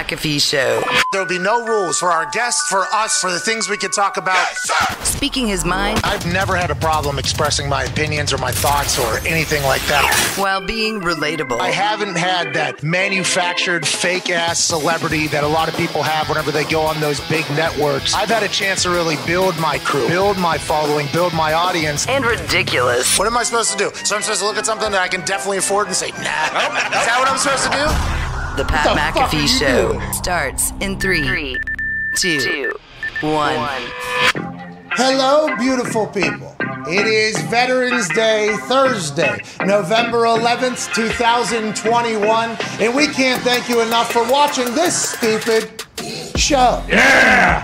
The Pat McAfee Show. There'll be no rules for our guests, for us, for the things we can talk about. Speaking his mind I've never had a problem expressing my opinions or my thoughts or anything like that. while being relatable. I haven't had that manufactured fake ass celebrity that a lot of people have whenever they go on those big networks. I've had a chance to really build my crew, build my following, build my audience. and ridiculous. What am I supposed to do? So I'm supposed to look at something that I can definitely afford and say, nah. Is that what I'm supposed to do? The Pat the McAfee Show doing? starts in three, two, one. Hello, beautiful people. It is Veterans Day Thursday, November 11th, 2021, and we can't thank you enough for watching this stupid show. Yeah!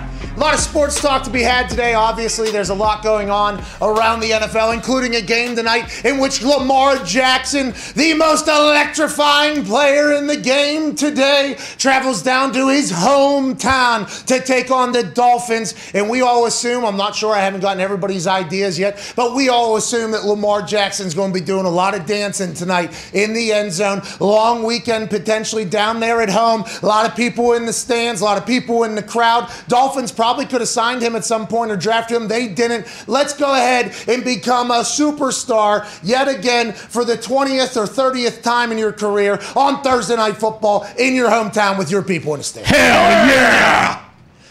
Lot of sports talk to be had today. Obviously, there's a lot going on around the NFL, including a game tonight in which Lamar Jackson, the most electrifying player in the game today, travels down to his hometown to take on the Dolphins. And we all assume, I'm not sure, I haven't gotten everybody's ideas yet, but we all assume that Lamar Jackson's going to be doing a lot of dancing tonight in the end zone. Long weekend potentially down there at home. A lot of people in the stands, a lot of people in the crowd. Dolphins probably could have signed him at some point or drafted him. They didn't. Let's go ahead and become a superstar yet again for the 20th or 30th time in your career on Thursday Night Football in your hometown with your people in the stands. Hell yeah!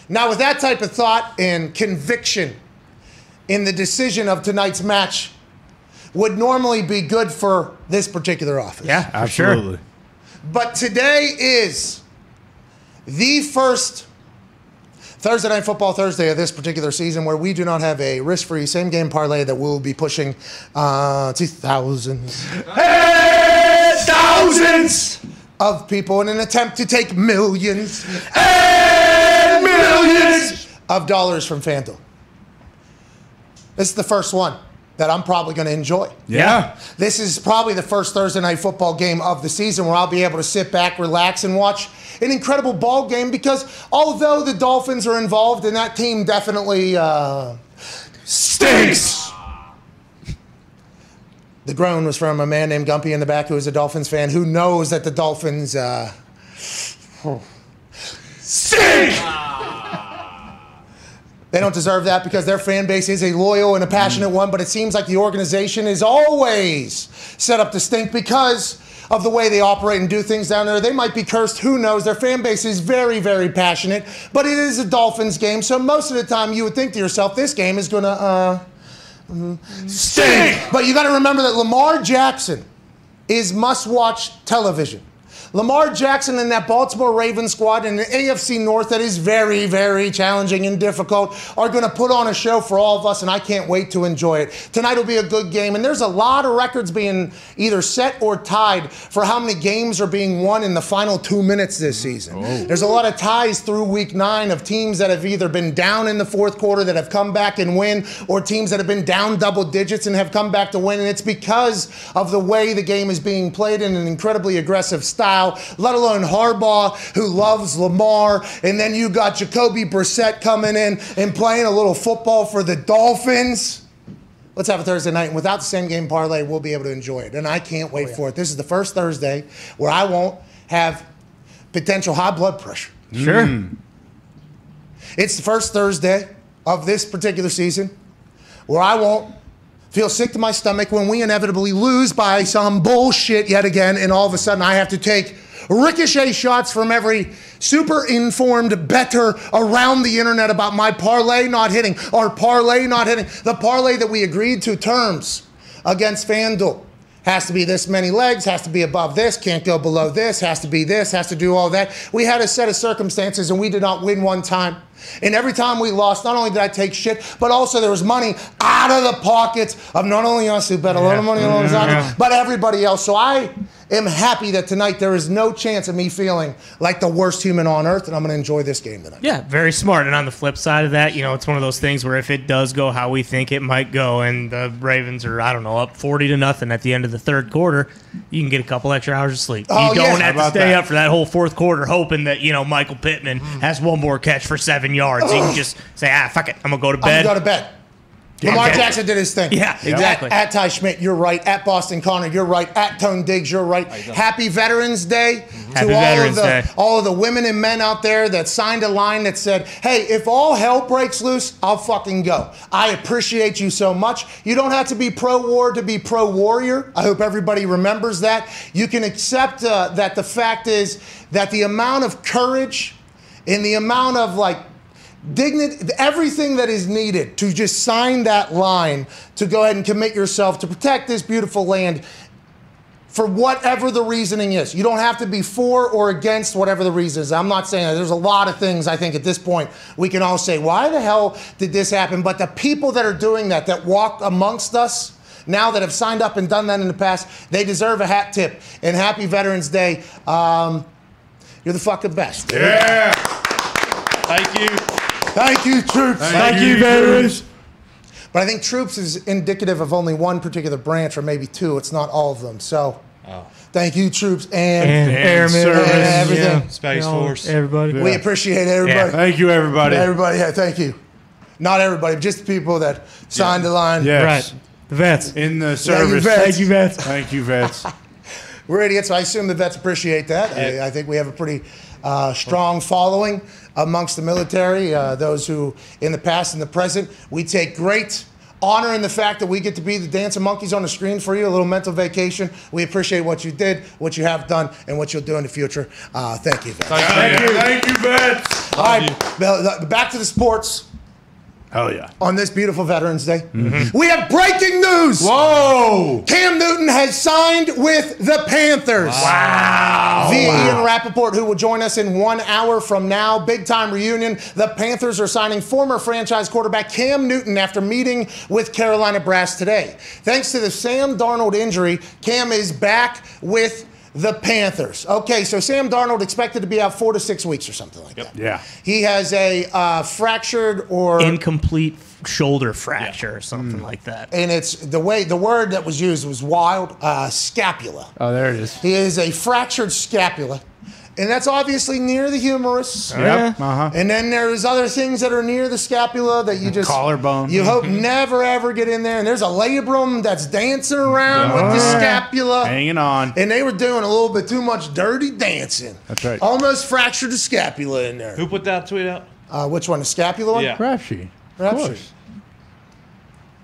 Now, with that type of thought and conviction in the decision of tonight's match, would normally be good for this particular office. Yeah, for sure. Absolutely. But today is the first Thursday Night Football Thursday of this particular season where we do not have a risk free same game parlay that we'll be pushing uh, to thousands Hey, thousands of people in an attempt to take millions and millions. of dollars from FanDuel. This is the first one that I'm probably going to enjoy. Yeah. This is probably the first Thursday night football game of the season where I'll be able to sit back, relax, and watch an incredible ball game because although the Dolphins are involved and that team definitely uh, Stinks. the groan was from a man named Gumpy in the back who is a Dolphins fan who knows that the Dolphins uh, Stink. They don't deserve that because their fan base is a loyal and a passionate one, but it seems like the organization is always set up to stink because of the way they operate and do things down there. They might be cursed, who knows? Their fan base is very, very passionate, but it is a Dolphins game, so most of the time you would think to yourself, this game is gonna, uh, Stink. but you gotta remember that Lamar Jackson is must watch television. Lamar Jackson and that Baltimore Ravens squad in the AFC North that is very, very challenging and difficult are going to put on a show for all of us, and I can't wait to enjoy it. Tonight will be a good game, and there's a lot of records being either set or tied for how many games are being won in the final two minutes this season. Oh. There's a lot of ties through week nine of teams that have either been down in the fourth quarter that have come back and win, or teams that have been down double digits and have come back to win, and it's because of the way the game is being played in an incredibly aggressive style, let alone Harbaugh, who loves Lamar. And then you got Jacoby Brissett coming in and playing a little football for the Dolphins. Let's have a Thursday night. And without the same game parlay, we'll be able to enjoy it. And I can't wait oh, for it. This is the first Thursday where I won't have potential high blood pressure. Sure. Mm. It's the first Thursday of this particular season where I won't feel sick to my stomach when we inevitably lose by some bullshit yet again, and all of a sudden I have to take ricochet shots from every super informed bettor around the internet about my parlay not hitting, our parlay not hitting, the parlay that we agreed to terms against FanDuel. Has to be this many legs, has to be above this, can't go below this, has to be this, has to do all that. We had a set of circumstances and we did not win one time. And every time we lost, not only did I take shit, but also there was money out of the pockets of not only us who bet a lot of money on Gonzaga, but everybody else. So I am happy that tonight there is no chance of me feeling like the worst human on earth, and I'm going to enjoy this game tonight. Yeah, very smart. And on the flip side of that, you know, it's one of those things where if it does go how we think it might go, and the Ravens are, I don't know, up 40 to nothing at the end of the third quarter, you can get a couple extra hours of sleep. Oh, you don't How have to stay that? up for that whole fourth quarter hoping that, you know, Michael Pittman has one more catch for seven yards. You can just say, ah, fuck it, I'm going to go to I'm bed. going to go to bed. Lamar Jackson did his thing. Yeah, exactly. At, at Ty Schmidt, you're right. At Boston Connor, you're right. At Tone Diggs, you're right. Happy Veterans Day Happy to all Veterans of the Day. all of the women and men out there that signed a line that said, "Hey, if all hell breaks loose, I'll fucking go." I appreciate you so much. You don't have to be pro war to be pro warrior. I hope everybody remembers that. You can accept uh, that the fact is that the amount of courage and the amount of like dignity, everything that is needed to just sign that line to go ahead and commit yourself to protect this beautiful land for whatever the reasoning is. You don't have to be for or against whatever the reason is. I'm not saying that. There's a lot of things I think at this point we can all say, why the hell did this happen? But the people that are doing that, that walk amongst us, now that have signed up and done that in the past, they deserve a hat tip. And happy Veterans Day. Um, you're the fucking best. Yeah. Thank you. Thank you, troops. Thank you, veterans. But I think troops is indicative of only one particular branch or maybe two. It's not all of them. So thank you, troops, and, And airmen, service. and everything. Space You know, Force. everybody. We appreciate everybody. Thank you, everybody. Everybody, yeah, thank you. Not everybody, just the people that signed the line. Yes. Right. The vets. In the you service. vets. Thank you, vets. Thank you, vets. We're idiots. I assume the vets appreciate that. I, I think we have a pretty uh, strong following amongst the military, uh, those who, in the past and the present, we take great honor in the fact that we get to be the dancing monkeys on the screen for you, a little mental vacation. We appreciate what you did, what you have done, and what you'll do in the future. Uh, thank you. Vets. Thank you. Thank you, vets. All right, back to the sports Hell yeah. on this beautiful Veterans Day. Mm-hmm. Mm-hmm. We have breaking news. Whoa. Cam Newton has signed with the Panthers. Wow. Via Ian Rapoport, who will join us in one hour from now. Big time reunion. The Panthers are signing former franchise quarterback Cam Newton after meeting with Carolina Brass today. Thanks to the Sam Darnold injury, Cam is back with the Panthers. Okay, so Sam Darnold expected to be out four to six weeks or something like that. Yeah. He has a uh, fractured or Incomplete shoulder fracture or something like that. and it's the way the word that was used was wild uh, scapula. Oh, there it is. He is a fractured scapula, and that's obviously near the humerus. Yep. Uh huh. And then there's other things that are near the scapula that you just Collarbone. You hope never ever get in there. And there's a labrum that's dancing around with the scapula. Hanging on. And they were doing a little bit too much dirty dancing. That's right. Almost fractured the scapula in there. Who put that tweet out? Uh, which one? The scapula one? Yeah. Rap sheet. Rap Of course.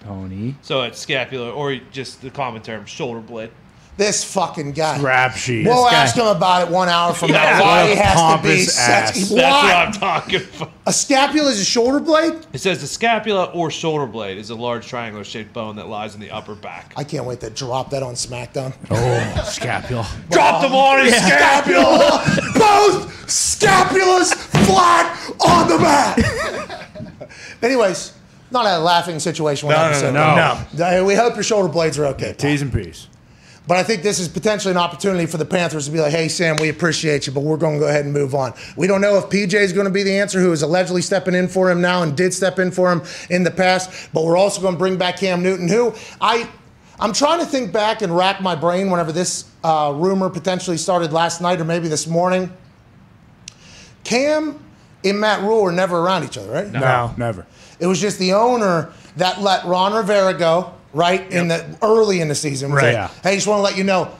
Tony. So it's scapula, or just the common term, shoulder blade. This fucking guy. Rap sheet. We'll This guy- ask him about it one hour from Yeah, now. Why what he has to be pompous such. ass. That's what I'm talking about. A scapula is a shoulder blade? It says the scapula or shoulder blade is a large triangular shaped bone that lies in the upper back. I can't wait to drop that on SmackDown. Oh, scapula. Drop them on his scapula! Both scapulas flat on the mat. Anyways, not a laughing situation. No, no, episode. no, no. We hope your shoulder blades are okay. Pop. T's and P's. But I think this is potentially an opportunity for the Panthers to be like, hey, Sam, we appreciate you, but we're going to go ahead and move on. We don't know if PJ is going to be the answer, who is allegedly stepping in for him now and did step in for him in the past. But we're also going to bring back Cam Newton, who I. I'm trying to think back and rack my brain whenever this uh, rumor potentially started last night or maybe this morning. Cam and Matt Rhule were never around each other, right? No. Never. It was just the owner that let Ron Rivera go, right? In the early in the season. Right. Yeah. Hey, just want to let you know,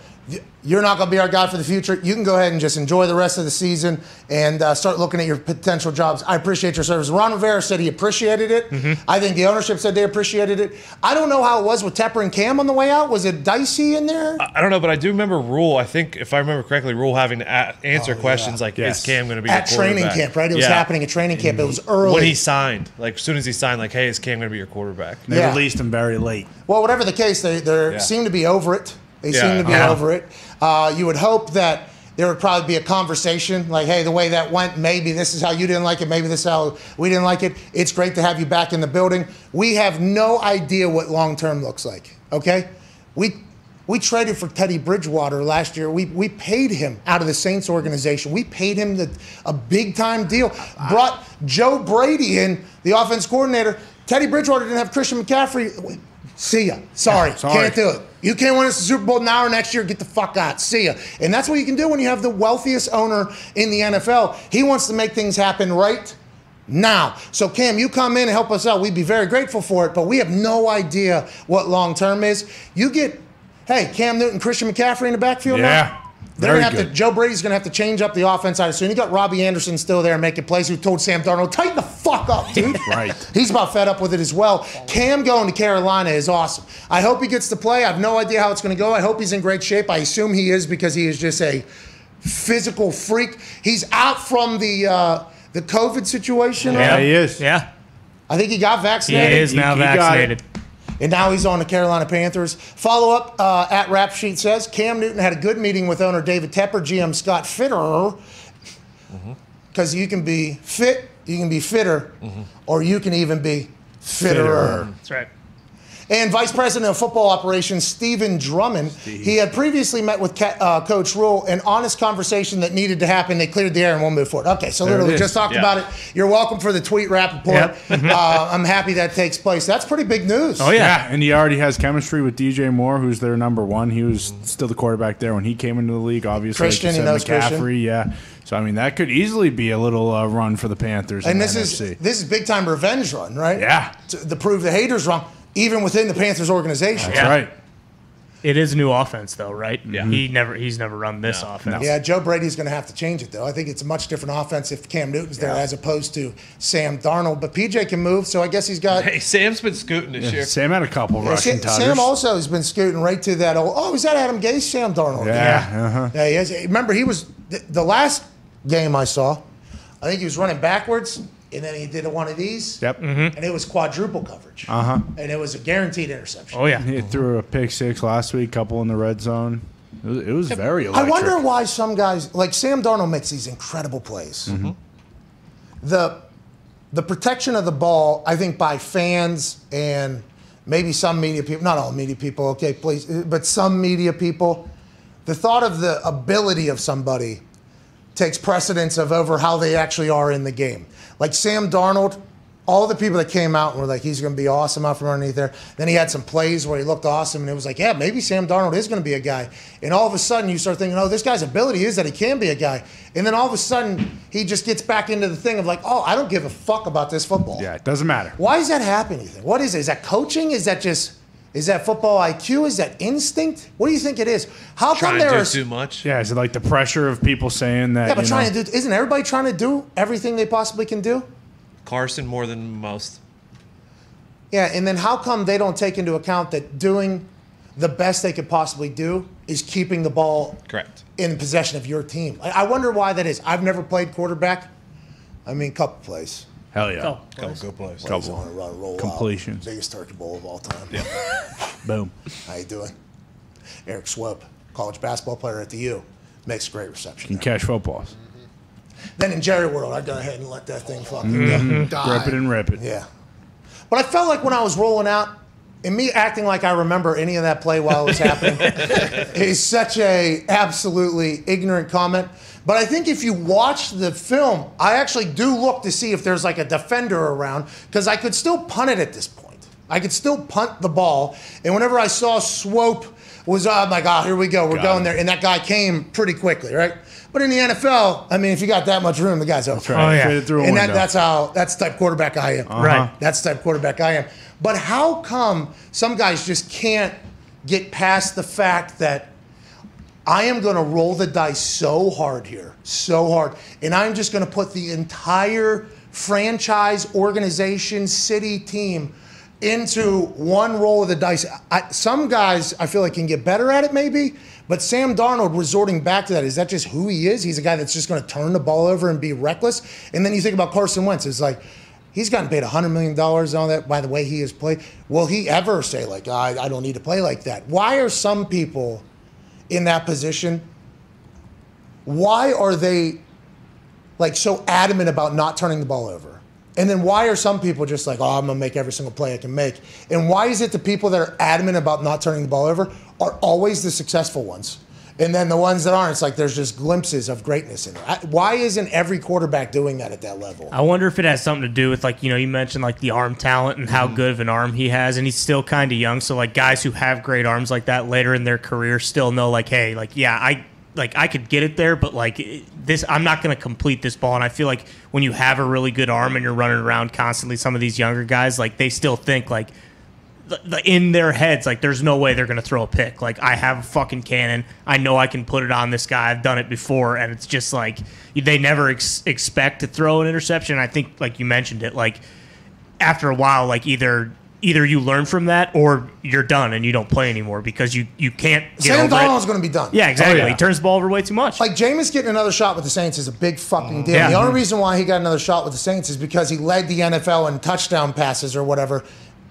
you're not going to be our guy for the future. You can go ahead and just enjoy the rest of the season and uh, start looking at your potential jobs. I appreciate your service. Ron Rivera said he appreciated it. Mm-hmm. I think the ownership said they appreciated it. I don't know how it was with Tepper and Cam on the way out. Was it dicey in there? I don't know, but I do remember Rhule. I think, if I remember correctly, Rhule having to a- answer questions like, Yes. "Is Cam going to be at your training camp, right? It was Yeah. happening at training camp. It was early. when he signed. Like, as soon as he signed, like, "Hey, is Cam going to be your quarterback?" They Yeah. released him very late. Well, whatever the case, they they Yeah. seem to be over it. They Yeah, seem to be uh-huh. over it. Uh, you would hope that there would probably be a conversation like, "Hey, the way that went, maybe this is how you didn't like it. Maybe this is how we didn't like it. It's great to have you back in the building. We have no idea what long term looks like. Okay, we." We traded for Teddy Bridgewater last year. We, we paid him out of the Saints organization. We paid him the, a big time deal. Brought Joe Brady in, the offense coordinator. Teddy Bridgewater didn't have Christian McCaffrey. See ya. Sorry, Sorry. can't do it. You can't win us the Super Bowl now or next year. Get the fuck out. See ya. And that's what you can do when you have the wealthiest owner in the NFL. He wants to make things happen right now. So, Cam, you come in and help us out. We'd be very grateful for it, but we have no idea what long term is. You get, hey, Cam Newton, Christian McCaffrey in the backfield now? Yeah. They're Very gonna have to. Joe Brady's gonna have to change up the offense. I assume you got Robbie Anderson still there making plays. Who told Sam Darnold, "Tighten the fuck up, dude." Right. He's about fed up with it as well. Cam going to Carolina is awesome. I hope he gets to play. I have no idea how it's going to go. I hope he's in great shape. I assume he is because he is just a physical freak. He's out from the uh, the COVID situation. Yeah, right? he is. Yeah, I think he got vaccinated. he is now he got it. vaccinated. And now he's on the Carolina Panthers. Follow up uh, at Rap Sheet says Cam Newton had a good meeting with owner David Tepper, GM Scott Fitter. Because you can be fit, you can be fitter, or you can even be fitterer. That's right. And Vice President of Football Operations Stephen Drummond, he had previously met with Ca- uh, Coach Rhule, an honest conversation that needed to happen. They cleared the air and we'll move forward. Okay, so There literally is. just talked Yeah. about it. You're welcome for the tweet rap report. Yep. uh, I'm happy that takes place. That's pretty big news. Oh Yeah, yeah. and he already has chemistry with DJ Moore, who's their number one. He was still the quarterback there when he came into the league. Obviously, Christian, like he knows said, Christian. McCaffrey. Yeah, so I mean that could easily be a little uh, run for the Panthers. in And the this is NFC. this is big time revenge run, right? Yeah. To, to prove the haters wrong, even within the Panthers organization. That's Yeah. right. It is a new offense though, right? Yeah. He never he's never run this offense. Yeah, Joe Brady's going to have to change it though. I think it's a much different offense if Cam Newton's there as opposed to Sam Darnold. But PJ can move, so I guess he's got. Hey, Sam's been scooting this year. Sam had a couple Yeah, rushing Sam, touchdowns. Sam also has been scooting right to that old. Oh, is that Adam Gase? Sam Darnold. Yeah. Uh-huh. Yeah, he is. Remember, he was the, the last game I saw. I think he was running backwards, and then he did one of these. Yep. And it was quadruple coverage. Uh Uh-huh. And it was a guaranteed interception. Oh yeah. He threw a pick six last week, couple in the red zone. It was, it was very I wonder why some guys like Sam Darnold makes these incredible plays. The the protection of the ball, I think, by fans and maybe some media people, not all media people, okay, please, but some media people, the thought of the ability of somebody takes precedence of over how they actually are in the game. Like Sam Darnold, all the people that came out and were like, he's going to be awesome out from underneath there. Then he had some plays where he looked awesome, and it was like, yeah, maybe Sam Darnold is going to be a guy. And all of a sudden, you start thinking, oh, this guy's ability is that he can be a guy. And then all of a sudden, he just gets back into the thing of like, oh, I don't give a fuck about this football. Yeah, it doesn't matter. Why is that you think? What is it? Is that coaching? Is that just is that football IQ? Is that instinct? What do you think it is? How come Trying there to are too much. Yeah, is it like the pressure of people saying that? yeah, but you trying know, to do isn't everybody trying to do everything they possibly can do? Carson more than most. Yeah, and then how come they don't take into account that doing the best they could possibly do is keeping the ball Correct. in possession of your team? I, I wonder why that is. I've never played quarterback. I mean, couple plays. Hell yeah. Oh, good plays. Plays on a run, roll out. Completions. Biggest turkey bowl of all time. Boom. How you doing? Erik Swoope, college basketball player at the U, makes a great reception. Can there. catch footballs. Then in Jerry World, I'd go ahead and let that thing fucking go. Die. Rip it and rip it. Yeah. But I felt like when I was rolling out, and me acting like I remember any of that play while it was happening is such a absolutely ignorant comment. But I think if you watch the film, I actually do look to see if there's like a defender around because I could still punt it at this point. I could still punt the ball. And whenever I saw Swoope was, I'm like, oh, here we go. We're Got going him. there. And that guy came pretty quickly, right? But in the NFL, I mean, if you got that much room, the guy's over. That's right. Oh, yeah. Fit it through And that, that's how that's the type of quarterback I am. Uh-huh. Right. That's the type of quarterback I am. But how come some guys just can't get past the fact that I am going to roll the dice so hard here, so hard, and I'm just going to put the entire franchise, organization, city, team into one roll of the dice. I, some guys I feel like can get better at it, maybe. But Sam Darnold resorting back to that, is that just who he is? He's a guy that's just going to turn the ball over and be reckless. And then you think about Carson Wentz, it's like he's gotten paid $100 million on that by the way he has played. Will he ever say, like, I, I don't need to play like that? Why are some people in that position? Why are they like so adamant about not turning the ball over? And then why are some people just like, oh, I'm gonna make every single play I can make? And why is it the people that are adamant about not turning the ball over are always the successful ones? And then the ones that aren't, it's like there's just glimpses of greatness in it. I- Why isn't every quarterback doing that at that level? I wonder if it has something to do with like you know you mentioned like the arm talent and how mm-hmm. good of an arm he has, and he's still kind of young. So like guys who have great arms like that later in their career still know like, hey, like yeah, I like I could get it there, but like this, I'm not going to complete this ball. And I feel like when you have a really good arm and you're running around constantly, some of these younger guys, like they still think like the, the, in their heads, like there's no way they're going to throw a pick. Like I have a fucking cannon. I know I can put it on this guy. I've done it before, and it's just like they never ex- expect to throw an interception. I think, like you mentioned it, like after a while, like either either you learn from that or you're done and you don't play anymore because you you can't get Sam over Darnold's it. going to be done. Yeah, exactly. Oh, yeah. He turns the ball over way too much. Like Jameis getting another shot with the Saints is a big fucking deal. Yeah. The only reason why he got another shot with the Saints is because he led the NFL in touchdown passes or whatever.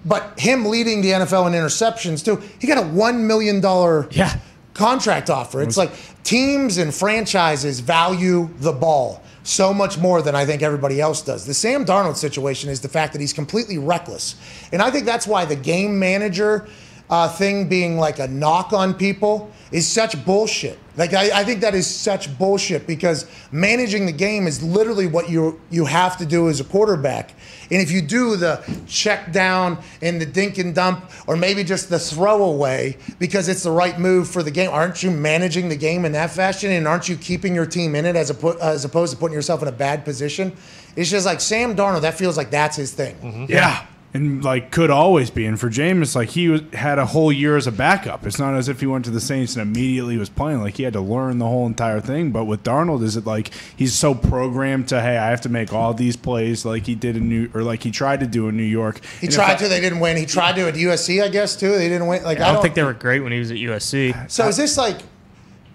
But him leading the NFL in interceptions too, he got a one million dollar Yeah. contract offer. It's like teams and franchises value the ball so much more than I think everybody else does. The Sam Darnold situation is the fact that he's completely reckless. And I think that's why the game manager uh, thing being like a knock on people is such bullshit. Like I, I think that is such bullshit because managing the game is literally what you you have to do as a quarterback. And if you do the check down and the dink and dump, or maybe just the throwaway because it's the right move for the game, aren't you managing the game in that fashion? And aren't you keeping your team in it as, oppo- as opposed to putting yourself in a bad position? It's just like Sam Darnold, that feels like that's his thing. Yeah. And like could always be. And for Jameis, like he was, had a whole year as a backup. It's not as if he went to the Saints and immediately was playing. Like he had to learn the whole entire thing. But with Darnold, is it like he's so programmed to hey, I have to make all these plays like he did in New or like he tried to do in New York. He And if tried I- to, they didn't win. He tried to at USC, I guess, too. They didn't win. Like I don't think they were great when he was at USC. So is this like,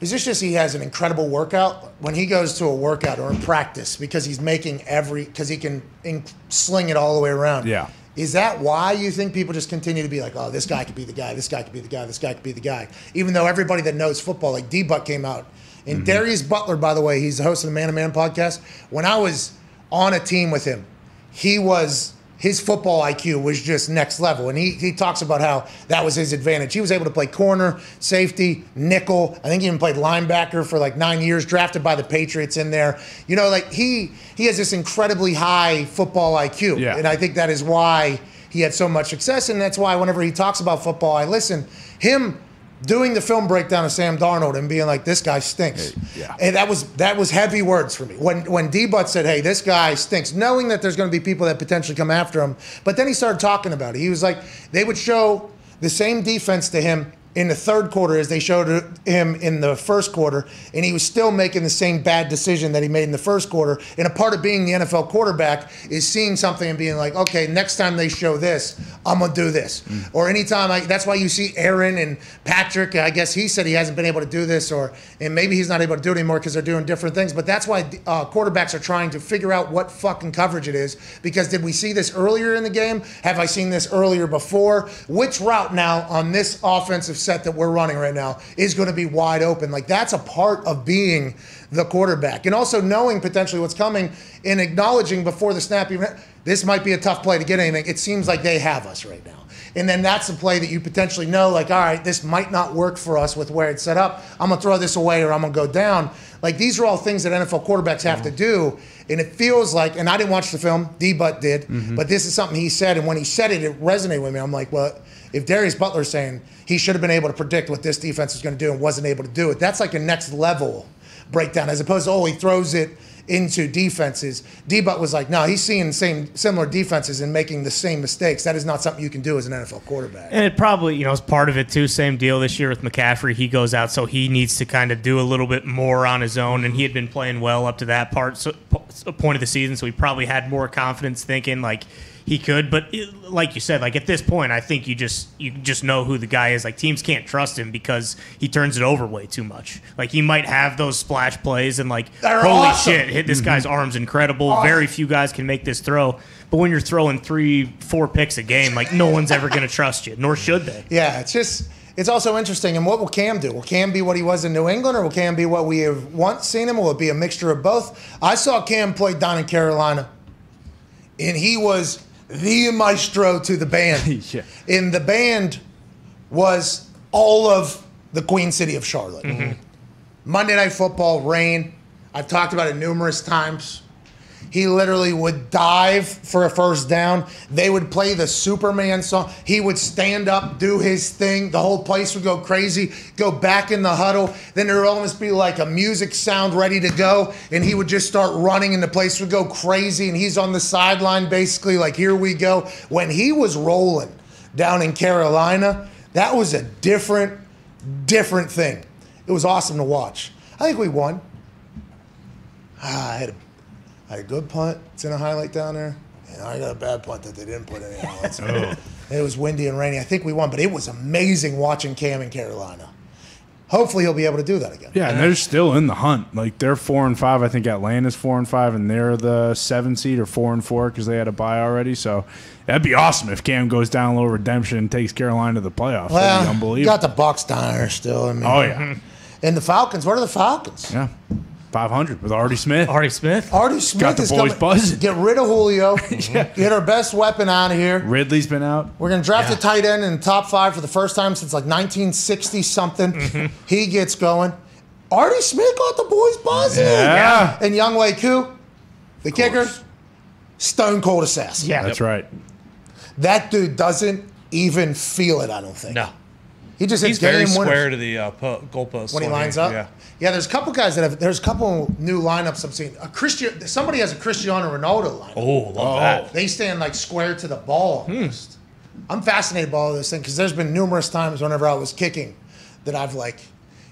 is this just he has an incredible workout when he goes to a workout or in practice because he's making every because he can in, sling it all the way around? Yeah. Is that why you think people just continue to be like, oh, this guy could be the guy, this guy could be the guy, this guy could be the guy, even though everybody that knows football, like D Butt came out, and mm-hmm. Darius Butler, by the way, he's the host of the Man to Man podcast. When I was on a team with him, he was his football IQ was just next level. And he, he talks about how that was his advantage. He was able to play corner, safety, nickel. I think he even played linebacker for like nine years, drafted by the Patriots in there. You know, like he he has this incredibly high football IQ. Yeah. And I think that is why he had so much success. And that's why whenever he talks about football, I listen. Him doing the film breakdown of Sam Darnold and being like, this guy stinks. yeah. And that was that was heavy words for me. When when D Butt said, "Hey, this guy stinks," knowing that there's going to be people that potentially come after him, but then he started talking about it. He was like, they would show the same defense to him in the third quarter as they showed him in the first quarter, and he was still making the same bad decision that he made in the first quarter. And a part of being the NFL quarterback is seeing something and being like, okay, next time they show this, I'm gonna do this. Or anytime I, that's why you see Aaron and Patrick. I guess he said he hasn't been able to do this, or and maybe he's not able to do it anymore because they're doing different things. But that's why uh, quarterbacks are trying to figure out what fucking coverage it is. Because did we see this earlier in the game? Have I seen this earlier before? Which route now on this offensive set that we're running right now is going to be wide open? Like that's a part of being the quarterback, and also knowing potentially what's coming and acknowledging before the snap even. This might be a tough play to get anything. It seems like they have us right now. And then that's a play that you potentially know, like, all right, this might not work for us with where it's set up. I'm going to throw this away or I'm going to go down. Like, these are all things that NFL quarterbacks have to do. And it feels like, and I didn't watch the film, D Butt did, mm-hmm. but this is something he said. And when he said it, it resonated with me. I'm like, well, if Darius Butler's saying he should have been able to predict what this defense was going to do and wasn't able to do it, that's like a next level breakdown as opposed to, oh, he throws it into defenses. D-Butt was like, no, he's seeing same similar defenses and making the same mistakes. That is not something you can do as an NFL quarterback. And it probably, you know, is part of it too. Same deal this year with McCaffrey. He goes out, so he needs to kind of do a little bit more on his own. And he had been playing well up to that part, so, po- point of the season. So he probably had more confidence thinking like he could. But it, like you said, like at this point, I think you just you just know who the guy is. Like teams can't trust him because he turns it over way too much. Like he might have those splash plays and like They're holy awesome. shit, hit this mm-hmm. guy's arms incredible. Very few guys can make this throw. But when you're throwing three, four picks a game, like no one's ever going to trust you, nor should they. Yeah, it's just it's also interesting. And what will Cam do? Will Cam be what he was in New England, or will Cam be what we have once seen him? Will it be a mixture of both? I saw Cam play down in Carolina, and he was the maestro to the band. Yeah. And the band was all of the Queen City of Charlotte. Mm-hmm. Monday Night Football, rain. I've talked about it numerous times. He literally would dive for a first down. They would play the Superman song. He would stand up, do his thing. The whole place would go crazy, go back in the huddle. Then there would almost be like a music sound ready to go. And he would just start running, and the place would go crazy. And he's on the sideline, basically, like, here we go. When he was rolling down in Carolina, that was a different, different thing. It was awesome to watch. I think we won. Ah, I had a, I had a good punt. It's in a highlight down there. And I got a bad punt that they didn't put in the highlights. It was windy and rainy. I think we won, but it was amazing watching Cam in Carolina. Hopefully he'll be able to do that again. Yeah, and they're still in the hunt. Like they're four and five. I think Atlanta's four and five, and they're the seven seed or four and four because they had a bye already. So that'd be awesome if Cam goes down a little redemption and takes Carolina to the playoffs. that'd be Well, unbelievable. got the Bucks down there still. I mean, oh yeah, And the Falcons. What are the Falcons? yeah, five hundred with Artie Smith. Artie Smith. Artie Smith Got the is boys coming. buzzing. Get rid of Julio. Get our best weapon out of here. Ridley's been out. We're going to draft a tight end in the top five for the first time since like 1960 something. Mm-hmm. He gets going. Artie Smith got the boys buzzing. Yeah. And Younghoe Koo, the kicker, stone cold assassin. Yeah. That's right. That dude doesn't even feel it, I don't think. No. He just hits He's very winners square to the uh, po- goalpost when he lines up. Yeah. Yeah, there's a couple guys that have. There's a couple new lineups I'm seeing. A Christian, somebody has a Cristiano Ronaldo lineup. Oh, love that. They stand like square to the ball almost. I'm fascinated by all this thing because there's been numerous times whenever I was kicking that I've like,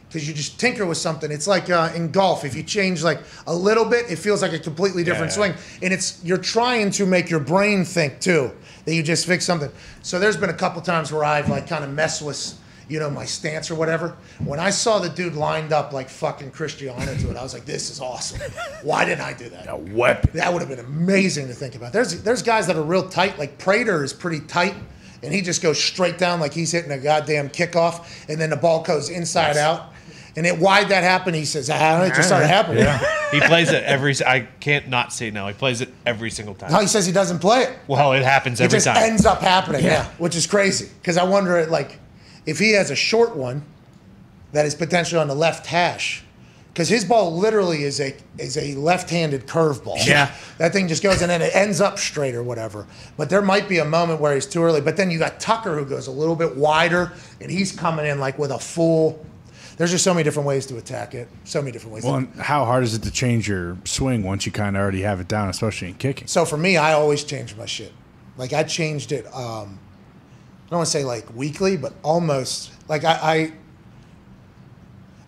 because you just tinker with something. It's like uh, in golf, if you change like a little bit, it feels like a completely different Yeah. swing. And it's you're trying to make your brain think too that you just fix something. So there's been a couple times where I've like kind of messed with. You know my stance or whatever. When I saw the dude lined up like fucking Cristiano to it, I was like, "This is awesome. Why didn't I do that?" A weapon. That would have been amazing to think about. There's there's guys that are real tight, like Prater is pretty tight, and he just goes straight down like he's hitting a goddamn kickoff, and then the ball goes inside out. And it, why'd that happen? He says, ah, it just started happening. He plays it every. I can't not see it now. He plays it every single time. No, he says he doesn't play it. Well, it happens every time. It just time. ends up happening, yeah, which is crazy. Because I wonder, it like, if he has a short one that is potentially on the left hash, because his ball literally is a is a left-handed curveball. Yeah. that thing just goes and then it ends up straight or whatever. But there might be a moment where he's too early. But then you got Tucker who goes a little bit wider, and he's coming in like with a full. There's just so many different ways to attack it. So many different ways. Well, and how hard is it to change your swing once you kind of already have it down, especially in kicking? So for me, I always change my shit. Like I changed it. Um, I don't want to say like weekly, but almost like I. I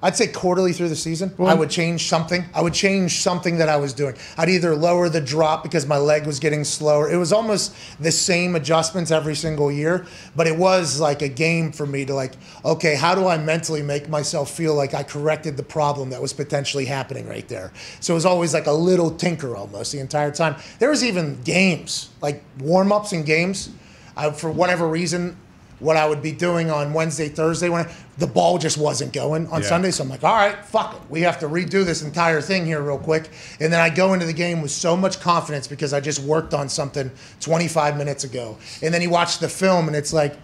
I'd say quarterly through the season, I would change something. I would change something that I was doing. I'd either lower the drop because my leg was getting slower. It was almost the same adjustments every single year, but it was like a game for me to like, okay, how do I mentally make myself feel like I corrected the problem that was potentially happening right there? So it was always like a little tinker almost the entire time. There was even games, like warm ups and games. I, for whatever reason, what I would be doing on Wednesday, Thursday when I, the ball just wasn't going on Yeah. Sunday. So I'm like, all right, fuck it. We have to redo this entire thing here real quick. And then I go into the game with so much confidence because I just worked on something 25 minutes ago. And then you watch the film and it's like,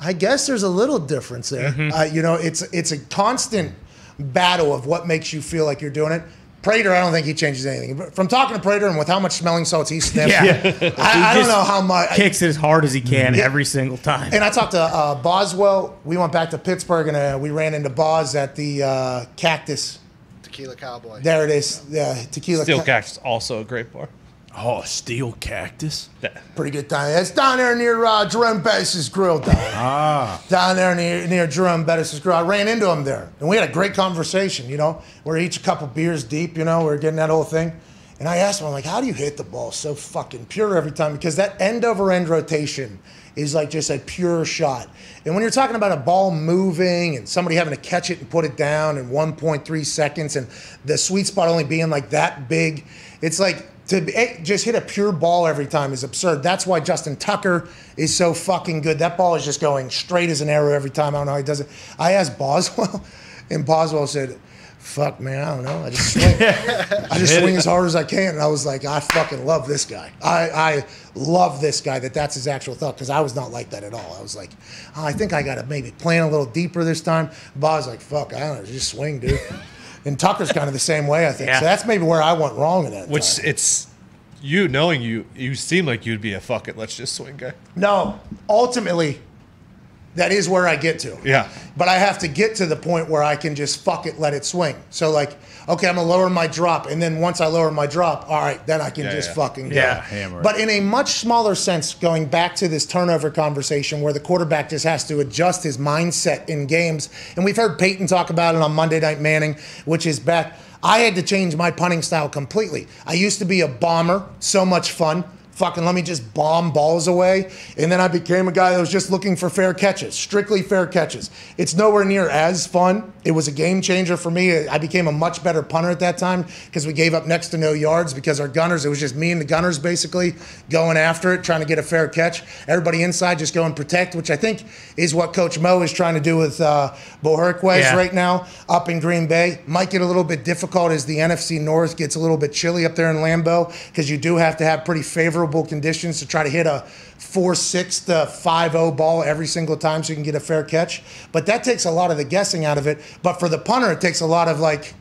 I guess there's a little difference there. Uh, you know, it's it's a constant battle of what makes you feel like you're doing it. Prater, I don't think he changes anything. But From talking to Prater and with how much smelling salts he sniffs, Yeah. I, I don't know how much. Kicks it as hard as he can every single time. And I talked to uh, Boswell. We went back to Pittsburgh and uh, we ran into Boz at the uh, Cactus. Tequila Cowboy. There it is. Yeah, tequila. Steel Ca- Cactus also a great bar. Oh, steel cactus. Yeah. Pretty good time. It's down there near uh, Jerome Bettis' grill down. there. Ah, down there near, near Jerome Bettis' grill. I ran into him there. And we had a great conversation, you know. We're each a couple beers deep, you know. We are getting that whole thing. And I asked him, I'm like, how do you hit the ball so fucking pure every time? Because that end over end rotation is like just a pure shot. And when you're talking about a ball moving and somebody having to catch it and put it down in 1.3 seconds and the sweet spot only being like that big, it's like to eh, just hit a pure ball every time is absurd. That's why Justin Tucker is so fucking good. That ball is just going straight as an arrow every time. I don't know how he does it. I asked Boswell, and Boswell said, "Fuck, man, I don't know. I just swing. I just swing as hard as I can." And I was like, "I fucking love this guy. I, I love this guy. That that's his actual thought because I was not like that at all. I was like, oh, I think I got to maybe plan a little deeper this time." Bos like, "Fuck, I don't know. Just swing, dude." And Tucker's kind of the same way, I think. Yeah. So that's maybe where I went wrong in that. Which entire- it's you knowing you, you seem like you'd be a fuck it, let's just swing guy. No, ultimately, that is where I get to. Yeah. But I have to get to the point where I can just fuck it, let it swing. So like, okay, I'm gonna lower my drop, and then once I lower my drop, all right, then I can Yeah, just yeah. fucking go. Yeah, hammer. But in a much smaller sense, going back to this turnover conversation where the quarterback just has to adjust his mindset in games, and we've heard Peyton talk about it on Monday Night Manning, which is back. I had to change my punting style completely. I used to be a bomber, so much fun. Fucking let me just bomb balls away. And then I became a guy that was just looking for fair catches, strictly fair catches. It's nowhere near as fun. It was a game changer for me. I became a much better punter at that time because we gave up next to no yards because our gunners, it was just me and the gunners basically going after it, trying to get a fair catch. Everybody inside just go and protect, which I think is what Coach Mo is trying to do with uh, Bojorquez Yeah. right now up in Green Bay. Might get a little bit difficult as the NFC North gets a little bit chilly up there in Lambeau because you do have to have pretty favorable conditions to try to hit a 4 6 to 5 0 ball every single time so you can get a fair catch. But that takes a lot of the guessing out of it. But for the punter, it takes a lot of like,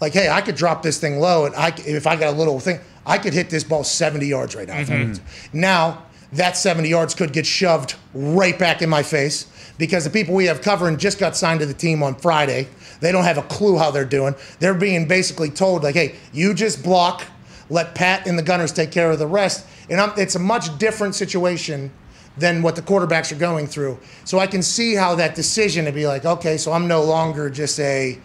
like, hey, I could drop this thing low, and I if I got a little thing, I could hit this ball 70 yards right now. Mm-hmm. if I wanted to. Now, that 70 yards could get shoved right back in my face because the people we have covering just got signed to the team on Friday. They don't have a clue how they're doing. They're being basically told, like, hey, you just block, let Pat and the Gunners take care of the rest. And I'm, it's a much different situation than what the quarterbacks are going through. So I can see how that decision to be like, okay, so I'm no longer just a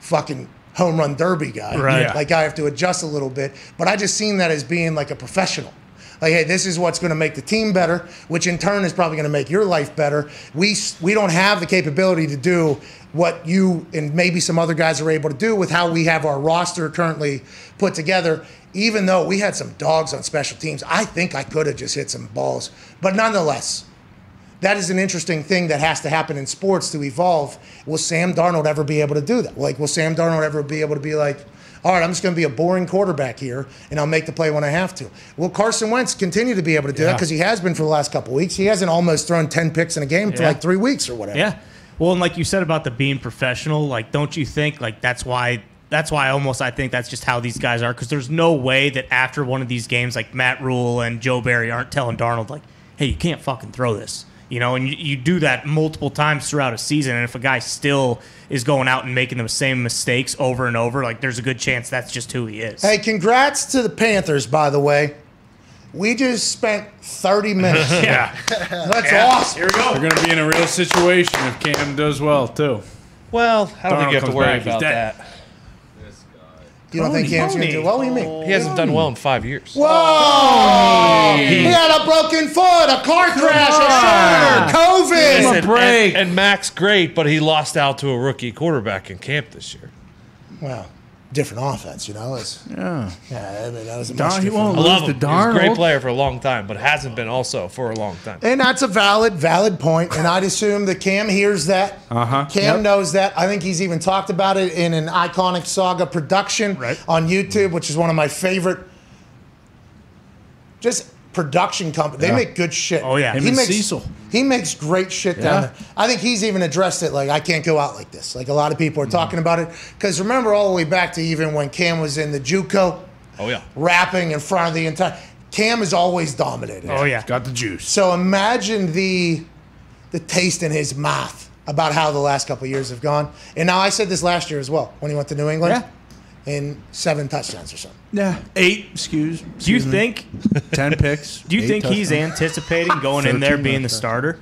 fucking home run derby guy. Right. Yeah. Like I have to adjust a little bit. But I just seen that as being like a professional. Like, hey, this is what's going to make the team better, which in turn is probably going to make your life better. We we don't have the capability to do what you and maybe some other guys are able to do with how we have our roster currently put together. Even though we had some dogs on special teams, I think I could have just hit some balls. But nonetheless, that is an interesting thing that has to happen in sports to evolve. Will Sam Darnold ever be able to do that? Like, will Sam Darnold ever be able to be like, all right, I'm just going to be a boring quarterback here, and I'll make the play when I have to. Will Carson Wentz continue to be able to do that because he has been for the last couple weeks? He hasn't almost thrown ten picks in a game for like three weeks or whatever. Yeah. Well, and like you said about the being professional, like don't you think like that's why that's why almost I think that's just how these guys are because there's no way that after one of these games like Matt Rhule and Joe Brady aren't telling Darnold like, hey, you can't fucking throw this. You know, and you, you do that multiple times throughout a season, and if a guy still is going out and making the same mistakes over and over, like there's a good chance that's just who he is. Hey, congrats to the Panthers, by the way. We just spent 30 minutes. yeah, That's awesome. here we go. They're going to be in a real situation if Cam does well too. Well, I don't Darnold think you have to worry back, about that. You don't think Cam's going to do well? What do you mean? He hasn't done well in five years. Whoa! He had a broken foot, a car crash, a shoulder, COVID. Give him a And- break. And, and Max great, but he lost out to a rookie quarterback in camp this year. Well, different offense, you know. It's, Yeah. yeah, I mean, that was a Don- he won't I lose love to him. He was a great player for a long time, but hasn't been also for a long time. And that's a valid, valid point. And I'd assume that Cam hears that. Uh-huh. Cam Yep. knows that. I think he's even talked about it in an iconic saga production Right. on YouTube, which is one of my favorite. Just production company. They Yeah. make good shit. Oh, yeah. Him he and makes Cecil. he makes great shit down Yeah. there. I think he's even addressed it like I can't go out like this. Like a lot of people Mm-hmm. are talking about it because remember all the way back to even when Cam was in the JUCO, Oh yeah. rapping in front of the entire. Cam has always dominated. Oh yeah, Got the juice. So imagine the the taste in his mouth about how the last couple of years have gone. And now I said this last year as well when he went to New England. In seven touchdowns or something. Yeah. Eight. Excuse. Do you me. think? ten picks? Do you eight think he's anticipating going in there being the starter?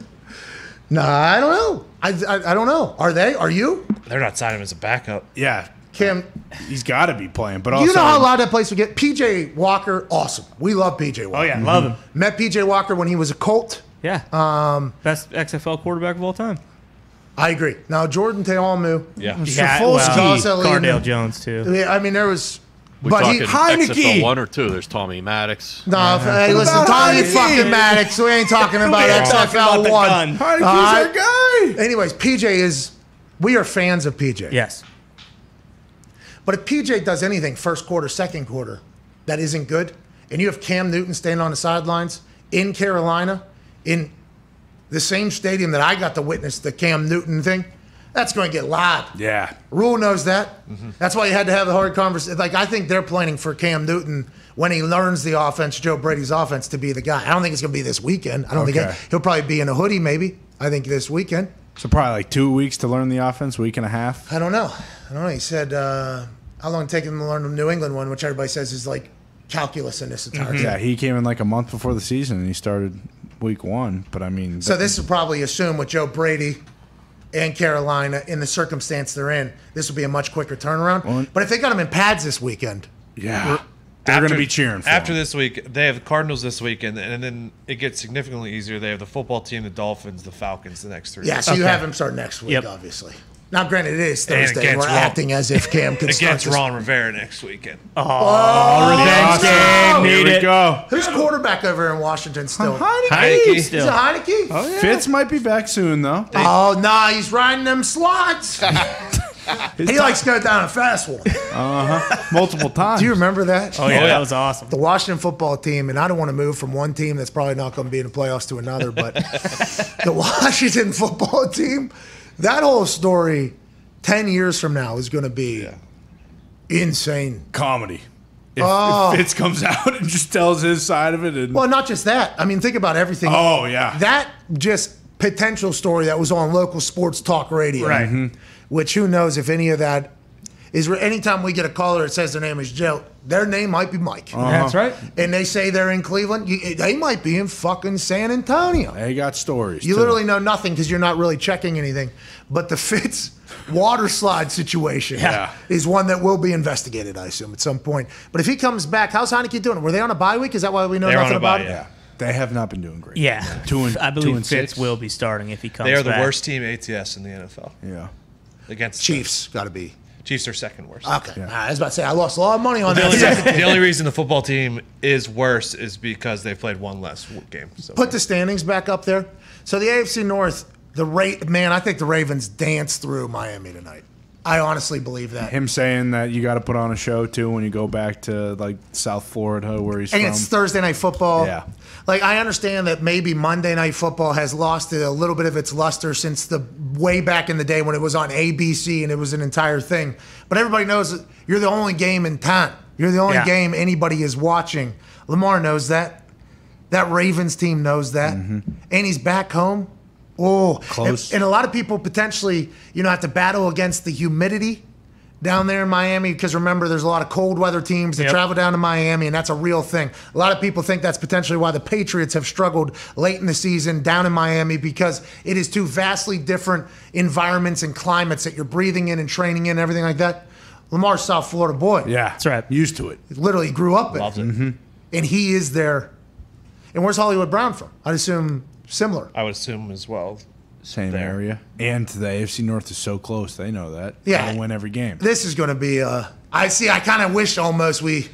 No, I don't know. I, I, I don't know. Are they? Are you? They're not signing him as a backup. Yeah. Kim, He's got to be playing, but also you know how loud that place would get? PJ Walker, awesome. We love PJ Walker. Oh yeah, love him. Met PJ Walker when he was a Colt. Yeah. Um, best XFL quarterback of all time. I agree. Now, Jordan Ta'amu. Yeah. Yeah, Stefanski. well, Cardale Jones too. Yeah, I mean, there was. We but he, Heinicke. XFL one or two? There's Tommy Maddox. no, hey, listen, about Tommy Heinicke? fucking Maddox. We ain't talking about ain't talking XFL about one. gun. Heinicke's All our guy. Anyways, PJ is. We are fans of PJ. Yes. But if PJ does anything first quarter, second quarter, that isn't good, and you have Cam Newton standing on the sidelines in Carolina, in the same stadium that I got to witness the Cam Newton thing, That's going to get loud. Yeah. Rhule knows that. That's why you had to have the hard conversation. Like I think they're planning for Cam Newton when he learns the offense, Joe Brady's offense, to be the guy. I don't think it's going to be this weekend. I don't think Okay. it, he'll probably be in a hoodie. Maybe I think this weekend. So probably like two weeks to learn the offense, week and a half. I don't know. I don't know. He said uh, how long it take him to learn the New England one, which everybody says is like calculus in this entire thing. Yeah, he came in like a month before the season and he started week one. But I mean, So this will probably assume with Joe Brady and Carolina in the circumstance they're in, this will be a much quicker turnaround. Well, but if they got them in pads this weekend, yeah, they're going to be cheering for after him. this week. They have the Cardinals this week, and, and then it gets significantly easier. They have the football team, the Dolphins, the Falcons the next three. yeah, weeks. so you have them start next week, Yep. obviously. Now, granted, it is And Thursday. We're Ron- acting as if Cam could start against this. Ron Rivera next weekend. Oh, revenge game. Here Need we it. go. Who's quarterback over in Washington still? Heinicke. Is it Still. Heinicke? Oh, yeah. Fitz might be back soon though. Oh, nah, he's riding them slots. he likes to go down a fast one. Uh huh. multiple times. Do you remember that? Oh yeah, yeah. that was awesome. the Washington football team, and I don't want to move from one team that's probably not going to be in the playoffs to another, but the Washington football team, that whole story, 10 years from now, is going to be insane. comedy? If, Oh. if Fitz comes out and just tells his side of it, and Well, not just that. I mean, think about everything. oh yeah, That just potential story that was on local sports talk radio. Right. Mm-hmm. Which who knows if any of that is. Anytime we get a caller that says their name is Joe, their name might be Mike. Uh-huh. That's right. And they say they're in Cleveland, you, they might be in fucking San Antonio. they got stories. You too. literally know nothing because you're not really checking anything. But the Fitz water slide situation Yeah. is one that will be investigated, I assume, at some point. But if he comes back, how's Heinicke doing? Were they on a bye week? Is that why we know They're nothing on a about bye, it? yeah. They have not been doing great. Yeah, two and I two and Fitz six. will be starting if he comes. They are the back. worst team ATS in the NFL. Yeah, Against Chiefs, got to be. Chiefs are second worst. Okay. I was about to say, I lost a lot of money on The only, that. reason, the only reason the football team is worse is because they played one less game. So Put the standings back up there. So the AFC North, the rate, man, I think the Ravens danced through Miami tonight. I honestly believe that. him saying that you got to put on a show too when you go back to like South Florida where he's and from. it's Thursday night football. Yeah. Like I understand that maybe Monday night football has lost a little bit of its luster since the way back in the day when it was on ABC and it was an entire thing. But everybody knows that you're the only game in town. You're the only Yeah. game anybody is watching. Lamar knows that. That Ravens team knows that. Mm-hmm. And he's back home. Oh, Close. And, and a lot of people potentially, you know, have to battle against the humidity down there in Miami because remember, there's a lot of cold weather teams that Yep. travel down to Miami, and that's a real thing. A lot of people think that's potentially why the Patriots have struggled late in the season down in Miami because it is two vastly different environments and climates that you're breathing in and training in, and everything like that. Lamar's South Florida boy. yeah, That's right. Used to it. literally grew up in, loves it. Mm-hmm. and he is there. And where's Hollywood Brown from? I'd assume similar. I would assume as well. Same There. area, and the AFC North is so close. They know that. Yeah. They'll win every game. This is going to be. Uh, I see. I kind of wish almost we.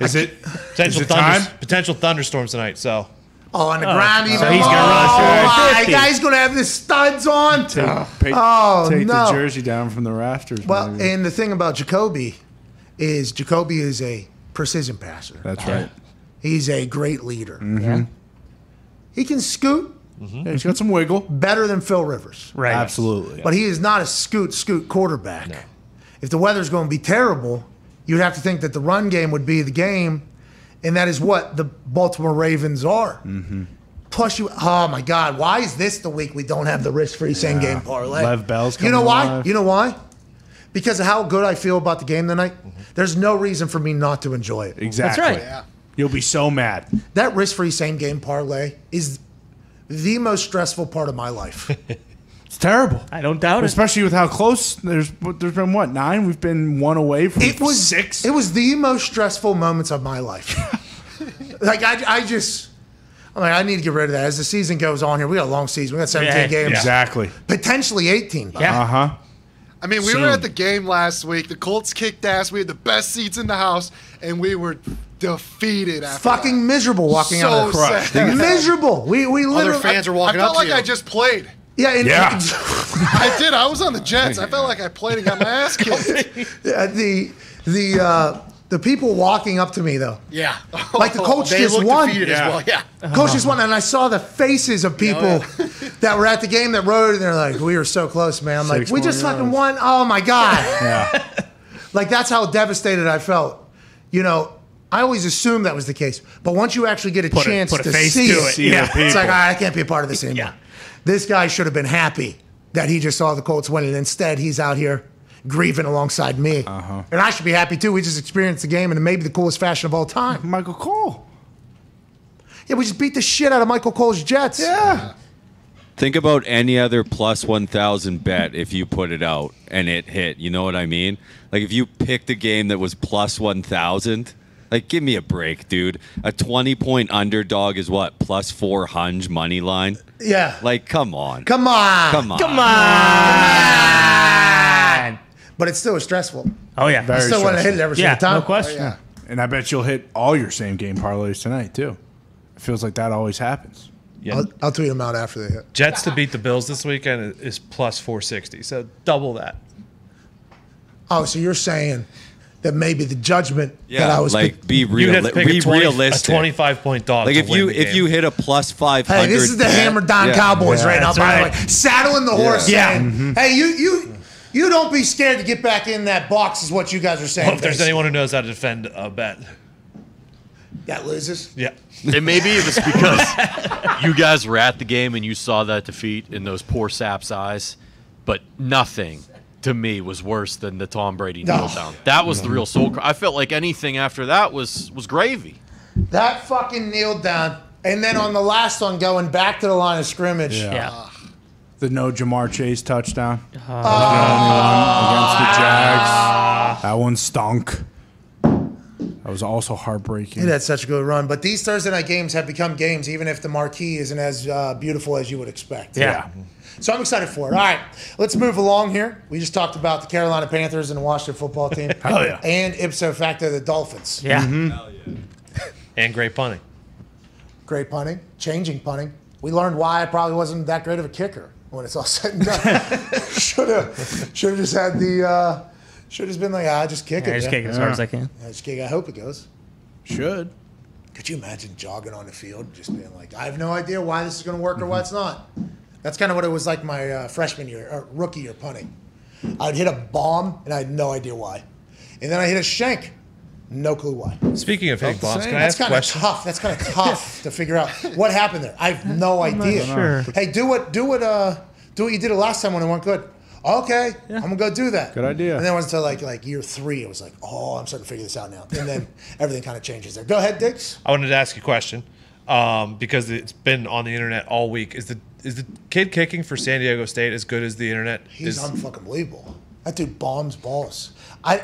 Is it? Is Potential, it thunders- time? potential thunderstorms tonight. So Oh, on the ground, even. so he's gonna oh, run my 50. guy's going to have the studs on. Take, pay- Oh, take no. the jersey down from the rafters. Well, maybe. and the thing about Jacoby is Jacoby is a precision passer. that's right. He's a great leader. Mm-hmm. He can scoot Yeah, he's got some wiggle. better than Phil Rivers, Right. Absolutely. but he is not a scoot scoot quarterback. If the weather's going to be terrible, you'd have to think that the run game would be the game, and that is what the Baltimore Ravens are. Mm-hmm. Plus, you, oh my God, why is this the week we don't have the risk-free same game parlay? Lev Bell's You know why? alive. You know why? Because of how good I feel about the game tonight. Mm-hmm. There's no reason for me not to enjoy it. exactly. That's right. Yeah. You'll be so mad. That risk-free same game parlay is the most stressful part of my life. It's terrible. I don't doubt it. Especially with how close there's there's been what nine? We've been one away from it was six. It was the most stressful moments of my life. like I, I just, I'm like, I need to get rid of that. As the season goes on here, we got a long season. We got 17 Yeah. games, exactly. potentially 18. Yeah. Uh huh. I mean, we Soon. were at the game last week. The Colts kicked ass. We had the best seats in the house, and we were defeated after Fucking that. miserable walking so out of the sad. miserable. We we literally Other literally fans are I walking felt up like to you. I just played. yeah and, Yeah. I did. I was on the Jets. I felt like I played and got my ass kicked. The the uh, the people walking up to me though. yeah. Like the coach they just look won. defeated Yeah. as well. Yeah. Coach just won, and I saw the faces of oh, people that were at the game that rode, and they're like, "We were so close, man." I'm like, "We more just fucking yards. won!" Oh my god! Yeah. like that's how devastated I felt. You know, I always assumed that was the case, but once you actually get a Put a- chance put a to face see to it, it. Yeah, it's like, people. all right, I can't be a part of this anymore. Yeah. This guy should have been happy that he just saw the Colts win, and instead he's out here grieving alongside me. Uh-huh. And I should be happy too. We just experienced the game in maybe the coolest fashion of all time. Michael Cole. Yeah, we just beat the shit out of Michael Cole's Jets. Yeah. Think about any other plus 1,000 bet if you put it out and it hit. You know what I mean? Like if you picked a game that was plus 1,000, like give me a break, dude. A 20 point underdog is what? Plus 400 money line? Yeah. Like, come on. Come on. Come on. Come on. But it still was stressful. Oh yeah. I still want to hit it every Yeah, single time. no question. Oh, yeah. And I bet you'll hit all your same game parlays tonight too. It feels like that always happens. Yeah. I'll, I'll tweet them out after they hit. Jets to beat the Bills this weekend is plus 460. So double that. Oh, so you're saying that maybe the judgment that I was like be You'd real, have to pick be a, 20, a realistic. 25 point dog. like to if win you the if game. you hit a plus 500 Hey, this is the Hammer Down Yeah. Cowboys Yeah, right now, that's by right. the way. Saddling the horse. Yeah. saying, mm-hmm. Hey, you you you don't be scared to get back in that box, is what you guys are saying. Well, if there's basically. anyone who knows how to defend a bet, that loses. yeah. And maybe it was because you guys were at the game and you saw that defeat in those poor Sap's eyes, but nothing to me was worse than the Tom Brady kneel No. down. That was the real soul. cr- I felt like anything after that was was gravy. That fucking kneel down. And then on the last one, going back to the line of scrimmage. Yeah. Yeah. Ah. The no Ja'Marr Chase touchdown. Uh, That the only one against the Jags. That one stunk. That was also heartbreaking. It had such a good run. But these Thursday night games have become games, even if the marquee isn't as uh, beautiful as you would expect. Yeah. So I'm excited for it. All right, let's move along here. We just talked about the Carolina Panthers and the Washington football team. Hell yeah. And ipso facto, the Dolphins. Yeah. Hell Yeah. And great punting. Great punting, changing punting. We learned why I probably wasn't that great of a kicker when it's all said and done. should have, should have just had the, uh, should have just been like, ah, just kick I it. just yeah. kick it as hard as I can. Yeah, just kick. I hope it goes. Should. Could you imagine jogging on the field, just being like, I have no idea why this is going to work or why it's not? That's kind of what it was like my uh, freshman year, or rookie year punting. I'd hit a bomb and I had no idea why. And then I hit a shank, no clue why. Speaking of hitting bombs, can I That's ask kind of question? tough. That's kind of tough to figure out what happened there. I have no idea. sure. Hey, do what do what uh do what you did the last time when it went good. Okay, I'm gonna go do that. Good idea. And then it wasn't until like like year three, it was like, oh, I'm starting to figure this out now. And then everything kind of changes there. Go ahead, Diggs. I wanted to ask you a question um, because it's been on the internet all week. Is the is the kid kicking for San Diego State as good as the internet? He's is, unfucking believable. That dude bombs balls. I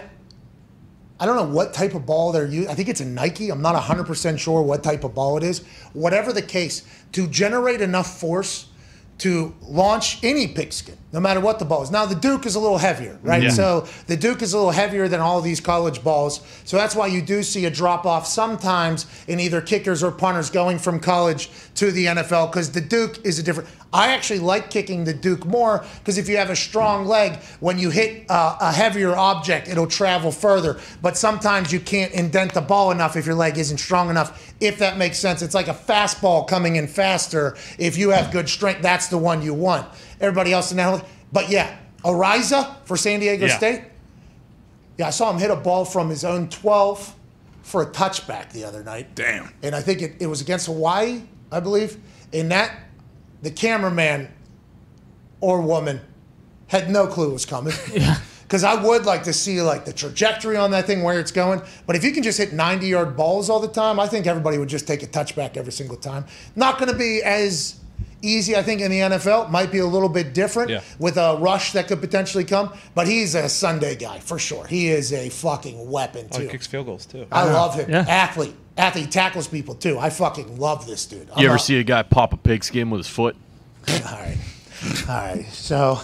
I don't know what type of ball they're using. I think it's a Nike. I'm not 100% sure what type of ball it is. Whatever the case, to generate enough force to launch any pigskin, no matter what the ball is. Now, the Duke is a little heavier, right? Yeah. So the Duke is a little heavier than all these college balls. So that's why you do see a drop off sometimes in either kickers or punters going from college to the NFL because the Duke is a different. I actually like kicking the Duke more because if you have a strong leg, when you hit uh, a heavier object, it'll travel further. But sometimes you can't indent the ball enough if your leg isn't strong enough. If that makes sense, it's like a fastball coming in faster. If you have good strength, that's the one you want. Everybody else in that. But yeah, Araiza for San Diego Yeah. State. Yeah, I saw him hit a ball from his own 12 for a touchback the other night. Damn. And I think it, it was against Hawaii, I believe. And that, the cameraman or woman had no clue it was coming. Yeah. Because I would like to see like the trajectory on that thing, where it's going. But if you can just hit 90 yard balls all the time, I think everybody would just take a touchback every single time. Not going to be as easy, I think, in the NFL. Might be a little bit different Yeah. with a rush that could potentially come. But he's a Sunday guy for sure. He is a fucking weapon, oh, too. he kicks field goals too. I love him. Yeah. Athlete. Athlete tackles people too. I fucking love this dude. I'm You ever a- see a guy pop a pigskin with his foot? All right. All right. So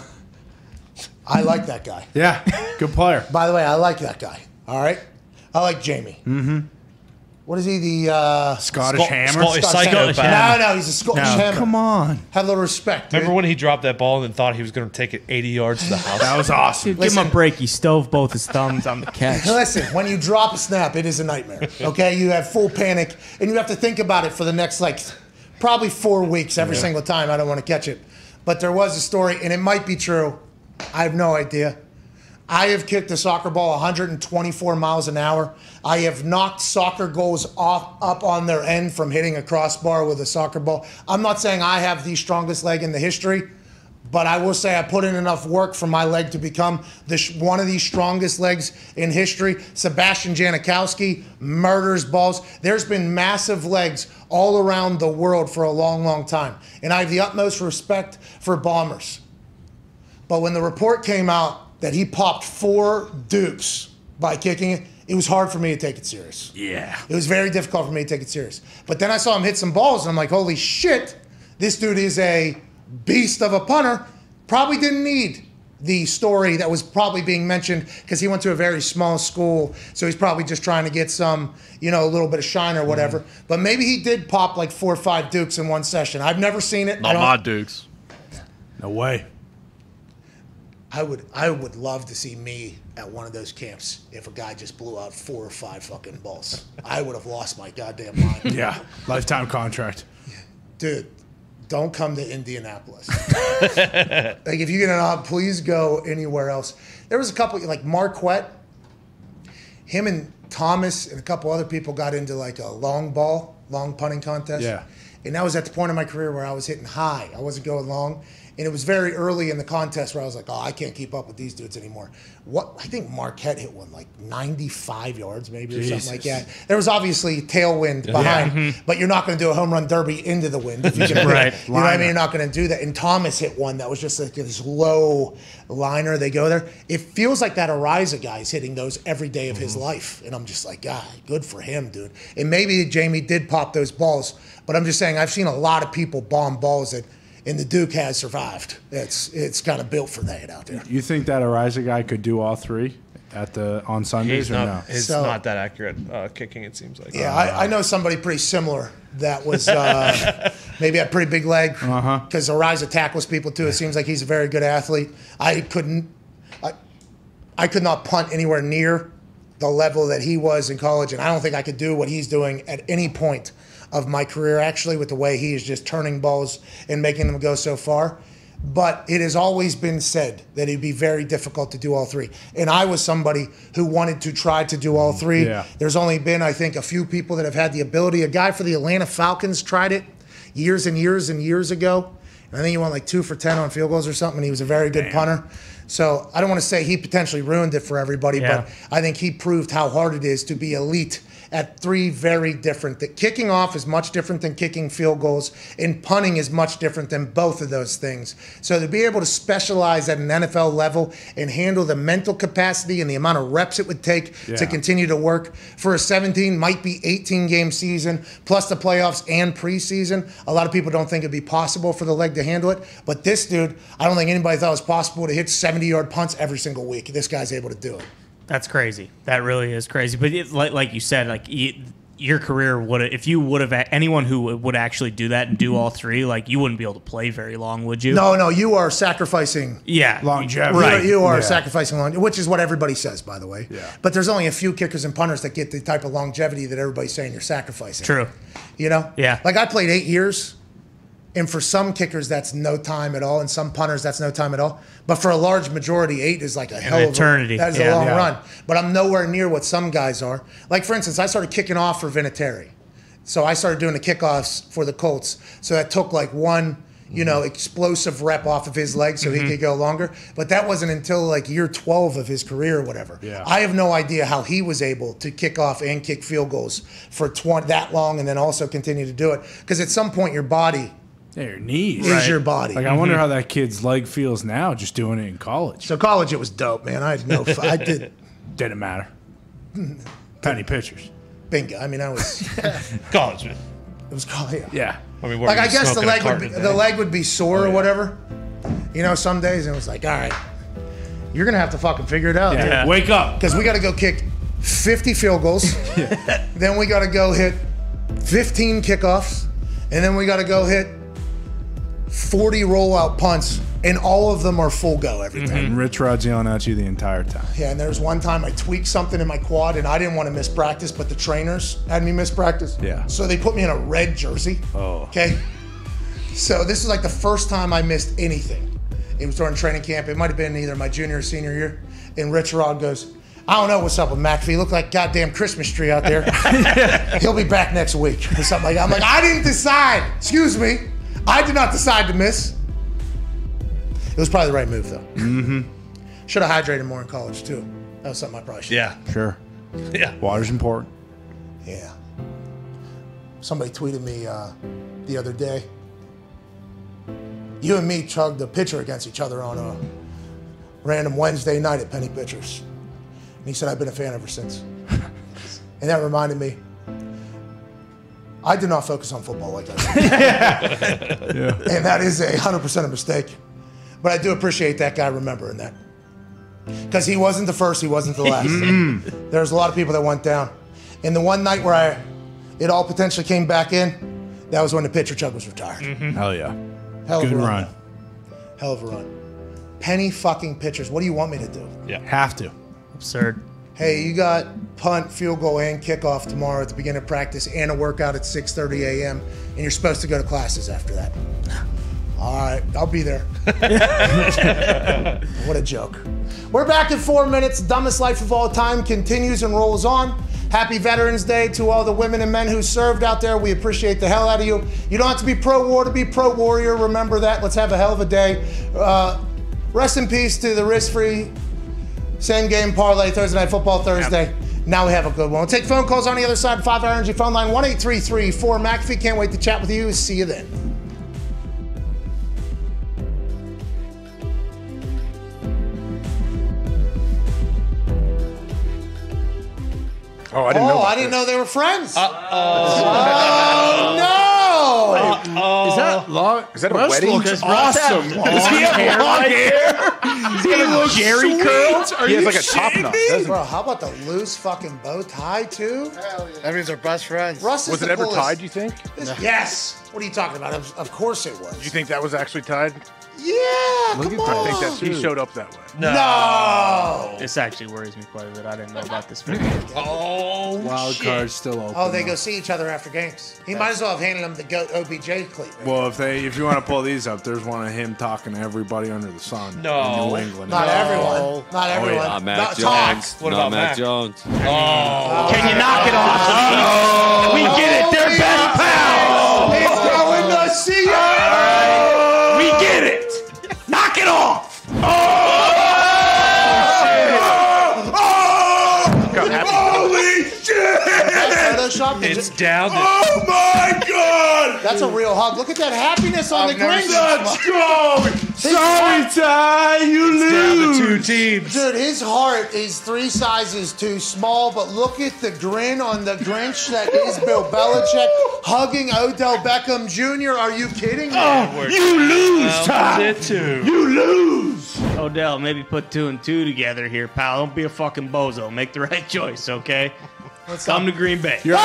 I like that guy. Yeah. Good player. By the way, I like that guy. All right. I like Jamie. Mm-hmm. What is he? The uh, Scottish Scot- Hammer. Scot- Scottish psychopath. Hammer. No, no, he's a Scottish No. Hammer. Come on. Have a little respect. Dude. Remember when he dropped that ball and then thought he was going to take it 80 yards to the house? That was awesome. Dude, give him a break. He stove both his thumbs on the catch. Listen, when you drop a snap, it is a nightmare. Okay, you have full panic, and you have to think about it for the next like probably four weeks every single time. I don't want to catch it, but there was a story, and it might be true. I have no idea. I have kicked a soccer ball 124 miles an hour. I have knocked soccer goals off up on their end from hitting a crossbar with a soccer ball. I'm not saying I have the strongest leg in the history, but I will say I put in enough work for my leg to become the sh- one of the strongest legs in history. Sebastian Janikowski murders balls. There's been massive legs all around the world for a long, long time, and I have the utmost respect for bombers. But when the report came out that he popped four dukes by kicking it, it was hard for me to take it serious. Yeah. It was very difficult for me to take it serious. But then I saw him hit some balls, and I'm like, holy shit, this dude is a beast of a punter. Probably didn't need the story that was probably being mentioned because he went to a very small school. So he's probably just trying to get some, you know, a little bit of shine or whatever. Mm. But maybe he did pop like four or five dukes in one session. I've never seen it. Not don't- my Dukes. No way. I would I would love to see me at one of those camps if a guy just blew out four or five fucking balls. I would have lost my goddamn mind. Yeah. Lifetime contract. Dude, don't come to Indianapolis. like if you get an op, please go anywhere else. There was a couple like Marquette, him and Thomas and a couple other people got into like a long ball, long punting contest. Yeah. And that was at the point of my career where I was hitting high. I wasn't going long. And it was very early in the contest where I was like, oh, I can't keep up with these dudes anymore. What I think Marquette hit one like 95 yards maybe or something like that. There was obviously tailwind behind, mm-hmm. but you're not going to do a home run derby into the wind. If you can Right. You know what I mean? You're not going to do that. And Thomas hit one that was just like this low liner. They go there. It feels like that Araiza guy's hitting those every day of his mm-hmm. life. And I'm just like, God, good for him, dude. And maybe Jamie did pop those balls, but I'm just saying I've seen a lot of people bomb balls that, and the Duke has survived. It's it's kind of built for that out there. You think that Araiza guy could do all three at the on Sundays He's or not, no? he's So- not that accurate uh, kicking, it seems like. Yeah, I, I know somebody pretty similar that was uh, maybe had a pretty big leg because Araiza tackles people too. It seems like he's a very good athlete. I couldn't, I, I could not punt anywhere near the level that he was in college, and I don't think I could do what he's doing at any point of my career. Actually, with the way he is just turning balls and making them go so far. But it has always been said that it'd be very difficult to do all three. And I was somebody who wanted to try to do all three. Yeah. There's only been, I think, a few people that have had the ability. A guy for the Atlanta Falcons tried it years and years and years ago. And I think he went like two for 10 on field goals or something. And he was a very good punter. So I don't want to say he potentially ruined it for everybody, Yeah. but I think he proved how hard it is to be elite at three very different. That kicking off is much different than kicking field goals, and punting is much different than both of those things. So to be able to specialize at an NFL level and handle the mental capacity and the amount of reps it would take to continue to work for a 17, might be 18 game season plus the playoffs and preseason. A lot of people don't think it'd be possible for the leg to handle it, but this dude, I don't think anybody thought it was possible to hit 70 yard punts every single week. This guy's able to do it. That's crazy. That really is crazy. But it, like, like you said, like you, your career would if you would have anyone who would actually do that and do all three, like you wouldn't be able to play very long, would you? No, no, you are sacrificing Yeah. Longevity. Right. Right. You are Yeah. sacrificing long, which is what everybody says, by the way. Yeah. But there's only a few kickers and punters that get the type of longevity that everybody's saying you're sacrificing. True. You know? Yeah. Like I played eight years, and for some kickers that's no time at all, and some punters that's no time at all. But for a large majority, eight is like a hell of eternity. a that is Yeah. a long Yeah. run. But I'm nowhere near what some guys are. Like for instance, I started kicking off for Vinatieri. So I started doing the kickoffs for the Colts. So that took like one, you know, mm-hmm. explosive rep off of his leg so he mm-hmm. could go longer. But that wasn't until like year 12 of his career or whatever. Yeah. I have no idea how he was able to kick off and kick field goals for 20, that long and then also continue to do it. Because at some point, your body Yeah, your knees. is your body. Like I wonder mm-hmm. how that kid's leg feels now, just doing it in college. so college, it was dope, man. I had no, f- I did Didn't matter. Penny Pitchers. bingo. I mean, I was, College, man. It was college. Yeah. Yeah. I mean, Like I guess the leg would be, the leg would be sore or oh, whatever. You know, some days it was like, all right, you're gonna have to fucking figure it out, Yeah. Wake up. because we got to go kick 50 field goals, then we got to go hit 15 kickoffs, and then we got to go hit 40 rollout punts, and all of them are full go every mm-hmm. time. And Rich Rod's yelling at you the entire time. Yeah, and there was one time I tweaked something in my quad, and I didn't want to miss practice, but the trainers had me miss practice. Yeah. So they put me in a red jersey. Oh. Okay. So this is like the first time I missed anything. It was during training camp. It might have been either my junior or senior year. And Rich Rod goes, I don't know what's up with McAfee. Look like goddamn Christmas tree out there. He'll be back next week or something like that. I'm like, I didn't decide. Excuse me. I did not decide to miss. It was probably the right move though. Mm-hmm. Should have hydrated more in college too. That was something I probably should. Yeah. Sure. Yeah. Water's important. Yeah. Somebody tweeted me uh, the other day. You and me chugged a pitcher against each other on a random Wednesday night at Penny Pitchers. And he said, I've been a fan ever since. and that reminded me, I did not focus on football like that. yeah. yeah. And that is a 100% a mistake. But I do appreciate that guy remembering that. Because he wasn't the first, he wasn't the last. Mm-hmm. There's a lot of people that went down. And the one night where I, it all potentially came back in, that was when the pitcher chug was retired. Hell yeah. Hell of Good a run. run. Hell of a run. Penny fucking pitchers. What do you want me to do? Yeah. Have to. Absurd. Hey, you got punt, field goal, and kickoff tomorrow at the beginning of practice, and a workout at 6:30 a.m. And you're supposed to go to classes after that. All right, I'll be there. what a joke. We're back in four minutes. Dumbest life of all time continues and rolls on. Happy Veterans Day to all the women and men who served out there. We appreciate the hell out of you. You don't have to be pro war to be pro warrior. Remember that. Let's have a hell of a day. Uh, rest in peace to the risk free same game parlay Thursday night football Thursday. Now we have a good one. We'll take phone calls on the other side. Five Hour Energy phone line one eight three three four McAfee. Can't wait to chat with you. See you then. Oh, I didn't oh, know. I didn't know they were friends. Uh oh no! Is that long? Is that a Russ wedding? looks awesome. Does he have long hair? Does he have Jerry curls? Are he has you like a top knot, me? doesn't Bro, how about the loose fucking bow tie too? That means they're best friends. Russ is Was it ever coolest. tied? You think? Yes. What are you talking about? Of, of course it was. Do You think that was actually tied? Yeah. Look come at on. I think that he showed up that way. No. This actually worries me quite a bit. I didn't know about this. Oh, Wild shit. card's still open. Oh, they though. go see each other after games. He might as well have handed him the goat OBJ cleat. Well, if they if you want to pull these up, there's one of him talking to everybody under the sun. No. in New England. Not No. everyone. Not oh, everyone. Not Mac Not Jones. Todd. What Not about Mac Mac? Jones. Oh. Can you knock it off? Oh. we get it. They're oh, best pals. He's going to see you. Get it. Knock it off. Holy shit! Photoshop. It's down. The, Oh my god! That's a real hug. Look at that happiness on the never green. Let's go! Sorry, Ty, you lose. down the two teams. Dude, his heart is three sizes too small, but look at the grin on the Grinch that is Bill Belichick hugging Odell Beckham Jr. Are you kidding me? Oh, you lose, Well, Ty. did too. You lose. Odell, maybe put two and two together here, pal. Don't be a fucking bozo. Make the right choice, okay? Come to Green Bay. You're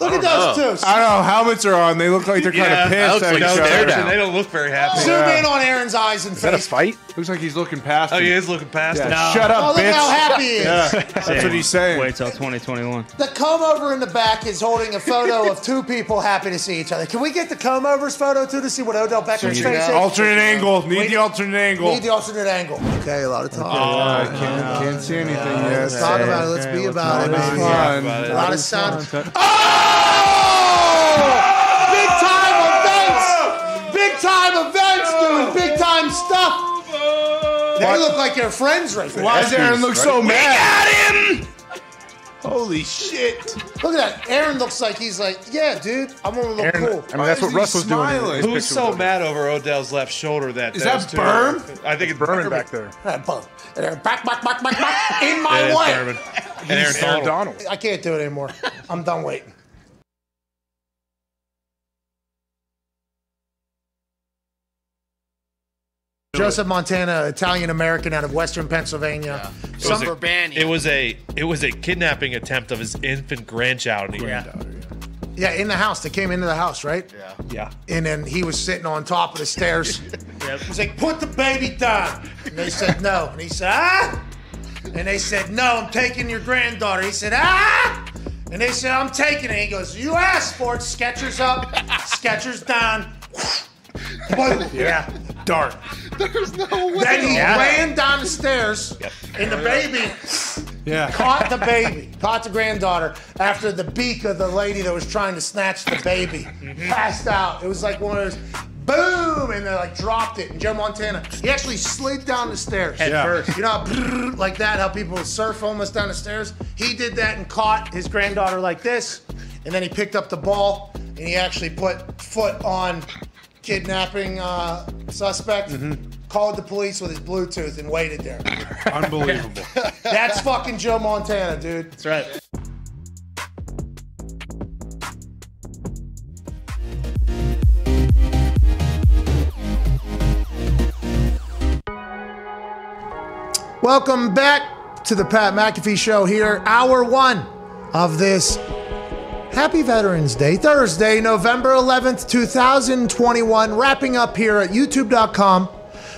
Look at those two. I don't know. Helmets are on. They look like they're kind Yeah, of that pissed looks at like each no other. stare down. They don't look very happy. Zoom in on Aaron's eyes and Is that a face. fight? Looks like he's looking past. Oh, him. he is looking past Yeah, it. No. Shut Oh, up, look bitch. how happy he is. Yeah, that's what he's saying. Wait till 2021. The comb over in the back is holding a photo of two people happy to see each other. Can we get the comb overs photo too to see what Odell Beckham's face is? Alternate angle. Need Wait. the alternate angle. Need the alternate angle. Okay, a lot of talk. Oh, I can't, can't see anything yet. Let's talk about it. Let's be about it. It's fun. A lot of sound. Oh! Ah! Big time events! Big time events doing big time stuff. They look like they're friends right now. Why does Aaron look so mad? We mad? Holy shit. Look at that. Aaron looks like he's like, yeah, dude, I'm gonna look Aaron, cool. I mean, that's Why what is he Russ was doing. in smiling? his Who's picture so with mad over Odell's left shoulder that Is those that two- Berm? I think it's Berman back there. And boom. And Aaron, back, back, back, back, back, in my It is way. Berman. And Aaron Aaron Donald. Donald. I can't do it anymore. I'm done waiting. Joseph Montana, Italian American out of Western Pennsylvania. It was, a, it was a it was a kidnapping attempt of his infant grandchild. Yeah. yeah, in the house. They came into the house, right? Yeah. yeah. And then he was sitting on top of the stairs. Yep. He's like, put the baby down. And they said no. And he said, ah. And they said, no, I'm taking your granddaughter. He said, ah. And they said, I'm taking it. He goes, You asked for it. Skechers up, Skechers down. Boom. Yeah. Dart. There's no way. Then he Yeah. ran down the stairs, and the baby Yeah. caught the baby, caught the granddaughter after the beak of the lady that was trying to snatch the baby mm-hmm. passed out. It was like one of those. Boom! And they like dropped it. And Joe Montana, he actually slid down the stairs. At Yeah. first. You know, how like that, how people surf almost down the stairs? He did that and caught his granddaughter like this. And then he picked up the ball and he actually put foot on kidnapping uh, suspect, called the police with his Bluetooth and waited there. Unbelievable. That's fucking Joe Montana, dude. That's right. Welcome back to the Pat McAfee Show here, hour one of this Happy Veterans Day, Thursday, November 11th, 2021. Wrapping up here at youtube.com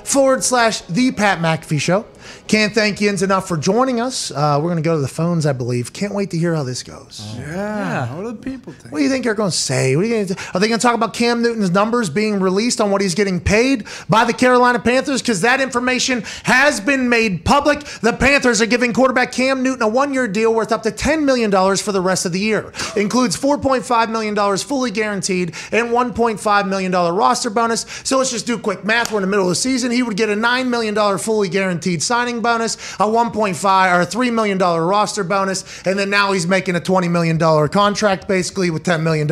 forward slash The Pat McAfee Show. Can't thank you enough for joining us. Uh, we're going to go to the phones, I believe. Can't wait to hear how this goes. Yeah. What do the people think? What do you think they're going to say? What are, you gonna, are they going to talk about Cam Newton's numbers being released on what he's getting paid by the Carolina Panthers? Because that information has been made public. The Panthers are giving quarterback Cam Newton a one-year deal worth up to $10 million for the rest of the year. Includes $4.5 million fully guaranteed and $1.5 million roster bonus. So let's just do quick math. We're in the middle of the season. He would get a $9 million fully guaranteed signing bonus, a 1.5 or a $3 million roster bonus, and then now he's making a $20 million contract basically with $10 million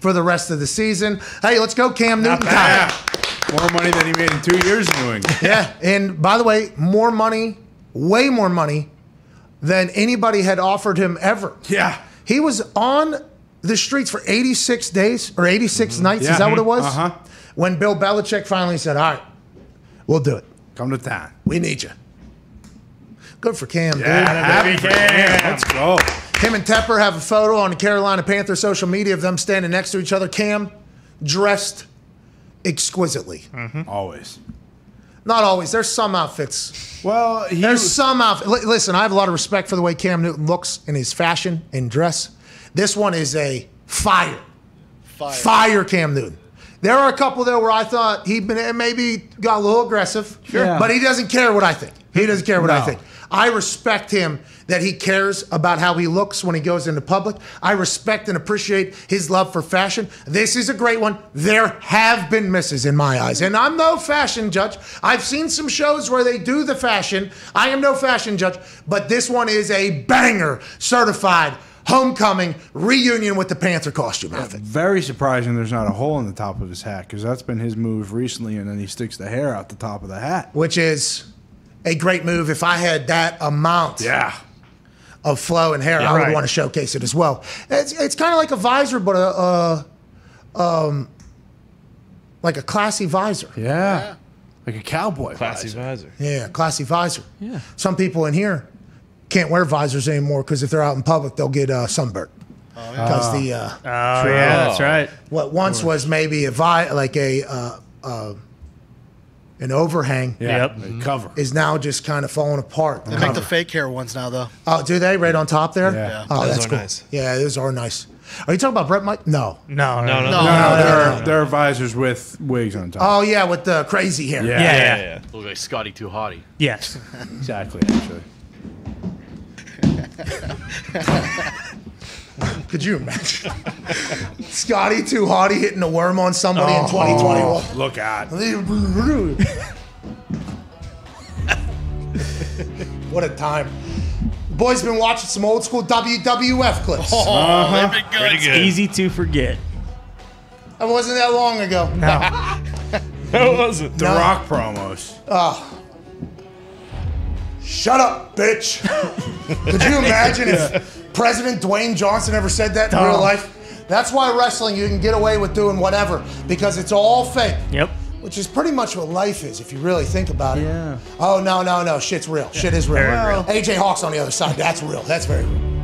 for the rest of the season. Hey, let's go, Cam Newton. Yeah. More money than he made in two years in New England. Yeah, and by the way, more money, way more money than anybody had offered him ever. Yeah. He was on the streets for 86 days or 86 nights. Yeah. Is that what it was? Uh-huh. When Bill Belichick finally said, All right, we'll do it. Come to town. We need you. Good for Cam, dude. Happy for Cam. Let's go. Him and Tepper have a photo on the Carolina Panther social media of them standing next to each other. Cam dressed exquisitely. Mm-hmm. Always. Not always. There's some outfits. Well, he There's was- some outfit. li- Listen, I have a lot of respect for the way Cam Newton looks in his fashion and dress. This one is a fire. Fire. Fire Cam Newton. There are a couple there where I thought he been eh, maybe got a little aggressive, Sure. Yeah. but he doesn't care what I think. He doesn't care what I think. I respect him that he cares about how he looks when he goes into public. I respect and appreciate his love for fashion. This is a great one. There have been misses in my eyes, and I'm no fashion judge. I've seen some shows where they do the fashion. I am no fashion judge, but this one is a banger, certified homecoming reunion with the Panther costume outfit. very surprising there's not a hole in the top of his hat because that's been his move recently, and then he sticks the hair out the top of the hat. which is a great move. If I had that amount Yeah. of flow and hair, Yeah, I would right. want to showcase it as well. It's, it's kind of like a visor, but a, a um, like a classy visor. Yeah. Like a cowboy. Classy visor. visor. Yeah, classy visor. Yeah. Some people in here can't wear visors anymore because if they're out in public, they'll get uh, sunburnt. Because the uh, Oh yeah, that's right. what once was maybe a vi- like a uh, uh, an overhang Yeah. Yep. a mm-hmm. Cover. is now just kind of falling apart. They make the fake hair ones now, though. Oh, do they right on top there? Yeah. Oh, Those that's are cool. nice. Yeah, those are nice. Are you talking about Brett Mike? No. No, no, No, no, No. No, no. there are, there are visors with wigs on top. Oh yeah, with the crazy hair. Yeah. Yeah, Yeah, yeah. yeah. Look like Scotty Too Hotty. Yes. Exactly, actually. Could you imagine? Scotty too hotty hitting a worm on somebody in 2021. Look at. what a time. Boys been watching some old school WWF clips. Oh, they've been good. Pretty good. Easy to forget. It wasn't that long ago. No, it wasn't. The No. Rock promos. Ah. Shut up, bitch. Could you imagine if President Dwayne Johnson ever said that in real life? That's why wrestling, you can get away with doing whatever because it's all fake. Yep. Which is pretty much what life is if you really think about it. Yeah. Oh, no, no, no. Shit's real. Shit is real. Very real. AJ Hawk's on the other side. That's real. That's very real.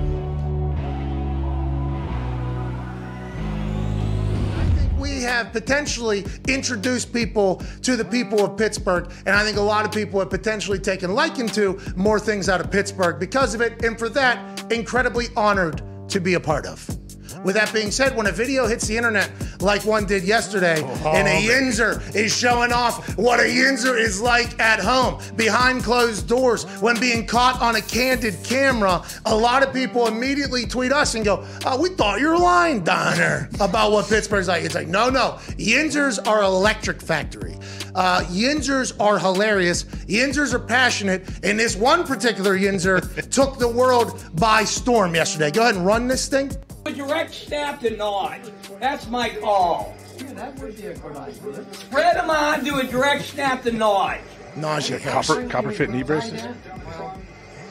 We have potentially introduced people to the people of Pittsburgh, and I think a lot of people have potentially taken liking to more things out of Pittsburgh because of it, and for that, incredibly honored to be a part of. With that being said, when a video hits the internet like one did yesterday, and a Yinzer is showing off what a Yinzer is like at home, behind closed doors, when being caught on a candid camera, a lot of people immediately tweet us and go, oh, we thought you were lying, Donner, about what Pittsburgh's like. It's like, no, no. Yinzers are electric factory. Uh, Yinzers are hilarious. Yinzers are passionate. And this one particular Yinzer took the world by storm yesterday. Go ahead and run this thing. A direct snap to Nod. That's my call. yeah that would be a nice Spread them on, do a direct snap to Nod. Nausea. Copper, copper fit knee braces.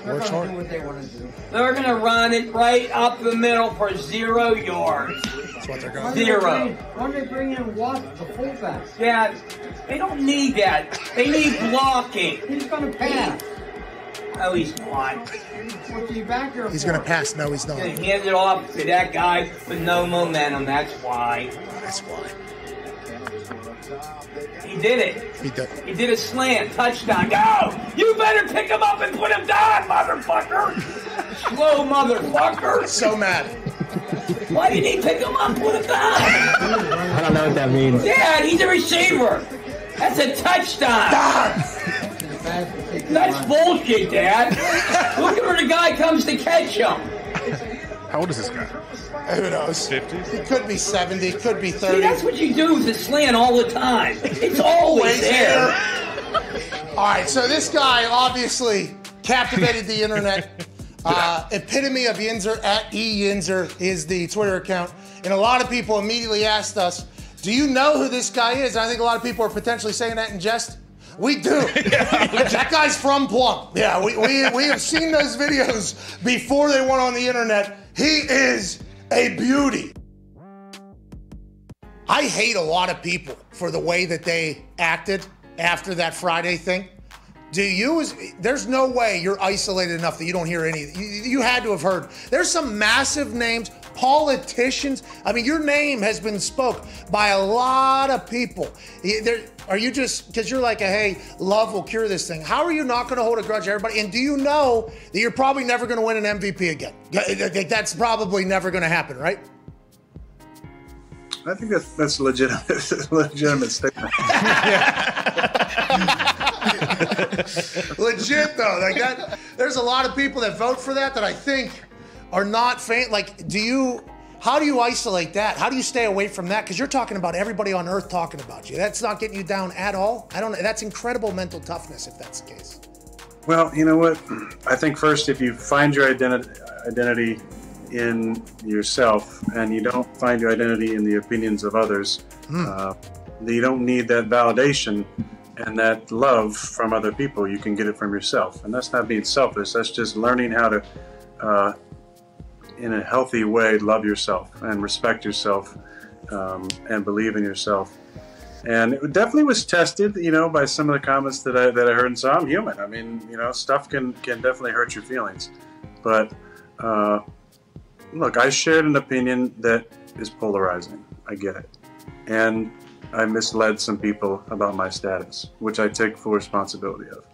Works hard. They're gonna run it right up the middle for zero yards. That's what they're going Zero. Why don't they bring in what? The fullbacks. Yeah, they don't need that. They need blocking. He's gonna pass. Oh, he's not. What's he back there He's going to pass. No, he's not. Gonna hand it off to that guy with no momentum. That's why. That's why. He did it. He did. He did a slant, touchdown. Go! You better pick him up and put him down, motherfucker! Slow motherfucker! So mad. Why didn't he pick him up and put him down? I don't know what that means. Dad, he's a receiver. That's a touchdown. That's bullshit, Dad. Look at where the guy comes to catch him. How old is this guy? Who knows? 50? He could be 70, could be See, 30. that's what you do with the slant all the time. It's always there. All right, so this guy obviously captivated the internet. Uh, epitome of Yinzer at E Yinzer is the Twitter account, and a lot of people immediately asked us, "Do you know who this guy is?" And I think a lot of people are potentially saying that in jest. We do. that guy's from Plum. Yeah, we, we, we have seen those videos before they went on the internet. He is a beauty. I hate a lot of people for the way that they acted after that Friday thing. Do you? Is, there's no way you're isolated enough that you don't hear any. You, you had to have heard. There's some massive names, politicians. I mean, your name has been spoke by a lot of people. There, are you just because you're like a hey, love will cure this thing? How are you not going to hold a grudge, everybody? And do you know that you're probably never going to win an MVP again? That's probably never going to happen, right? I think that's that's a legitimate legitimate statement. Legit though, like that. There's a lot of people that vote for that that I think are not fan. Like, do you? How do you isolate that? How do you stay away from that? Because you're talking about everybody on earth talking about you. That's not getting you down at all. I don't. know. That's incredible mental toughness if that's the case. Well, you know what? I think first, if you find your identity identity in yourself and you don't find your identity in the opinions of others, uh, you don't need that validation and that love from other people. You can get it from yourself, and that's not being selfish. That's just learning how to, uh, in a healthy way, love yourself and respect yourself um, and believe in yourself. And it definitely was tested, you know, by some of the comments that I that I heard. And saw. I'm human. I mean, you know, stuff can can definitely hurt your feelings. But uh, look, I shared an opinion that is polarizing. I get it, and I misled some people about my status, which I take full responsibility of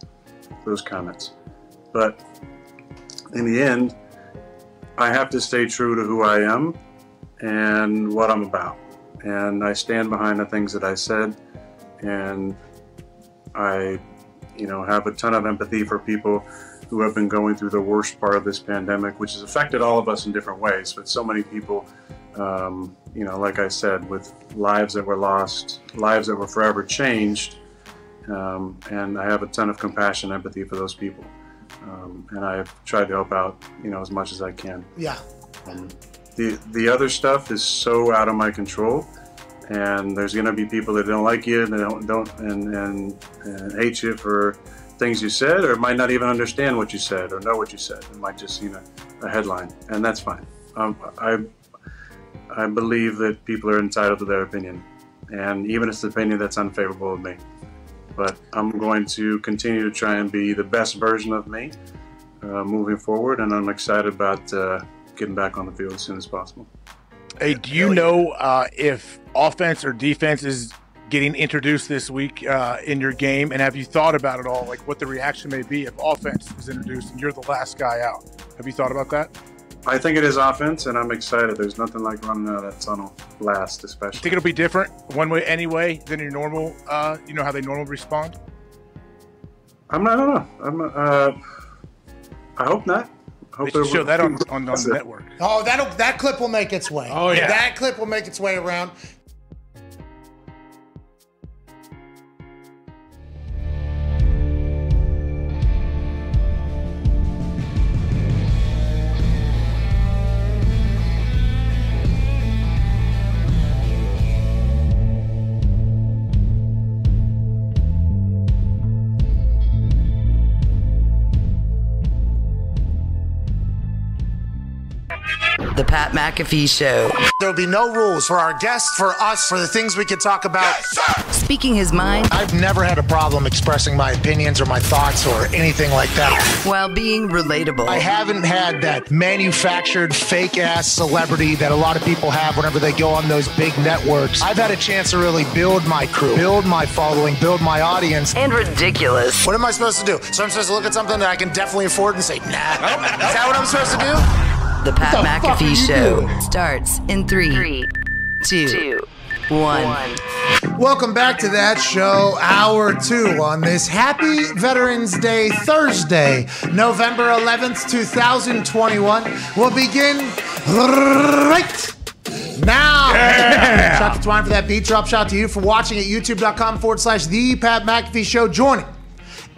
those comments. But in the end, I have to stay true to who I am and what I'm about. And I stand behind the things that I said. And I, you know, have a ton of empathy for people who have been going through the worst part of this pandemic, which has affected all of us in different ways. But so many people, um, you know, like I said, with lives that were lost, lives that were forever changed. Um, and I have a ton of compassion, and empathy for those people. Um, and I've tried to help out, you know, as much as I can. Yeah. Um, the the other stuff is so out of my control, and there's gonna be people that don't like you and they don't don't and and, and hate you for things you said, or might not even understand what you said or know what you said. It might just you know a headline, and that's fine. Um, I I believe that people are entitled to their opinion, and even if it's an opinion that's unfavorable of me. But I'm going to continue to try and be the best version of me uh, moving forward, and I'm excited about uh, getting back on the field as soon as possible. Hey, do you know uh, if offense or defense is getting introduced this week uh, in your game? And have you thought about it all? Like what the reaction may be if offense is introduced and you're the last guy out? Have you thought about that? I think it is offense, and I'm excited. There's nothing like running out of that tunnel last, especially. Think it'll be different one way anyway than your normal. Uh, you know how they normally respond. I'm not. I don't know. I'm. Uh, I hope not. I hope They should they're- show that on on, on the network. Oh, that'll that clip will make its way. Oh, yeah. that clip will make its way around. The Pat McAfee Show. There'll be no rules for our guests, for us, for the things we could talk about. Speaking his mind I've never had a problem expressing my opinions or my thoughts or anything like that. while being relatable. I haven't had that manufactured fake ass celebrity that a lot of people have whenever they go on those big networks. I've had a chance to really build my crew, build my following, build my audience. And ridiculous. What am I supposed to do? So I'm supposed to look at something that I can definitely afford and say, nah. Is that what I'm supposed to do? The Pat the McAfee Show doing? starts in three, two, one. Welcome back to that show, hour two, on this happy Veterans Day Thursday, November 11th, 2021. We'll begin right now. Shout out to Twine for that beat drop. Shout out to you for watching at youtube.com forward slash the Pat McAfee Show. Joining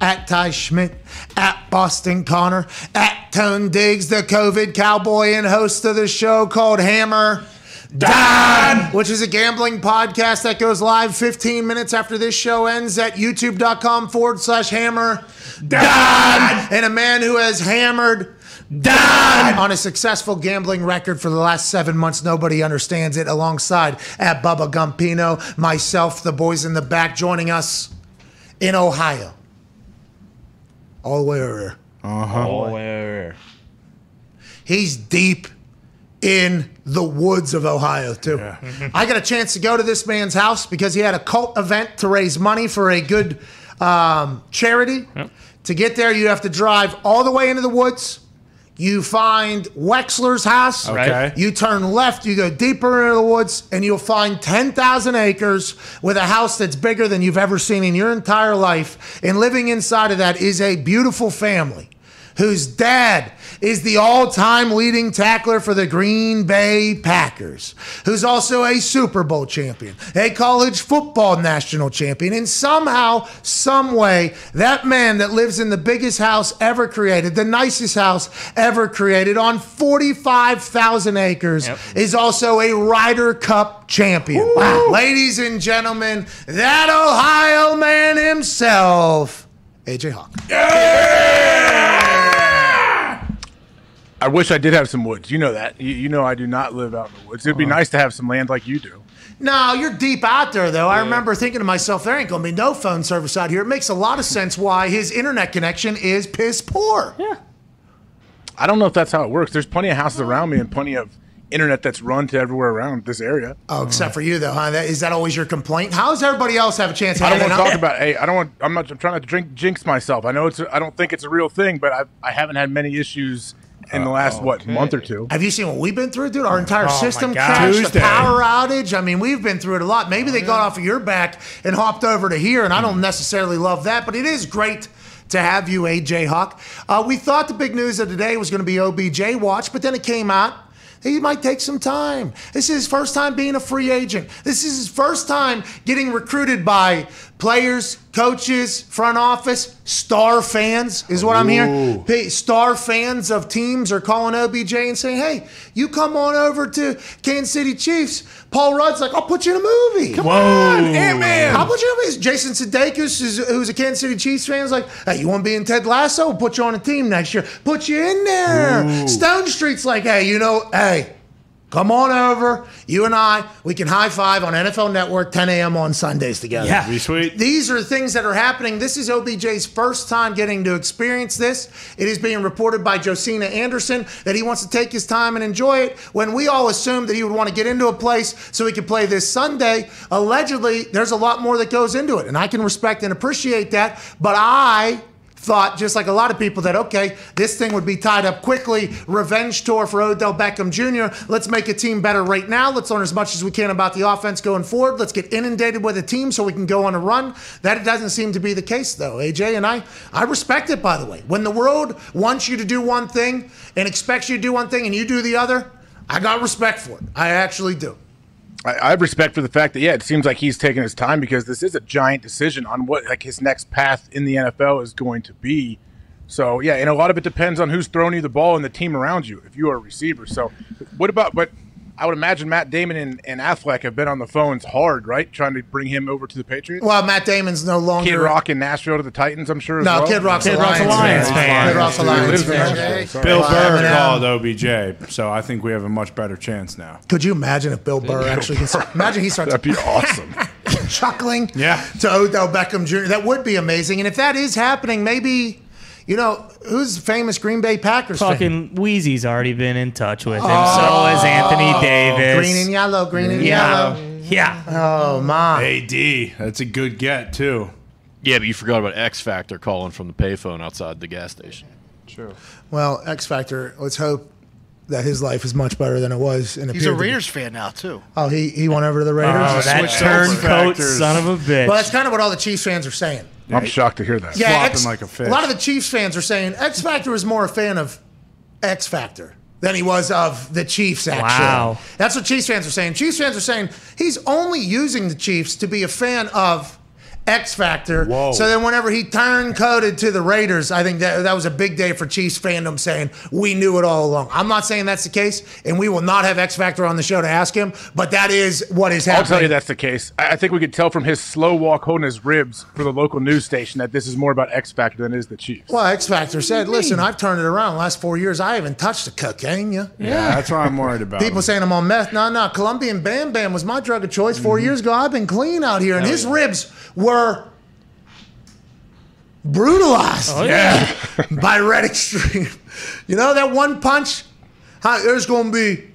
at Ty Schmidt, at Boston Connor, at Tone Digz, the COVID cowboy and host of the show called Hammer. Dahn, which is a gambling podcast that goes live 15 minutes after this show ends at youtube.com forward slash hammer. Dahn, and a man who has hammered Don on a successful gambling record for the last seven months. Nobody understands it. Alongside at Bubba Gumpino, myself, the boys in the back, joining us in Ohio. All the way over there. Uh-huh. All the way over here. He's deep in the woods of Ohio, too. I got a chance to go to this man's house because he had a cult event to raise money for a good um, charity. To get there, you have to drive all the way into the woods. You find Wexler's house. Okay. You turn left, you go deeper into the woods, and you'll find 10,000 acres with a house that's bigger than you've ever seen in your entire life. And living inside of that is a beautiful family whose dad is the all time leading tackler for the Green Bay Packers, who's also a Super Bowl champion, a college football national champion, and somehow, some way, that man that lives in the biggest house ever created, the nicest house ever created on 45,000 acres, is also a Ryder Cup champion. Wow. Ladies and gentlemen, that Ohio man himself, AJ Hawk. I wish I did have some woods. You know that. You, you know I do not live out in the woods. It'd be uh-huh. nice to have some land like you do. No, you're deep out there, though. I remember thinking to myself, there ain't going to be no phone service out here. It makes a lot of sense why his internet connection is piss poor. Yeah. I don't know if that's how it works. There's plenty of houses around me and plenty of internet that's run to everywhere around this area. Oh, except for you, though, huh? That, is that always your complaint? How does everybody else have a chance? I don't want to talk about. Hey, I don't want. I'm not. I'm trying not to drink jinx myself. I know it's. I don't think it's a real thing, but I I haven't had many issues in the last what month or two. Have you seen what we've been through, dude? Our entire Oh, system crashed, Tuesday. the power outage. I mean, we've been through it a lot. Maybe they got off of your back and hopped over to here, and I don't necessarily love that, but it is great to have you, AJ Hawk. Uh, we thought the big news of today was going to be OBJ watch, but then it came out. He might take some time. This is his first time being a free agent. This is his first time getting recruited by players, coaches, front office, star fans, is what I'm hearing. Star fans of teams are calling OBJ and saying, hey, you come on over to Kansas City Chiefs. Paul Rudd's like, I'll put you in a movie. Come on, Ant-Man. I'll put you in a movie. Jason Sudeikis, is, who's a Kansas City Chiefs fan, is like, hey, you want to be in Ted Lasso? We'll put you on a team next year. Put you in there. Ooh. Stone Street's like, hey, you know, hey, Come on over. You and I, we can high five on NFL Network 10 a.m. on Sundays together. Yeah. Be sweet. These are things that are happening. This is OBJ's first time getting to experience this. It is being reported by Josina Anderson that he wants to take his time and enjoy it. When we all assumed that he would want to get into a place so he could play this Sunday, allegedly, there's a lot more that goes into it. And I can respect and appreciate that. But I thought, just like a lot of people, that okay, this thing would be tied up quickly. Revenge tour for Odell Beckham Jr. Let's make a team better right now. Let's learn as much as we can about the offense going forward. Let's get inundated with a team so we can go on a run. That doesn't seem to be the case, though, AJ. And I, I respect it, by the way. When the world wants you to do one thing and expects you to do one thing and you do the other, I got respect for it. I actually do. I, I have respect for the fact that yeah, it seems like he's taking his time because this is a giant decision on what like his next path in the NFL is going to be. So yeah, and a lot of it depends on who's throwing you the ball and the team around you. If you are a receiver, so what about? But I would imagine Matt Damon and, and Affleck have been on the phones hard, right, trying to bring him over to the Patriots. Well, Matt Damon's no longer. Kid Rock in Nashville to the Titans, I'm sure. as No, well. Kid Rock's a Lions fan. Kid Rock's a Lions fan. Bill Well, Burr Eminem. called OBJ, so I think we have a much better chance now. Could you imagine if Bill Burr actually gets? Imagine he starts. That'd be awesome. chuckling. Yeah. To Odell Beckham Jr. That would be amazing. And if that is happening, maybe, you know, who's famous Green Bay Packers fan? Fucking Weezy's already been in touch with him. so oh. has Anthony Davis. Green and yellow, green and Yeah. yellow. Yeah. Oh my. AD, that's a good get too. Yeah, but you forgot about X Factor calling from the payphone outside the gas station. True. Well, X Factor. Let's hope that his life is much better than it was. And He's a Raiders fan now too. Oh, he he went over to the Raiders. Oh, that turncoat son of a bitch. Well, that's kind of what all the Chiefs fans are saying. I'm shocked to hear that. Yeah, Flopping X, like a fish. a lot of the Chiefs fans are saying X Factor is more a fan of X Factor than he was of the Chiefs. Actually, Wow. that's what Chiefs fans are saying. Chiefs fans are saying he's only using the Chiefs to be a fan of X Factor. Whoa. So then, whenever he turned coded to the Raiders, I think that that was a big day for Chiefs fandom, saying we knew it all along. I'm not saying that's the case, and we will not have X Factor on the show to ask him, but that is what is happening. I'll tell you that's the case. I I think we could tell from his slow walk holding his ribs for the local news station that this is more about X Factor than it is the Chiefs. Well, X Factor said, "Listen, I've turned it around. The last four years, I haven't touched the cocaine. Yeah, Yeah, that's what I'm worried about. People saying I'm on meth. No, no. Colombian Bam Bam was my drug of choice 4 mm-hmm. years ago. I've been clean out here, and his ribs were brutalized Oh, yeah. by Red Extreme. You know that one punch? How, there's going to be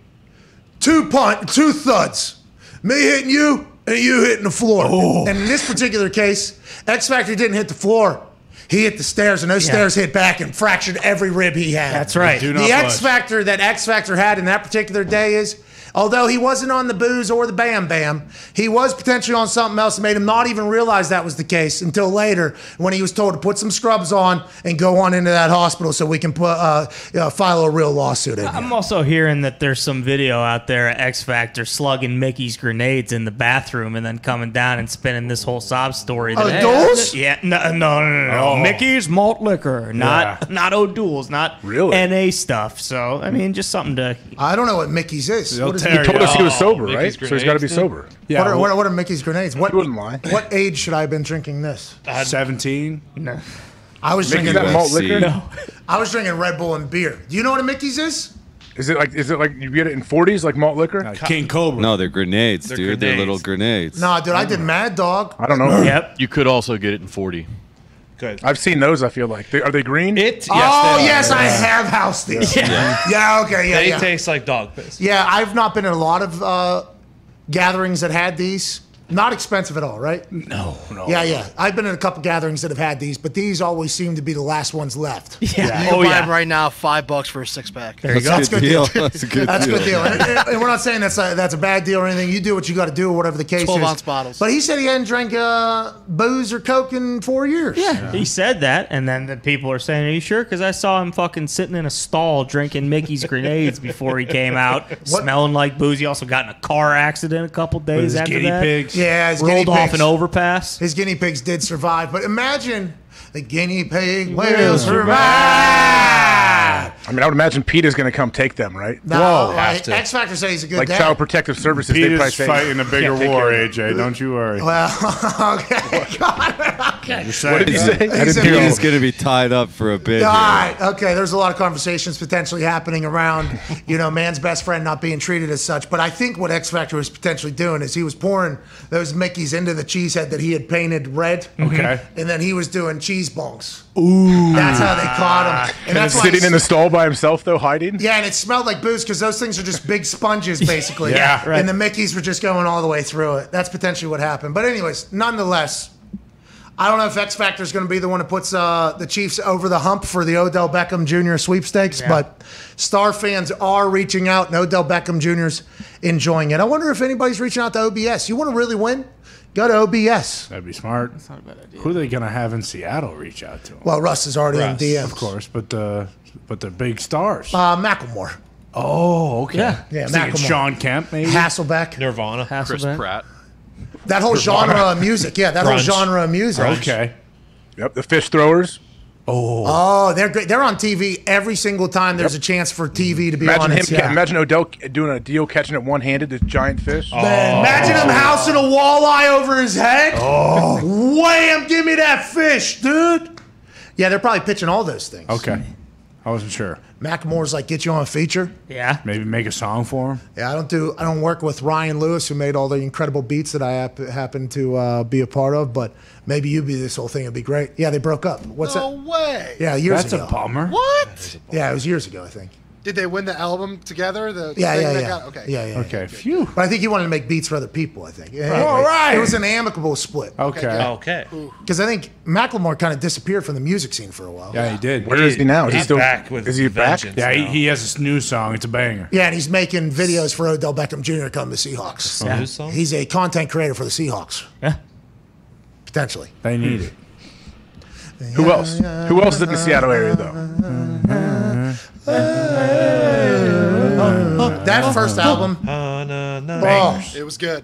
two punch, two thuds. Me hitting you and you hitting the floor. Oh. And in this particular case, X Factor didn't hit the floor. He hit the stairs, and those Yeah. stairs hit back and fractured every rib he had. That's right. Do The not X Factor that X Factor had in that particular day is, although he wasn't on the booze or the Bam Bam, he was potentially on something else that made him not even realize that was the case until later when he was told to put some scrubs on and go on into that hospital so we can put uh, uh, file a real lawsuit in. I'm also hearing that there's some video out there at X Factor slugging Mickey's grenades in the bathroom and then coming down and spinning this whole sob story. that- O'Doul's? Yeah, no, no, no, no, no. Oh. Mickey's malt liquor, not Yeah. not O'Doul's, not Really? NA stuff. So I mean, just something to. I don't know what Mickey's is. They'll What, is tear He told us he was sober, Mickey's right? So he's got to be sober. Yeah, what, are, what, are, what are Mickey's grenades? What, He wouldn't lie. what age should I have been drinking this? 17. No. I was Mickey's drinking. malt liquor. No. I was drinking Red Bull and beer. Do you know what a Mickey's is? Is it like is it like you get it in 40s like malt liquor? Uh, King Cobra. No, they're grenades, They're dude. They're little grenades. Nah, dude, I did Mad Dog. I don't know. Yep. You could also get it in 40. Good. I've seen those. I feel like they, are they green? It. Yes, oh they are. yes, I have house these. Yeah. okay. Yeah. They yeah. taste like dog piss. Yeah, I've not been in a lot of uh, gatherings that had these. Not expensive at all, right? No, no. Yeah, yeah. I've been in a couple gatherings that have had these, but these always seem to be the last ones left. You Yeah. can Oh buy yeah. them right now, five bucks for a six pack. There you go. That's a good deal. That's a good That's deal. good deal. And, and- and we're not saying that's a, that's a bad deal or anything. You do what you got to do, whatever the case 12 is. ounce bottles. But he said he hadn't drank uh, booze or coke in four years. Yeah, he said that, and then the people are saying, "Are you sure?" Because I saw him fucking sitting in a stall drinking Mickey's grenades before he came out, smelling like booze. He also got in a car accident a couple days his after guinea that. pigs. Yeah, his rolled guinea off pigs. an overpass. His guinea pigs did survive, but imagine the guinea pig will will survive. I mean, I would imagine PETA's going to come take them, right? No, Whoa. like, X Factor said he's a good Like dad. Child Protective Services, they probably PETA's say fighting a bigger "Can't take war, care of them." AJ. Don't you worry. Well, okay. Got it. Okay. What did he say? I didn't hear He's going to be tied up for a bit. All here. right. Okay. There's a lot of conversations potentially happening around, you know, man's best friend not being treated as such. But I think what X Factor was potentially doing is he was pouring those Mickeys into the cheese head that he had painted red. Okay. And then he was doing cheese bongs. Ooh. That's how they caught him. And And that's sitting in the stall by himself, though, hiding. Yeah, and it smelled like booze because those things are just big sponges, basically. Yeah, right. And the Mickeys were just going all the way through it. That's potentially what happened. But anyways, nonetheless, I don't know if X Factor is going to be the one that puts uh, the Chiefs over the hump for the Odell Beckham Jr. sweepstakes, Yeah. but Star fans are reaching out, and Odell Beckham Jr.'s enjoying it. I wonder if anybody's reaching out to OBS. You want to really win? Go to OBS. That'd be smart. That's not a bad idea. Who are they going to have in Seattle reach out to? 'em? Well, Russ is already Russ, in DMs. of course, but the but the big stars. Uh, Macklemore. oh, okay. Yeah. Yeah, I Macklemore. Shawn Kemp, maybe. Hasselbeck. Nirvana. Chris Pratt. That whole genre of music. Yeah, that whole genre of music. Okay. Yep, the fish throwers. Oh, Oh, they're great. They're on TV every single time there's a chance for TV to be Imagine on. him. It's- yeah. Imagine Odell doing a deal, catching it one handed, this giant fish. Man, imagine him housing a walleye over his head. Oh, wham! Give me that fish, dude. Yeah, they're probably pitching all those things. okay. I wasn't sure. Macklemore's like, get you on a feature. Yeah. Maybe make a song for him. Yeah, I don't do. I don't work with Ryan Lewis, who made all the incredible beats that I hap- happen to uh, be a part of. But maybe you be this whole thing. It'd be great. Yeah, they broke up. What's no that? way. Yeah, years ago. That's ago. a bummer. What? Yeah, it was years ago, I think. Did they win the album together? The Yeah, thing yeah, that yeah. got- okay. Yeah, yeah. Okay. Phew. But I think he wanted to make beats for other people. I think. Yeah, All right. It was an amicable split. Okay. Okay. Because I think Macklemore kind of disappeared from the music scene for a while. Yeah, he did. Where is he now? Is he He's still back with Is he back? Yeah, he, he has this new song. It's a banger. Yeah, and he's making videos for Odell Beckham Jr. come to Seahawks. Yeah. New song? He's a content creator for the Seahawks. Yeah. Potentially. They need it. Who else? Who else is in the Seattle area though? That first album, Uh, na, na. oh, It was good.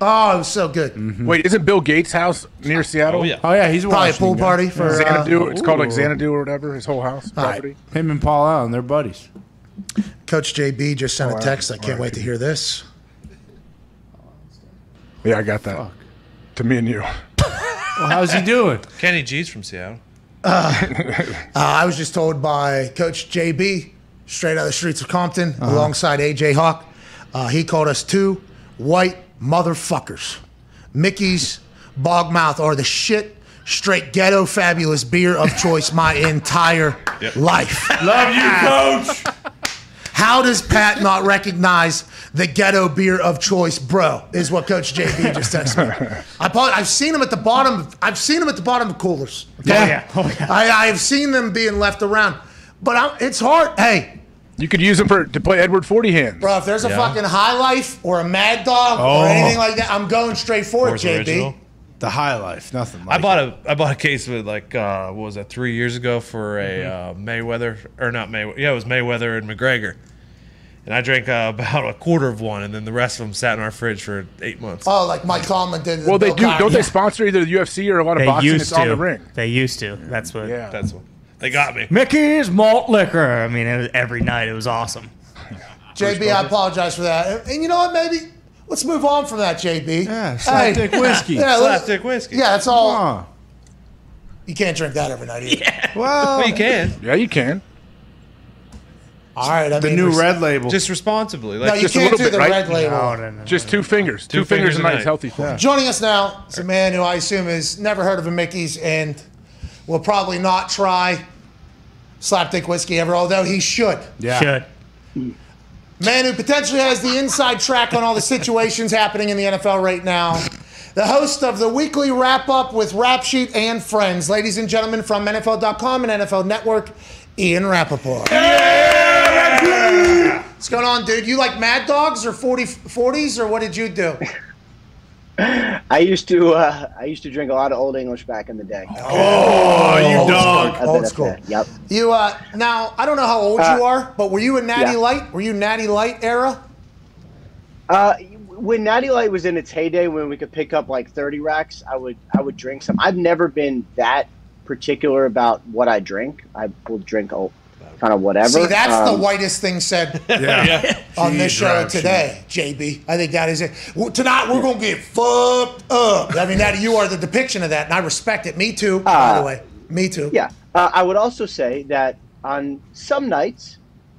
oh, it was so good. Wait, isn't Bill Gates' house near Seattle? Oh yeah. Oh yeah, he's a Probably a Washington pool guy. party for. Uh, Xanadu. it's called like Xanadu or whatever. His whole house All right. property. Him and Paul Allen, they're buddies. Coach JB just sent Oh, a text. I can't wait to hear this. Yeah, I got that. To me and you. Well, how's he doing? Kenny G's from Seattle. Uh, I was just told by Coach JB, straight out of the streets of Compton, Uh-huh. alongside AJ Hawk. Uh, he called us two white motherfuckers. Mickey's Bogmouth are the shit, straight ghetto fabulous beer of choice my entire life. Love you, Coach. How does Pat not recognize the ghetto beer of choice, bro? Is what Coach JB just texted me. I probably, I've seen him at the bottom. I've seen him at the bottom of coolers. Yeah. Oh, yeah. I, I've seen them being left around, but I'm, it's hard. Hey, You could use them for to play Edward Forty Hands. bro, if there's a Yeah. fucking High Life or a Mad Dog Oh. or anything like that, I'm going straight for it, Fourth JB. original. The high life, nothing. Like I bought a I bought a case of it like uh, what was that three years ago for a Mm-hmm. uh, Mayweather or not Mayweather yeah it was Mayweather and McGregor, and I drank uh, about a quarter of one and then the rest of them sat in our fridge for eight months. Oh, like Mike Tomlin did. to Well, they Bill do. Cosby. Don't they sponsor either the UFC or a lot of They boxing? used It's to. on the ring. They used to. That's what. Yeah. That's what they got me. Mickey's malt liquor. I mean, it was, every night it was awesome. JB, I apologize for that. And, and you know what? Maybe let's move on from that, JB. Yeah, slapdick whiskey. Yeah, let's- Slapdick whiskey. Yeah, that's all. Huh. You can't drink that every night either. Well, Well, you can Yeah, you can. All right, I the mean, new res- red label. just responsibly. No, you just can't little do bit, the right? red label. No, no, no. Just two fingers. Two, Two fingers, fingers a a night night. is healthy for Joining us now is a man who I assume has never heard of a Mickey's and will probably not try slapdick whiskey ever, although he should. yeah. Should. Man who potentially has the inside track on all the situations happening in the NFL right now. The host of the weekly wrap up with Rap Sheet and Friends. Ladies and gentlemen from NFL.com and NFL Network, Ian Rapoport. What's going on, dude? You like Mad Dogs or 40, 40s, or what did you do? I used to uh, I used to drink a lot of Old English back in the day. Oh, you Old dog. Old A bit of school. Yep. You uh now I don't know how old Uh, you are, but were you a Natty yeah. Light? Were you Natty Light era? Uh, when Natty Light was in its heyday, when we could pick up like thirty racks, I would I would drink some. I've never been that particular about what I drink. I will drink a, kind of whatever. See, that's the Um, whitest thing said Yeah. on this show Rap today, JB. I think that is it. Well, tonight we're gonna get fucked up. I mean, that you are the depiction of that, and I respect it. Me too. by Uh, the way, me too. Yeah. Uh, I would also say that on some nights,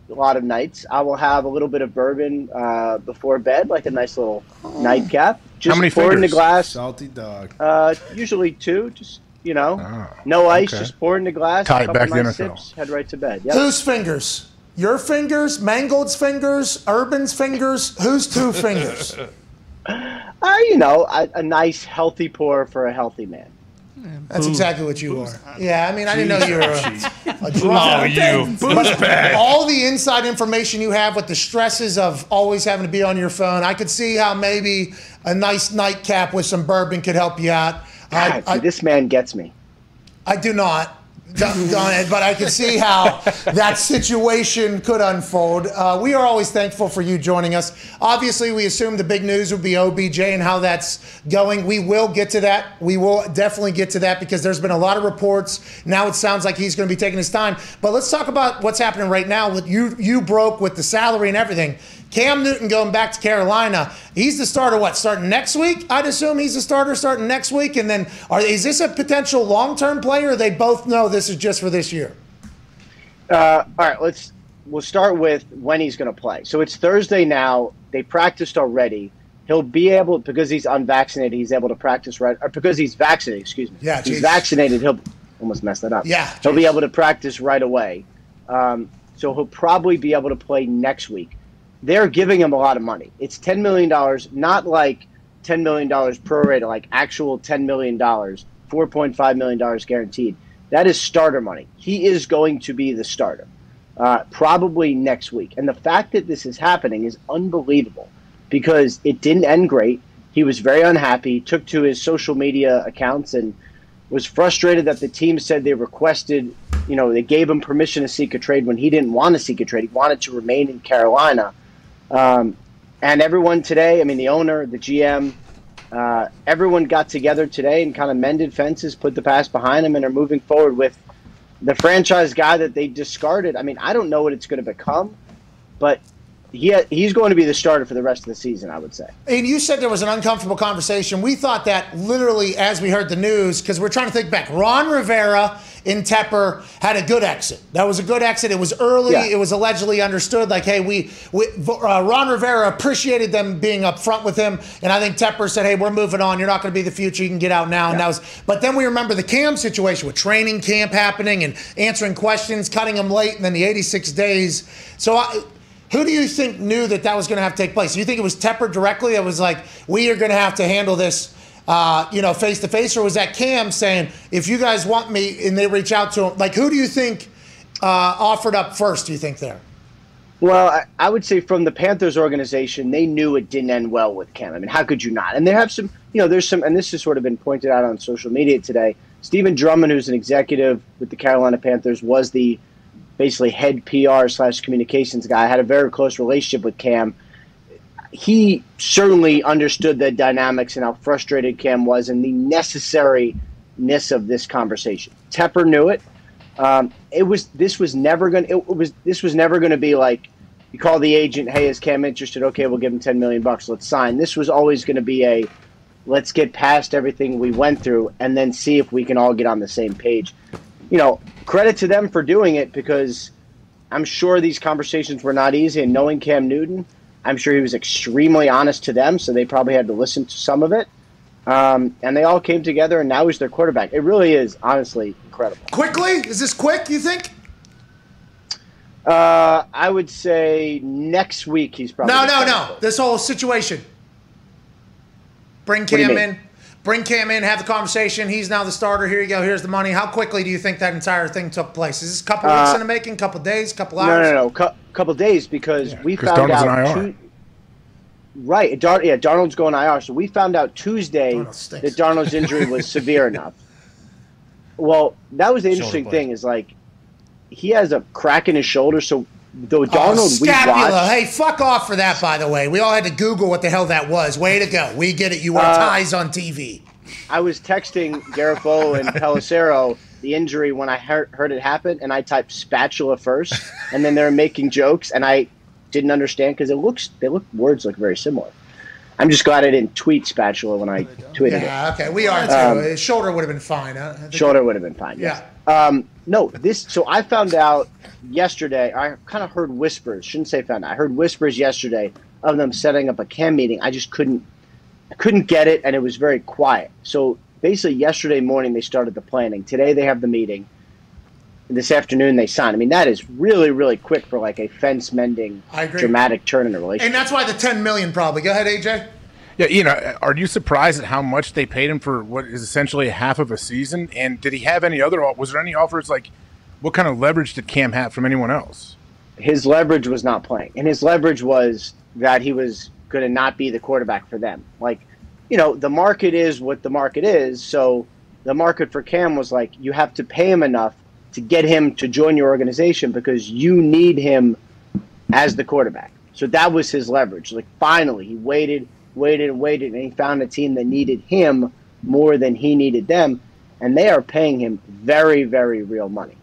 a lot of nights, I will have a little bit of bourbon uh, before bed, like a nice little nightcap. Just many pour in the glass. Salty dog. Uh, usually two. Just you know, no ice. okay. Just pour in the glass. Tie it back to the nice NFL. sips, head right to bed. Yep. Whose fingers? Your fingers? Mangold's fingers? Urban's fingers? Whose two fingers? Uh, you know, a, a nice healthy pour for a healthy man. That's Boo. exactly what you are. Yeah, I mean, I didn't know you were a, a drunk. Oh, you. But Booze bag. all the inside information you have with the stresses of always having to be on your phone, I could see how maybe a nice nightcap with some bourbon could help you out. I, God, see, this man gets me. I do not. Done it, but I can see how that situation could unfold. Uh, we are always thankful for you joining us. Obviously, we assume the big news would be OBJ and how that's going. We will get to that. We will definitely get to that because there's been a lot of reports. Now it sounds like he's going to be taking his time. But let's talk about what's happening right now. With you, you broke with the salary and everything. Cam Newton going back to Carolina. He's the starter. What starting next week? I'd assume he's the starter starting next week. And then, are is this a potential long-term player? Or they both know this is just for this year. Uh, all right, let's we'll start with when he's going to play. So it's Thursday now. They practiced already. He'll be able because he's unvaccinated. He's able to practice right, or because he's vaccinated. Excuse me. Yeah, he's geez. vaccinated. He'll almost mess that up. Yeah, he'll be able to practice right away. Um, so he'll probably be able to play next week. They're giving him a lot of money. It's ten million dollars, not like ten million dollars prorated, like actual ten million dollars, four point five million dollars guaranteed. That is starter money. He is going to be the starter, uh, probably next week. And the fact that this is happening is unbelievable because it didn't end great. He was very unhappy. Took to his social media accounts and was frustrated that the team said they requested, you know, they gave him permission to seek a trade when he didn't want to seek a trade. He wanted to remain in Carolina. Um, and everyone today, I mean, the owner, the GM, uh, everyone got together today and kind of mended fences, put the past behind them, and are moving forward with the franchise guy that they discarded. I mean, I don't know what it's going to become, but he he's going to be the starter for the rest of the season, I would say. And you said there was an uncomfortable conversation. We thought that literally as we heard the news, because we're trying to think back. Ron Rivera in Tepper had a good exit. That was a good exit. It was early. Yeah. It was allegedly understood. Like, hey, we, we uh, Ron Rivera appreciated them being upfront with him, and I think Tepper said, hey, we're moving on. You're not going to be the future. You can get out now. And that was. But then we remember the Cam situation with training camp happening and answering questions, cutting them late, and then the 86 days. So. I, who do you think knew that that was going to have to take place? Do you think it was Tepper directly that was like, we are going to have to handle this, uh, you know, face to face? Or was that Cam saying, if you guys want me, and they reach out to him? Like, who do you think uh, offered up first, do you think there? Well, I, I would say from the Panthers organization, they knew it didn't end well with Cam. I mean, how could you not? And they have some, you know, there's some, and this has sort of been pointed out on social media today. Stephen Drummond, who's an executive with the Carolina Panthers, was the basically head PR slash communications guy. had a very close relationship with Cam. He certainly understood the dynamics and how frustrated Cam was and the necessariness of this conversation. Tepper knew it. Um, it was this was never going. It was this was never going to be like you call the agent, hey, is Cam interested? Okay, we'll give him ten million bucks. Let's sign. This was always going to be a let's get past everything we went through and then see if we can all get on the same page. You know, credit to them for doing it because I'm sure these conversations were not easy. And knowing Cam Newton, I'm sure he was extremely honest to them, so they probably had to listen to some of it. Um, and they all came together, and now he's their quarterback. It really is, honestly, incredible. Quickly? Is this quick, you think? Uh, I would say next week he's probably. No, no, no. This whole situation. Bring Cam in. Bring Cam in, have the conversation. He's now the starter. Here you go. Here's the money. How quickly do you think that entire thing took place? Is this a couple weeks Uh, in the making? A couple days? Couple hours? no, no. Cou- couple days because we found Darnold's in out. IR. Tu- right, Dar- yeah, Darnold's going IR. So we found out Tuesday that Darnold's injury was severe enough. Well, that was the interesting thing. Is like he has a crack in his shoulder. So though Oh, Darnold we scapula. watched, Hey, fuck off for that, by the way. We all had to Google what the hell that was. Way to go. We get it. You wear Uh, ties on TV. I was texting Garafolo and Pelissero the injury when I heard, heard it happen, and I typed spatula first, and then they were making jokes, and I didn't understand because it looks they look words look very similar. I'm just glad I didn't tweet spatula when I tweeted Yeah, it. okay. We are too. Um, shoulder would have been fine. Huh? Shoulder would have been fine. Yeah. Um, no, this. So I found out yesterday. I kind of heard whispers. Shouldn't say found out. I heard whispers yesterday of them setting up a cam meeting. I just couldn't. I couldn't get it, and it was very quiet. So basically, yesterday morning they started the planning. Today they have the meeting. This afternoon they sign. I mean, that is really, really quick for like a fence mending, dramatic turn in a relationship. And that's why the 10 million probably. Go ahead, AJ. Yeah, you know, are you surprised at how much they paid him for what is essentially half of a season? And did he have any other? Was there any offers? Like, what kind of leverage did Cam have from anyone else? His leverage was not playing, and his leverage was that he was going to not be the quarterback for them. Like, you know, the market is what the market is. So the market for Cam was like, you have to pay him enough to get him to join your organization because you need him as the quarterback. So that was his leverage. Like, finally, he waited waited and waited, and he found a team that needed him more than he needed them, and they are paying him very, very real money.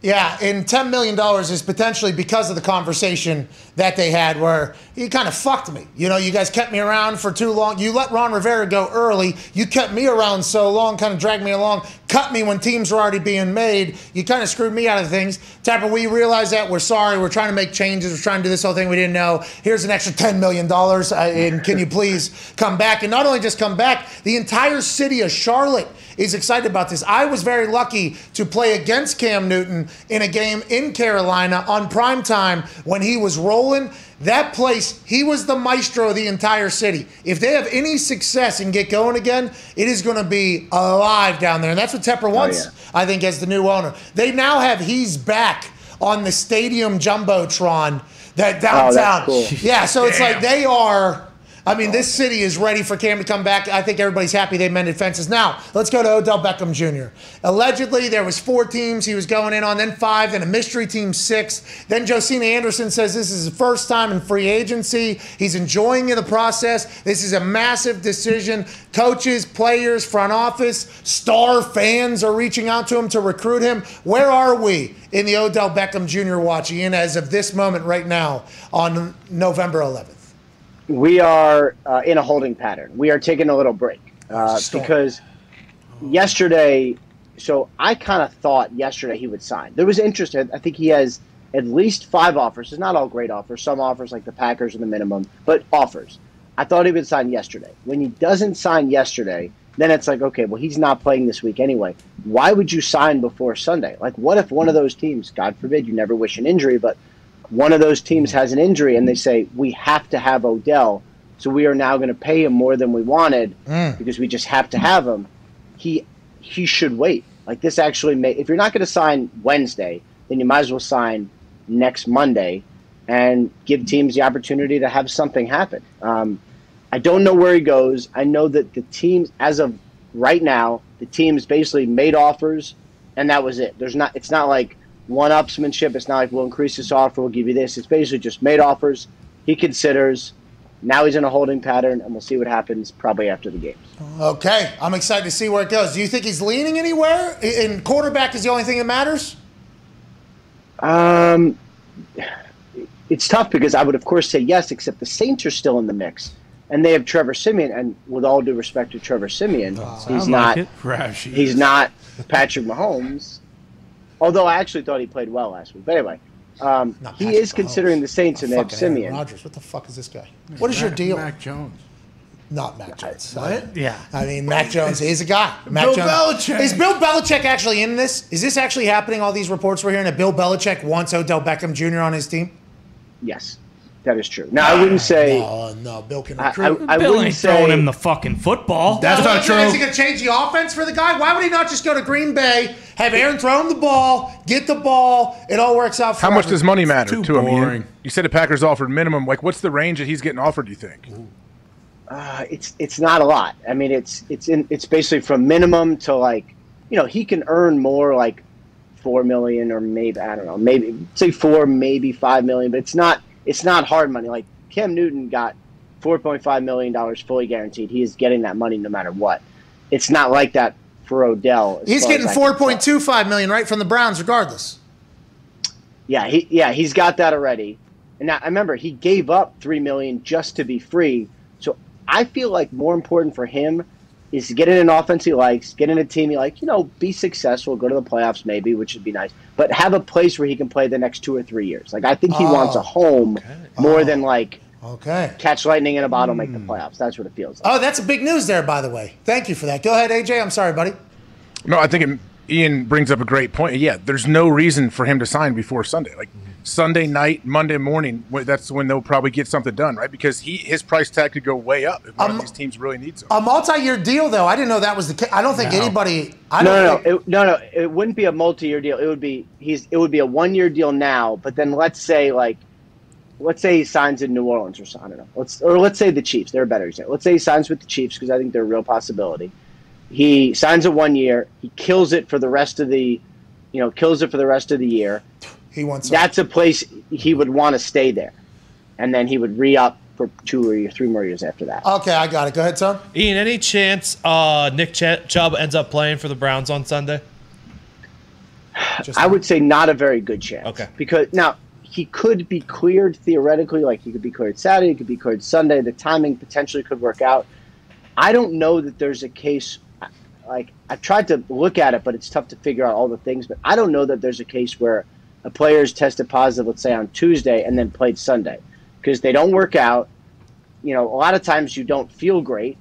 Yeah, and $10 million is potentially because of the conversation that they had where you kind of fucked me. You know, you guys kept me around for too long. You let Ron Rivera go early. You kept me around so long, kind of dragged me along, cut me when teams were already being made. You kind of screwed me out of things. Tepper, we realize that. We're sorry. We're trying to make changes. We're trying to do this whole thing we didn't know. Here's an extra $10 million. uh, And can you please come back? And not only just come back, the entire city of Charlotte is excited about this. I was very lucky to play against Cam Newton in a game in Carolina on prime time when he was rolling. That place, he was the maestro of the entire city. If they have any success and get going again, it is going to be alive down there. And that's what Tepper oh, wants, I think, as the new owner. They now have he's back on the stadium jumbotron that Oh, downtown. that's cool. Yeah, so it's like they are. I mean, this city is ready for Cam to come back. I think everybody's happy they mended fences. Now, let's go to Odell Beckham Jr. Allegedly, there was four teams he was going in on, then five, then a mystery team six. Then Josina Anderson says this is his first time in free agency. He's enjoying the process. This is a massive decision. Coaches, players, front office, star fans are reaching out to him to recruit him. Where are we in the Odell Beckham Jr. watch, Ian, as of this moment right now on November 11th? We are uh, in a holding pattern. We are taking a little break uh, because yesterday. So I kind of thought yesterday he would sign. There was interest. I I think he has at least five offers. It's not all great offers. Some offers like the Packers are the minimum, but offers. I thought he would sign yesterday. When he doesn't sign yesterday, then it's like, okay, well, he's not playing this week anyway. Why would you sign before Sunday? Like, what if one of those teams, God forbid, you never wish an injury, but one of those teams has an injury and they say we have to have Odell, so we are now going to pay him more than we wanted Mm. because we just have to have him. He he should wait. Like this actually may if you're not going to sign Wednesday, then you might as well sign next Monday and give teams the opportunity to have something happen. Um, I don't know where he goes. I know that the teams, as of right now, the teams basically made offers, and that was it. There's not. It's not like one-upsmanship. It's not like we'll increase this offer, we'll give you this. It's basically just made offers. He considers. Now he's in a holding pattern, and we'll see what happens probably after the games. Okay, I'm excited to see where it goes. Do you think he's leaning anywhere? And quarterback is the only thing that matters? Um, it's tough because I would, of course, say yes, except the Saints are still in the mix, and they have Trevor Siemian. And with all due respect to Trevor Siemian, he's Sound not. like it. Rashi. He's not Patrick Mahomes. Although I actually thought he played well last week. But anyway, um, he is considering the Saints, and they have Fucking Aaron Siemian. Rodgers, what the fuck is this guy? What is your deal? Mac Jones. Not Mac Jones. What? Yeah. I mean, Mac Jones is a guy. Mac Bill Jones. Belichick. Is Bill Belichick actually in this? Is this actually happening? All these reports we're hearing that Bill Belichick wants Odell Beckham Jr. on his team? Yes, that is true. Now I wouldn't say. No, no, Bill can I, recruit. I, I Bill wouldn't ain't say. throwing him the fucking football. That's not true. Is true. he going to change the offense for the guy? Why would he not just go to Green Bay, have Aaron throw him the ball, get the ball? It all works out. How much does money matter too to him? Ian? boring. You said the Packers offered minimum. Like, what's the range that he's getting offered? Do you think? Uh, it's it's not a lot. I mean, it's it's in it's basically from minimum to like, you know, he can earn more like four million or maybe I don't know, maybe say four, maybe five million, but it's not it's not hard money. Like Cam Newton got four point five million dollars fully guaranteed. He is getting that money no matter what. It's not like that for Odell. He's getting I can four tell. point two five million right from the Browns, regardless. Yeah, he yeah he's got that already. And now, I remember he gave up three million just to be free. So I feel like more important for him is to get in an offense he likes, get in a team he likes. You know, be successful, go to the playoffs maybe, which would be nice. But have a place where he can play the next two or three years. Like I think he Oh, wants a oh, home more oh, than like Okay. catch lightning in a bottle, make the hmm. playoffs. That's what it feels like. Oh, that's a big news there, by the way. Thank you for that. Go ahead, AJ. I'm sorry, buddy. No, I think it Ian brings up a great point. Yeah, there's no reason for him to sign before Sunday. Like mm-hmm. Sunday night, Monday morning, that's when they'll probably get something done, right? Because he his price tag could go way up if one of these teams really needs him. A multi-year deal, though. I didn't know that was the case. I don't think No. anybody. I no, don't no, think, no, it, no, no. It wouldn't be a multi-year deal. It would be he's. It would be a one-year deal now. But then let's say like, let's say he signs in New Orleans or so. I don't know. Let's or let's say the Chiefs. They're a better example. Let's say he signs with the Chiefs because I think they're a real possibility. He signs a one year. He kills it for the rest of the, you know, kills it for the rest of the year. He wants. That's a place he would want to stay there, and then he would re-up for two or three more years after that. Okay, I got it. Go ahead, Tom. Ian, any chance uh, Nick Ch- Chubb ends up playing for the Browns on Sunday? I would say not a very good chance. Okay. Because now he could be cleared theoretically, like he could be cleared Saturday, he could be cleared Sunday. The timing potentially could work out. I don't know that there's a case. Like I've tried to look at it, but it's tough to figure out all the things. But I don't know that there's a case where a player's tested positive, let's say on Tuesday, and then played Sunday, because they don't work out. You know, a lot of times you don't feel great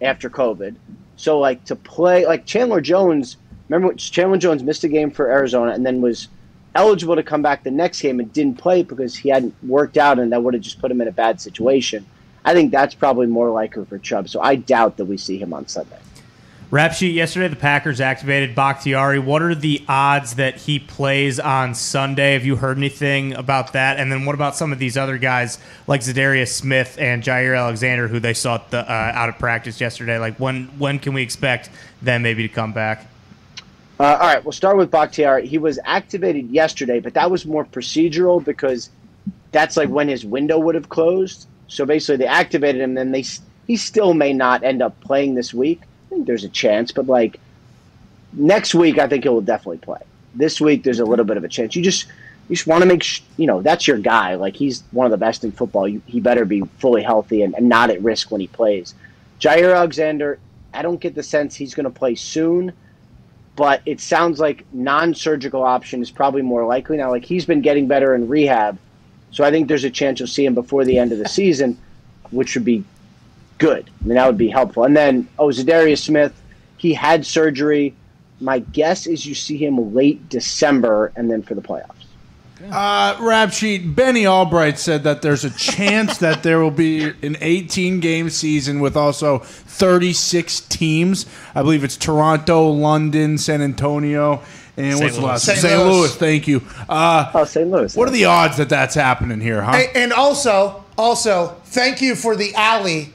after COVID. So like to play like Chandler Jones, remember Chandler Jones missed a game for Arizona and then was eligible to come back the next game and didn't play because he hadn't worked out and that would have just put him in a bad situation. I think that's probably more likely for Chubb. So I doubt that we see him on Sunday. Rap sheet yesterday, the Packers activated Bakhtiari. What are the odds that he plays on Sunday? Have you heard anything about that? And then what about some of these other guys like Za'Darius Smith and Jaire Alexander, who they saw the, uh, out of practice yesterday? Like when when can we expect them maybe to come back? Uh, all right, we'll start with Bakhtiari. He was activated yesterday, but that was more procedural because that's like when his window would have closed. So basically, they activated him, then they he still may not end up playing this week. I think there's a chance, but like next week, I think he will definitely play. This week, there's a little bit of a chance. You just you just want to make sh- you know that's your guy. Like he's one of the best in football. You, he better be fully healthy and, and not at risk when he plays. Jaire Alexander, I don't get the sense he's going to play soon but it sounds like non-surgical option is probably more likely now. Like he's been getting better in rehab, so I think there's a chance you'll see him before the end of the season, which would be good. I mean, that would be helpful. And then oh, Za'Darius Smith, he had surgery. My guess is you see him late December, and then for the playoffs. Uh, rap sheet. Benny Albright said that there's a chance that there will be an 18 game season with also 36 teams. I believe it's Toronto, London, San Antonio, and St. what's the Louis. last? St. St. Louis. Louis. Thank you. Uh, oh, St. Louis. What are the odds that that's happening here, huh? And, and also, also, thank you for the alley.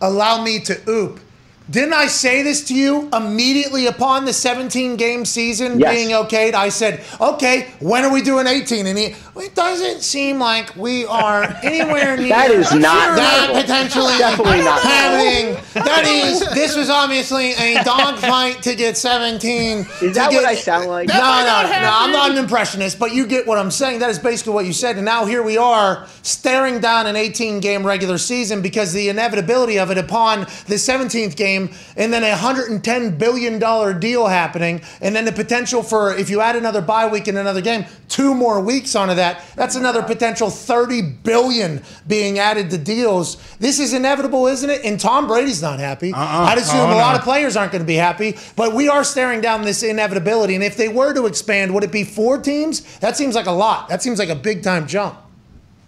Allow me to oop. Didn't I say this to you immediately upon the 17 game season Yes. being okayed? I said, okay, when are we doing 18? And he, it doesn't seem like we are anywhere near That is not that normal. potentially Definitely not happening. That is, this was obviously a dogfight to get 17. Is that get, what I sound like? No, no, no, I'm not an impressionist, but you get what I'm saying. That is basically what you said. And now here we are staring down an 18 game regular season because the inevitability of it upon the 17th game and then a $110 billion deal happening. And then the potential for, if you add another bye week and another game, two more weeks onto that, that's another potential 30 billion being added to deals. This is inevitable, isn't it? And Tom Brady's not happy. Uh-uh. I'd assume Oh, a lot no. of players aren't going to be happy, but we are staring down this inevitability. And if they were to expand, would it be four teams? That seems like a lot. That seems like a big time jump.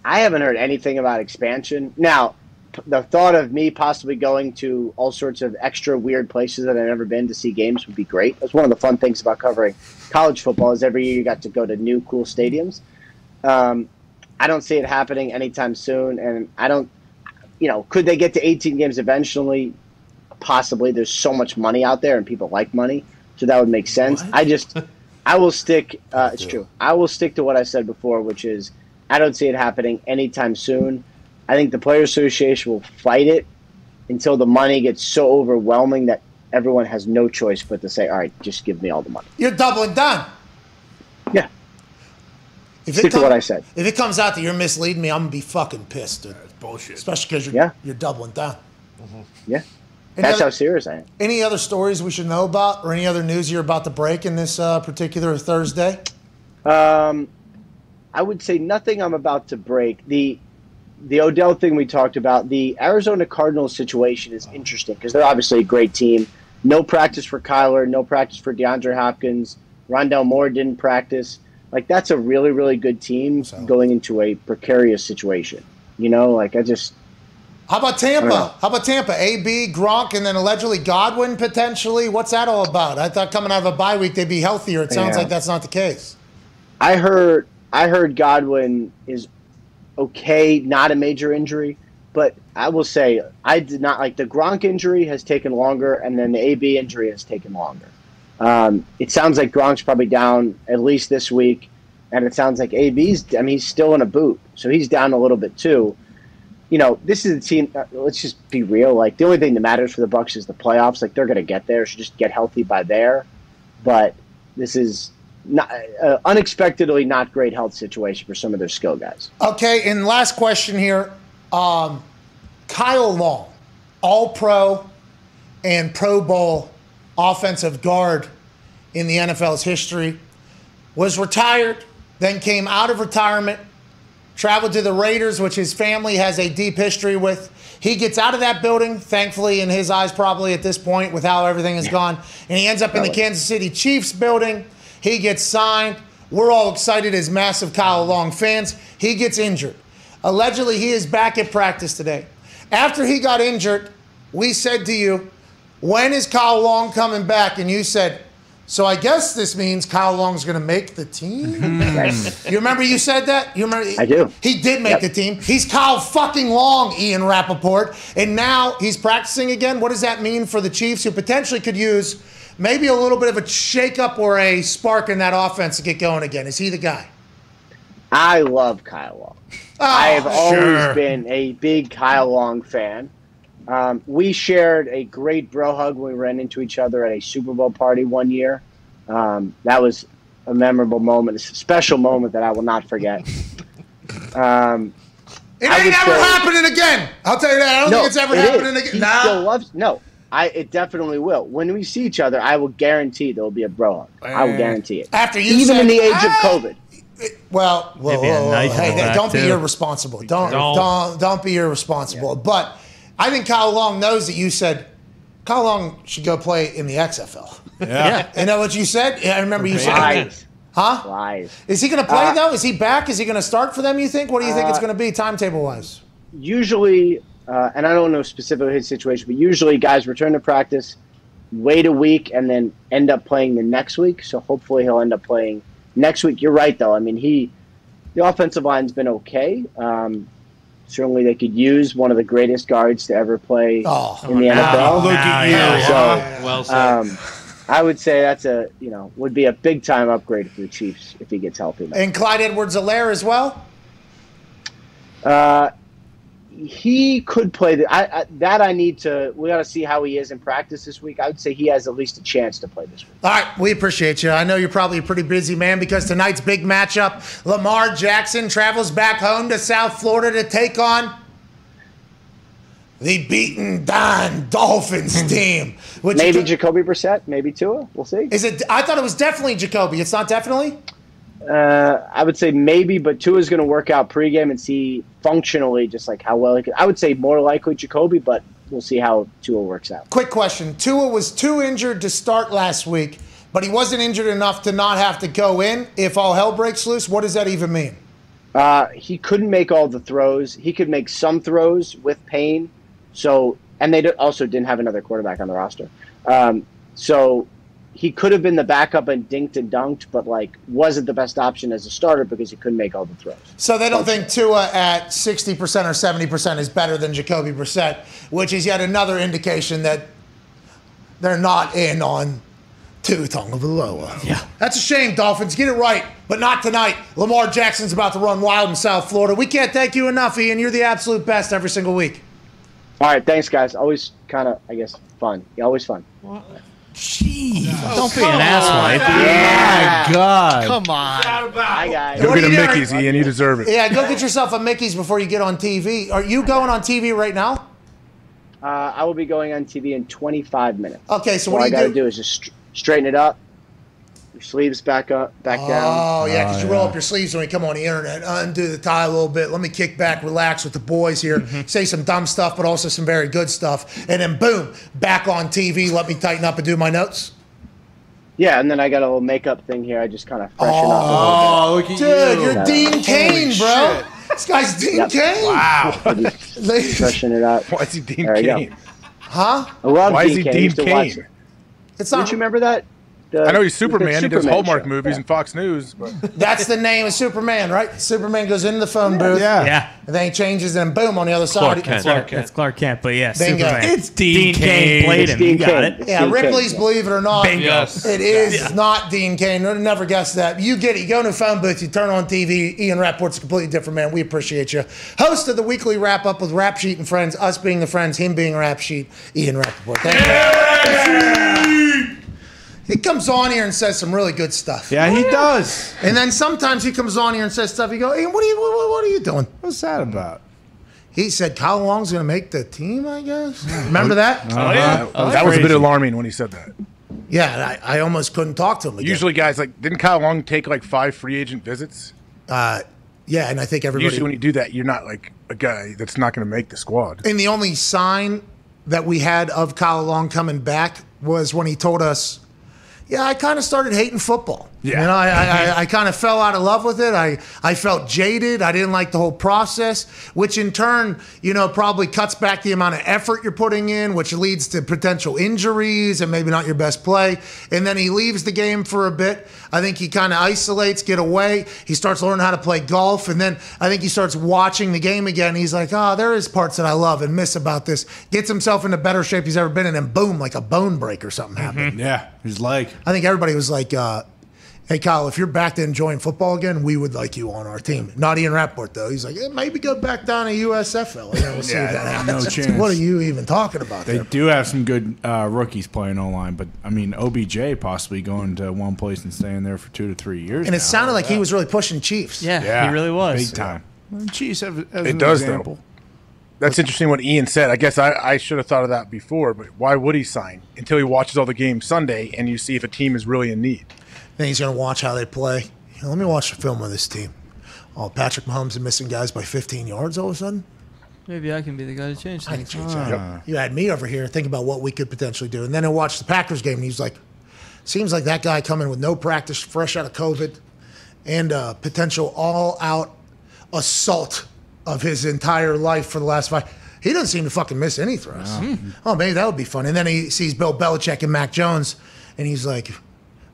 I haven't heard anything about expansion. Now, the thought of me possibly going to all sorts of extra weird places that I've never been to see games would be great. That's one of the fun things about covering college football is every year you got to go to new cool stadiums. Um, I don't see it happening anytime soon, and I don't. You know, could they get to 18 games eventually? Possibly. There's so much money out there, and people like money, so that would make sense. I just, I will stick. Uh, it's true. I will stick to what I said before, which is, I don't see it happening anytime soon. I think the Players Association will fight it until the money gets so overwhelming that everyone has no choice but to say, "All right, just give me all the money." You're doubling down. Yeah. If Stick to come- what I said. If it comes out that you're misleading me, I'm gonna be fucking pissed. Dude. That's bullshit. Especially because you're Yeah. you're doubling down. Yeah. Any That's other- how serious I am. Any other stories we should know about, or any other news you're about to break in this uh, particular Thursday? Um, I would say nothing I'm about to break. The the Odell thing we talked about, the Arizona Cardinals situation is interesting because they're obviously a great team. no practice for Kyler, no practice for DeAndre Hopkins. Rondale Moore didn't practice. Like that's a really, really good team going into a precarious situation. You know, like I just How about I don't know. Tampa? How about Tampa? AB, Gronk, and then allegedly Godwin potentially. What's that all about? I thought coming out of a bye week they'd be healthier. It sounds Yeah. like that's not the case. I heard I heard Godwin is okay, not a major injury, but I will say I did not like the Gronk injury has taken longer, and then the AB injury has taken longer. Um, it sounds like Gronk's probably down at least this week, and it sounds like AB's. I mean, he's still in a boot, so he's down a little bit too. You know, this is a team. Uh, let's just be real. Like the only thing that matters for the Bucs is the playoffs. Like they're going to get there. So just get healthy by there. But this is not uh, unexpectedly not great health situation for some of their skill guys. Okay, and last question here. Um, Kyle Long, all pro and Pro Bowl offensive guard in the NFL's history, was retired, then came out of retirement, traveled to the Raiders, which his family has a deep history with. He gets out of that building, thankfully, in his eyes, probably at this point, with how everything has gone. And he ends up in the Kansas City Chiefs building. He gets signed. We're all excited as massive Kyle Long fans. He gets injured. Allegedly, he is back at practice today. After he got injured, we said to you, When is Kyle Long coming back? And you said, So I guess this means Kyle Long's going to make the team? you remember you said that? You remember? I do. He did make Yep. the team. He's Kyle fucking Long, Ian Rapoport. And now he's practicing again. What does that mean for the Chiefs, who potentially could use maybe a little bit of a shakeup or a spark in that offense to get going again? Is he the guy? I love Kyle Long. Oh, I have always sure. been a big Kyle Long fan. Um, we shared a great bro hug when we ran into each other at a Super Bowl party one year. Um, that was a memorable moment, a special moment that I will not forget. Um, It ain't ever say- happening again. I'll tell you that. I don't no, think it's ever it happening is. again. He Nah. still loves. No, I. It definitely will. When we see each other, I will guarantee there will be a bro hug. I will guarantee it. After you even said, in the age "Ah!" of COVID. Well, whoa, whoa, whoa, hey, hey, don't be irresponsible. Don't, Don't. don't, don't, be irresponsible. But I think Kyle Long knows that you said Kyle Long should go play in the XFL. Yeah. You know what you said? Yeah, I remember you said. Lies. Huh? Lies. Is he going to play Uh, though? Is he back? Is he going to start for them? You think? What do you think it's Uh, going to be timetable wise? usually, uh, and I don't know specifically his situation, but usually guys return to practice, wait a week, and then end up playing the next week. So hopefully he'll end up playing next week. You're right, though. I mean, he, the offensive line's been okay. Um, certainly, they could use one of the greatest guards to ever play Oh, in the now- NFL. look at you. So, Yeah. Well said. um, I would say that's a you know would be a big time upgrade for the Chiefs if he gets healthy. now. And Clyde Edwards-Helaire as well. Uh, he could play the, I, I, that. I need to. We got to see how he is in practice this week. I would say he has at least a chance to play this week. All right, we appreciate you. I know you're probably a pretty busy man because tonight's big matchup, Lamar Jackson travels back home to South Florida to take on the beaten down Dolphins hmm. team. Which maybe Jacoby Brissett, maybe Tua. We'll see. is it? I thought it was definitely Jacoby. It's not definitely. Uh, I would say maybe, but Tua's going to work out pregame and see functionally just like how well he could. I would say more likely Jacoby, but we'll see how Tua works out. Quick question: Tua was too injured to start last week, but he wasn't injured enough to not have to go in if all hell breaks loose. What does that even mean? Uh, he couldn't make all the throws. He could make some throws with pain. So, and they also didn't have another quarterback on the roster. Um, so he could have been the backup and dinked and dunked, but like wasn't the best option as a starter because he couldn't make all the throws. So they don't think Tua at 60% or 70% is better than Jacoby Brissett, which is yet another indication that they're not in on Tua Tagovailoa. Yeah. That's a shame, Dolphins. Get it right, but not tonight. Lamar Jackson's about to run wild in South Florida. We can't thank you enough, Ian. You're the absolute best every single week. All right, thanks, guys. Always kind of, I guess, fun. Yeah, always fun. Jeez. Don't be an asshole. Yeah. My God. Come on. Hi, guys. Go What get are a you? Mickey's, Ian. You deserve it. Yeah, go get yourself a Mickey's before you get on TV. Are you going on TV right now? Uh, I will be going on TV in 25 minutes. Okay, so what all do you I got to do? do is just straighten it up, Your sleeves back up, back down. Oh yeah, because you roll up your sleeves when you come on the internet. Undo the tie a little bit. Let me kick back, relax with the boys here. Mm-hmm. Say some dumb stuff, but also some very good stuff. And then boom, back on TV. Let me tighten up and do my notes. Yeah, and then I got a little makeup thing here. I just kind of freshen Oh, up. look at Dude, you're Dean Cain, bro. This guy's Dean Yep. Cain. Wow. Freshen it up. Why is he Dean There. Cain? Huh? I love Why is he Cain. Dean used Cain? it. It's Don't not. you remember that? The- I know he's the Superman. He does Superman Hallmark show. movies and Fox News. But That's the name of Superman, right? Superman goes into the phone booth. Yeah. Yeah. And then he changes, and boom, on the other side. That's Clark, that's Clark Kent, but yeah, Bingo. Superman. It's Dean, Cain. played him. You got it. Yeah, Ripley's Believe It or Not. Bingo. Yes. It is Yeah. not Dean Cain. I'd never guessed that. You get it. You go into a phone booth, you turn on TV. Ian Rapoport's a completely different man. We appreciate you. Host of the weekly wrap up with Rap Sheet and Friends, us being the friends, him being Rap Sheet, Ian Rapoport. Thank you. He comes on here and says some really good stuff. Yeah, he does. And then sometimes he comes on here and says stuff. You go, Ian, what are you, what, what are you doing? What's that about? He said Kyle Long's going to make the team. I guess. Remember that? Oh, yeah. that was a bit alarming when he said that. Yeah, I, I almost couldn't talk to him. Again. Usually, guys like didn't Kyle Long take like five free agent visits? Uh, yeah, and I think everybody. Usually, when you do that, you're not like a guy that's not going to make the squad. And the only sign that we had of Kyle Long coming back was when he told us, "Yeah, I kind of started hating football. Yeah, you know, I, I, I, I kind of fell out of love with it. I, I felt jaded. I didn't like the whole process, which in turn, you know, probably cuts back the amount of effort you're putting in, which leads to potential injuries and maybe not your best play. And then he leaves the game for a bit. I think he kind of isolates, get away. He starts learning how to play golf, and then I think he starts watching the game again. He's like, oh, there is parts that I love and miss about this. Gets himself into better shape he's ever been in, and boom, like a bone break or something happened. Yeah, his leg. I think everybody was like, uh, "Hey, Kyle, if you're back to enjoying football again, we would like you on our team." Not Ian Rapoport though. He's like, eh, "Maybe go back down to USFL. And then we'll see Yeah, if that no happens." chance. What are you even talking about? They there? do have some good uh, rookies playing online, but I mean, OBJ possibly going to one place and staying there for two to three years. And it sounded like he was really pushing Chiefs. Yeah, he really was. big time. Well, Chiefs have, as It an does example. though. That's interesting what Ian said. I guess I, I should have thought of that before, but why would he sign until he watches all the games Sunday and you see if a team is really in need? Then he's going to watch how they play. You know, let me watch the film of this team. Oh, Patrick Mahomes is missing guys by 15 yards all of a sudden. Maybe I can be the guy to change I can things. change that. You had me over here thinking about what we could potentially do. And then he'll watch the Packers game and he's like, seems like that guy coming with no practice, fresh out of COVID, and uh, potential all out assault of his entire life for the last five. He doesn't seem to fucking miss any throws. Oh, maybe that would be fun. And then he sees Bill Belichick and Mac Jones, and he's like,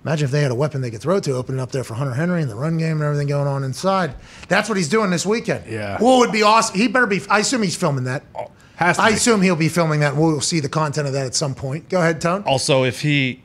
imagine if they had a weapon they could throw to, opening up there for Hunter Henry and the run game and everything going on inside. That's what he's doing this weekend. Yeah. What would be awesome? He better be. I assume he's filming that. Oh, has to I be. assume he'll be filming that. We'll see the content of that at some point. Go ahead, Tone. Also, if he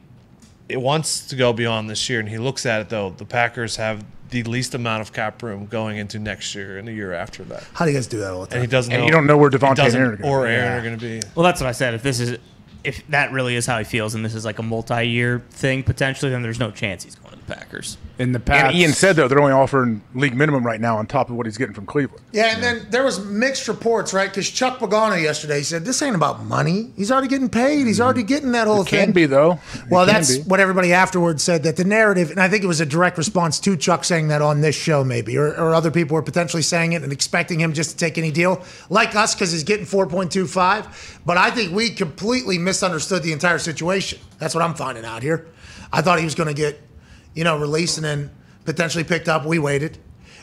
it wants to go beyond this year and he looks at it though, the Packers have the least amount of cap room going into next year and the year after that. How do you guys do that all the time? And he doesn't And know. you don't know where he Davante and Aaron are gonna or. Aaron Yeah. are going to be. Well, that's what I said. If this is, if that really is how he feels, and this is like a multi-year thing potentially, then there's no chance he's going to the Packers. In the And past, Ian said though they're only offering league minimum right now on top of what he's getting from Cleveland. Yeah, and then there was mixed reports, right? Because Chuck Pagano yesterday said this ain't about money. He's already getting paid. He's already mm-hmm. getting that whole It can be though. It Well, can that's be. what everybody afterwards said that the narrative, and I think it was a direct response to Chuck saying that on this show, maybe, or, or other people were potentially saying it and expecting him just to take any deal like us because he's getting 4.25. But I think we completely misunderstood the entire situation. That's what I'm finding out here. I thought he was going to get, you know, released and then potentially picked up. We waited.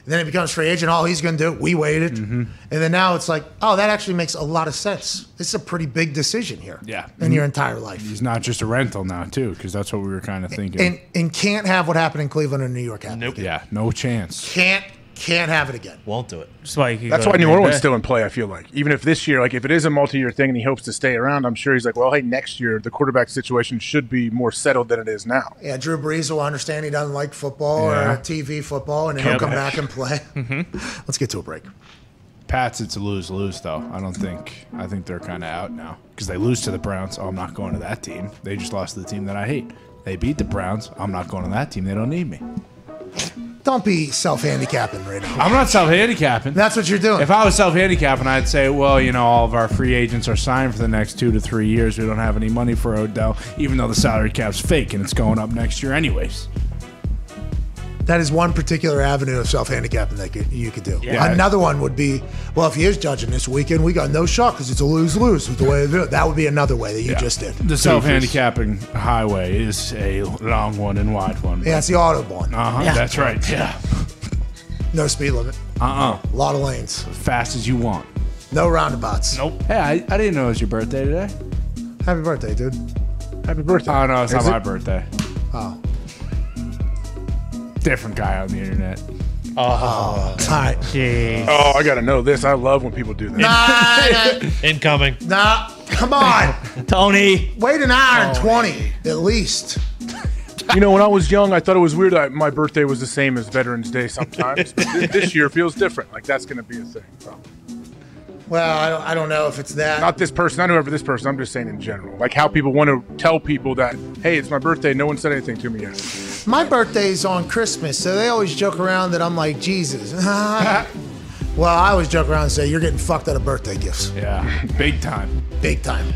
And then it becomes free agent. All he's going to do, we waited. Mm-hmm. And then now it's like, oh, that actually makes a lot of sense. This is a pretty big decision here yeah, in your entire life. He's not just a rental now, too, because that's what we were kind of thinking. and and can't have what happened in Cleveland and New York happen. Nope. yeah, no chance. Can't can't have it again. Won't do it. That's why. That's why New Orleans still in play. I feel like even if this year, like if it is a multi-year thing and he hopes to stay around, I'm sure he's like, well, hey, next year the quarterback situation should be more settled than it is now. Yeah, Drew Brees will understand he doesn't like football Yeah. or TV football, and then he'll Yep. come back and play. Mm-hmm. Let's get to a break. Pats, it's a lose lose though. I don't think. I think they're kind of out now because they lose to the Browns. Oh, I'm not going to that team. They just lost to the team that I hate. They beat the Browns. I'm not going to that team. They don't need me. Don't be self-handicapping right now. I'm not self handicapping. That's what you're doing. If I was self handicapping, I'd say, well, you know, all of our free agents are signed for the next two to three years. We don't have any money for Odell, even though the salary cap's fake and it's going up next year, anyways. That is one particular avenue of self handicapping that could, you could do. Yeah. Another one would be, well, if he is judging this weekend, we got no shot because it's a lose lose with the way they do it. That would be another way that you Yeah. just did. The self handicapping highway is a long one and wide one. Yeah, it's the Autobahn. Uh huh. Yeah. That's right. Yeah. No speed limit. Uh uh A lot of lanes. Fast as you want. No roundabouts. Nope. Hey, I, I didn't know it was your birthday today. Happy birthday, dude. Happy birthday. Oh no, it's Is not my birthday. Oh. Different guy on the internet. Oh. All right. Oh, I gotta know this. I love when people do that. Nah, Incoming. nah, come on. Tony. Wait an hour and 20 at least. You know, when I was young, I thought it was weird that my birthday was the same as Veterans Day sometimes. but thi- this year feels different. Like that's gonna be a thing. probably. Well, I don't, I don't know if it's that. Not this person. not whoever this person. I'm just saying in general. Like how people want to tell people that, hey, it's my birthday. No one said anything to me yet. My birthday's on Christmas, so they always joke around that I'm like Jesus. well, I always joke around and say you're getting fucked out of birthday gifts. Yeah, big time. Big time.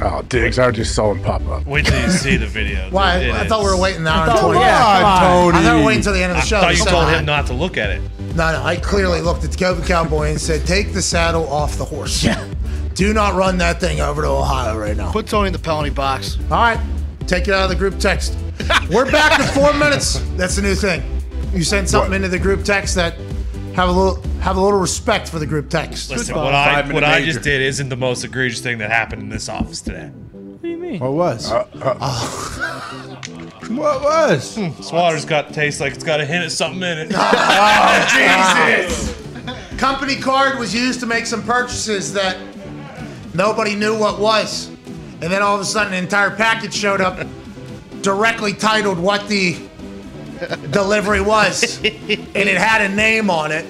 Oh, Diggs, I just saw him pop up. Wait till you see the video. Why? It I thought we were waiting an hour I and 20. yeah, come on, I thought we Tony. were waiting until the end of the I show. thought you to say told hi. him not to look at it. No, no. I clearly looked at the Kobe Cowboy and said, "Take the saddle off the horse. Yeah. Do not run that thing over to Ohio right now." Put Tony in the penalty box. All right, take it out of the group text. We're back in four minutes. That's the new thing. You sent something into the group text that have a little have a little respect for the group text. Listen, Goodbye. what I Five-minute what I just did isn't the most egregious thing that happened in this office today. What do you mean? What was? Uh, uh. what was? Hmm, this water's got taste like it's got a hint of something in it. Oh, Jesus! Company card was used to make some purchases that nobody knew what was, and then all of a sudden, an entire package showed up, directly titled what the delivery was, and it had a name on it.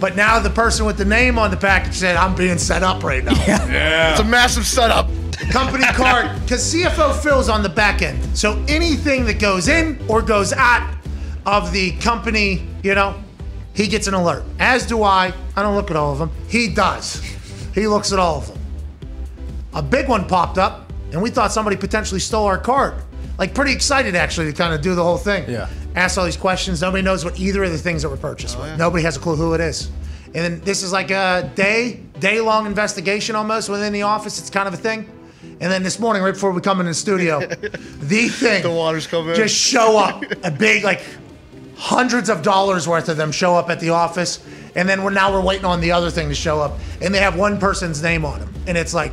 But now the person with the name on the package said, "I'm being set up right now." It's a massive setup. company card because CFO fills on the back end. So anything that goes in or goes out of the company, you know, he gets an alert. As do I. I don't look at all of them. He does. He looks at all of them. A big one popped up, and we thought somebody potentially stole our card. Like pretty excited actually to kind of do the whole thing. Yeah. Ask all these questions. Nobody knows what either of the things that were purchased were. Oh, Nobody has a clue who it is. And then this is like a day, day long investigation almost within the office. It's kind of a thing. And then this morning, right before we come in the studio, the thing The waters come in. just show up. A big like hundreds of dollars worth of them show up at the office, and then we're now we're waiting on the other thing to show up, and they have one person's name on them, and it's like,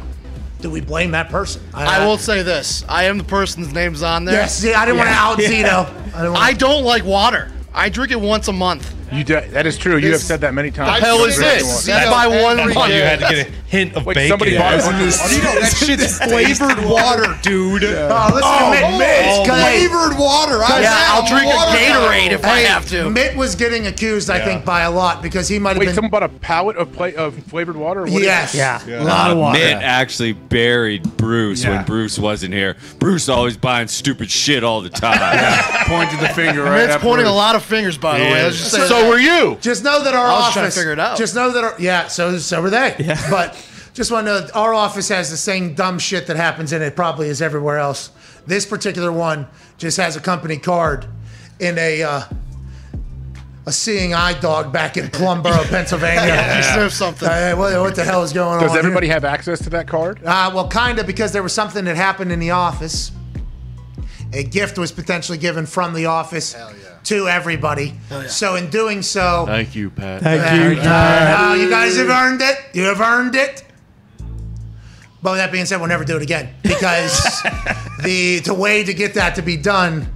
do we blame that person? I will say this: I am the person's name's on there. Yes, see, I didn't want to out Yeah. Zito. I I don't like water. I drink it once a month. You do, that is true. You have said that many times. The hell is this? That's by one I thought you had to get a hint of Wait, bacon. somebody bought Yeah. one of these- that shit's flavored water, dude. Oh, listen Oh, to Mitt. Mitt, Mitt, 'cause- flavored water. I yeah, I'll drink a water Gatorade if I have to. Mitt was getting accused, I think, by a lot because he might have Wait, been. someone bought a pallet of play of flavored water. What is Yes. Yeah, Yeah. a lot of water. Mitt actually buried Bruce Yeah. when Bruce wasn't here. Bruce always buying stupid shit all the time. Pointed the finger right Mitt's pointing a lot of fingers, by the way. Let's is. just say So were you? Just know that our I was office. trying to figure it out. Just know that our yeah. So so were they. Yeah. But just want to know that our office has the same dumb shit that happens in it probably as everywhere else. This particular one just has a company card in a uh, a seeing eye dog back in Plumboro, Pennsylvania. You sniffed something. Uh, what, what the hell is going on? Does here? everybody have access to that card? Uh, well, kind of, because there was something that happened in the office. A gift was potentially given from the office to everybody. So, in doing so, Thank you, Pat. Thank you. Uh, you guys have earned it. You have earned it. But with that being said, we'll never do it again because the the way to get that to be done,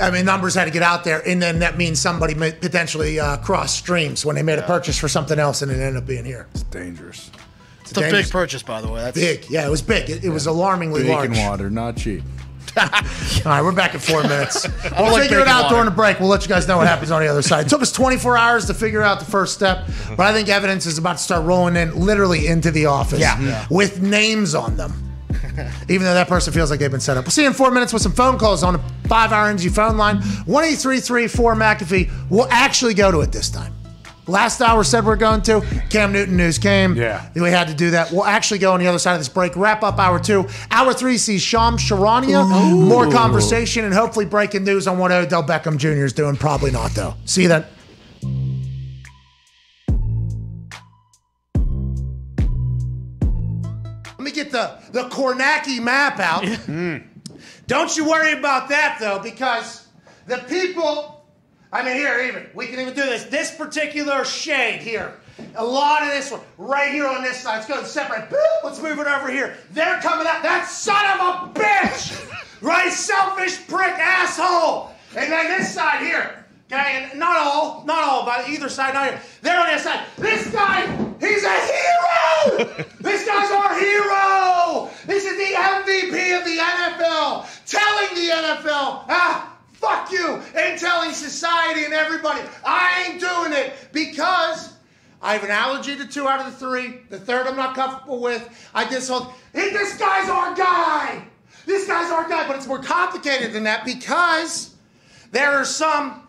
I mean, numbers had to get out there, and then that means somebody may potentially uh, cross streams when they made a purchase for something else, and it ended up being here. It's dangerous. It's a big purchase, by the way. That's Big, yeah, it was big. It, it was alarmingly large. Bacon water, not cheap. All right, we're back in four minutes. We'll like figure it out water. during the break. We'll let you guys know what happens on the other side. It took us 24 hours to figure out the first step, but I think evidence is about to start rolling in literally into the office Yeah. Yeah. with names on them. Even though that person feels like they've been set up. We'll see you in four minutes with some phone calls on the five hour energy phone line. 1 4 McAfee. We'll actually go to it this time. Last hour said we're going to. Cam Newton news came. Yeah. We had to do that. We'll actually go on the other side of this break. Wrap up hour two. Hour three sees Shams Charania. More conversation and hopefully breaking news on what Odell oh. Beckham Jr. is doing. Probably not, though. See you then. Let me get the, the Kornacki map out. Hmm. Don't you worry about that, though, because the people, I mean, here, even, we can even do this. This particular shade here, a lot of this one, right here on this side. Let's go separate. Boop, let's move it over here. They're coming out. That son of a bitch! right? Selfish prick asshole. And then this side here. Okay, and not all, not all, but either side, not here. They're on this side. This guy, he's a hero! this guy's our hero! This is the MVP of the NFL, telling the NFL, ah, fuck you, and telling society and everybody, I ain't doing it because I have an allergy to two out of the three. The third I'm not comfortable with. I did so. Hey, this guy's our guy! This guy's our guy, but it's more complicated than that because there are some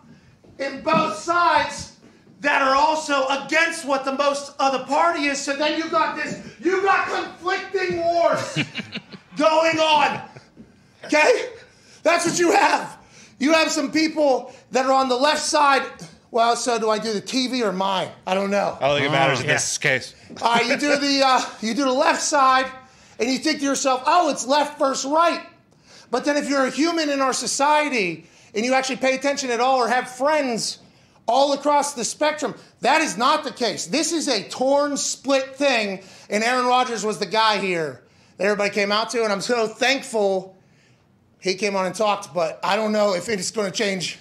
in both sides that are also against what the most of the party is. So then you got this, you got conflicting wars going on. Okay? That's what you have. You have some people that are on the left side. Well, so do I do the TV or mine? I don't know. I don't think it matters in this case. All right, you do the uh, you do the left side, and you think to yourself, "Oh, it's left versus right." But then, if you're a human in our society and you actually pay attention at all, or have friends all across the spectrum, that is not the case. This is a torn, split thing, and Aaron Rodgers was the guy here that everybody came out to, and I'm so thankful he came on and talked. But I don't know if it's going to change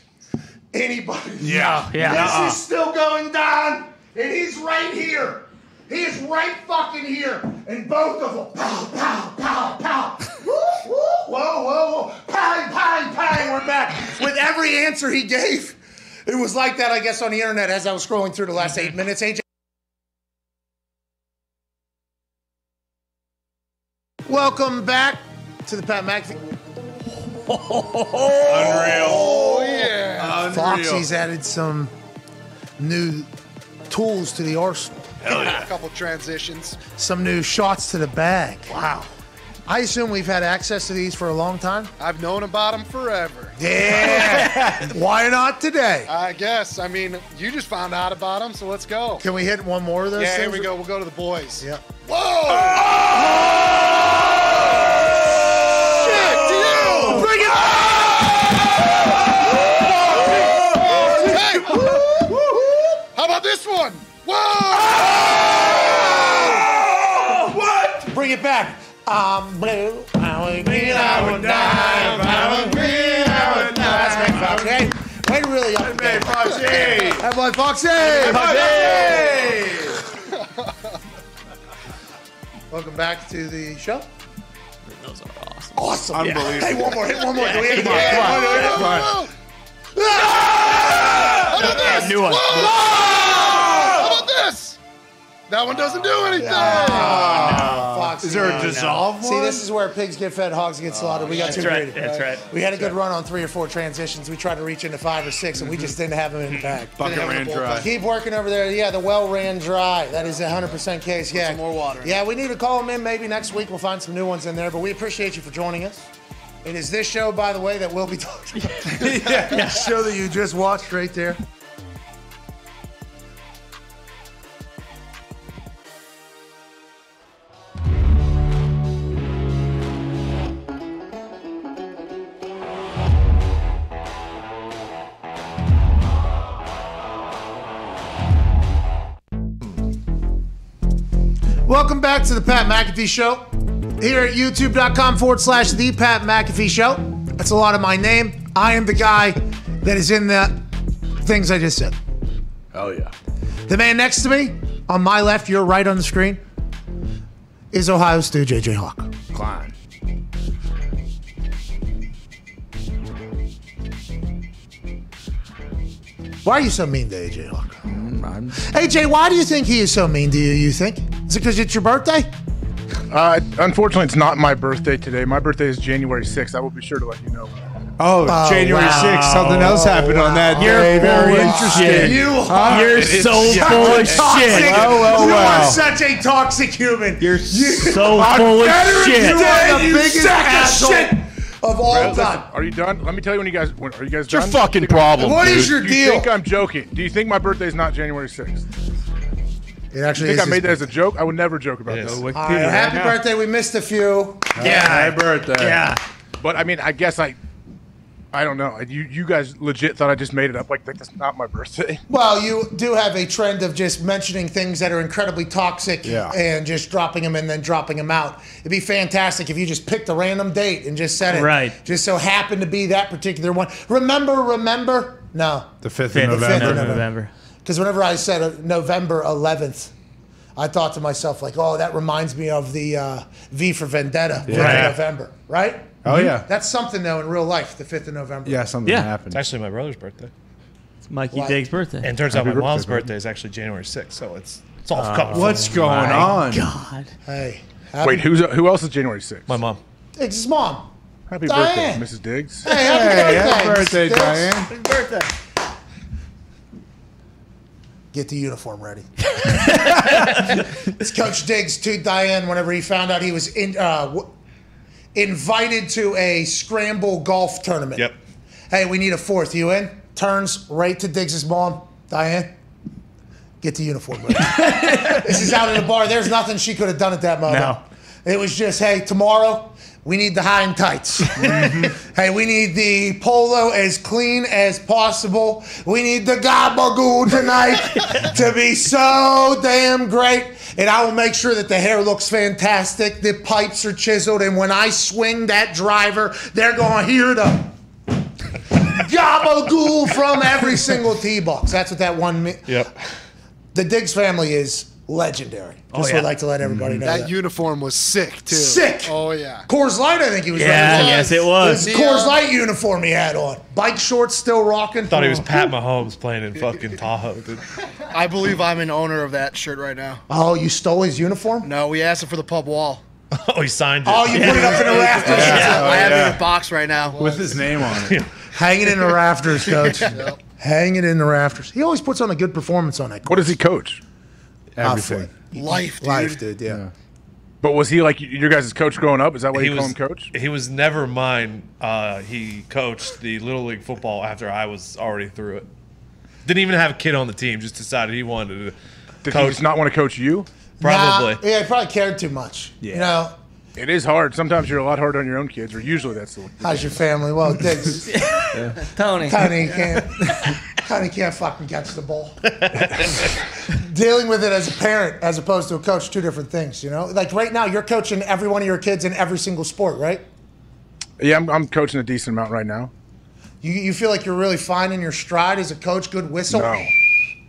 anybody. Yeah, yeah. This Uh-uh. is still going down, and he's right here. He is right fucking here, and both of them. Pow, pow, pow, pow. Woo, woo, whoa, whoa, whoa. Pang, pang, pang. We're back. With every answer he gave, it was like that, I guess, on the internet as I was scrolling through the last eight minutes. AJ. Welcome back to the Pat McAfee. Unreal. Oh yeah. Foxy's added some new tools to the arsenal. Hell yeah. A couple transitions. Some new shots to the bag. Wow. I assume we've had access to these for a long time. I've known about them forever. Yeah. Why not today? I guess. I mean, you just found out about them, so let's go. Can we hit one more of those yeah, here we go. We'll go to the boys. Yeah. Whoa! Shit, Hey! How about this one? Whoa! What? Bring it back. I'm blue. I'm green. I would die. if I was green. I would die. That's Meg Foxy. Hey, way to really up. Hey, Foxy. Hey, boy, Foxy. Foxy. Welcome back to the show. Those are awesome. Awesome. Unbelievable. Hey, one more. Hit one more. Do we have to come on, get- come on, do we have to- come on. How about this? New one. Whoa! How about this? That one doesn't do anything. Ah. Foxy. Is there a No, no. dissolve See, this is where pigs get fed, hogs get slaughtered. we oh, got That's too right. greedy. That's right. We had a good run on three or four transitions. We tried to reach into five or six, and we mm-hmm. just didn't have them in mm-hmm. the bag. Bucket ran dry. Keep working over there. Yeah, the well ran dry. That is a 100% case. Yeah. some more water. Yeah, we need to call them in. Maybe next week we'll find some new ones in there. But we appreciate you for joining us. It is this show, by the way, that we'll be talking about. yeah, the show that you just watched right there. Welcome back to the Pat McAfee Show. Here at youtube.com forward slash the Pat McAfee Show. That's a lot of my name. I am the guy that is in the things I just said. Oh yeah. The man next to me, on my left, your right on the screen, is Ohio Stu JJ Hawk. Klein. Why are you so mean to AJ Hawk? AJ, why do you think he is so mean to you, you think? Is it because it's your birthday? Uh, unfortunately, it's not my birthday today. My birthday is January 6th. I will be sure to let you know. Oh, Oh, January wow. 6th. Something else happened on that You're day. Very interesting. shit. You are. You're so full of shit. Well, well, you well. are such a toxic human. You're so full of shit. Day, Day, you you biggest asshole shit. of all Brad, listen, time. are you done? Let me tell you when you guys. When, are you guys It's your done? fucking Do problem, What is dude. your Do deal? you think I'm joking? Do you think my birthday is not January 6th? It You think is I made his that as a joke? I would never joke about this. that. is. All right, happy birthday. We missed a few. Yeah. Happy birthday. Yeah. But I mean, I guess I, I don't know. You you guys legit thought I just made it up. Like that's not my birthday. Well, you do have a trend of just mentioning things that are incredibly toxic Yeah. and just dropping them and then dropping them out. It'd be fantastic if you just picked a random date and just said it. Right. Just so happened to be that particular one. Remember, remember? No. The 5th Fifth of of November. November. Because whenever I said uh, November 11th, I thought to myself, like, oh, that reminds me of the uh, V for Vendetta, 5th Right. of November, right? Oh, yeah. That's something, though, in real life, the 5th of November. Yeah, something Yeah. happened. It's actually my brother's birthday. It's Mikey What? Diggs' birthday. And it turns Happy out my birthday, mom's birthday is actually January 6th, so it's it's all coming. What's going My on? God. Hey. Happy, Wait, who's who else is January 6th? My mom. It's his mom. Happy Diane. birthday, Mrs. Diggs. Hey, happy Hey, birthday. happy birthday, Diane. Happy birthday. Get the uniform ready. it's Coach Diggs to Diane whenever he found out he was in, uh, w- invited to a scramble golf tournament. Yep. Hey, we need a fourth. You in? Turns right to Diggs' mom. Diane, get the uniform ready. this is out in the bar. There's nothing she could have done at that moment. No. It was just, hey, tomorrow we need the high and tights. Mm-hmm. hey, we need the polo as clean as possible. We need the gabagool tonight to be so damn great. And I will make sure that the hair looks fantastic. The pipes are chiseled. And when I swing that driver, they're going to hear the gabagool from every single tee box. That's what that one means. Yep. The Diggs family is legendary. Oh, Just yeah. would like to let everybody mm-hmm. know That that. uniform was sick too. Sick. Oh yeah. Coors Light, I think he was Yeah, wearing. yes, it was. His Coors uh, Light uniform he had on. Bike shorts still rocking. Thought he was Pat Mahomes playing in fucking Tahoe. Dude. I believe I'm an owner of that shirt right now. Oh, you stole his uniform? No, we asked him for the pub wall. Oh, he signed it. Oh, you put it up in the rafters. Yeah, I oh, have it in a box right now. With his name on it. Hang it in the rafters, coach. Hang it in the rafters. He always puts on a good performance on that. What does he coach? Everything. Life, dude. Life, dude. Yeah. But was he like your guys' coach growing up? Is that why he you call was him coach? He was never mine. Uh, he coached the little league football after I was already through it. Didn't even have a kid on the team. Just decided he wanted to Did he coach. just not want to coach you? Probably. Nah, yeah, he probably cared too much. You know, It is hard. Sometimes you're a lot harder on your own kids, or usually that's the. how's your family? Well, Diggs. Tony. Tony can't. Tony can't fucking catch the ball. Dealing with it as a parent as opposed to a coach, two different things. You know, like right now, you're coaching every one of your kids in every single sport, right? Yeah, I'm, I'm coaching a decent amount right now. You, you feel like you're really finding your stride as a coach. Good whistle. No.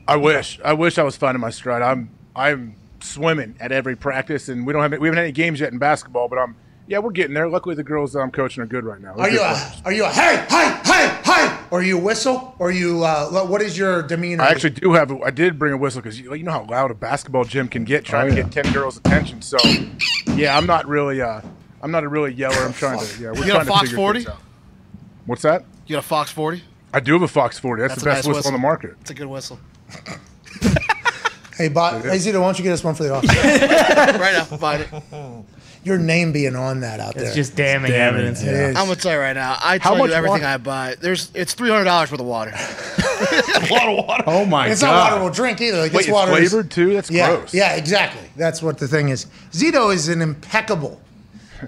I wish. I wish I was finding my stride. I'm I'm swimming at every practice, and we don't have we haven't had any games yet in basketball, but I'm yeah we're getting there. Luckily, the girls that I'm coaching are good right now. They're Are you a are you a hey hey hey hey? Or are you a whistle? Or you uh, what is your demeanor? I actually do have. A, I did bring a whistle because you, you know how loud a basketball gym can get trying Oh, to get ten girls' attention. So, yeah, I'm not really. Uh, I'm not a really yeller. I'm trying to. Yeah, we're You got a Fox 40? What's that? You got a Fox 40? I do have a Fox 40. That's, That's the best nice whistle on the market. It's a good whistle. Hey, bot. Hey, Zito, why don't you get us one for the office? right now, find it. Your name being on that out there. It's just damning Damning, evidence. It is. I'm gonna tell you right now. I How tell much you everything water? I buy. There's it's three hundred dollars worth of water. a lot of water. Oh my it's god. It's not water we'll drink either. Like, Wait, it's it's water is- flavored too. That's yeah, gross. Yeah, exactly. That's what the thing is. Zito is an impeccable,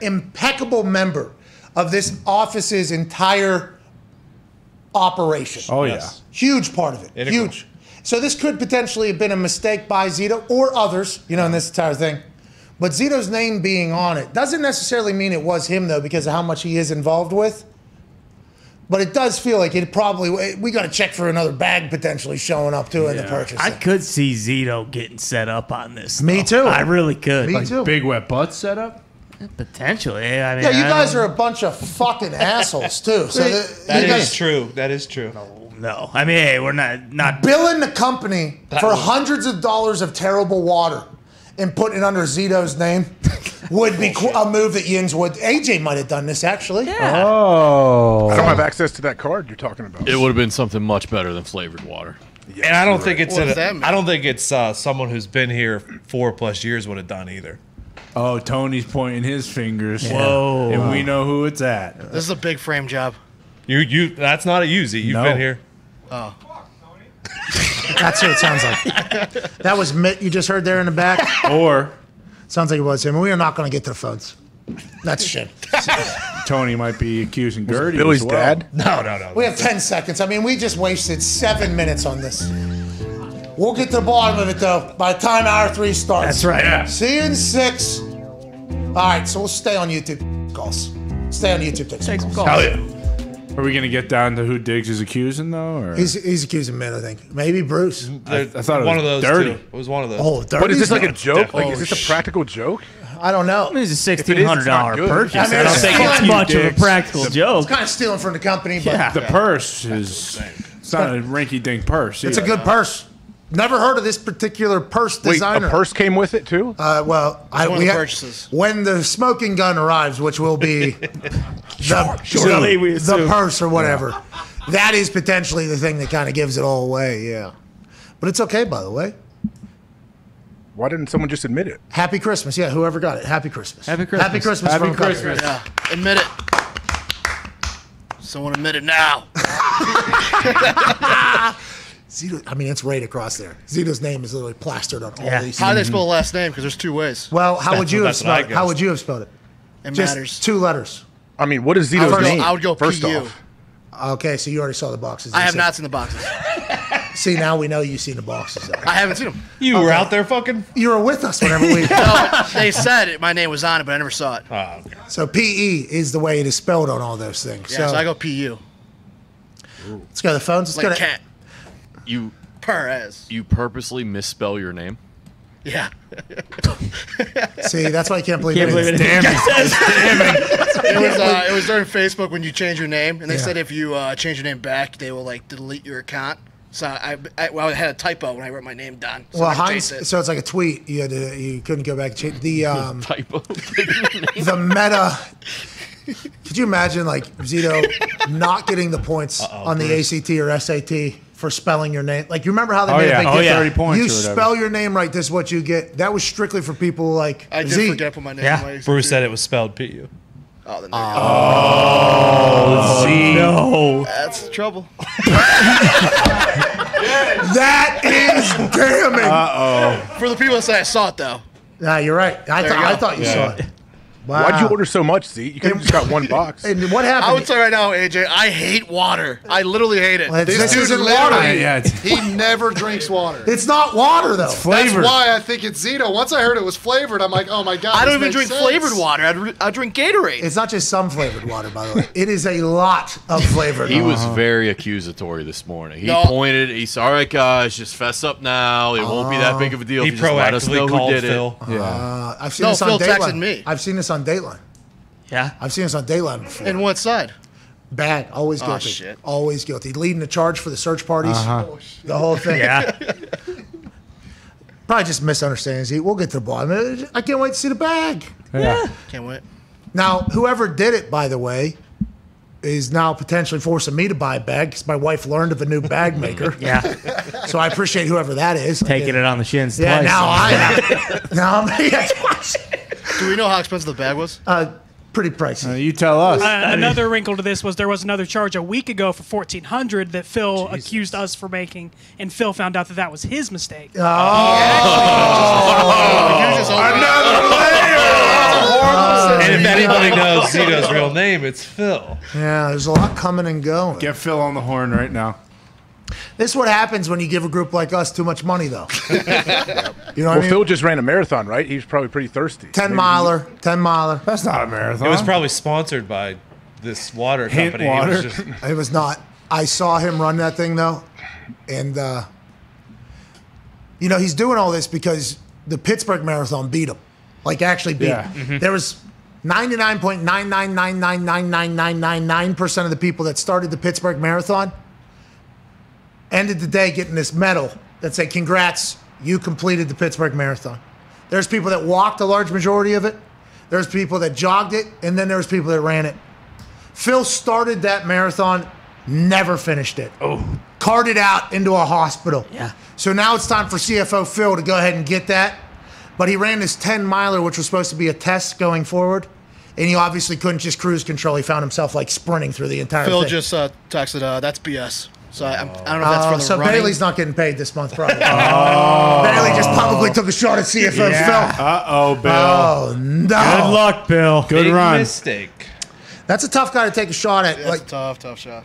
impeccable member of this office's entire operation. Oh Yes. Huge part of it. Integral. Huge. So this could potentially have been a mistake by Zito or others, you know, in this entire thing. But Zito's name being on it doesn't necessarily mean it was him though, because of how much he is involved with. But it does feel like it probably we got to check for another bag potentially showing up too in the purchase. I could see Zito getting set up on this. Me though. too. I really could. Me Like, too. Big wet butt setup. Potentially. I mean, Yeah, you I guys don't- are a bunch of fucking assholes too. So the, That you is guys true. That is true. No, I mean, hey, we're not not. billing the company That for was- hundreds of dollars of terrible water and putting it under Zito's name would be qu- a move that Yins would. AJ might have done this actually. Yeah. Oh. I don't don't have access to that card you're talking about. It would have been something much better than flavored water. and I don't think it's What an- does that mean? I don't think it's uh, someone who's been here four plus years would have done either. Oh, Tony's pointing his fingers. Whoa. And we know who it's at. This is a big frame job. You you that's not a Uzi. You've No. been here. Oh. That's what it sounds like. That was Mitt you just heard there in the back. Or sounds like it was him. We are not going to get to the phones. That's shit. Tony might be accusing Gertie. Billy's as well. dad? No, no, no. We have 10 seconds. I mean, we just wasted seven minutes on this. We'll get to the bottom of it, though, by the time hour three starts. That's right. Yeah. See you in six. All right, so we'll stay on YouTube calls. Stay on YouTube. Take some calls. Hell yeah. Are we gonna get down to who Diggs is accusing though? Or? He's, he's accusing Mitt, I think. Maybe Bruce. I, I thought it one was of those dirty. two. It was one of those. Oh, dirty. What is this like a joke? Like, Oh, is this a practical joke? I don't know. I mean, it's a sixteen hundred dollar it is, hundred it's not dollar good. purchase. I I, mean, don't think it's much of a Dicks. practical It's joke. kind of stealing from the company, but Yeah. The purse is it's not a rinky dink purse. it's a good purse. Never heard of this particular purse Wait, designer. a purse came with it too? Uh, well, I, one of we the ha- purchases. when the smoking gun arrives, which will be the, shortly, we the assume. purse or whatever, that is potentially the thing that kind of gives it all away. Yeah, but it's okay, by the way. Why didn't someone just admit it? Happy Christmas, yeah. Whoever got it, Happy Christmas. Happy Christmas. Happy Christmas. Happy from Cutter. Christmas. Yeah. Admit it. Someone admit it now. Zito, I mean, it's right across there. Zito's name is literally plastered on all Yeah. these. How do they spell the last name? Because there's two ways. Well, how would you have That's what I spelled it? How would you have spelled it? It Just matters. two letters. I mean, what is I Zito's would go- name? I would go First PU. off, Okay, so you already saw the boxes. I have said- not seen the boxes. See, now we know you've seen the boxes. Though. I haven't seen them. You were out there fucking. You were with us whenever we. No, they said it, my name was on it, but I never saw it. Oh, okay. So PE is the way it is spelled on all those things. Yeah, so, so I go PU. let's go to the phones. Let's Like go to cat. You Perez. you purposely misspell your name. Yeah. see. That's why I can't believe Can't it. believe it. Damn It was uh, it was during Facebook when you change your name, and they Yeah. said if you uh, change your name back, they will like delete your account. So I, I, well, I had a typo when I wrote my name down. So Well, I never Heinz, changed it. so it's like a tweet. You had to, you couldn't go back and change the um, Typo. the meta. Could you imagine like Zito not getting the points on the ACT or SAT for spelling your name? Like you remember how they Oh, made yeah. a big Oh, yeah. 30 points You or spell your name right. This is what you get. That was strictly for people like I did Z. forget to put my name. Yeah. on my Bruce said it was spelled PU. Oh, then there you Oh, Z. No. go. That's trouble. That is damning. Uh oh. For the people that say I saw it though. Nah, you're right. I, There thought you I thought you Yeah. saw it. Wow. why'd you order so much, Z? You could have just got one box. And what happened? I would say right now, AJ, I hate water. I literally hate it. Well, This this dude isn't water. literally, Yeah, it's- he never drinks water. It's not water though. That's flavored. That's why I think it's Zito. Once I heard it was flavored, I'm like, oh my god. I don't even drink sense. flavored water. I, dr- I drink Gatorade. It's not just some flavored water, by the way. It is a lot of flavored. He was very accusatory this morning. He No. pointed. He said, "All right, guys, just fess up now. It won't be that big of a deal. He if you just let us proactively know who called did Phil. it." Uh, I've seen No, this on Phil Dateline. texted me. I've seen this on Dateline. Yeah. I've seen this on Dateline before. And what side? Bad. Always Oh, guilty. shit. Always guilty. Leading the charge for the search parties. Uh-huh. The whole thing. Yeah. Probably just misunderstandings. We'll get to the bottom. of it. I can't wait to see the bag. Yeah. Can't wait. Now, whoever did it, by the way, is now potentially forcing me to buy a bag because my wife learned of a new bag maker. Yeah. So I appreciate whoever that is. Taking it on the shins Yeah, twice. now I now I'm yeah, twice. Do we know how expensive the bag was? Uh, pretty pricey. Uh, you tell us. Uh, another wrinkle to this was there was another charge a week ago for fourteen hundred that Phil accused us for making, and Phil found out that that was his mistake. Oh. And if anybody knows Zito's real name, it's Phil. Yeah, there's a lot coming and going. Get Phil on the horn right now. This is what happens when you give a group like us too much money, though. You know what well, I mean? Phil just ran a marathon, right? He was probably pretty thirsty. ten Maybe- miler, ten miler. That's not a marathon. It was probably sponsored by this water Hint company. It water. was just- It was not. I saw him run that thing though, and uh, you know he's doing all this because the Pittsburgh Marathon beat him. Like actually beat Yeah. him. There was. 99.999999999% of the people that started the Pittsburgh Marathon ended the day getting this medal that said, Congrats, you completed the Pittsburgh Marathon. There's people that walked a large majority of it, there's people that jogged it, and then there's people that ran it. Phil started that marathon, never finished it. Oh. Carted out into a hospital. Yeah. So now it's time for CFO Phil to go ahead and get that. But he ran this 10 miler, which was supposed to be a test going forward. And he obviously couldn't just cruise control. He found himself like sprinting through the entire Phil thing. just uh, texted, uh, "That's BS." So I, I'm, I don't know if that's Oh, for the so running. Bailey's not getting paid this month, probably. Oh. Bailey just publicly took a shot at CFO Yeah. Phil. Uh-oh, Bill. Oh no! Good luck, Bill. Good Big run. mistake. That's a tough guy to take a shot at, That's like a tough, tough shot.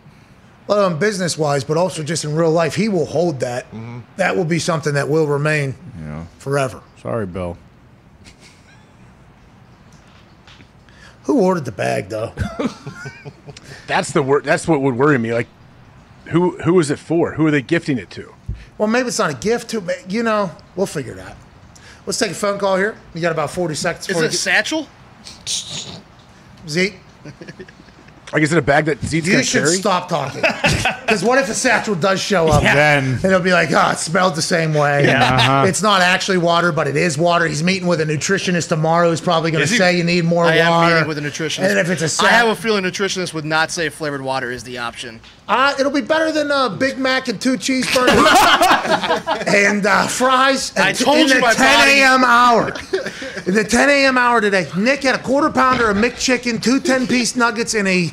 let alone business wise, but also just in real life. He will hold that. Mm-hmm. That will be something that will remain Yeah. forever. Sorry, Bill. Who ordered the bag though? That's the word. That's what would worry me. Like, who who is it for? Who are they gifting it to? well, maybe it's not a gift to, you know, we'll figure it out. Let's take a phone call here. You got about forty seconds. Is it a get- satchel? Zeke? Like, is it a bag that Zeke's You gonna should carry? stop talking. Because what if a satchel does show up? Yeah. Then- and it'll be like, oh, it smelled the same way. Yeah. Uh-huh. It's not actually water, but it is water. He's meeting with a nutritionist tomorrow who's probably going Is to he- say you need more I am meeting with a nutritionist. And if it's a I sat- have a feeling nutritionist would not say flavored water is the option. Uh, it'll be better than a Big Mac and two cheeseburgers and uh, fries. I told in you the my 10 body- a.m. hour. In the 10 a.m. hour today, Nick had a quarter pounder of McChicken, two 10 piece nuggets, and a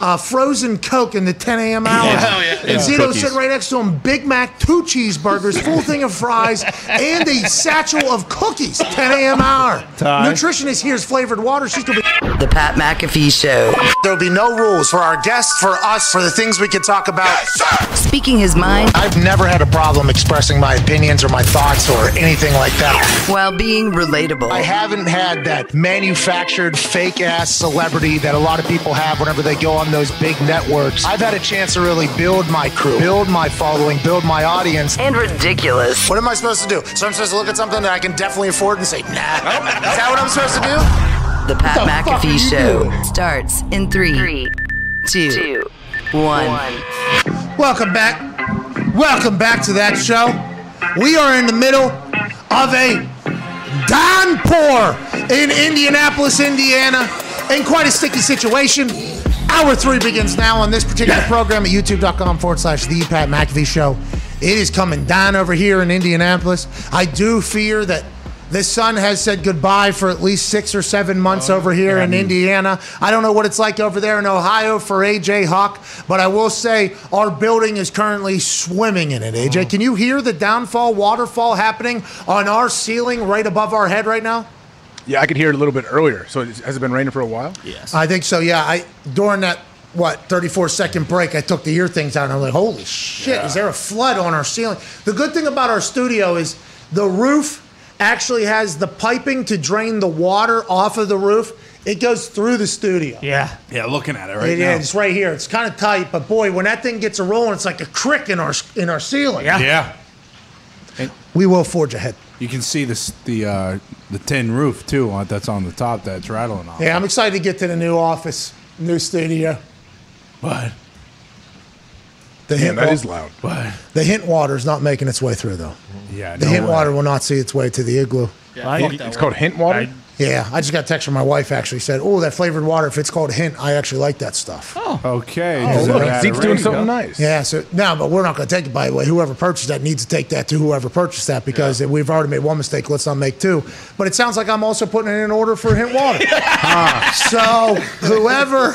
uh, frozen Coke in the 10 a.m. hour. Yeah. Oh, yeah. And And Zito cookies. sitting right next to him, Big Mac, two cheeseburgers, full thing of fries, and a satchel of cookies. 10 a.m. hour. Ty. Nutritionist here's flavored water. She's gonna be. The Pat McAfee Show. There'll be no rules for our guests, for us, for the things we can talk about. Speaking his mind I've never had a problem expressing my opinions or my thoughts or anything like that. while being relatable. I haven't had that manufactured fake ass celebrity that a lot of people have whenever they go on those big networks. I've had a chance to really build my crew, build my following, build my audience. And ridiculous. What am I supposed to do? So I'm supposed to look at something that I can definitely afford and say, nah. Is that what I'm supposed to do? The Pat the McAfee Show doing? starts in three, two, one. Welcome back. Welcome back to that show. We are in the middle of a downpour in Indianapolis, Indiana, in quite a sticky situation. Hour three begins now on this particular program at youtube.com forward slash the Pat McAfee Show. It is coming down over here in Indianapolis. I do fear that the sun has said goodbye for at least six or seven months oh, over here in Indiana. I don't know what it's like over there in Ohio for AJ Hawk, but I will say our building is currently swimming in it. AJ, oh. can you hear the downfall waterfall happening on our ceiling right above our head right now? Yeah, I could hear it a little bit earlier. So it- has it been raining for a while? Yes. I think so. Yeah, I during that what 34 second break, I took the ear things out and I'm like, holy shit, is there a flood on our ceiling? The good thing about our studio is the roof actually has the piping to drain the water off of the roof. It goes through the studio. Yeah. Yeah, looking at it right It now. is right here. It's kind of tight, but boy, when that thing gets a rolling, it's like a crick in our in our ceiling. Yeah. Yeah. And We will forge ahead. You can see this the uh, the tin roof too on, that's on the top that's rattling off. Yeah, I'm excited to get to the new office, new studio. But The hint that wa- is loud. but The hint water is not making its way through though. yeah, The no hint way. water will not see its way to the igloo. Yeah, I- It's called hint water. Yeah, I just got a text from my wife actually said, "Oh, that flavored water. If it's called hint, I actually like that stuff." Oh. Okay. Oh, does look. Zeke's doing something nice. Yeah, so no, but we're not going to take it by the way. Whoever purchased that needs to take that to whoever purchased that because we've already made one mistake. Let's not make two. But it sounds like I'm also putting in an order for hint water. Ah. So whoever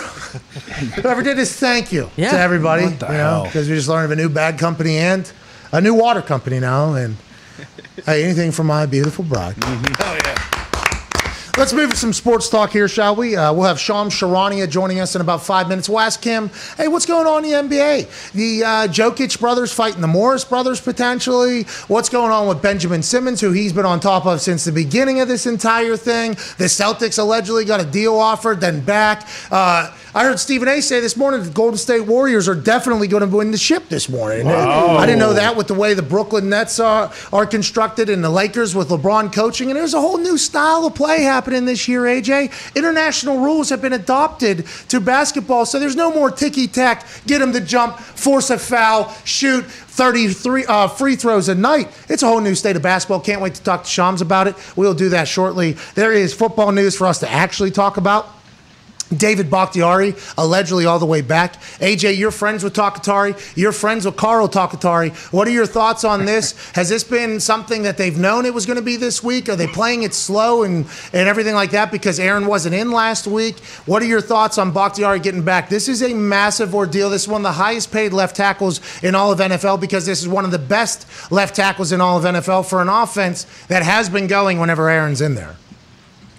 whoever did this, thank you Yeah. to everybody. What the you know, hell? because we just learned of a new bag company and a new water company now, and hey, anything for my beautiful bride. Mm-hmm. Oh yeah. Let's move to some sports talk here, shall we? Uh, we'll have Shams Charania joining us in about five minutes. We'll ask him, hey, what's going on in the NBA? The uh, Jokic brothers fighting the Morris brothers potentially. What's going on with Benjamin Simmons, who he's been on top of since the beginning of this entire thing? The Celtics allegedly got a deal offered, then back. Uh, I heard Stephen A. say this morning the Golden State Warriors are definitely going to win the ship this morning. I didn't know that with the way the Brooklyn Nets are, are constructed and the Lakers with LeBron coaching. And there's a whole new style of play happening this year, AJ. International rules have been adopted to basketball, so there's no more ticky tack, get them to jump, force a foul, shoot 33 uh, free throws a night. It's a whole new state of basketball. Can't wait to talk to Shams about it. We'll do that shortly. There is football news for us to actually talk about. David Bakhtiari, allegedly all the way back. AJ, you're friends with Takatari. You're friends with Carl Takatari. What are your thoughts on this? Has this been something that they've known it was going to be this week? Are they playing it slow and, and everything like that because Aaron wasn't in last week? What are your thoughts on Bakhtiari getting back? This is a massive ordeal. This is one of the highest paid left tackles in all of NFL because this is one of the best left tackles in all of NFL for an offense that has been going whenever Aaron's in there.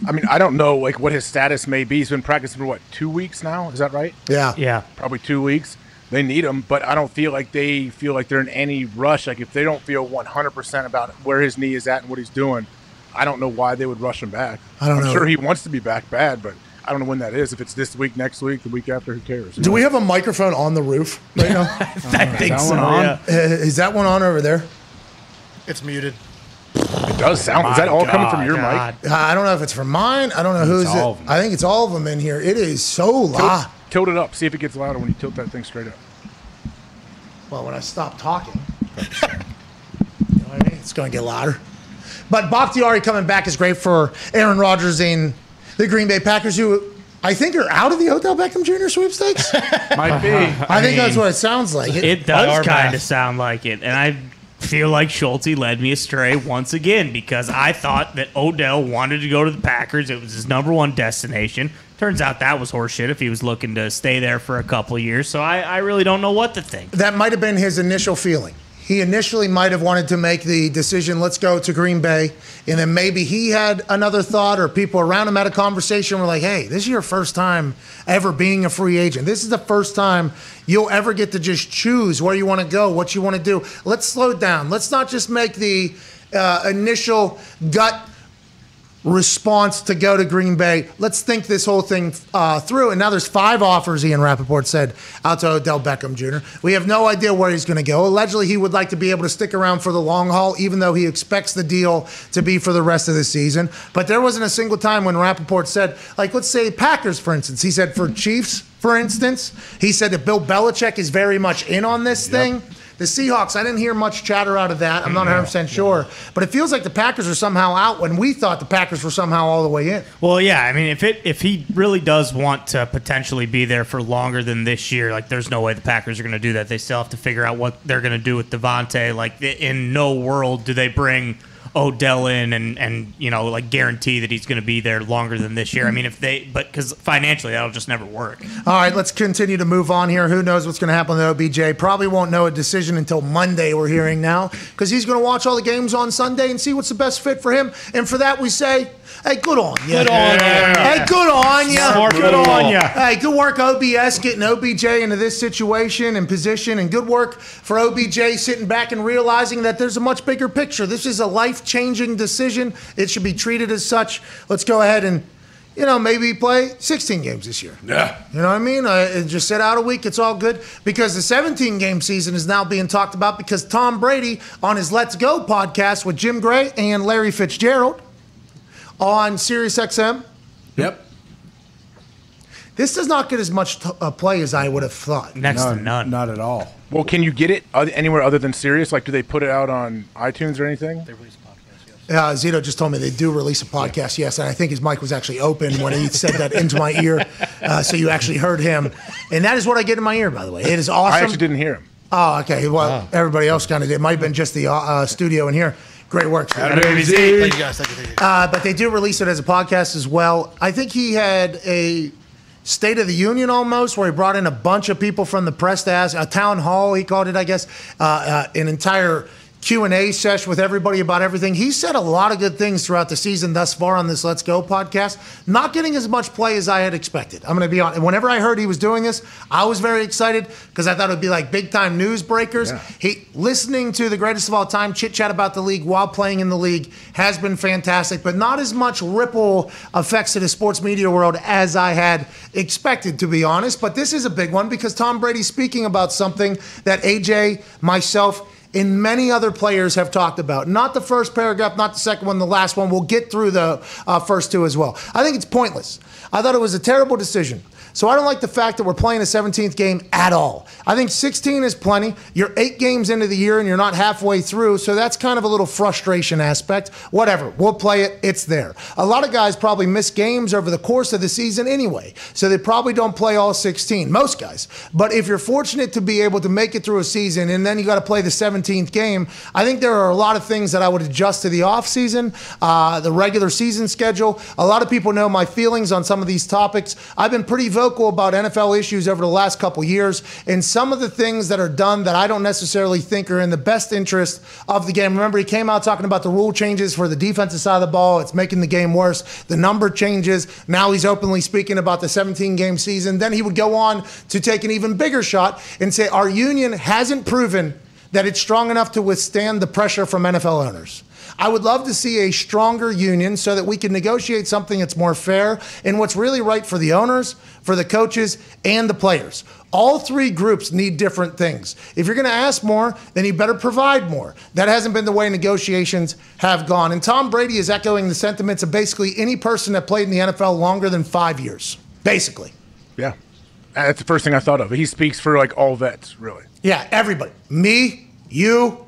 I mean, I don't know like what his status may be. He's been practicing for what two weeks now? Is that right? Yeah. Yeah. Probably two weeks. They need him, but I don't feel like they feel like they're in any rush. Like if they don't feel 100% about where his knee is at and what he's doing, I don't know why they would rush him back. I don't I'm know. sure he wants to be back bad, but I don't know when that is. If it's this week, next week, the week after, who cares? Do we have a microphone on the roof right now? I think Is that so, on? yeah. Uh, is that one on over there? It's muted. It does sound. is that all coming from your mic? Uh, I don't know if it's from mine. I don't know who's it. all of them. I think it's all of them in here. It is so loud. tilt it up. See if it gets louder when you tilt that thing straight up. Well, when I stop talking, you know what I mean? It's going to get louder. But Bakhtiari coming back is great for Aaron Rodgers and the Green Bay Packers, who I think are out of the Odell Beckham Jr. sweepstakes. Might be. I, think that's what it sounds like. It does kind of sound like it, and I feel like Schulte led me astray once again because I thought that Odell wanted to go to the Packers. It was his number one destination. Turns out that was horseshit if he was looking to stay there for a couple years. So I, I really don't know what to think. That might have been his initial feeling. He initially might have wanted to make the decision, let's go to Green Bay. And then maybe he had another thought, or people around him had a conversation were like, hey, this is your first time ever being a free agent. This is the first time you'll ever get to just choose where you want to go, what you want to do. Let's slow down. Let's not just make the uh, initial gut response to go to Green Bay. Let's think this whole thing uh, through. And now there's five offers, Ian Rapoport said, out to Odell Beckham Jr. We have no idea where he's going to go. Allegedly, he would like to be able to stick around for the long haul, even though he expects the deal to be for the rest of the season. But there wasn't a single time when Rapoport said, like, let's say Packers, for instance. He said for Chiefs, for instance, he said that Bill Belichick is very much in on this thing. The Seahawks, I didn't hear much chatter out of that. I'm not mm-hmm. 100% sure. But it feels like the Packers are somehow out when we thought the Packers were somehow all the way in. Well, yeah, I mean, if it if he really does want to potentially be there for longer than this year, like, there's no way the Packers are going to do that. They still have to figure out what they're going to do with Davante. Like, in no world do they bring Odell in and and you know like guarantee that he's going to be there longer than this year. I mean, if they but because financially that'll just never work. All right, let's continue to move on here. Who knows what's going to happen with OBJ? Probably won't know a decision until Monday, we're hearing now, because he's going to watch all the games on Sunday and see what's the best fit for him. And for that, we say, hey, good on you. Good on you. Hey, good on you. Smart Good move. on ya. Hey, good work, OBS, getting OBJ into this situation and position, and good work for OBJ sitting back and realizing that there's a much bigger picture. This is a life changing decision. It should be treated as such. Let's go ahead and, you know, maybe play 16 games this year. Yeah. You know what I mean? Uh, just sit out a week. It's all good because the 17 game season is now being talked about because Tom Brady on his Let's Go podcast with Jim Gray and Larry Fitzgerald on SiriusXM. Yep. This does not get as much t- uh, play as I would have thought. Next to none. Not at all. Well, can you get it anywhere other than Sirius? Like, do they put it out on iTunes or anything? Uh, Zito just told me they do release a podcast, yes, and I think his mic was actually open when he said that into my ear, uh, so you actually heard him, and that is what I get in my ear, by the way. It is awesome. I actually didn't hear him. Oh, okay. Well, everybody else kind of did. It might have been just the uh, uh, studio in here. Great work. Steve. Thank you guys. Thank you. Thank you. Uh, but they do release it as a podcast as well. I think he had a State of the Union almost, where he brought in a bunch of people from the press to ask a town hall. He called it, I guess, uh, uh, an entire Q and A session with everybody about everything. He said a lot of good things throughout the season thus far on this Let's Go podcast. Not getting as much play as I had expected. I'm going to be on. Whenever I heard he was doing this, I was very excited because I thought it would be like big time news breakers. He listening to the greatest of all time chit chat about the league while playing in the league has been fantastic, but not as much ripple effects to the sports media world as I had expected, to be honest. But this is a big one because Tom Brady's speaking about something that AJ, myself, and many other players have talked about. Not the first paragraph, not the second one, the last one. We'll get through the uh, first two as well. I think it's pointless. I thought it was a terrible decision So I don't like the fact that we're playing a 17th game at all. I think 16 is plenty. You're eight games into the year and you're not halfway through, so that's kind of a little frustration aspect. Whatever, we'll play it. It's there. A lot of guys probably miss games over the course of the season anyway, so they probably don't play all 16. Most guys. But if you're fortunate to be able to make it through a season and then you got to play the 17th game, I think there are a lot of things that I would adjust to the offseason, uh, the regular season schedule. A lot of people know my feelings on some of these topics. I've been pretty vocal about NFL issues over the last couple years, and some of the things that are done that I don't necessarily think are in the best interest of the game. Remember, he came out talking about the rule changes for the defensive side of the ball. It's making the game worse. The number changes. Now he's openly speaking about the 17 game season. Then he would go on to take an even bigger shot and say, Our union hasn't proven that it's strong enough to withstand the pressure from NFL owners. I would love to see a stronger union so that we can negotiate something that's more fair and what's really right for the owners, for the coaches, and the players. All three groups need different things. If you're going to ask more, then you better provide more. That hasn't been the way negotiations have gone. And Tom Brady is echoing the sentiments of basically any person that played in the NFL longer than five years. Basically. Yeah. That's the first thing I thought of. He speaks for like all vets, really. Yeah, everybody. Me, you,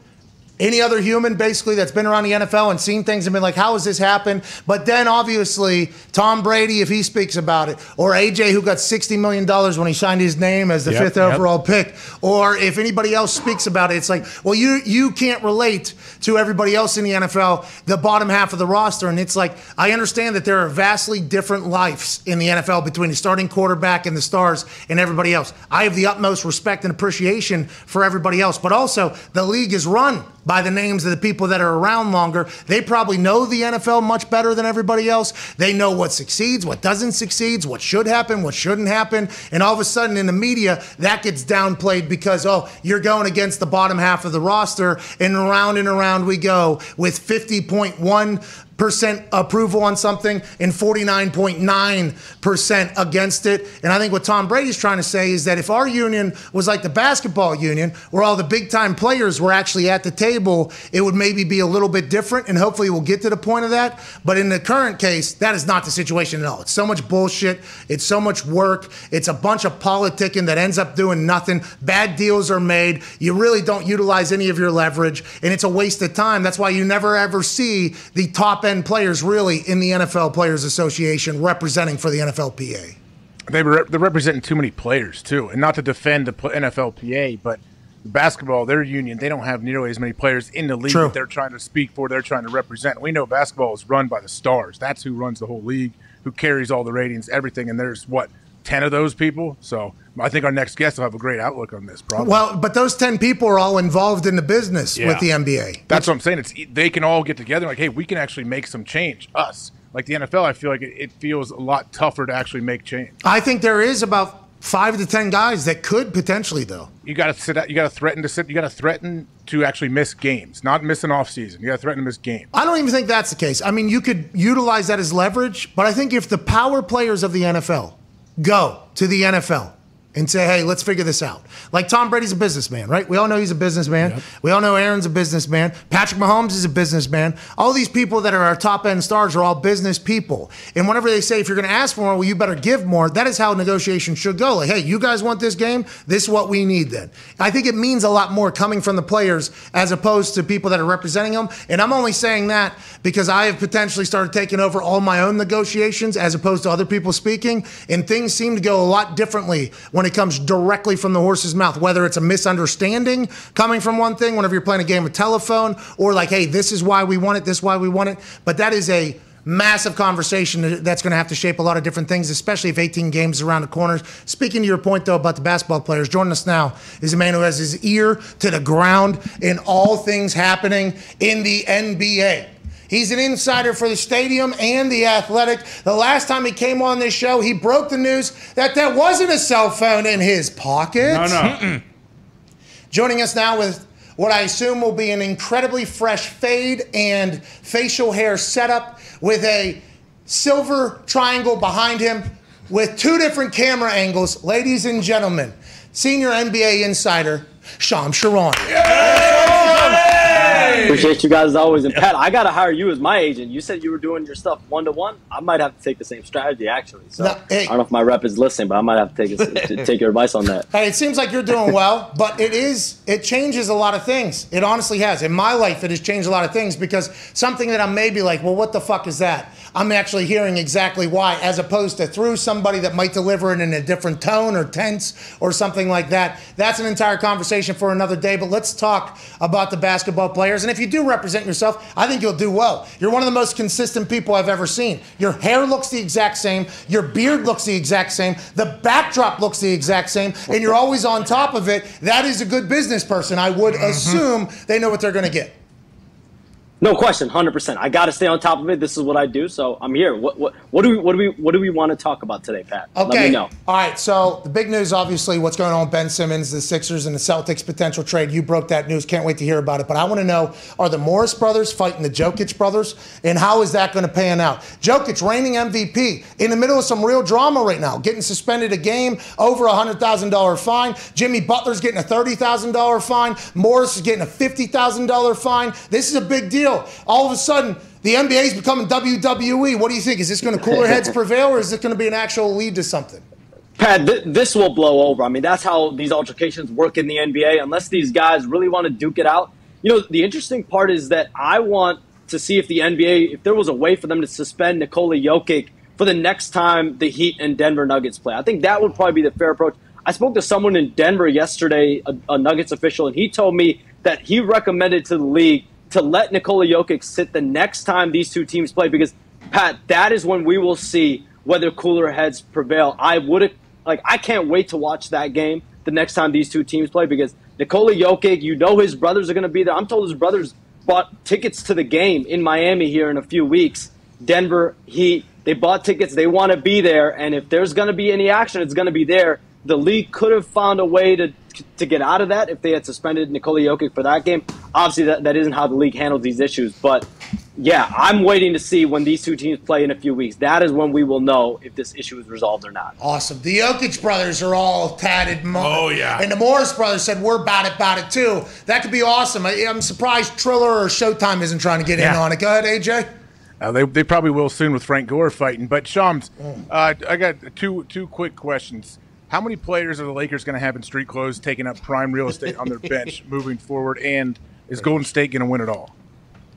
any other human basically that's been around the NFL and seen things and been like, how has this happened? But then obviously, Tom Brady, if he speaks about it, or AJ, who got $60 million when he signed his name as the Yep, fifth yep. overall pick, or if anybody else speaks about it, it's like, well, you, you can't relate to everybody else in the NFL, the bottom half of the roster. And it's like, I understand that there are vastly different lives in the NFL between the starting quarterback and the stars and everybody else. I have the utmost respect and appreciation for everybody else, but also the league is run by the names of the people that are around longer. They probably know the NFL much better than everybody else. They know what succeeds, what doesn't succeed, what should happen, what shouldn't happen. And all of a sudden in the media, that gets downplayed because, oh, you're going against the bottom half of the roster. And around and around we go with 50.1 percent approval on something and 49.9% against it. And I think what Tom Brady's trying to say is that if our union was like the basketball union, where all the big time players were actually at the table, it would maybe be a little bit different. And hopefully we'll get to the point of that. But in the current case, that is not the situation at all. It's so much bullshit. It's so much work. It's a bunch of politicking that ends up doing nothing. Bad deals are made. You really don't utilize any of your leverage. And it's a waste of time. That's why you never ever see the top end players really in the NFL Players Association representing for the NFLPA. They were they're representing too many players too, and not to defend the NFLPA, but basketball, their union, they don't have nearly as many players in the league True. that they're trying to speak for. They're trying to represent. We know basketball is run by the stars. That's who runs the whole league, who carries all the ratings, everything. And there's what ten of those people. So I think our next guest will have a great outlook on this. Probably. Well, but those 10 people are all involved in the business with the NBA. That's what I'm saying. It's they can all get together like, hey, we can actually make some change. Us, like the NFL, I feel like it, it feels a lot tougher to actually make change. I think there is about five to 10 guys that could potentially, though. You got to sit. out- You got to threaten to sit. You got to threaten to actually miss games, not miss an off season. You got to threaten to miss games. I don't even think that's the case. I mean, you could utilize that as leverage, but I think if the power players of the NFL go to the NFL and say, hey, let's figure this out. Like Tom Brady's a businessman, right? We all know he's a businessman. We all know Aaron's a businessman. Patrick Mahomes is a businessman. All these people that are our top end stars are all business people. And whenever they say, if you're going to ask for more, well, you better give more, that is how negotiations should go. Like, hey, you guys want this game? This is what we need then. I think it means a lot more coming from the players as opposed to people that are representing them. And I'm only saying that because I have potentially started taking over all my own negotiations as opposed to other people speaking. And things seem to go a lot differently when it comes directly from the horse's mouth, whether it's a misunderstanding coming from one thing, whenever you're playing a game of telephone, or like, hey, this is why we want it, this is why we want it. But that is a massive conversation that's going to have to shape a lot of different things, especially if 18 games around the corner. Speaking to your point, though, about the basketball players, joining us now is a man who has his ear to the ground in all things happening in the NBA. He's an insider for the stadium and the athletic. The last time he came on this show, he broke the news that there wasn't a cell phone in his pocket. No, no. Joining us now with what I assume will be an incredibly fresh fade and facial hair setup with a silver triangle behind him with two different camera angles. Ladies and gentlemen, senior NBA insider, Sham Sharon. Appreciate you guys as always. And Pat, I gotta hire you as my agent. You said you were doing your stuff one to one. I might have to take the same strategy actually. So No, hey. I don't know if my rep is listening, but I might have to take a, to take your advice on that. Hey, it seems like you're doing well, but it is it changes a lot of things. It honestly has. In my life, it has changed a lot of things because something that I'm maybe like, well, what the fuck is that? I'm actually hearing exactly why, as opposed to through somebody that might deliver it in a different tone or tense or something like that. That's an entire conversation for another day. But let's talk about the basketball players. And if you do represent yourself, I think you'll do well. You're one of the most consistent people I've ever seen. Your hair looks the exact same. Your beard looks the exact same. The backdrop looks the exact same. And you're always on top of it. That is a good business person. I would mm-hmm. assume they know what they're going to get. No question, hundred percent. I got to stay on top of it. This is what I do, so I'm here. What what what do we what do we what do we want to talk about today, Pat? Let Okay. me know. All right. So the big news, obviously, what's going on with Ben Simmons, the Sixers, and the Celtics potential trade. You broke that news. Can't wait to hear about it. But I want to know: Are the Morris brothers fighting the Jokic brothers, and how is that going to pan out? Jokic, reigning MVP, in the middle of some real drama right now, getting suspended a game, over a hundred thousand dollar fine. Jimmy Butler's getting a thirty thousand dollar fine. Morris is getting a fifty thousand dollar fine. This is a big deal. All of a sudden. The NBA is becoming WWE. What do you think? Is this going to cooler heads prevail, or is it going to be an actual lead to something? Pat, th- this will blow over. I mean, that's how these altercations work in the NBA. Unless these guys really want to duke it out. You know, the interesting part is that I want to see if the NBA, if there was a way for them to suspend Nikola Jokic for the next time the Heat and Denver Nuggets play. I think that would probably be the fair approach. I spoke to someone in Denver yesterday, a, a Nuggets official, and he told me that he recommended to the league to let Nikola Jokic sit the next time these two teams play because Pat, that is when we will see whether cooler heads prevail. I would like I can't wait to watch that game the next time these two teams play because Nikola Jokic, you know his brothers are going to be there. I'm told his brothers bought tickets to the game in Miami here in a few weeks. Denver Heat, they bought tickets. They want to be there, and if there's going to be any action, it's going to be there. The league could have found a way to to get out of that if they had suspended Nikola Jokic for that game. Obviously, that, that isn't how the league handles these issues. But yeah, I'm waiting to see when these two teams play in a few weeks. That is when we will know if this issue is resolved or not. Awesome. The Jokic brothers are all tatted. Mo- Oh, yeah. And the Morris brothers said we're about it, about it too. That could be awesome. I, I'm surprised Triller or Showtime isn't trying to get in on it. Go ahead, AJ. Uh, they, they probably will soon with Frank Gore fighting. But Shams, Mm. uh, I got two two quick questions. How many players are the Lakers going to have in street clothes taking up prime real estate on their bench moving forward? And is Golden State going to win it all?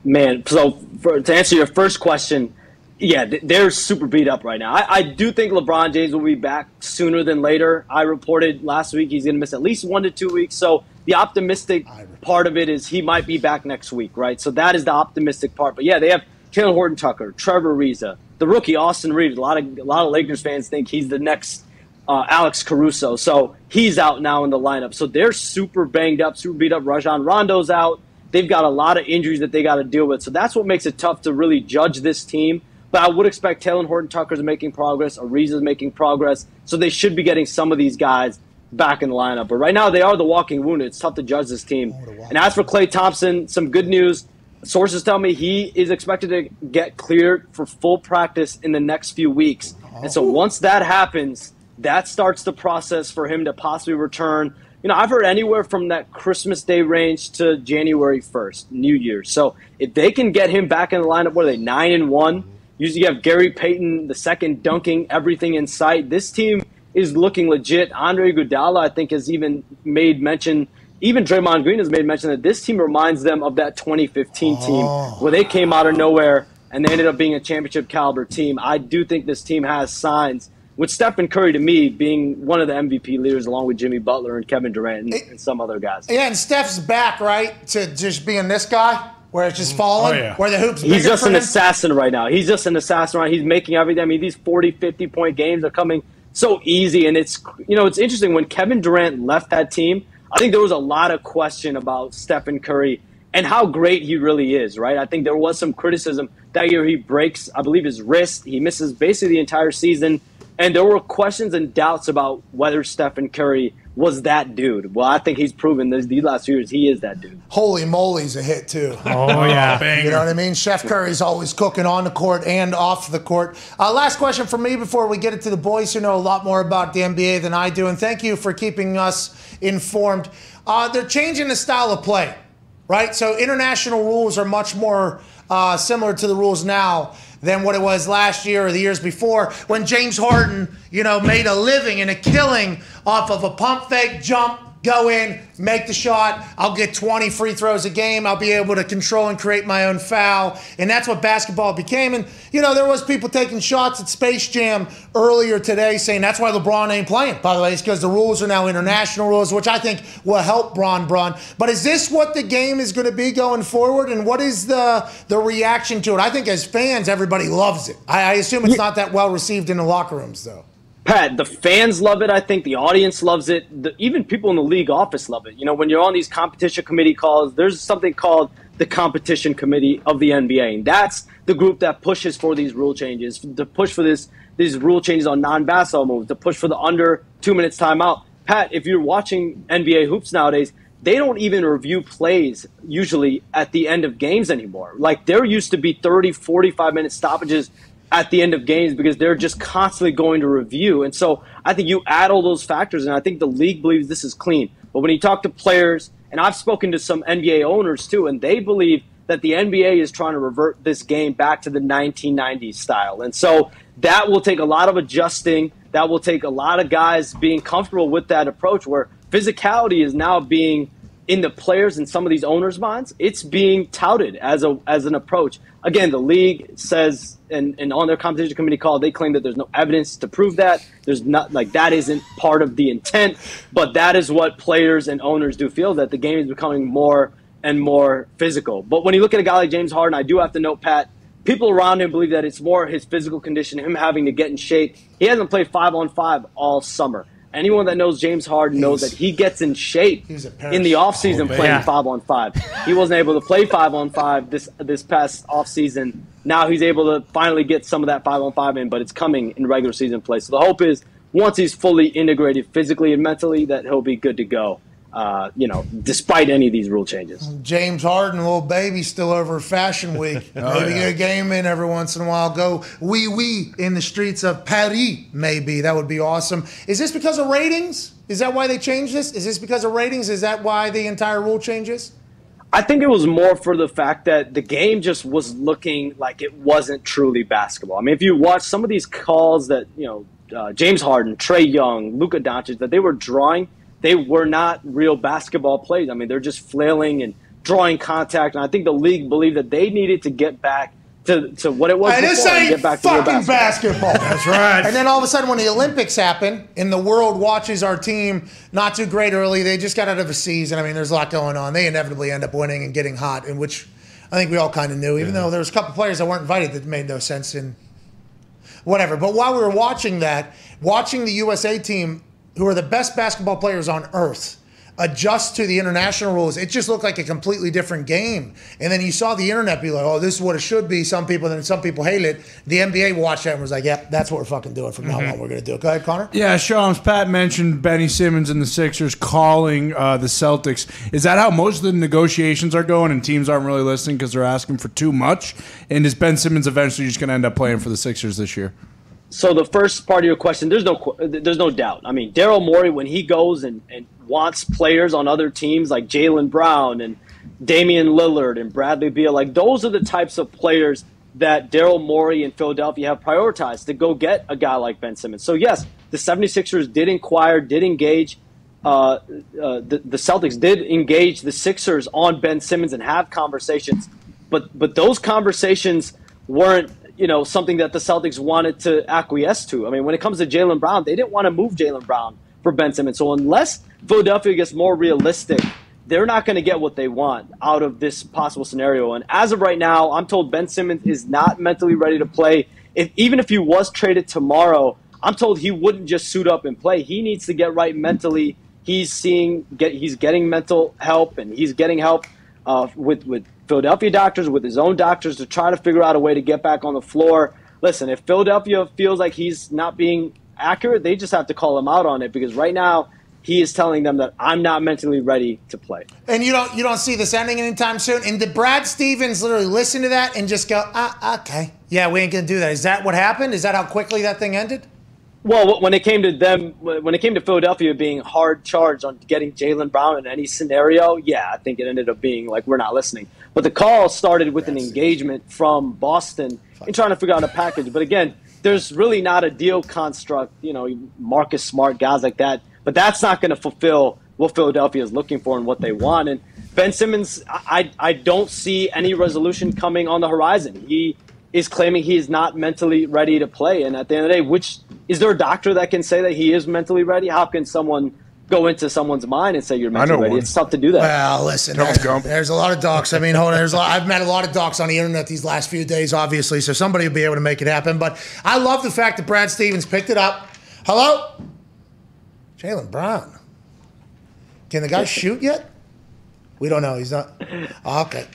Man, so for, to answer your first question, yeah, they're super beat up right now. I, I do think LeBron James will be back sooner than later. I reported last week he's going to miss at least one to two weeks. So the optimistic part of it is he might be back next week, right? So that is the optimistic part. But yeah, they have Talen Horton-Tucker, Trevor Ariza, the rookie Austin Reaves. A lot of a lot of Lakers fans think he's the next uh, Alex Caruso. So he's out now in the lineup. So they're super banged up, super beat up. Rajon Rondo's out. They've got a lot of injuries that they got to deal with. So that's what makes it tough to really judge this team. But I would expect Talen Horton-Tucker's making progress, Ariza's making progress. So they should be getting some of these guys back in the lineup. But right now they are the walking wounded. It's tough to judge this team. And as for Klay Thompson, some good news. Sources tell me he is expected to get cleared for full practice in the next few weeks. And so once that happens, that starts the process for him to possibly return. You know, I've heard anywhere from that Christmas Day range to January 1st, New Year's. So if they can get him back in the lineup, what are they, 9 and 1? Usually you have Gary Payton, the second, dunking everything in sight. This team is looking legit. Andre Iguodala, I think, has even made mention even Draymond Green has made mention that this team reminds them of that 2015 team oh. where they came out of nowhere and they ended up being a championship caliber team. I do think this team has signs. With Stephen Curry, to me, being one of the MVP leaders, along with Jimmy Butler and Kevin Durant and, and some other guys. Yeah, and Steph's back, right, to just being this guy where it's just mm. falling, oh, where the hoops He's just for an him. assassin right now. He's just an assassin right now. He's making everything. I mean, these 40, 50 point games are coming so easy. And it's, you know, it's interesting. When Kevin Durant left that team, I think there was a lot of question about Stephen Curry and how great he really is, right? I think there was some criticism that year. He breaks, I believe, his wrist. He misses basically the entire season. And there were questions and doubts about whether Stephen Curry was that dude. Well, I think he's proven this, these last few years he is that dude. Holy moly's a hit too. Oh, yeah. you know what I mean? Chef Curry's always cooking on the court and off the court. Uh, last question for me before we get it to the boys who know a lot more about the NBA than I do, and thank you for keeping us informed. Uh, they're changing the style of play. right? So international rules are much more uh, similar to the rules now than what it was last year or the years before when James Harden, you know, made a living and a killing off of a pump fake jump go in, make the shot. I'll get 20 free throws a game. I'll be able to control and create my own foul. And that's what basketball became. And, you know, there was people taking shots at Space Jam earlier today saying that's why LeBron ain't playing, by the way. It's because the rules are now international rules, which I think will help Bron Bron. But is this what the game is going to be going forward? And what is the, the reaction to it? I think as fans, everybody loves it. I, I assume it's not that well received in the locker rooms, though. Pat, the fans love it. I think the audience loves it. The, even people in the league office love it. You know, when you're on these competition committee calls, there's something called the competition committee of the NBA, and that's the group that pushes for these rule changes, to push for this these rule changes on non-basketball moves, to push for the under two minutes timeout. Pat, if you're watching NBA hoops nowadays, they don't even review plays usually at the end of games anymore. Like there used to be 30, 45 minute stoppages at the end of games because they're just constantly going to review. And so I think you add all those factors, and I think the league believes this is clean. But when you talk to players, and I've spoken to some NBA owners too, and they believe that the NBA is trying to revert this game back to the 1990s style. And so that will take a lot of adjusting. That will take a lot of guys being comfortable with that approach where physicality is now being in the players and some of these owners' minds, it's being touted as a as an approach. Again, the league says, and, and on their competition committee call, they claim that there's no evidence to prove that. There's not like that isn't part of the intent, but that is what players and owners do feel that the game is becoming more and more physical. But when you look at a guy like James Harden, I do have to note, Pat, people around him believe that it's more his physical condition, him having to get in shape. He hasn't played five on five all summer. Anyone that knows James Harden knows that he gets in shape in the offseason Oh, playing yeah. five on five. He wasn't able to play five on five this this past offseason. Now he's able to finally get some of that five on five in, but it's coming in regular season play. So the hope is once he's fully integrated physically and mentally, that he'll be good to go. Uh, you know, despite any of these rule changes. James Harden, little baby, still over Fashion Week. Oh, maybe yeah. get a game in every once in a while. Go wee wee in the streets of Paris. Maybe that would be awesome. Is this because of ratings? Is that why they changed this? Is this because of ratings? Is that why the entire rule changes? I think it was more for the fact that the game just was looking like it wasn't truly basketball. I mean, if you watch some of these calls that you know uh, James Harden, Trae Young, Luka Doncic that they were drawing, they were not real basketball plays. I mean, they're just flailing and drawing contact. And I think the league believed that they needed to get back to, to what it was Hey, before this and ain't get back to real fucking basketball. That's right. And then all of a sudden, when the Olympics happen and the world watches our team not too great early, they just got out of a season. I mean, there's a lot going on. They inevitably end up winning and getting hot, in which I think we all kind of knew, even though there was a couple players that weren't invited that made no sense in whatever. But while we were watching that, watching the USA team, who are the best basketball players on earth, adjust to the international rules, it just looked like a completely different game. And then you saw the internet be like, oh, this is what it should be. Some people, then some people hate it. The NBA watched that and was like, yep, that's what we're fucking doing from now on. We're going to do it. Go ahead, Connor. Yeah, Shams, Pat mentioned Benny Simmons and the Sixers calling uh, the Celtics. Is that how most of the negotiations are going and teams aren't really listening because they're asking for too much? And is Ben Simmons eventually just going to end up playing for the Sixers this year? So the first part of your question, there's no there's no doubt. I mean, Daryl Morey when he goes and, and wants players on other teams like Jaylen Brown and Damian Lillard and Bradley Beal, like those are the types of players that Daryl Morey in Philadelphia have prioritized to go get a guy like Ben Simmons. So yes, the 76ers did inquire, did engage. Uh, uh, the, the Celtics did engage the Sixers on Ben Simmons and have conversations, but but those conversations weren't you know something that the Celtics wanted to acquiesce to. I mean, when it comes to Jaylen Brown, they didn't want to move Jaylen Brown for Ben Simmons. So unless Philadelphia gets more realistic, they're not going to get what they want out of this possible scenario. And as of right now, I'm told Ben Simmons is not mentally ready to play. If even if he was traded tomorrow, I'm told he wouldn't just suit up and play. He needs to get right mentally. He's seeing get he's getting mental help and he's getting help uh, with with Philadelphia doctors, with his own doctors to try to figure out a way to get back on the floor. Listen, if Philadelphia feels like he's not being accurate, they just have to call him out on it because right now he is telling them that I'm not mentally ready to play. And you don't you don't see this ending anytime soon. And did Brad Stevens literally listen to that and just go, ah, okay, yeah, we ain't gonna do that? Is that what happened? Is that how quickly that thing ended? Well, when it came to them, when it came to Philadelphia being hard charged on getting Jaylen Brown in any scenario, yeah, I think it ended up being like we're not listening. But the call started with an engagement from Boston in trying to figure out a package. But again, there's really not a deal construct, you know, Marcus Smart, guys like that. But that's not going to fulfill what Philadelphia is looking for and what they want. And Ben Simmons, I, I don't see any resolution coming on the horizon. He is claiming he is not mentally ready to play. And at the end of the day, which is there a doctor that can say that he is mentally ready? How can someone go into someone's mind and say you're mentally ready? one. It's tough to do that. Well, listen, there- there's a lot of docs. I mean, hold on. There's a lot, I've met a lot of docs on the internet these last few days, obviously, so somebody will be able to make it happen. But I love the fact that Brad Stevens picked it up. Hello? Jaylen Brown. Can the guy shoot yet? We don't know. He's not. Okay.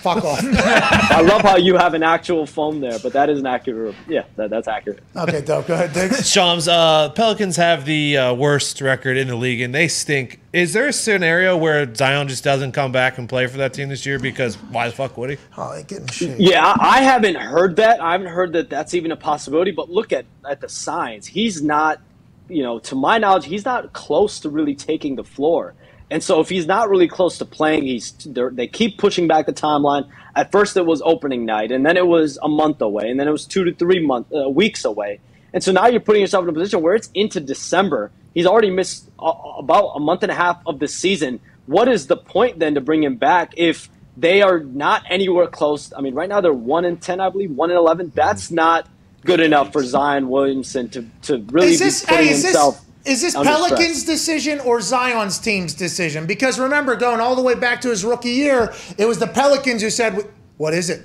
Fuck off. I love how you have an actual phone there, but that is an accurate. Yeah, that, that's accurate. Okay, dope. Go ahead, Digz. Shams, uh, Pelicans have the uh, worst record in the league, and they stink. Is there a scenario where Zion just doesn't come back and play for that team this year? Because why the fuck would he? Oh, they getting shit. Yeah, I, I haven't heard that. I haven't heard that that's even a possibility. But look at at the signs. He's not, you know, to my knowledge, he's not close to really taking the floor. And so if he's not really close to playing, he's they're- keep pushing back the timeline. At first it was opening night, and then it was a month away, and then it was two to three month uh, weeks away. And so now you're putting yourself in a position where it's into December. He's already missed uh, about a month and a half of the season. What is the point then to bring him back if they are not anywhere close? I mean, right now they're one in ten, I believe, one in eleven. That's not good enough for Zion Williamson to to really is this, be putting hey, is this, himself. Is this under stress. Pelicans' decision or Zion's team's decision? Because remember, going all the way back to his rookie year, it was the Pelicans who said, "What is it?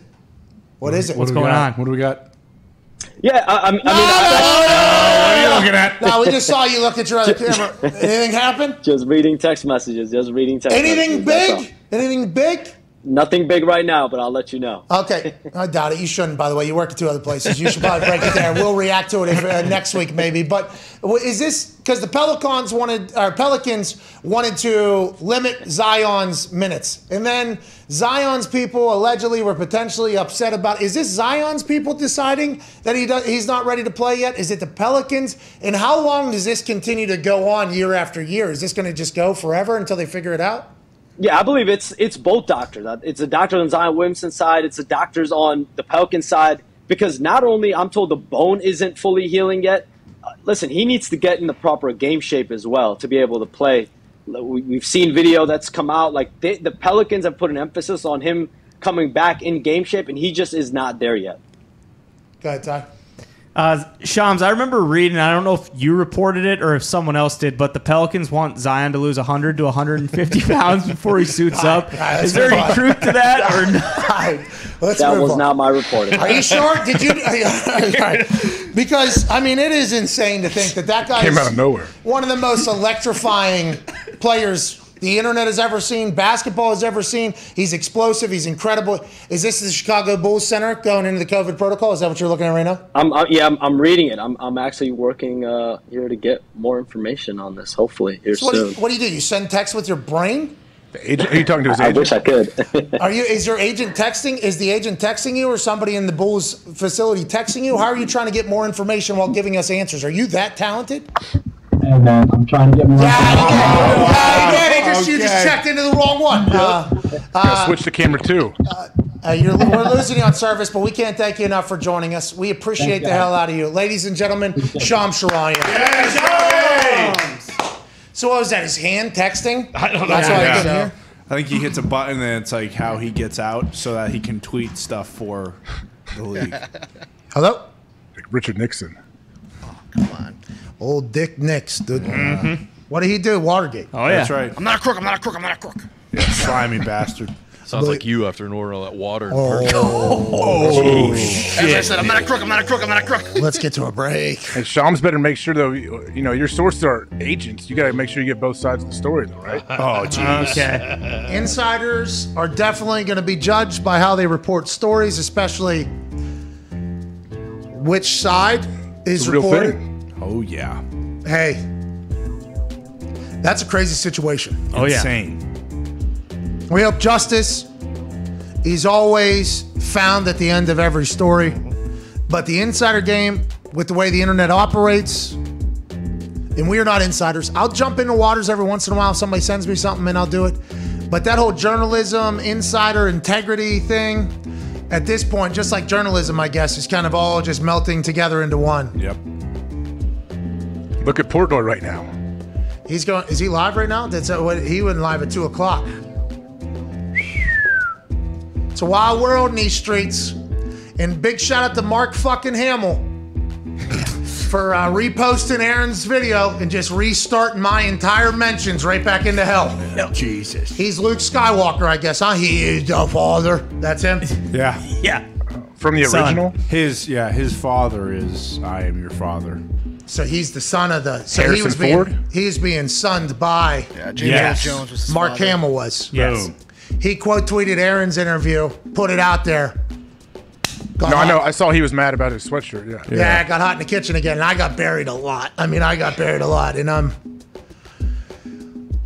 What is it? What's going on? What do we got? Yeah, I, I mean, What are you looking at? No, we just saw you look at your other camera. Anything happen? Just reading text messages. Just reading text. Anything messages, big? Anything big? Nothing big right now, but I'll let you know. Okay, I doubt it. You shouldn't, by the way. You work at two other places. You should probably break it there. We'll react to it if, uh, next week, maybe. But is this because the Pelicans wanted, or Pelicans wanted to limit Zion's minutes, and then Zion's people allegedly were potentially upset about? Is this Zion's people deciding that he does, he's not ready to play yet? Is it the Pelicans? And how long does this continue to go on year after year? Is this going to just go forever until they figure it out? Yeah, I believe it's it's both doctors. It's a doctor on Zion Williamson's side. It's the doctors on the Pelicans side because not only I'm told the bone isn't fully healing yet. Uh, listen, he needs to get in the proper game shape as well to be able to play. We- We've seen video that's come out like they, the Pelicans have put an emphasis on him coming back in game shape, and he just is not there yet. Go ahead, Ty. Uh, Shams, I remember reading. I don't know if you reported it or if someone else did, but the Pelicans want Zion to lose 100 to 150 pounds before he suits up. let's Is there any on. truth to that or no? Let's that was on. not my reporting. Are you sure? Did you? because I mean, it is insane to think that that guy Came is out of nowhere. one of the most electrifying players the internet has ever seen, basketball has ever seen. He's explosive. He's incredible. Is this the Chicago Bulls center going into the COVID protocol? Is that what you're looking at right now? I'm, i yeah, I'm, I'm reading it. I'm, I'm actually working uh, here to get more information on this. Hopefully here So what, do soon. you, what do you do? You send text with your brain? Agent, are you talking to his agent? I wish I could. Are you? Is your agent texting? Is the agent texting you, or somebody in the Bulls facility texting you? How are you trying to get more information while giving us answers? Are you that talented? Hey man, I'm trying to get more. Yeah, you did. It just, You just Okay. checked into the wrong one. Uh, Gotta switch the camera too. uh, you're, we're losing you on service, but we can't thank you enough for joining us. We appreciate Thank the you. hell out of you. Ladies and gentlemen, Shams Charania. So what was that? His hand texting? I don't know. That's why I Yeah. couldn't hear. I think he hits a button and it's like how he gets out so that he can tweet stuff for the league. Hello? Like Richard Nixon. Old Dick Nix. Dude. Mm-hmm. Uh, what did he do? Watergate. Oh, yeah. That's right. I'm not a crook. I'm not a crook. I'm not a crook. Yeah, slimy bastard. Sounds like you after an order of that water. in Oh, person. oh, oh As I said, I'm not a crook. I'm not a crook. I'm not a crook. Let's get to a break. And Shams better make sure though. You you know your sources are agents. You got to make sure you get both sides of the story, though, right? Oh, jeez. Okay. Insiders are definitely going to be judged by how they report stories, especially which side is It's a real reported. thing. Oh, yeah. Hey, that's a crazy situation. Oh, yeah. Insane. We hope justice is always found at the end of every story. But the insider game, with the way the internet operates, and we are not insiders. I'll jump into waters every once in a while if somebody sends me something and I'll do it. But that whole journalism, insider integrity thing, at this point, just like journalism, I guess, is kind of all just melting together into one. Yep. Look at Portnoy right now. He's going. Is he live right now? That's what he went live at two o'clock. It's a wild world in these streets. And big shout out to Mark fucking Hamill for uh, reposting Aaron's video and just restarting my entire mentions right back into hell. Jesus. He's Luke Skywalker, I guess, huh? He is the father. That's him. Yeah. Yeah. From the Son. original? His yeah, his father is I am your father. So he's the son of the. So he Harrison was being, Ford? He was being sunned by. Yeah, James Yes. Jones was Mark father. Hamill was. Yes. He quote tweeted Aaron's interview, put it out there. Got No, I know. I saw he was mad about his sweatshirt. Yeah. Yeah. I got hot in the kitchen again, and I got buried a lot. I mean, I got buried a lot, and I'm.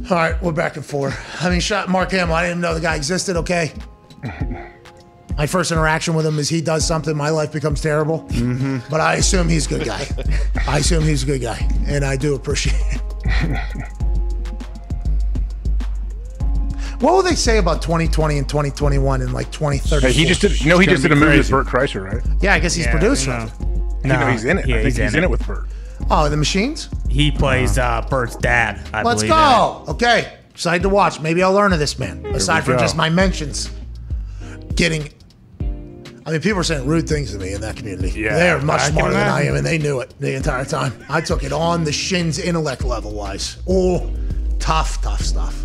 All right, we're back and forth. I mean, shot Mark Hamill. I didn't know the guy existed. Okay. My first interaction with him is he does something, my life becomes terrible. Mm-hmm. But I assume he's a good guy. I assume he's a good guy, and I do appreciate it. What will they say about 2020 and 2021 and like 2030? Hey, he just did. You know, he just did a movie with Bert Kreischer, right? Yeah, I guess he's Yeah, produced no. something. You know, he's in it. I think he's in it with Bert. Oh, the machines? He plays uh, Bert's dad. I Let's believe. go. Okay. Excited to watch. Maybe I'll learn of this man. Aside from just my mentions. Getting. I mean, people are saying rude things to me in that community. Yeah, They're much I smarter than I am, and they knew it the entire time. I took it on the shins intellect level wise. Oh, tough, tough stuff.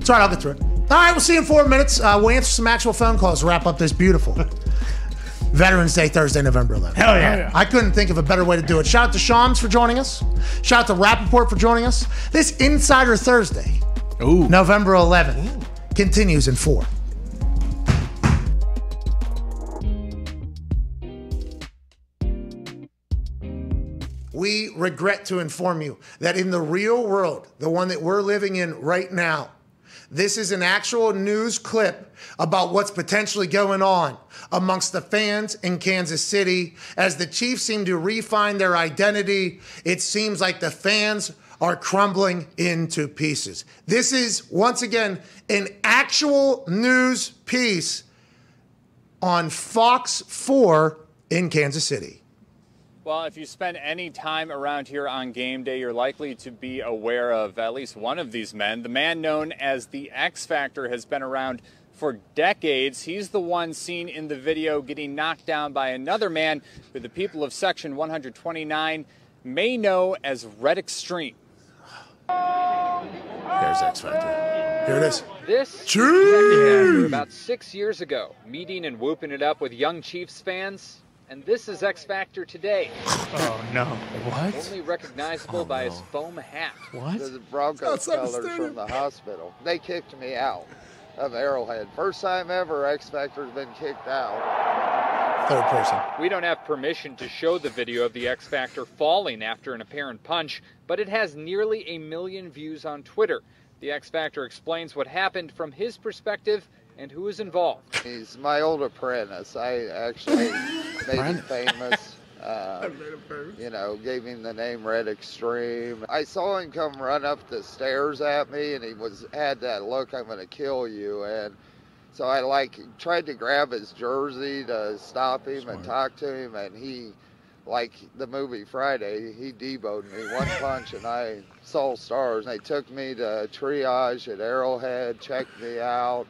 It's all right, I'll get through it. All right, we'll see you in four minutes. Uh, we'll answer some actual phone calls wrap up this beautiful Veterans Day, Thursday, November 11th. Hell yeah. I couldn't think of a better way to do it. Shout out to Shams for joining us. Shout out to Rapoport for joining us. This Insider Thursday, Ooh. November 11th, continues in four. We regret to inform you that in the real world, the one that we're living in right now, this is an actual news clip about what's potentially going on amongst the fans in Kansas City. As the Chiefs seem to refine their identity, it seems like the fans are crumbling into pieces. This is, once again, an actual news piece on Fox 4 in Kansas City. Well, if you spend any time around here on game day, you're likely to be aware of at least one of these men. The man known as the X Factor has been around for decades. He's the one seen in the video getting knocked down by another man who the people of Section 129 may know as Red Extreme. There's X Factor. Here it is. This Jeez. happened about six years ago, meeting and whooping it up with young Chiefs fans. And this is X Factor today. Oh no! What? Only recognizable oh, by his foam hat. What? The Broncos Outside the colors from the hospital. They kicked me out of Arrowhead. First time ever X Factor's been kicked out. Third person. We don't have permission to show the video of the X Factor falling after an apparent punch, but it has nearly a million views on Twitter. The X Factor explains what happened from his perspective and who is involved. He's my old apprentice. I actually made him famous. Uh, you know, gave him the name Red Extreme. I saw him come run up the stairs at me, and he was had that look, "I'm going to kill you." And so I like tried to grab his jersey to stop him and talk to him, and he, like the movie Friday, he deboed me one punch, and I saw stars. They took me to triage at Arrowhead, checked me out.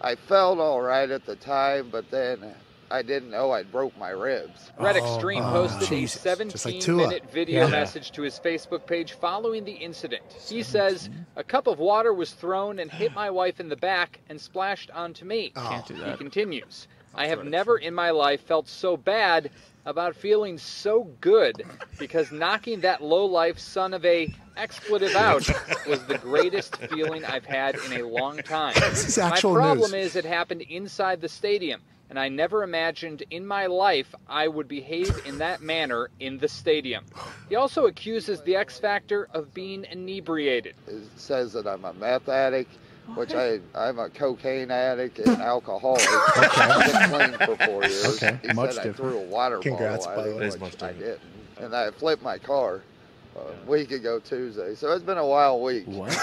I felt all right at the time, but then I didn't know I'd broke my ribs. Red oh, Extreme oh, posted a 17 like minute video Yeah. message to his Facebook page following the incident. He says, A cup of water was thrown and hit my wife in the back and splashed onto me. Oh. Can't do that. He continues, I have never in my life felt so bad about feeling so good because knocking that low life son of a expletive out was the greatest feeling I've had in a long time. This is my problem news. is it happened inside the stadium, and I never imagined in my life I would behave in that manner in the stadium. He also accuses the X Factor of being inebriated. It says that I'm a meth addict, which I I'm a cocaine addict and alcoholic. I've been clean for four years. Okay, He much said I threw a water Congrats, bottle by at the him, way. which I didn't, and I flipped my car. a week ago Tuesday. So it's been a wild week. What?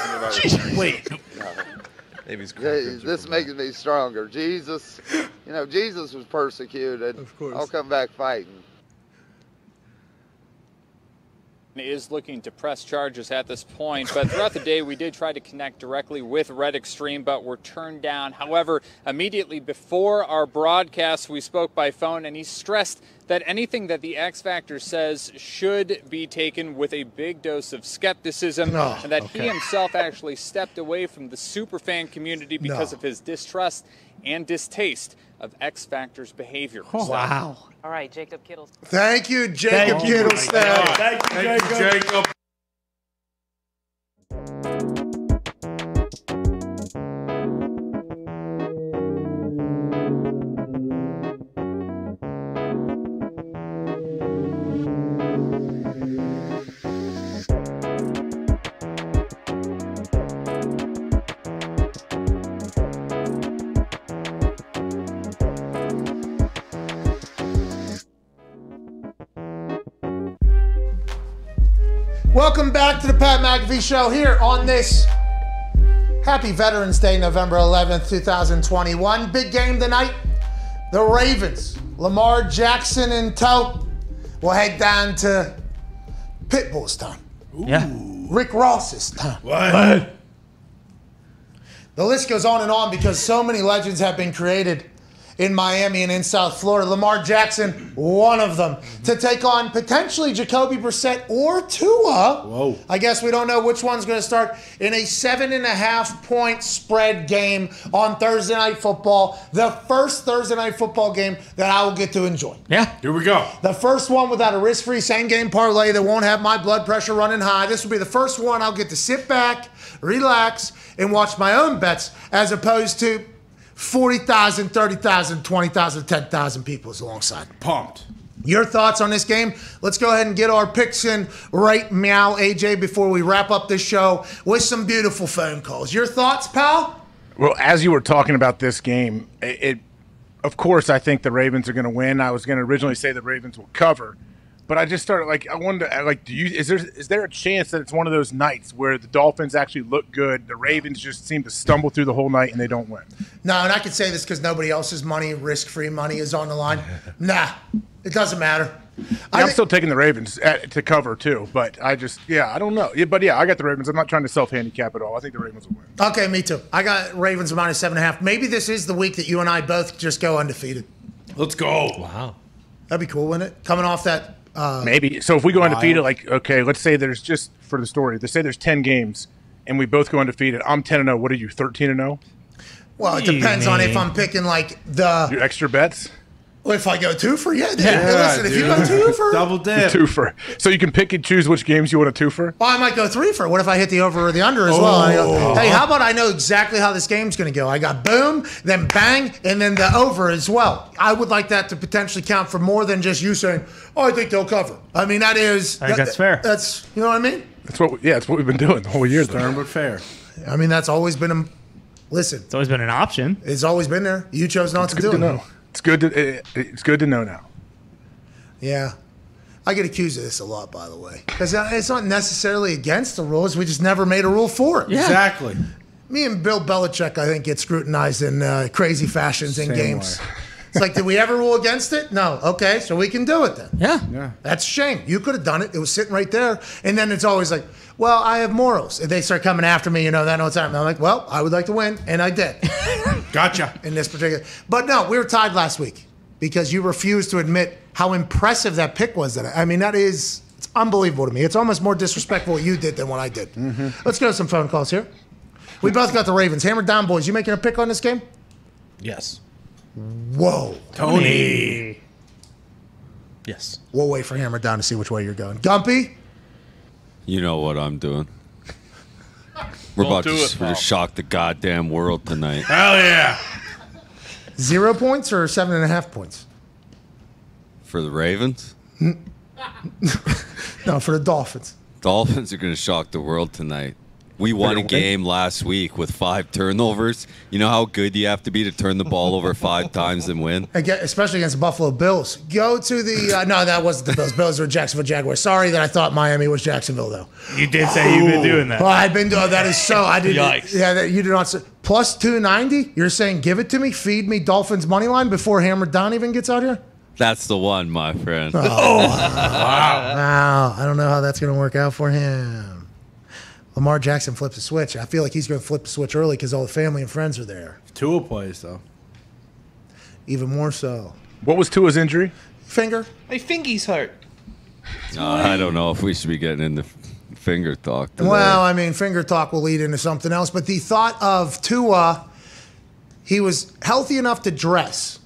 Wait. Maybe this makes me stronger. Jesus, you know, Jesus was persecuted. Of course. I'll come back fighting. Is looking to press charges at this point. But throughout the day, we did try to connect directly with Red Extreme, but were turned down. However, immediately before our broadcast, we spoke by phone, and he stressed that anything that the X Factor says should be taken with a big dose of skepticism, Oh, and that okay. he himself actually stepped away from the superfan community because No. of his distrust and distaste of X Factor's behavior. Oh, wow. All right, Jacob Kittles. Thank you, Jacob Thank you. Kittlestad. Thank you, Jacob. Welcome back to the Pat McAfee Show here on this Happy Veterans Day, November 11th, 2021. Big game tonight. The Ravens, Lamar Jackson in tow, will head down to Pitbull's town. Yeah. Rick Ross's town. What? The list goes on and on because so many legends have been created in Miami and in South Florida. Lamar Jackson, one of them, to take on potentially Jacoby Brissett or Tua. Whoa. I guess we don't know which one's going to start in a seven and a half point spread game on Thursday Night Football. The first Thursday Night Football game that I will get to enjoy. Yeah. Here we go. The first one without a risk free same game parlay that won't have my blood pressure running high. This will be the first one I'll get to sit back, relax, and watch my own bets as opposed to 40,000, 30,000, 20,000, 10,000 people is alongside. Pumped. Your thoughts on this game? Let's go ahead and get our picks in right meow, AJ, before we wrap up this show with some beautiful phone calls. Your thoughts, pal? Well, as you were talking about this game, it, it of course I think the Ravens are going to win. I was going to originally say the Ravens will cover, but I just started like I wanted to like do you is there is there a chance that it's one of those nights where the Dolphins actually look good, the Ravens just seem to stumble through the whole night and they don't win? No, and I can say this because nobody else's money, risk free money, is on the line. Nah, it doesn't matter. Yeah, I'm still taking the Ravens at, to cover too, but I just yeah I don't know. Yeah, but yeah, I got the Ravens. I'm not trying to self handicap at all. I think the Ravens will win. Okay, me too. I got Ravens minus seven and a half. Maybe this is the week that you and I both just go undefeated. Let's go. Wow. That'd be cool, wouldn't it? Coming off that. Uh, Maybe. So if we go wild. undefeated, like okay, let's say there's just for the story, let's say there's ten games and we both go undefeated. I'm ten and zero. What are you? Thirteen and oh? zero. Well, it depends on if I'm picking like the. Your extra bets. Well, if I go two for yeah, dude. listen, if you go two for, Two for. So you can pick and choose which games you want to two for. well, I might go three for. What if I hit the over or the under as well? I go, Oh. hey, how about I know exactly how this game's going to go? I got boom, then bang, and then the over as well. I would like that to potentially count for more than just you saying, "Oh, I think they'll cover." I mean, that is. I think that's fair. That's you know what I mean. That's what. We, yeah, that's what we've been doing the whole year. though. Stern but fair. I mean, that's always been a. Listen, It's always been an option. it's always been there. You chose not It's to good do to it. know. It's good to. It, it's good to know now. Yeah. I get accused of this a lot, by the way, because it's not necessarily against the rules. We just never made a rule for it. Exactly. Me and Bill Belichick, I think, get scrutinized in uh, crazy fashions in Same games. It's like, did we ever rule against it? No. Okay, so we can do it then. Yeah. Yeah. That's a shame. You could have done it. It was sitting right there. And then it's always like, well, I have morals. And they start coming after me, you know, then all the time. I'm like, well, I would like to win. And I did. Gotcha. in this particular. But no, we were tied last week because you refused to admit how impressive that pick was. That I mean, that is it's unbelievable to me. It's almost more disrespectful what you did than what I did. Mm-hmm. Let's go to some phone calls here. We both got the Ravens. Hammer Dahn, boys. You making a pick on this game? Yes. Whoa, Tony. Yes. We'll wait for Hammer Dahn to see which way you're going. Gumpy. You know what I'm doing. We're Don't about to, it, we're pal. to shock the goddamn world tonight. Hell yeah. Zero points or seven and a half points? For the Ravens, No, for the Dolphins. Dolphins are going to shock the world tonight. We won a game last week with five turnovers. You know how good you have to be to turn the ball over five times and win? Again, especially against the Buffalo Bills. Go to the uh, no, that wasn't the Bills. Bills were Jacksonville Jaguars. Sorry that I thought Miami was Jacksonville though. You did say you've been doing that. Well, I've been doing that. Is so I did. Yikes. Yeah, that, you did not say plus two ninety. You're saying give it to me, feed me Dolphins money line before Hammer Dahn even gets out here. That's the one, my friend. Oh, wow. wow. I don't know how that's going to work out for him. Lamar Jackson flips a switch. I feel like he's going to flip the switch early because all the family and friends are there. Tua plays though. Even more so. What was Tua's injury? Finger. My fingies hurt. Uh, I don't know if we should be getting into finger talk. Today. Well, I mean, finger talk will lead into something else, but the thought of Tua, he was healthy enough to dress.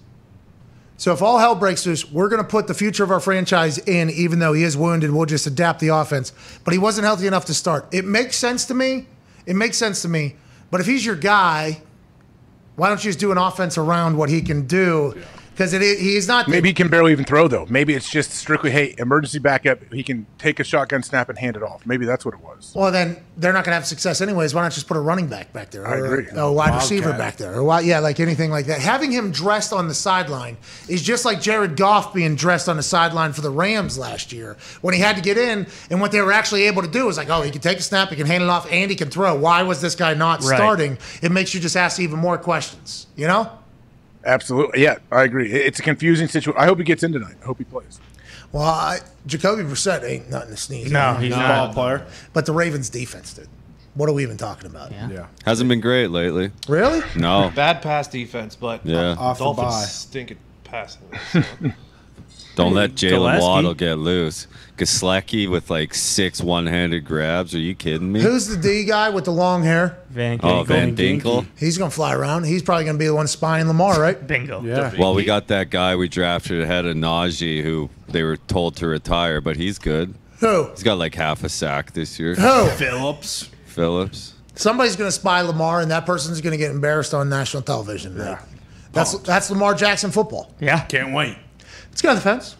So if all hell breaks loose, we're going to put the future of our franchise in, even though he is wounded. We'll just adapt the offense. But he wasn't healthy enough to start. It makes sense to me. It makes sense to me. But if he's your guy, why don't you just do an offense around what he can do? Because it he's not. Maybe he can barely even throw though. Maybe it's just strictly hey, emergency backup. He can take a shotgun snap and hand it off. Maybe that's what it was. Well, then they're not going to have success anyways. Why not just put a running back back there? I or agree. A, a wide Wildcat. receiver back there. Or why, yeah, like anything like that. Having him dressed on the sideline is just like Jared Goff being dressed on the sideline for the Rams last year when he had to get in. And what they were actually able to do was like, oh, he can take a snap, he can hand it off, and he can throw. Why was this guy not Right. starting? It makes you just ask even more questions, you know? Absolutely. Yeah, I agree. It's a confusing situation. I hope he gets in tonight. I hope he plays. Well, I, Jacoby Brissett ain't nothing to sneeze No, at. he's not. Ball player. But the Ravens defense did. What are we even talking about? Yeah. Hasn't been great lately. Really? No. Bad pass defense, but Yeah. uh, Off the Dolphins bye. stink at passing. Don't let Jaylen Gillespie? Waddle get loose. Gesicki with like six one-handed grabs. Are you kidding me? Who's the D guy with the long hair? Van Oh, Van Ginkel. He's going to fly around. He's probably going to be the one spying Lamar, right? Bingo. Yeah. Well, we got that guy we drafted ahead of Najee, who they were told to retire, but he's good. Who? He's got like half a sack this year. Who? Phillips. Phillips. Somebody's going to spy Lamar, and that person's going to get embarrassed on national television. Yeah. That's that's Lamar Jackson football. Yeah. Can't wait. Let's get on the fence.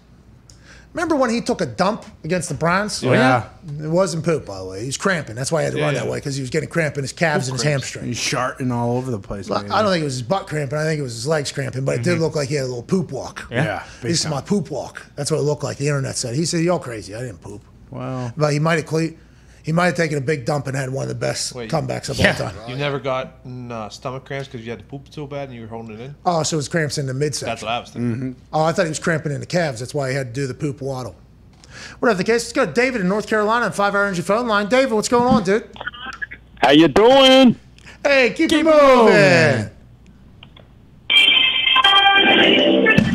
Remember when he took a dump against the Browns? Oh, yeah. It wasn't poop, by the way. He was cramping. That's why he had to run Yeah. that way because he was getting cramp in his calves and his hamstring. He's sharting all over the place. Well, I don't think it was his butt cramping. I think it was his legs cramping, but it did mm-hmm. look like he had a little poop walk. Yeah. Yeah, This is my poop walk. That's what it looked like. The internet said. He said, "Y'all crazy. I didn't poop." Wow. But he might have cle- he might have taken a big dump and had one of the best comebacks of all time. You never got uh, stomach cramps because you had to poop so bad and you were holding it in. Oh, so it was cramps in the midsection. That's what I was thinking. Oh, I thought he was cramping in the calves. That's why he had to do the poop waddle. Whatever the case, let's go to David in North Carolina on Five Hour Energy phone line. David, what's going on, dude? How you doing? Hey, keep, it moving.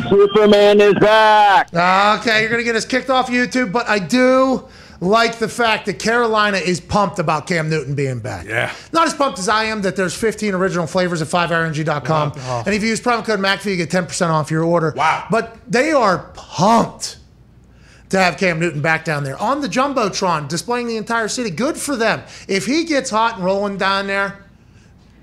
Superman is back. Okay, you're gonna get us kicked off YouTube, but I do like the fact that Carolina is pumped about Cam Newton being back. Yeah. Not as pumped as I am that there's 15 original flavors at 5RNG.com. Oh. And if you use promo code McAfee, you get 10% off your order. Wow. But they are pumped to have Cam Newton back down there on the Jumbotron, displaying the entire city. Good for them. If he gets hot and rolling down there,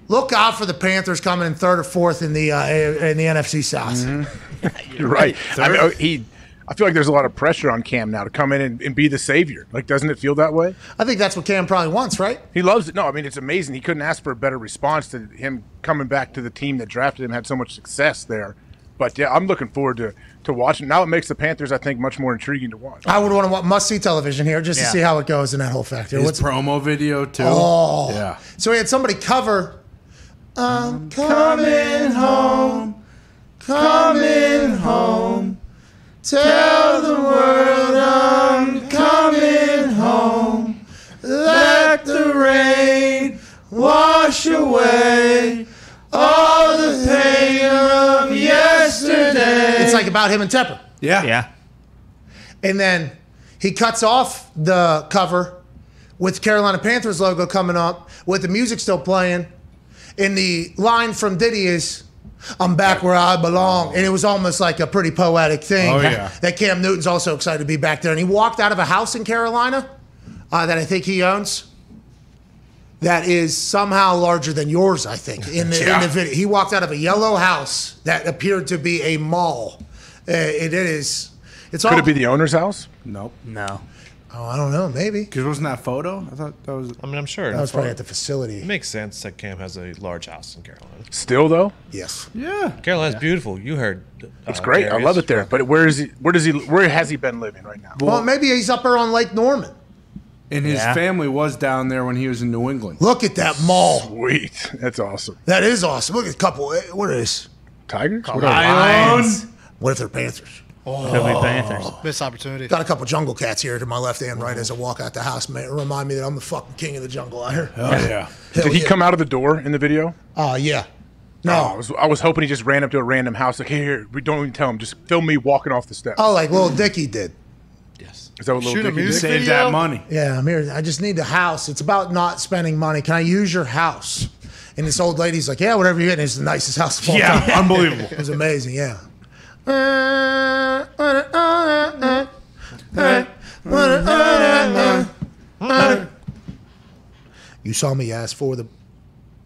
look out for the Panthers coming in third or fourth in the uh, in the NFC South. Mm-hmm. You're right. I mean, oh, he. I feel like there's a lot of pressure on Cam now to come in and, and be the savior. Like, doesn't it feel that way? I think that's what Cam probably wants, right? He loves it. No, I mean it's amazing. He couldn't ask for a better response to him coming back to the team that drafted him. Had so much success there. But yeah, I'm looking forward to to watching. Now it makes the Panthers, I think, much more intriguing to watch. I would want to watch must see television here just Yeah. to see how it goes in that whole factor. His What's- promo video too. Oh, yeah. So we had somebody cover. I'm coming home, coming home. Tell the world I'm coming home. Let the rain wash away all the pain of yesterday. It's like about him and Tepper. Yeah. Yeah. And then he cuts off the cover with Carolina Panthers logo coming up, with the music still playing. And the line from Diddy is, I'm back where I belong. And it was almost like a pretty poetic thing. Oh, yeah. That Cam Newton's also excited to be back there. And he walked out of a house in Carolina uh, that I think he owns. That is somehow larger than yours, I think. In the, in the video, he walked out of a yellow house that appeared to be a mall. Uh, it is. It's Could all, it be the owner's house? Nope. No. Oh, I don't know. Maybe. Because wasn't that photo? I thought that was. I mean, I'm sure. That was probably at the facility. It makes sense that Cam has a large house in Carolina. Still though, Yes. Yeah. Carolina's beautiful. You heard. it's uh, great. I love it there. But where is he? Where does he? Where has he been living right now? Well, maybe he's up there on Lake Norman. And his Yeah. family was down there when he was in New England. Look at that mall. Sweet. That's awesome. That is awesome. Look at a couple. eh, What is? Tigers? What are Lions. What if they're Panthers? Oh. Could be Panthers. Missed opportunity. Got a couple jungle cats here to my left and right as I walk out the house. Man, remind me that I'm the fucking king of the jungle out here. Oh yeah. Did he come out of the door in the video? Oh yeah. No, I was, I was hoping he just ran up to a random house. Like, here, here, we don't even tell him. Just film me walking off the steps. Oh, like Lil Dicky did. Yes. Is that what little Shoot a Dicky music did? Save video? that money. Yeah, I'm here. I just need a house. It's about not spending money. Can I use your house? And this old lady's like, yeah, whatever you get. And it's the nicest house of all Yeah, time. unbelievable. It was amazing. Yeah. You saw me ask for the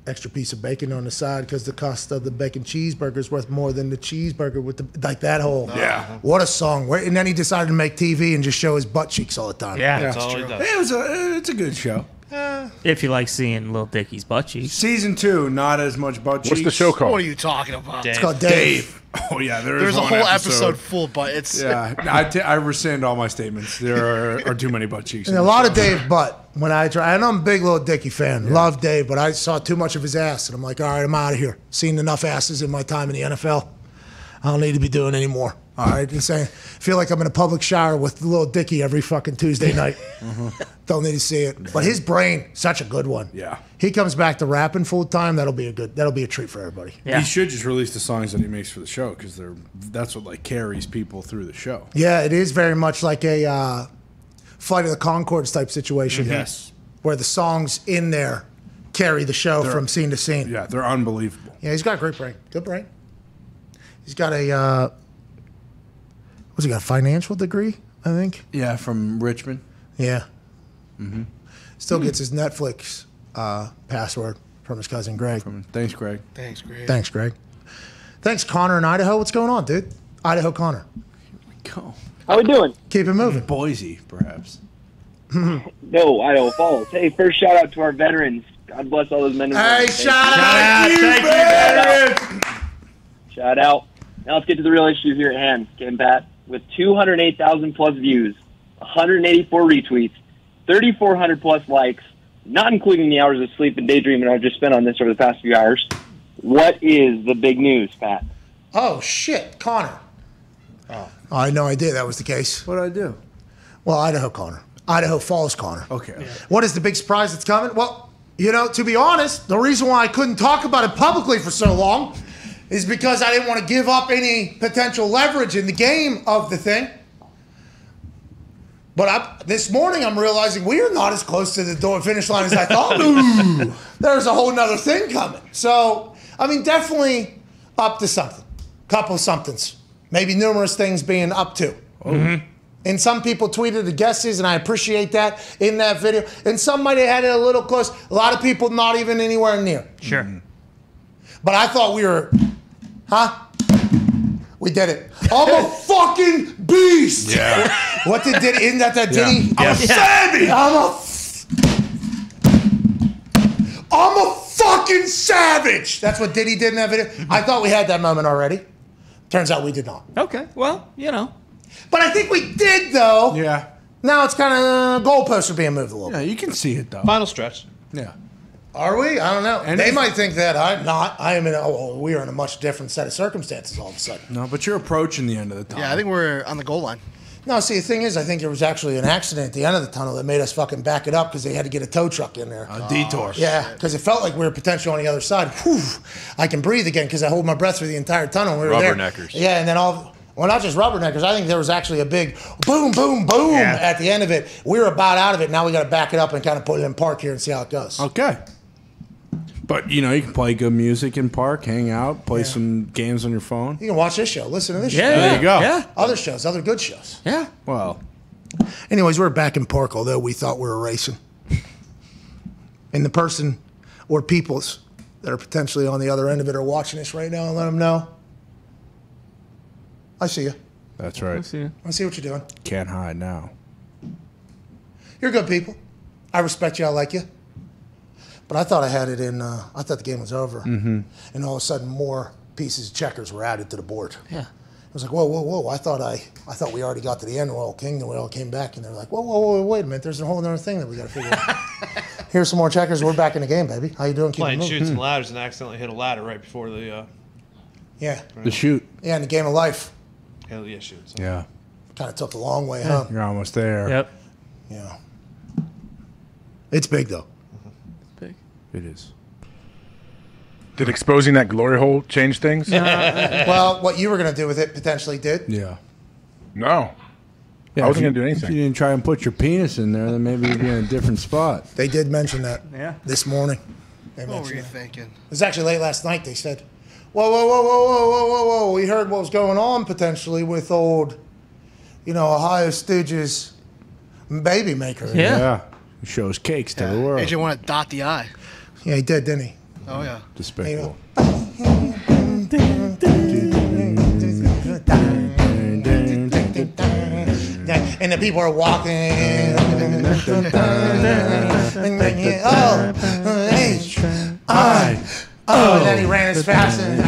extra piece of bacon on the side because the cost of the bacon cheeseburger is worth more than the cheeseburger with the like that whole Yeah. What a song! Where- And then he decided to make TV and just show his butt cheeks all the time. Yeah. That's all he does. It was a. It's a good show. Uh, if you like seeing Lil Dicky's butt cheeks. Season two, not as much butt cheeks. What's the show called? What are you talking about? It's called Dave. Oh yeah, there is There's a one whole episode. full, but it's Yeah, I, t- I rescind all my statements. There are, are too many butt cheeks. And a lot show. of Dave Butt. When I try, I know I'm a big Lil Dicky fan. Love Dave, but I saw too much of his ass, and I'm like, all right, I'm out of here. Seen enough asses in my time in the NFL. I don't need to be doing any more. All right, just saying. Feel like I'm in a public shower with Lil Dicky every fucking Tuesday night. Don't need to see it. But his brain, such a good one. Yeah. He comes back to rapping full time. That'll be a good. That'll be a treat for everybody. Yeah. He should just release the songs that he makes for the show because they're that's what like carries people through the show. Yeah, it is very much like a uh, Flight of the Conchords type situation. Yes. Where the songs in there carry the show They're- from scene to scene. Yeah, they're unbelievable. Yeah, he's got a great brain. Good brain. He's got a uh, what's he got? A financial degree, I think. Yeah, from Richmond. Yeah. Mm-hmm. Still gets his Netflix uh, password from his cousin Greg. Thanks, Greg. Thanks, Greg. Thanks, Greg. Thanks, Connor in Idaho. What's going on, dude? Idaho Connor. Here we Go. How we doing? Keep it moving. Boise, perhaps. No, Idaho Falls. Hey, first shout out to our veterans. God bless all those men and women. Hey, Thank shout you. out to you, Thank you, veterans! Shout out. Now let's get to the real issues here at hand. Kim Pat, with 208,000 plus views, 184 retweets, 3,400 plus likes, not including the hours of sleep and daydreaming I've just spent on this over the past few hours. What is the big news, Pat? Oh shit, Connor. Oh. I had no idea that was the case. What did I do? Well, Idaho Connor. Idaho Falls Connor. Okay. What is the big surprise that's coming? Well, you know, to be honest, the reason why I couldn't talk about it publicly for so long is because I didn't want to give up any potential leverage in the game of the thing. But I, this morning, I'm realizing we are not as close to the door finish line as I thought. we. There's a whole nother thing coming. So, I mean, definitely up to something. Couple somethings. Maybe numerous things being up to. Mm-hmm. And some people tweeted the guesses, and I appreciate that in that video. And some might have had it a little close. A lot of people not even anywhere near. Sure. Mm-hmm. But I thought we were, huh? We did it. I'm a fucking beast. Yeah. What did did isn't that that Yeah. Diddy? I'm a savage. I'm a. I'm a fucking savage. That's what Diddy did in that video. Mm-hmm. I thought we had that moment already. Turns out we did not. Okay. Well, you know. But I think we did though. Yeah. Now it's kind of uh, goalposts are being moved a little Yeah, bit. you can see it though. Final stretch. Yeah. Are we? I don't know. And they might think that I'm not. I am in. A, oh, we are in a much different set of circumstances all of a sudden. No, but you're approaching the end of the tunnel. Yeah, I think we're on the goal line. No, see, the thing is, I think there was actually an accident at the end of the tunnel that made us fucking back it up because they had to get a tow truck in there. A detour. Yeah, because it felt like we were potentially on the other side. Whew, I can breathe again because I hold my breath through the entire tunnel. We were there. Rubberneckers. Yeah, and then all. Well, not just rubberneckers. I think there was actually a big boom, boom, boom Yeah. at the end of it. We were about out of it. Now we got to back it up and kind of put it in park here and see how it goes. Okay. But you know, you can play good music in park, hang out, play some games on your phone. You can watch this show, listen to this Yeah. show. There you go. Yeah. Other shows, other good shows. Yeah. Well, Anyways, we're back in park, although we thought we were racing. And the person or peoples that are potentially on the other end of it are watching this right now and let them know. I see you. that's right. I see. You. I see what you're doing. Can't hide now. You're good people. I respect you. I like you. But I thought I had it in. Uh, I thought the game was over, Mm-hmm. and all of a sudden more pieces of checkers were added to the board. Yeah. It was like, whoa, whoa, whoa! I thought I, I thought we already got to the end of Royal Kingdom. We all came back, and they're like, whoa, whoa, whoa, wait a minute! There's a whole other thing that we got to figure out. Here's some more checkers. We're back in the game, baby. How you doing? Keep it Playing moving. chutes and ladders and accidentally hit a ladder right before the. Uh, Yeah. The shoot. Yeah, in the game of life. hell yeah, shoots. Yeah. Kind of took the long way, huh? You're almost there. Yep. Yeah. It's big though. It is. Did exposing that glory hole change things? well, what you were going to do with it potentially did. Yeah. No. Yeah, I wasn't gonna do anything. If you didn't try and put your penis in there, then maybe you'd be in a different spot. They did mention that. Yeah. This morning. They What were mentioned you that. thinking? It was actually late last night. They said, "Whoa, whoa, whoa, whoa, whoa, whoa, whoa, whoa! We heard what was going on potentially with old, you know, Ohio Stooges baby maker." Yeah. He shows cakes to the world. AJ want to dot the I. Yeah, he did, didn't he? Oh yeah. Despicable. And the people are walking. oh, H I. Oh, and then he ran as fast as.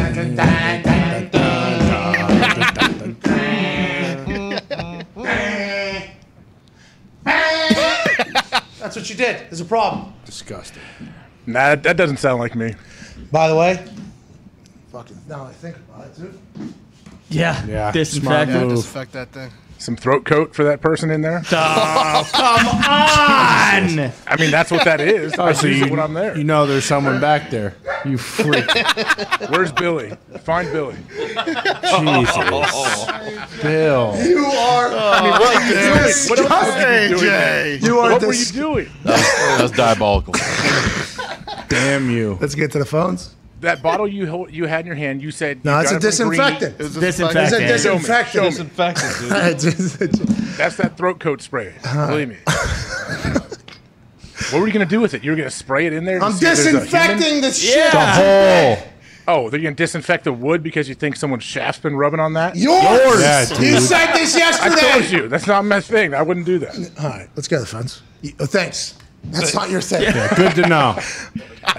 That's what you did. There's a problem. Disgusting. Nah, that, that doesn't sound like me. By the way, fucking now I think about it, too. Yeah. Yeah. Disinfect. Yeah, disinfect that thing. Some throat coat for that person in there? Oh, come on! I mean, that's what that is. Oh, I Oh, so use you, it when I'm there. you know there's someone back there. You freak. Where's Billy? Find Billy. Jesus. Bill. You are. Oh, I mean, what, are you doing? what else were you doing? there? You are what were you dis- doing? That's diabolical. Damn you. Let's get to the phones. That bottle you hold, you had in your hand, you said No, you it's a gotta bring disinfectant. It was Disinfectant. It's a Show me, disinfectant. show me. Disinfectant, That's that throat coat spray. Believe me. what were you gonna do with it? You were gonna spray it in there? I'm see if there's a human? disinfecting the shit. The hole. Oh, they're gonna disinfect the wood because you think someone's shaft's been rubbing on that? Yours. Yeah, you said this yesterday. I yesterday. told you that's not my thing. I wouldn't do that. All right, let's go to the phones. Oh, thanks. That's not your thing. Yeah, good to know.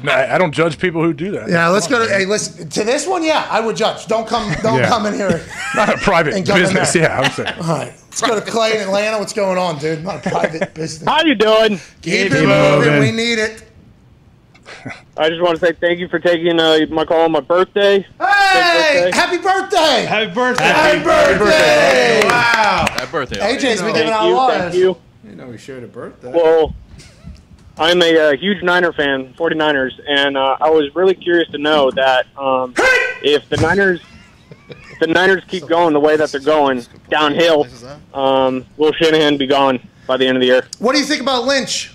No, I I don't judge people who do that. Yeah, let's go to. Hey, listen to this one. Yeah, I would judge. Don't come. Don't Yeah. come in here. Not a private And business. Yeah, I'm saying. All right, let's go to Clay in Atlanta. What's going on, dude? Not a private business. How you doing? Keep Keep it moving. moving. We need it. I just want to say thank you for taking uh, my call on my birthday. Hey, birthday. happy birthday! Happy birthday. Happy birthday! Wow. That birthday. AJ's been Thank giving out you, lives. thank you. You know, we shared a birthday. Well, I'm a, uh huge Niner fan, 49ers, and uh, I was really curious to know that um, if the Niners, if the Niners keep going the way that they're going downhill, um, will Shanahan be gone by the end of the year? What do you think about Lynch?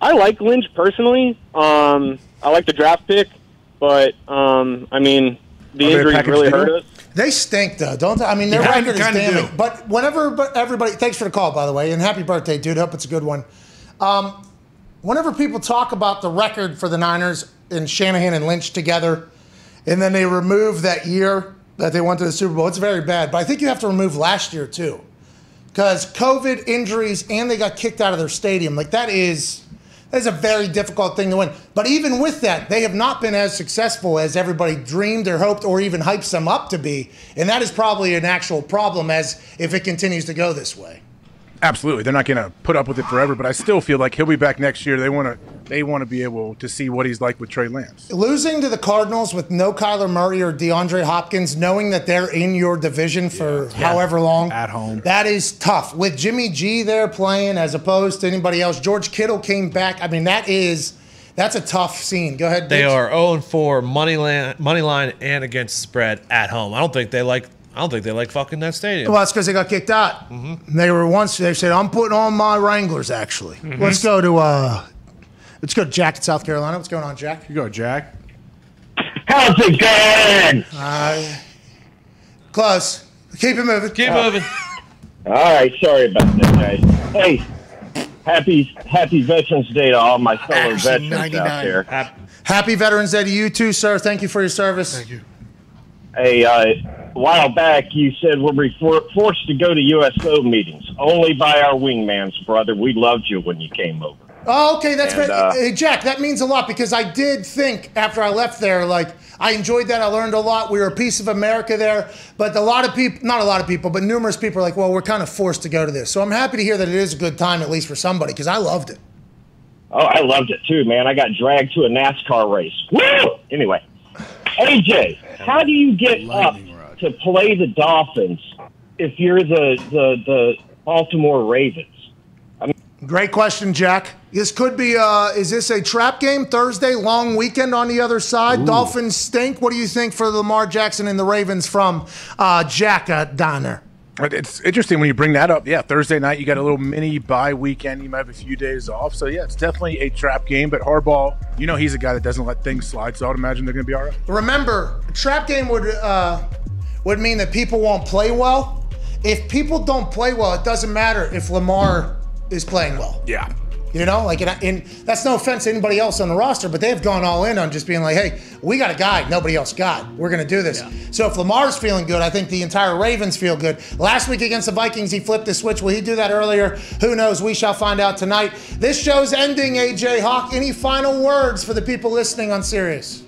I like Lynch personally. Um, I like the draft pick, but um, I mean, the Are they injuries really deal? hurt us. They stink, though, don't they? I mean, their Yeah, record is kinda damning. do. But whenever, but everybody, thanks for the call, by the way, and happy birthday, dude. Hope it's a good one. Um, whenever people talk about the record for the Niners and Shanahan and Lynch together, and then they remove that year that they went to the Super Bowl, it's very bad. But I think you have to remove last year too, because COVID injuries and they got kicked out of their stadium. Like that is. That is a very difficult thing to win. But even with that, they have not been as successful as everybody dreamed or hoped or even hypes them up to be. And that is probably an actual problem as if it continues to go this way. Absolutely, they're not going to put up with it forever. But I still feel like he'll be back next year. They want to. They want to be able to see what he's like with Trey Lance. Losing to the Cardinals with no Kyler Murray or DeAndre Hopkins, knowing that they're in your division for however long At home. that is tough. With Jimmy G there playing as opposed to anybody else, George Kittle came back. I mean, that is that's a tough scene. Go ahead. They Digz. are 0 and 4 money line, money line and against spread at home. I don't think they like. I don't think they like fucking that stadium. Well, that's because they got kicked out. They were once. They said, "I'm putting on my Wranglers." Actually, let's go to uh, let's go to Jack in South Carolina. What's going on, Jack? You go, Jack. How's it going? Uh, close. Keep it moving. Keep moving. All right, sorry about that, guys. Hey, happy Happy Veterans Day to all my fellow Actually, veterans out 99. there. Happy Veterans Day to you too, sir. Thank you for your service. Thank you. Hey, uh, a while back, you said we're be forced to go to USO meetings only by our wingmans, brother. We loved you when you came over. Oh, okay, that's And, great. uh, Hey, Jack, that means a lot because I did think after I left there, like I enjoyed that. I learned a lot. We were a piece of America there, but a lot of people, not a lot of people, but numerous people are like, well, we're kind of forced to go to this. So I'm happy to hear that it is a good time, at least for somebody, because I loved it. Oh, I loved it too, man. I got dragged to a NASCAR race. Woo! Anyway, AJ, how do you get up to play the Dolphins if you're the the, the Baltimore Ravens? Great question, Jack. This could be. Uh, is this a trap game Thursday? Long weekend on the other side. Dolphins stink. What do you think for Lamar Jackson and the Ravens from uh, Jack uh, Donner? It's interesting when you bring that up. Yeah, Thursday night you got a little mini bye weekend. You might have a few days off. So yeah, it's definitely a trap game. But Harbaugh, you know, he's a guy that doesn't let things slide. So I would imagine they're going to be all right. Remember, a trap game would uh, would mean that people won't play well. If people don't play well, it doesn't matter if Lamar is playing well. Yeah. You know, like, and, and that's no offense to anybody else on the roster, but they've gone all in on just being like, hey, we got a guy nobody else got. We're going to do this. So if Lamar's feeling good, I think the entire Ravens feel good. Last week against the Vikings, he flipped the switch. Will he do that earlier? Who knows? We shall find out tonight. This show's ending, AJ Hawk. Any final words for the people listening on Sirius?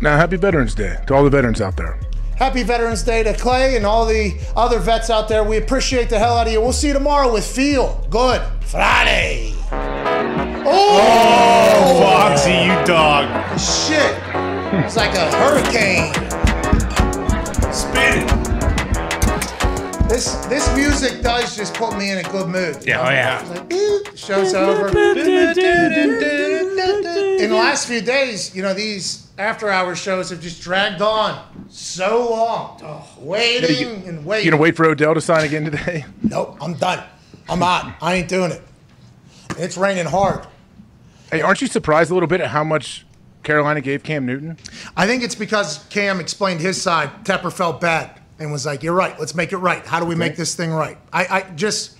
Now, happy Veterans Day to all the veterans out there. Happy Veterans Day to Clay and all the other vets out there. We appreciate the hell out of you. We'll see you tomorrow with Feel Good Friday. Oh, oh! Foxy, you dog. Shit. It's like a hurricane. Spin This this music does just put me in a good mood. Yeah, oh, yeah. Like, "Boop," show's over. In the last few days, you know, these after hour shows have just dragged on so long. Oh, Waiting and waiting. You gonna wait for Odell to sign again today? Nope, I'm done. I'm out. I ain't doing it. It's raining hard. Hey, aren't you surprised a little bit at how much Carolina gave Cam Newton? I think it's because Cam explained his side. Tepper felt bad and was like, "You're right. Let's make it right. How do we make this thing right?" I, I just.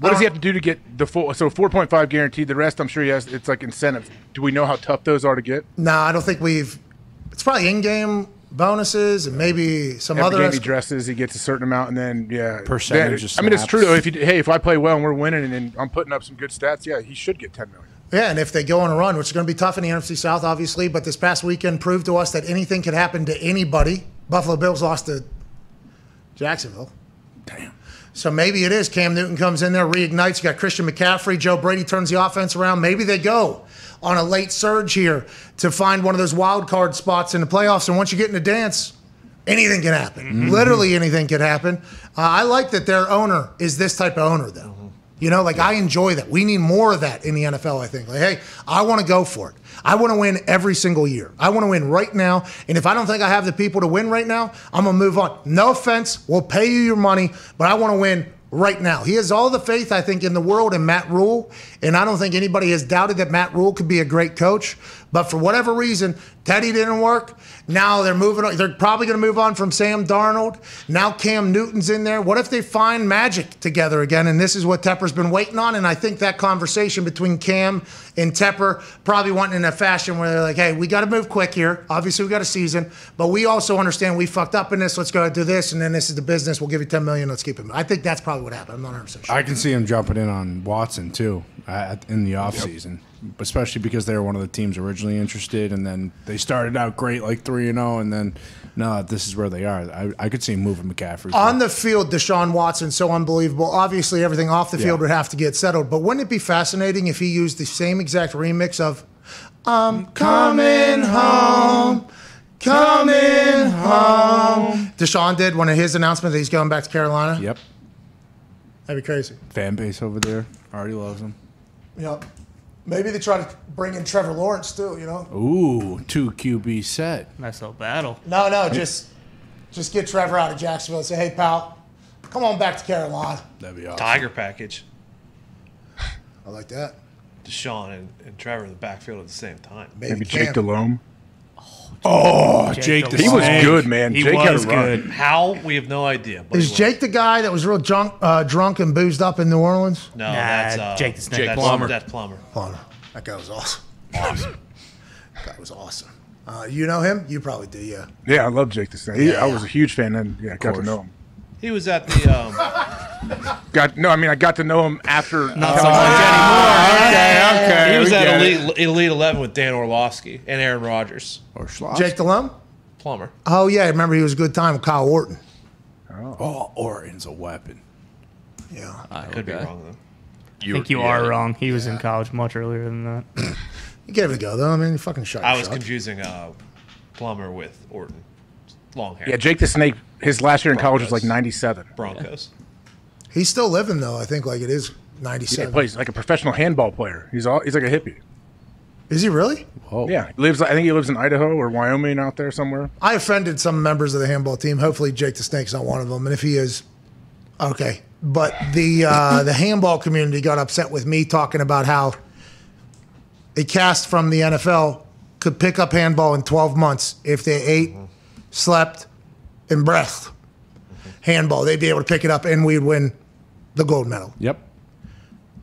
What I does he uh, have to do to get the full? So 4.5 guaranteed. The rest, I'm sure he has. It's like incentives. Do we know how tough those are to get? No, I don't think we've. It's probably in-game bonuses and maybe some Every other. game he dresses, he gets a certain amount, and then yeah, Percentage Then- of I mean, it's true though. If you hey, if I play well and we're winning, and, and I'm putting up some good stats, yeah, he should get 10 million. Yeah, and if they go on a run, which is going to be tough in the NFC South, obviously, but this past weekend proved to us that anything could happen to anybody. Buffalo Bills lost to Jacksonville. Damn. So maybe it is Cam Newton comes in there, reignites. You got Christian McCaffrey, Joe Brady turns the offense around. Maybe they go on a late surge here to find one of those wild card spots in the playoffs. And once you get in the dance, anything can happen. Literally anything could happen. Uh, I like that their owner is this type of owner, though. You know, like I enjoy that. We need more of that in the NFL, I think. Like, hey, I want to go for it. I want to win every single year. I want to win right now. And if I don't think I have the people to win right now, I'm going to move on. No offense. We'll pay you your money, but I want to win right now. He has all the faith, I think, in the world in Matt Rhule. And I don't think anybody has doubted that Matt Rhule could be a great coach. But for whatever reason, Teddy didn't work. Now they're moving on. They're probably going to move on from Sam Darnold. Now Cam Newton's in there. What if they find magic together again? And this is what Tepper's been waiting on. And I think that conversation between Cam and Tepper probably went in a fashion where they're like, hey, we got to move quick here. Obviously, we got a season, but we also understand we fucked up in this. Let's go do this. And then this is the business. We'll give you 10 million. Let's keep him. I think that's probably what happened. I'm not 100% sure. I can see him jumping in on Watson too uh, in the offseason, especially because they were one of the teams originally interested, and then they started out great, like three and zero, and then no, this is where they are. I, I could see him moving McCaffrey. On the field, Deshaun Watson, so unbelievable. Obviously, everything off the field would have to get settled. But wouldn't it be fascinating if he used the same exact remix of I'm coming home, coming home? Deshaun did one of his announcements that he's going back to Carolina. Yep. That'd be crazy. Fan base over there already loves him. Yep. Maybe they try to bring in Trevor Lawrence too. You know? Ooh, two QB set. Nice little battle. No, no, just just get Trevor out of Jacksonville and say, hey, pal, come on back to Carolina. That'd be awesome. Tiger package. I like that. Deshaun and, and Trevor in the backfield at the same time. Maybe Jake Delhomme. Oh, Jake he was Delhomme. good, man. He Jake was good. How? We have no idea. But Is was. Jake the guy that was real drunk, uh, drunk and boozed up in New Orleans? No, that's uh, Jake the Snake. That's Plummer. That's Plummer. Plummer. That guy was awesome. Awesome. that guy was awesome. Uh, you know him? You probably do, yeah. Yeah, I love Jake the Snake. He- Yeah, I was a huge fan, and yeah, got to know him. He was at the. Um, Got no, I mean I got to know him after. Not so much anymore. Okay, okay. he was at. Elite, Elite Eleven with Dan Orlovsky and Aaron Rodgers. Or Schloss. Jake Delhomme? Plummer. Oh, yeah. I remember he was a good time with Kyle Orton. Oh, Orton's a weapon. Yeah. I could be wrong though. I think you are wrong. He was in college much earlier than that. You gave it a go, though. I mean, you fucking shot I was shot. confusing uh, Plummer with Orton. Long hair. Yeah, Jake the Snake. His last year in college was like '97. Broncos. He's still living, though. I think like it is He 97. plays like a professional handball player. He's all he's like a hippie. Is he really? Whoa. Yeah, he lives. I think he lives in Idaho or Wyoming out there somewhere. I offended some members of the handball team. Hopefully, Jake the Snake's not one of them. And if he is, okay. But the uh, the handball community got upset with me talking about how a cast from the NFL could pick up handball in 12 months if they ate, slept, and breathed. Handball, they'd be able to pick it up, and we'd win the gold medal. Yep.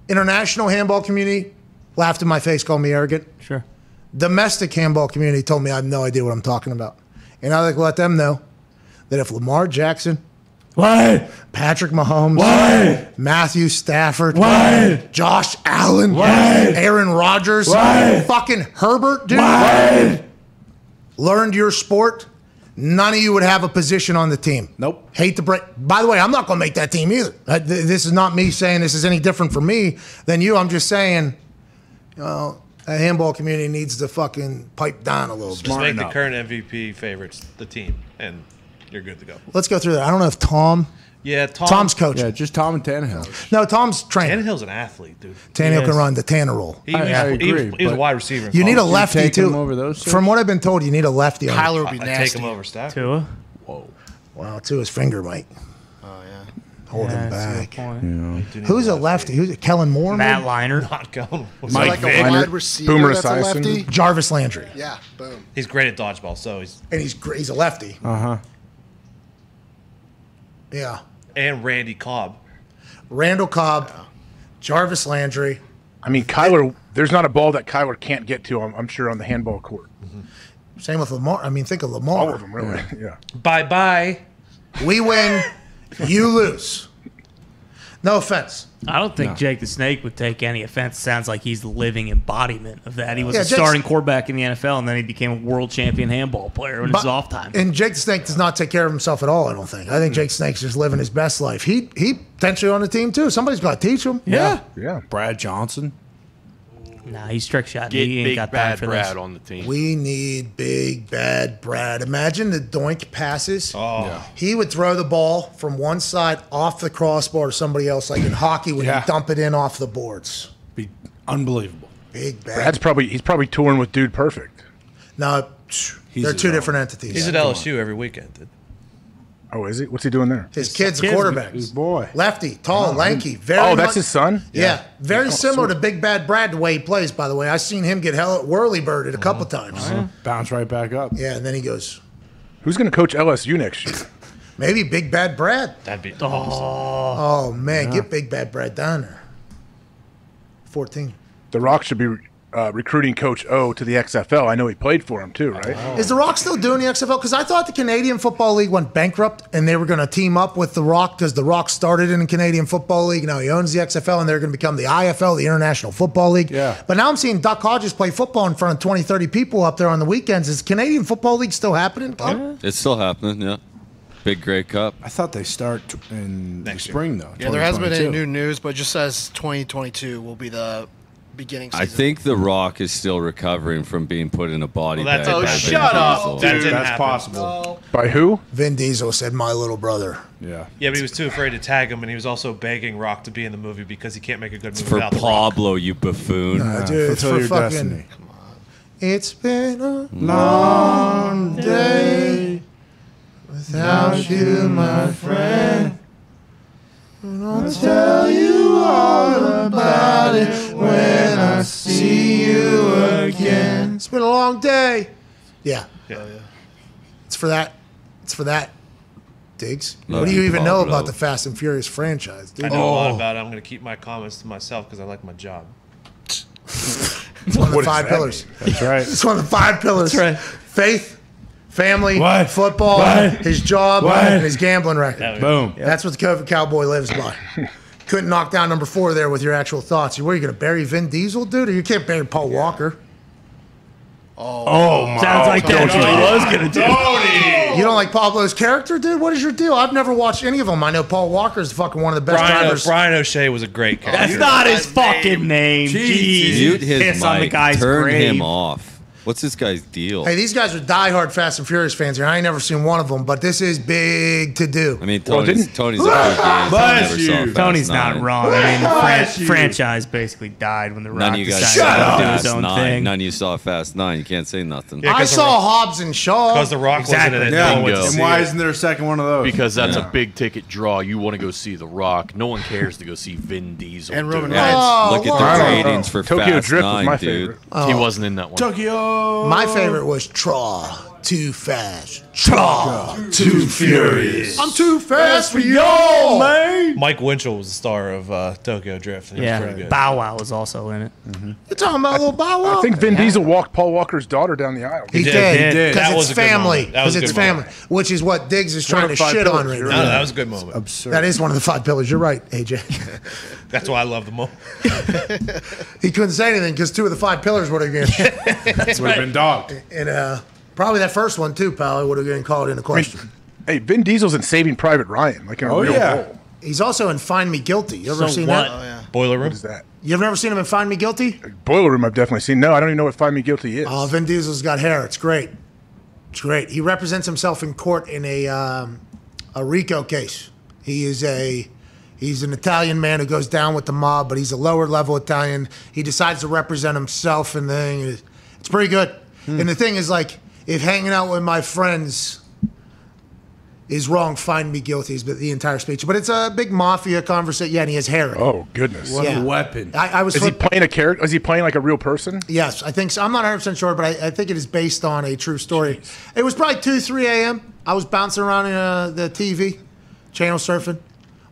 International handball community laughed in my face, called me arrogant. Sure. Domestic handball community told me I have no idea what I'm talking about. And I like let them know that if Lamar Jackson, what? Patrick Mahomes, What? Matthew Stafford, What? Josh Allen, What? Aaron Rodgers, What? fucking Herbert, dude, What? learned your sport, none of you would have a position on the team. Nope. Hate to break. By the way, I'm not going to make that team either. Uh, th- This is not me saying this is any different for me than you. I'm just saying, you know, a handball community needs to fucking pipe down a little Just bit. Just make the current MVP favorites the team, and you're good to go. Let's go through that. I don't know if Tom. Yeah, Tom. Tom's coaching. Yeah, just Tom and Tannehill. No, Tom's training. Tannehill's an athlete, dude. Tannehill Yes. can run the Tanner roll. He, was, I he was- agree, he was a but- wide receiver. in You need a college. lefty take too. him over those two? From what I've been told, you need a lefty. on Kyler would be I take nasty. him over Stafford. Tua. Whoa. Wow, to his finger, Mike. Oh yeah. Hold Yeah, him back. good. Who's a lefty? Who's it? Kellen Moore? Matt maybe? Leinart. Not going. Is there like a Vick. wide receiver Boomer that's a Esiason. lefty? Jarvis Landry, Yeah, boom. He's great at dodgeball, so he's and he's gr- he's a lefty. Uh huh. Yeah, and Randy Cobb. Randall Cobb, Jarvis Landry. I mean, Kyler. There's not a ball that Kyler can't get to. I'm, I'm sure on the handball court. Mm-hmm. Same with Lamar. I mean, think of Lamar. All Lamar. of them, really. Yeah. Bye bye. We win, you lose. No offense. I don't think Jake the Snake would take any offense. Sounds like he's the living embodiment of that. He was Yeah, a Jake's- starting quarterback in the NFL, and then he became a world champion handball player in his off time. And Jake the Snake does not take care of himself at all. I don't think. I think mm. Jake Snake's just living his best life. He he potentially on the team too. Somebody's got to teach him. Yeah. Yeah. Brad Johnson. Nah, he's trick shot. Get He ain't big got time bad for Brad this. on the team. We need big bad Brad. Imagine the doink passes. Oh. Yeah. He would throw the ball from one side off the crossbar to somebody else, like in hockey when Yeah. you dump it in off the boards. Be unbelievable. Big bad. Brad's probably he's probably touring with Dude Perfect. no, they're two own. different entities. He's at LSU every weekend. Dude. Oh, is he? What's he doing there? His kid's a kid's quarterback. His boy. Lefty, tall, oh, lanky. Oh, very Oh, that's much- his son. Yeah, very Oh, similar sweet. to Big Bad Brad the way he plays. By the way, I've seen him get hell whirly birded a couple uh-huh. times. Uh-huh. Bounce right back up. Yeah, and then he goes, Who's going to coach LSU next year? maybe Big Bad Brad. That'd be. Awesome. Oh man, get Big Bad Brad down there. Fourteen. The Rock should be uh, recruiting Coach O to the XFL. I know he played for him too, right? Is The Rock still doing the XFL? Because I thought the Canadian Football League went bankrupt and they were going to team up with The Rock because The Rock started in the Canadian Football League. Now he owns the XFL and they're going to become the IFL, the International Football League. Yeah. But now I'm seeing Duck Hodges play football in front of 20, 30 people up there on the weekends. Is Canadian Football League still happening? It's still happening, yeah. Big Grey Cup. I thought they start t- in the spring though. Yeah, there hasn't been any new news, but it just says 2022 will be the beginning season. I think The Rock is still recovering from being put in a body Well, that's- bag. oh, shut Vin up, Diesel. dude. That didn't That's happen. possible. By who? Vin Diesel said, my little brother. Yeah. Yeah, but he was too afraid to tag him, and he was also begging Rock to be in the movie because he can't make a good movie For without the Rock. Pablo, you buffoon. Nah, dude, it's for your fucking. destiny. It's been a mm. long day without you, my friend. And I'll tell you all about it when I see you again. It's been a long day. Yeah. Oh, yeah. It's for that. It's for that. Digz. Love what do you you, even know Pablo. about the Fast and Furious franchise, dude? I know a lot Oh. about it. I'm going to keep my comments to myself because I like my job. It's one of the What five that pillars. That's right. It's one of the five pillars. That's right. Faith, family, What? football, What? his job, What? and his gambling record. Boom. That's what the COVID cowboy lives by. Couldn't knock down number four there with your actual thoughts. Where are you going to bury Vin Diesel, dude? Or you can't bury Paul Walker. Oh, oh sounds like that's what he was gonna do. You don't like Pablo's character, dude? What is your deal? I've never watched any of them. I know Paul Walker's fucking one of the best Brian, drivers. Brian O'Shea was a great character. That's not his fucking name. Jeez. Mute his Piss mic. on the guy's Turn grave. him off. What's this guy's deal? Hey, these guys are diehard Fast and Furious fans here. I ain't never seen one of them, but this is big to do. I mean, Tony's, didn't- Tony's a few games. Bless you. Fast Tony's not wrong. I mean, the fran- franchise basically died when the Rock None of you guys decided saw to do Fast his own Nine. thing. None of you saw Fast Nine. You can't say nothing. Yeah, I 'cause The saw Rock- Hobbs and Shaw. Because The Rock wasn't in it. Yeah. No one And why it. isn't there a second one of those? Because that's Yeah. a big ticket draw. You want to go see The Rock. No one cares to go see Vin Diesel. And. Roman Yeah, Oh, look at the ratings for Tokyo Fast Drift Nine, dude. He Oh. wasn't in that one. Tokyo. My favorite was Traw. Too fast. Traw. Too furious. I'm too fast for y'all, man. Mike Winchell was the star of uh, Tokyo Drift. And he was pretty Yeah, good. Bow Wow was also in it. You're talking about little Bow Wow? I think Vin Diesel walked Paul Walker's daughter down the aisle. He, did. did. He did. Because That was it's family. moment. That was Because it's family. moment. Which is what Digz is trying to the five shit on right now. No, no, that was a good moment. Absurd. That is one of the five pillars. You're right, AJ. That's why I love the moment. he couldn't say anything because two of the five pillars would have been. would have been dogged. and uh, probably that first one, too, pal, would have been called into question. Hey, Vin Diesel's in Saving Private Ryan, like in a Oh, real yeah. role. He's also in Find Me Guilty. You ever So seen what? that? Boiler Room. What is that? You've never seen him in Find Me Guilty? Boiler Room, I've definitely seen. No, I don't even know what Find Me Guilty is. Oh, Vin Diesel's got hair. It's great. It's great. He represents himself in court in a um, a RICO case. He is a he's an Italian man who goes down with the mob, but he's a lower level Italian. He decides to represent himself in the thing. It's- It's pretty good. And the thing is, like, if hanging out with my friends is wrong, find me guilty. Is the entire speech, but it's a big mafia conversation. Yeah, and he has hair. oh goodness. What Yeah. a weapon. I, I was Is he playing a character? Is he playing like a real person? Yes, I think so. I'm not 100 percent sure, but I, I think it is based on a true story. It was probably two, three a.m. I was bouncing around in uh, the TV, channel surfing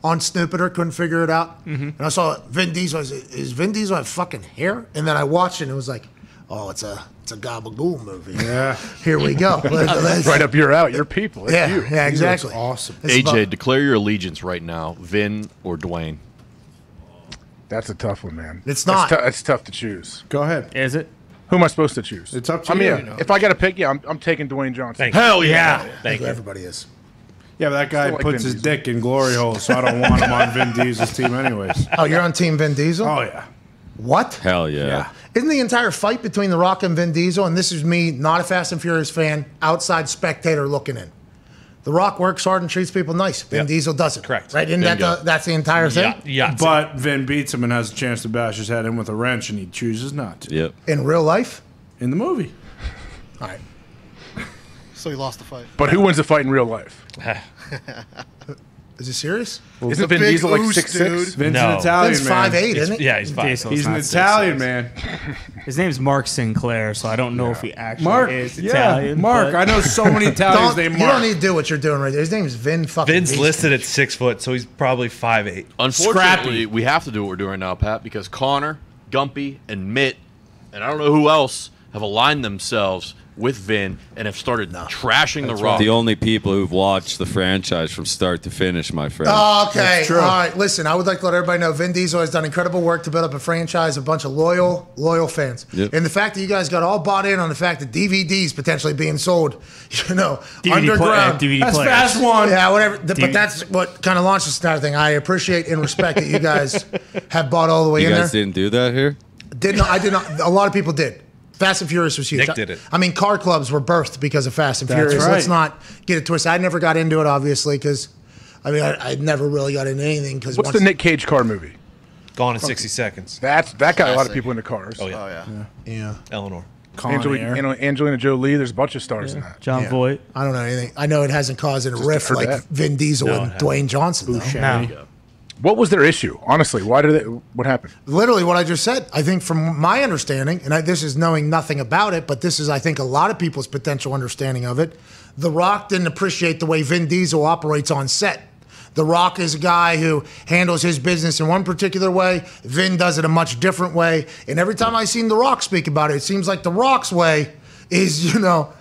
on Snoopitor, couldn't figure it out, and I saw Vin Diesel. I said, "Is Vin Diesel have fucking hair?" And then I watched it, and it was like, "Oh, it's a it's a gabagool movie." Yeah. Here we go. Right up your out, your people. It's Yeah, you. yeah, exactly. Awesome. It's AJ, about- declare your allegiance right now. Vin or Dwayne? That's a tough one, man. It's That's not. tou- It's tough to choose. Go ahead. Is it? Who am I supposed to choose? It's up to I mean, you. yeah, if I got to pick, yeah, I'm, I'm taking Dwayne Johnson. Thank. Hell Yeah. That's Thank you. everybody is. Yeah, but that guy like puts Vin his Diesel. dick in glory holes, so I don't want him on Vin Diesel's team, anyways. Oh, you're on Team Vin Diesel. Oh yeah. What? Hell yeah. Yeah. Isn't the entire fight between The Rock and Vin Diesel, and this is me, not a Fast and Furious fan, outside spectator looking in. The Rock works hard and treats people nice. Vin Yep. Diesel doesn't. Correct. Right? Isn't that the, that's the entire thing? Yeah, yeah. But Vin beats him and has a chance to bash his head in with a wrench, and he chooses not to. Yep. In real life? In the movie. All right. So he lost the fight. But who wins the fight in real life? Is he serious? Isn't Vin big Diesel like oos, six dude. six? Vin's No. an Italian Vin's man. 5'8", isn't he? yeah, he's fine. Diesel's He's an not Italian six. man. His name's Mark Sinclair, so I don't know if he actually Mark, is yeah, Italian. Mark. but- I know so many Italians Don't, named you Mark. don't need to do what you're doing right there. His name is Vin fucking Vin's Diesel. listed at six foot, so he's probably five eight. Unfortunately, we have to do what we're doing right now, Pat, because Connor, Gumpy, and Mitt, and I don't know who else, have aligned themselves with Vin and have started now. trashing the Rock. The only people who've watched the franchise from start to finish, my friend. Oh, okay. That's true. All right. Listen, I would like to let everybody know Vin Diesel has done incredible work to build up a franchise, a bunch of loyal, loyal fans. Yep. And the fact that you guys got all bought in on the fact that DVDs potentially being sold, you know, DVD play- underground. uh, DVD That's players. fast one. Yeah, whatever. Th- DVD But that's what kind of launched this entire thing. I appreciate and respect that you guys have bought all the way you in guys didn't do that here? Did not. I did not. A lot of people did. Fast and Furious was huge. Nick did it. I mean, car clubs were birthed because of Fast and That's Furious. right. Let's not get it twisted. I never got into it, obviously, because I mean, I, I never really got into anything. Because What's the Nick Cage car movie? Gone in sixty seconds. That's that got a lot of Classic. people into cars. Oh yeah, Oh yeah. Yeah. Eleanor. Con Angelina, Air. you know, Angelina Jolie. There's a bunch of stars in that. John Yeah. Voight. I don't know anything. I know it hasn't caused a riff like that. Vin Diesel No, and. Dwayne Johnson. though. No. What was their issue? Honestly, why did it? What happened? Literally, what I just said. I think, from my understanding, and I, this is knowing nothing about it, but this is, I think, a lot of people's potential understanding of it. The Rock didn't appreciate the way Vin Diesel operates on set. The Rock is a guy who handles his business in one particular way. Vin does it a much different way. And every time I've seen The Rock speak about it, it seems like The Rock's way is, you know,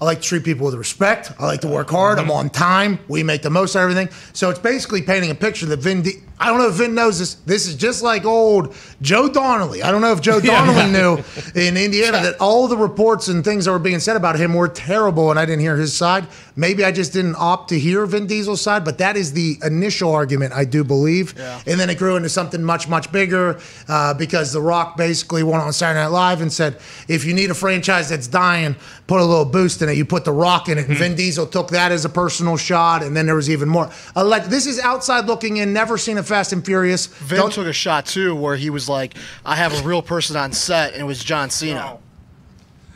I like to treat people with respect. I like to work hard. I'm on time. We make the most of everything. So it's basically painting a picture that Vin. D- I don't know if Vin knows this. This is just like old Joe Donnelly. I don't know if Joe Yeah. Donnelly knew in Indiana that all the reports and things that were being said about him were terrible, and I didn't hear his side. Maybe I just didn't opt to hear Vin Diesel's side, but that is the initial argument, I do believe. And then it grew into something much, much bigger uh, because The Rock basically went on Saturday Night Live and said, if you need a franchise that's dying, put a little boost in it. You put The Rock in it. And Vin Diesel took that as a personal shot, and then there was even more. Uh, like, this is outside looking in, never seen a Fast and Furious. Vin Don't- took a shot too, where he was like, "I have a real person on set," and it was John Cena.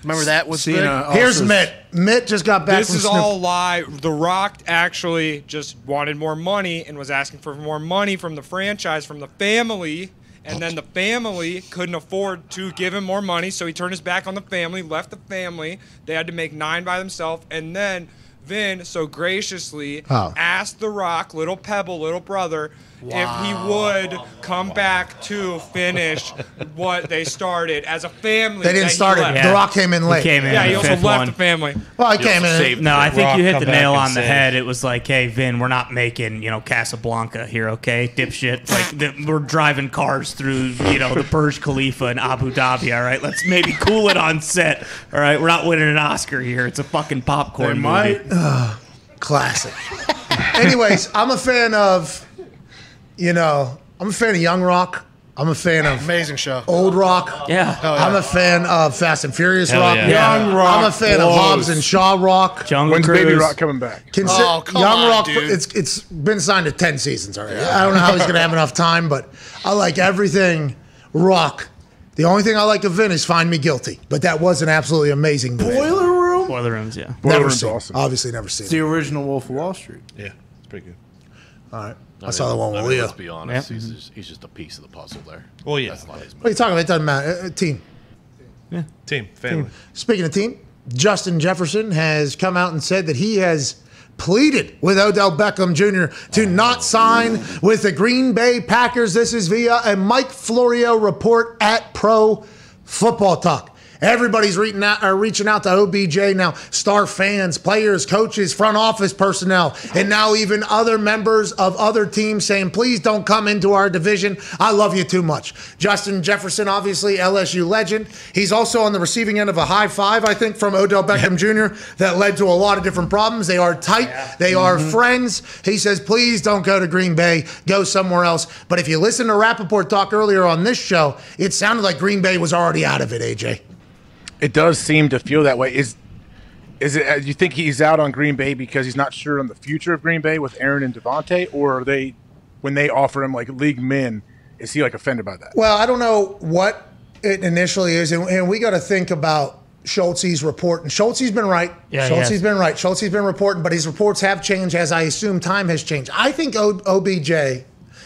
Remember that was Cena big? Here's Mitt. Mitt just got back This from is Snoop- all lie. The Rock actually just wanted more money and was asking for more money from the franchise, from the family. And then the family couldn't afford to give him more money, so he turned his back on the family, left the family. They had to make nine by themselves. And then Vin so graciously Oh. asked The Rock, little Pebble, little brother, if he would come back to finish what they started as a family. They didn't that start it. left. The Rock came in late. He came in Yeah, he also left one. the family. Well, he came in. No, I think Rock you hit the nail on the save. head. It was like, hey, Vin, we're not making, you know, Casablanca here, okay? Dipshit. Like, the, we're driving cars through, you know, the Burj Khalifa in Abu Dhabi, all right? Let's maybe cool it on set, all right? We're not winning an Oscar here. It's a fucking popcorn They movie. might. Ugh, classic. Anyways, I'm a fan of, you know, I'm a fan of Young Rock. I'm a fan of amazing show. Old Rock. Yeah. Hell yeah. I'm a fan of Fast and Furious Hell Rock. yeah. Young Rock I'm a fan of blows. Hobbs and Shaw Rock. Jungle When's Baby Rock coming back? Consi- Oh, come Young on, Rock. dude. It's it's been signed to ten seasons already. I don't know how he's gonna have enough time, but I like everything Rock. The only thing I like of Vin is Find Me Guilty, but that was an absolutely amazing movie. Boiler Room. Boiler Rooms, yeah. never seen. Obviously, never seen. It's the original Wolf of Wall Street. Yeah, it's pretty good. All right. I, I saw the mean, one I with mean, Leo. Let's be honest. He's, just, he's just a piece of the puzzle there. Well, yeah. That's not his What are you talking about? It doesn't matter. Uh, uh, team. Team, family. Speaking of team, Justin Jefferson has come out and said that he has pleaded with Odell Beckham Jr. to not sign with the Green Bay Packers. This is via a Mike Florio report at Pro Football Talk. Everybody's reaching out, uh, reaching out to OBJ now. Star fans, players, coaches, front office personnel, and now even other members of other teams saying, please don't come into our division. I love you too much. Justin Jefferson, obviously LSU legend. He's also on the receiving end of a high five, I think, from Odell Beckham Jr. that led to a lot of different problems. They are tight. They are friends. He says, please don't go to Green Bay. Go somewhere else. But if you listen to Rapoport talk earlier on this show, it sounded like Green Bay was already out of it, AJ. It does seem to feel that way. Is is it? uh, You think he's out on Green Bay because he's not sure on the future of Green Bay with Aaron and Davante, or are they when they offer him like league min? Is he like offended by that? Well, I don't know what it initially is, and, and we got to think about Schultz's report. And Schultz's been right. Yeah, he Schultz's has. been right. Schultz's been reporting, but his reports have changed as I assume time has changed. I think o- OBJ.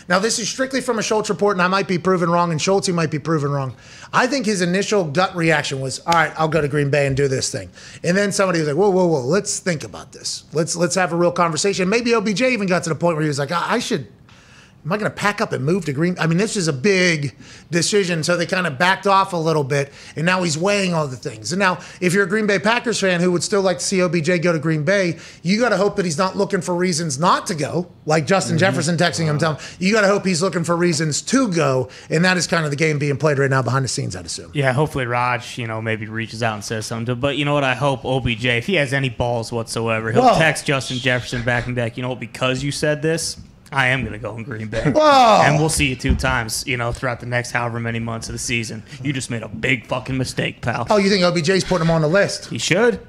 Now, this is strictly from a Schultz report, and I might be proven wrong, and Schultz might be proven wrong. I think his initial gut reaction was, "All right, I'll go to Green Bay and do this thing." And then somebody was like, "Whoa, whoa, whoa! Let's think about this. Let's let's have a real conversation." Maybe OBJ even got to the point where he was like, "I I should." Am I going to pack up and move to Green? I mean, this is a big decision. So they kind of backed off a little bit, and now he's weighing all the things. And now, if you're a Green Bay Packers fan who would still like to see OBJ go to Green Bay, you got to hope that he's not looking for reasons not to go, like Justin mm-hmm. Jefferson texting him. Telling him you got to hope he's looking for reasons to go, and that is kind of the game being played right now behind the scenes. I'd assume. Yeah, hopefully Raj, you know, maybe reaches out and says something. To, but you know what? I hope OBJ, if he has any balls whatsoever, he'll Whoa. text Justin Jefferson back and back. You know, what? because you said this, I am going to go in Green Bay. Whoa. And we'll see you two times, you know, throughout the next however many months of the season. You just made a big fucking mistake, pal. Oh, you think OBJ's putting him on the list? He should.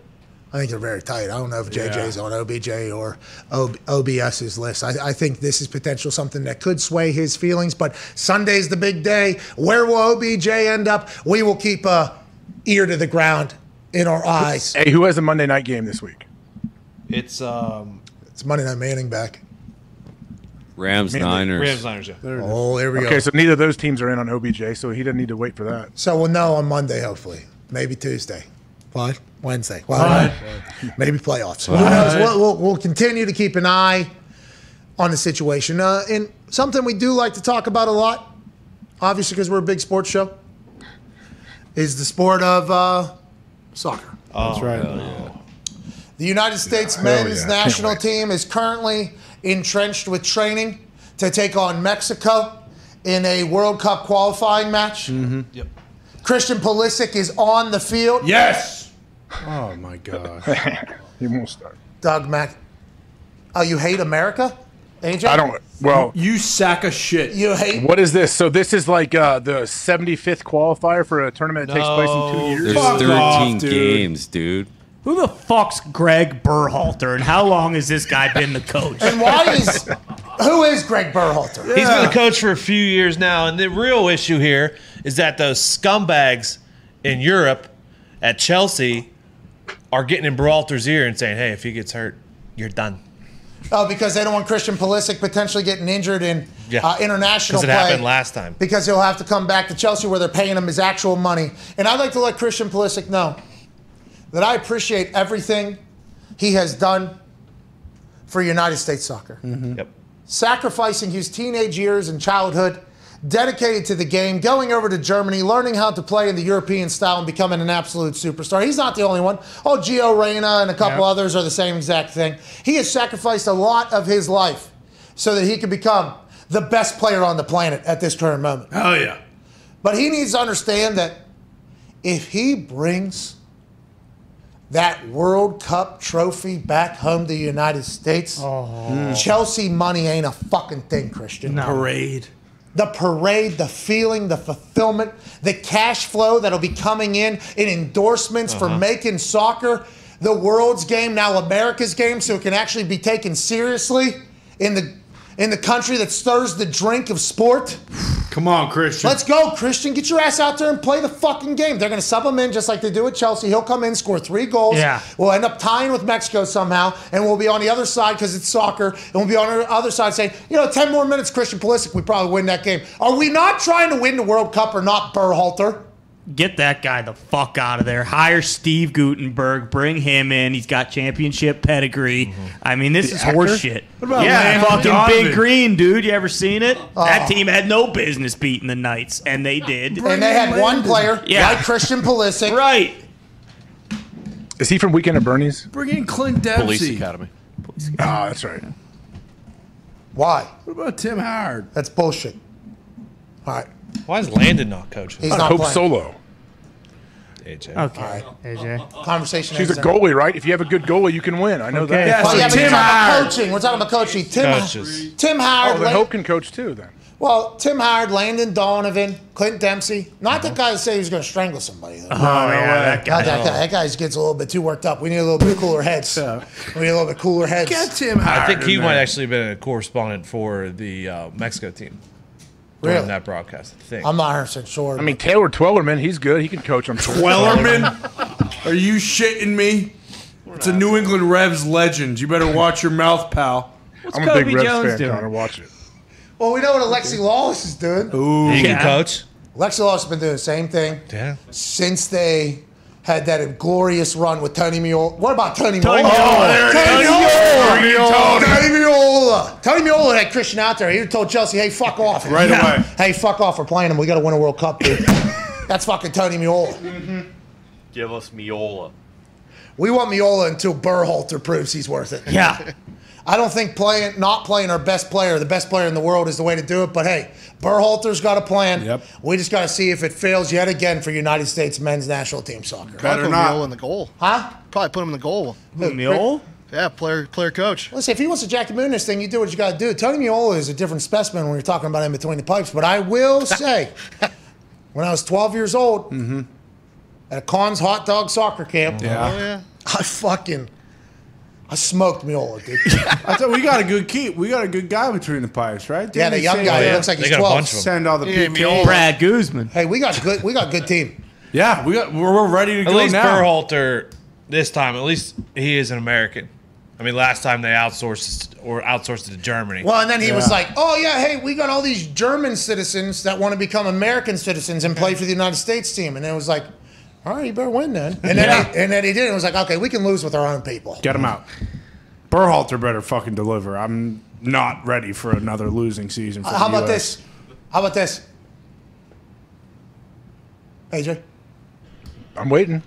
I think they're very tight. I don't know if JJ's on OBJ or O- OBS's list. I, I think this is potential something that could sway his feelings. But Sunday's the big day. Where will OBJ end up? We will keep a ear to the ground in our eyes. Hey, who has a Monday night game this week? It's um. It's Monday Night Manning back. Rams, Man, Niners. Rams, Niners, yeah. Oh, there we okay, go. so neither of those teams are in on OBJ, so he doesn't need to wait for that. So we'll know on Monday, hopefully. Maybe Tuesday. What? Wednesday. Well, maybe playoffs. Who knows? We'll, we'll, we'll continue to keep an eye on the situation. Uh, and something we do like to talk about a lot, obviously because we're a big sports show, is the sport of uh, soccer. That's right. The United States Hell men's yeah, national team is currently entrenched with training to take on Mexico in a World Cup qualifying match. Mm-hmm. Yep. Christian Pulisic is on the field. Yes. Oh my god. he won't start. Doug Mac. Oh, you hate America? AJ? I don't. Well, you sack of shit. You hate. What is this? So this is like uh, the 75th qualifier for a tournament that takes place in two years. There's 13 games, dude. Who the fuck's Greg Berhalter, and how long has this guy been the coach? And why is who is Greg Berhalter? He's been a coach for a few years now, and the real issue here is that those scumbags in Europe at Chelsea are getting in Berhalter's ear and saying, "Hey, if he gets hurt, you're done." Oh, because they don't want Christian Pulisic potentially getting injured in Yeah. uh, international Because it play. happened last time. Because he'll have to come back to Chelsea where they're paying him his actual money. And I'd like to let Christian Pulisic know that I appreciate everything he has done for United States soccer. Mm-hmm. Yep. Sacrificing his teenage years and childhood, dedicated to the game, going over to Germany, learning how to play in the European style, and becoming an absolute superstar. He's not the only one. Oh, Gio Reyna and a couple Yep. others are the same exact thing. He has sacrificed a lot of his life so that he could become the best player on the planet at this current moment. Oh yeah. But he needs to understand that if he brings that World Cup trophy back home to the United States, Chelsea money ain't a fucking thing, Christian. Parade. The parade, the feeling, the fulfillment, the cash flow that'll be coming in in endorsements for Uh-huh. making soccer the world's game, now America's game, so it can actually be taken seriously in the in the country that stirs the drink of sport. Come on, Christian. Let's go, Christian. Get your ass out there and play the fucking game. They're going to sub him in just like they do at Chelsea. He'll come in, score three goals. Yeah. We'll end up tying with Mexico somehow, and we'll be on the other side because it's soccer, and we'll be on the other side saying, you know, 10 more minutes, Christian Pulisic, we probably win that game. Are we not trying to win the World Cup or not, Berhalter? Get that guy the fuck out of there. Hire Steve Guttenberg. Bring him in. He's got championship pedigree. I mean, this The is actor? horseshit. What about yeah, fucking Donovan? Big Green, dude. You ever seen it? Oh. That team had no business beating the Knights, and they did. And they had one player, Yeah. like Christian Pulisic. Right. Is he from Weekend at Bernie's? Bring in Clint Dempsey. Police Dempsey. Academy. Ah, that's right. Why? What about Tim Howard? That's bullshit. All right. Why is Landon not coaching? He's I not hope playing. Solo. AJ. Okay. AJ. Conversation She's a ends goalie, right? If you have a good goalie, you can win. I know Okay. that. Yeah, Well, so yeah, but Tim you're talking about Howard. coaching. We're talking about coaching. Tim, Coaches. Tim Howard. Oh, then Hope can coach too. Then. well, Tim Howard, Landon Donovan, Clint Dempsey. Not the guy that said he's going to strangle somebody. Though. Oh, yeah, that Not guy. that guy. That guy gets a little bit too worked up. We need a little bit cooler heads. We need a little bit cooler heads. Get Tim Howard. I think he in might actually have been a correspondent for the uh, Mexico team during Really? that broadcast. I think. I'm not 100 sure. I mean, Taylor Twellman, he's good. He can coach. I'm sure. Wellerman? Are you shitting me? It's a New England Revs legend. You better watch your mouth, pal. I'm a big Kobe Revs Jones fan. doing? Trying to watch it. well, we know what Alexi Lalas is doing. Ooh. he Yeah. can coach. Alexi Lalas has been doing the same thing Yeah. since they had that glorious run with Tony Meola. What about Tony, Tony Meola? Meola. Tony is. Meola. Bring it, Tony. Tony Meola. Tony Meola had Christian out there. He told Chelsea, "Hey, fuck off." Right away. Hey, fuck off. We're playing him. We got to win a World Cup, dude. That's fucking Tony Meola. Give us Meola. We want Meola until Berhalter proves he's worth it. Yeah. I don't think playing, not playing our best player, the best player in the world, is the way to do it. But hey, Berhalter's got a plan. Yep. We just got to see if it fails yet again for United States men's national team soccer. Probably Better put not. Meola in the goal. Huh? Probably put him in the goal. Mule? Yeah, player player coach. Listen, if he wants to Jackie Moon this thing, you do what you got to do. Tony Meola is a different specimen when you're talking about in between the pipes. But I will say, when I was 12 years old, mm-hmm. at a Cons hot dog soccer camp, Yeah. Oh yeah. I fucking, I smoked Meola, dude. I thought we got a good keep. We got a good guy between the pipes, right? yeah, Didn't the young guy. that? He uh, looks like They he's got a 12. bunch of them. Send all the Yeah, PK. Meola. Brad Guzan. Hey, we got good. We got good team. Yeah, we got. We're, we're ready to At go least now. Berhalter, this time, at least he is an American. I mean, last time they outsourced or outsourced it to Germany. Well, and then he was like, "Oh yeah, hey, we got all these German citizens that want to become American citizens and play for the United States team." And it was like, "All right, you better win then." And then, Yeah. he, and then he did. it. It was like, "Okay, we can lose with our own people." Get him out. Berhalter better fucking deliver. I'm not ready for another losing season. For How the about US. this? How about this? AJ, I'm waiting.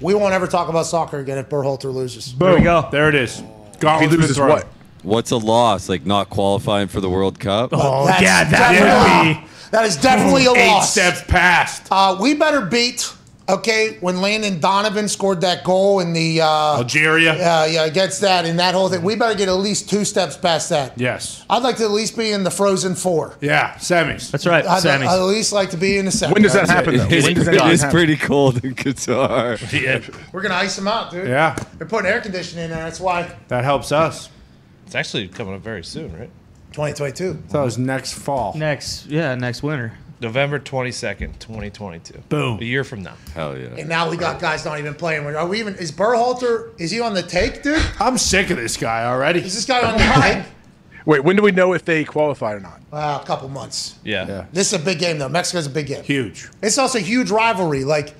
We won't ever talk about soccer again if Berhalter loses. There we go. There it is. Gauntlet's been thrown. What's a loss? Like not qualifying for the World Cup? Oh, That's definitely- That is definitely a Eight loss. steps past. Uh, we better beat. Okay, when Landon Donovan scored that goal in the uh, Algeria. yeah, yeah, against that and that whole thing, we better get at least two steps past that. Yes. I'd like to at least be in the Frozen Four. Yeah, semis. That's right. I'd, I'd at least like to be in the semis. When does that happen, though? It is, When does it is pretty cold in Qatar. Yeah, We're gonna ice them out, dude. Yeah. They're putting air conditioning in there. That's why. That helps us. it's actually coming up very soon, right? 2022. That was next fall. Next, yeah, next winter. November twenty second, twenty twenty two. Boom. A year from now. Hell yeah. And now we got guys not even playing. Are we even? Is Berhalter? Is he on the take, dude? I'm sick of this guy already. Is this guy on the take? Wait, when do we know if they qualify or not? Uh, a couple months. Yeah. This is a big game, though. Mexico's a big game. Huge. It's also a huge rivalry. Like,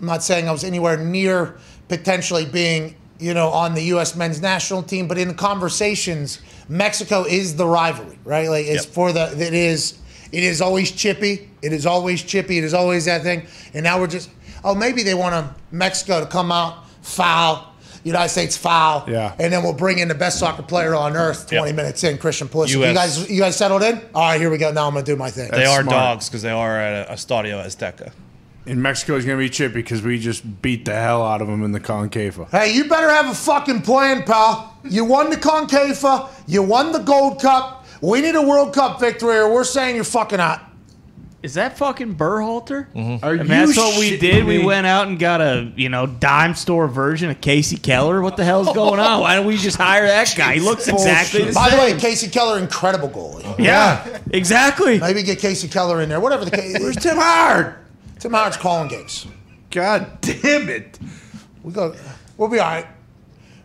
I'm not saying I was anywhere near potentially being, you know, on the U.S. men's national team, but in the conversations, Mexico is the rivalry, right? Like, it's Yep. for the, it is, it is always chippy. It is always chippy. It is always that thing. And now we're just, oh, maybe they want a Mexico to come out, foul, United States foul. Yeah. And then we'll bring in the best soccer player on earth 20 Yep. minutes in, Christian Pulisic. You guys, you guys settled in? All right, here we go. Now I'm going to do my thing. they are smart. dogs because they are at a, a Stadio Azteca. And Mexico's going to be chippy because we just beat the hell out of them in the Concacaf. Hey, you better have a fucking plan, pal. You won the Concacaf. You won the Gold Cup. We need a World Cup victory, or we're saying you're fucking out. Is that fucking Berhalter? Mm-hmm. Are I mean, you that's what we shitting did. We went out and got a you know dime store version of Kasey Keller. What the hell's going on? Why don't we just hire that guy? He looks exactly the By the way, Kasey Keller, incredible goalie. yeah, exactly. Maybe get Kasey Keller in there. Whatever the case. Where's Tim Howard? Tim Howard's calling games. God damn it. We go. We'll be all right.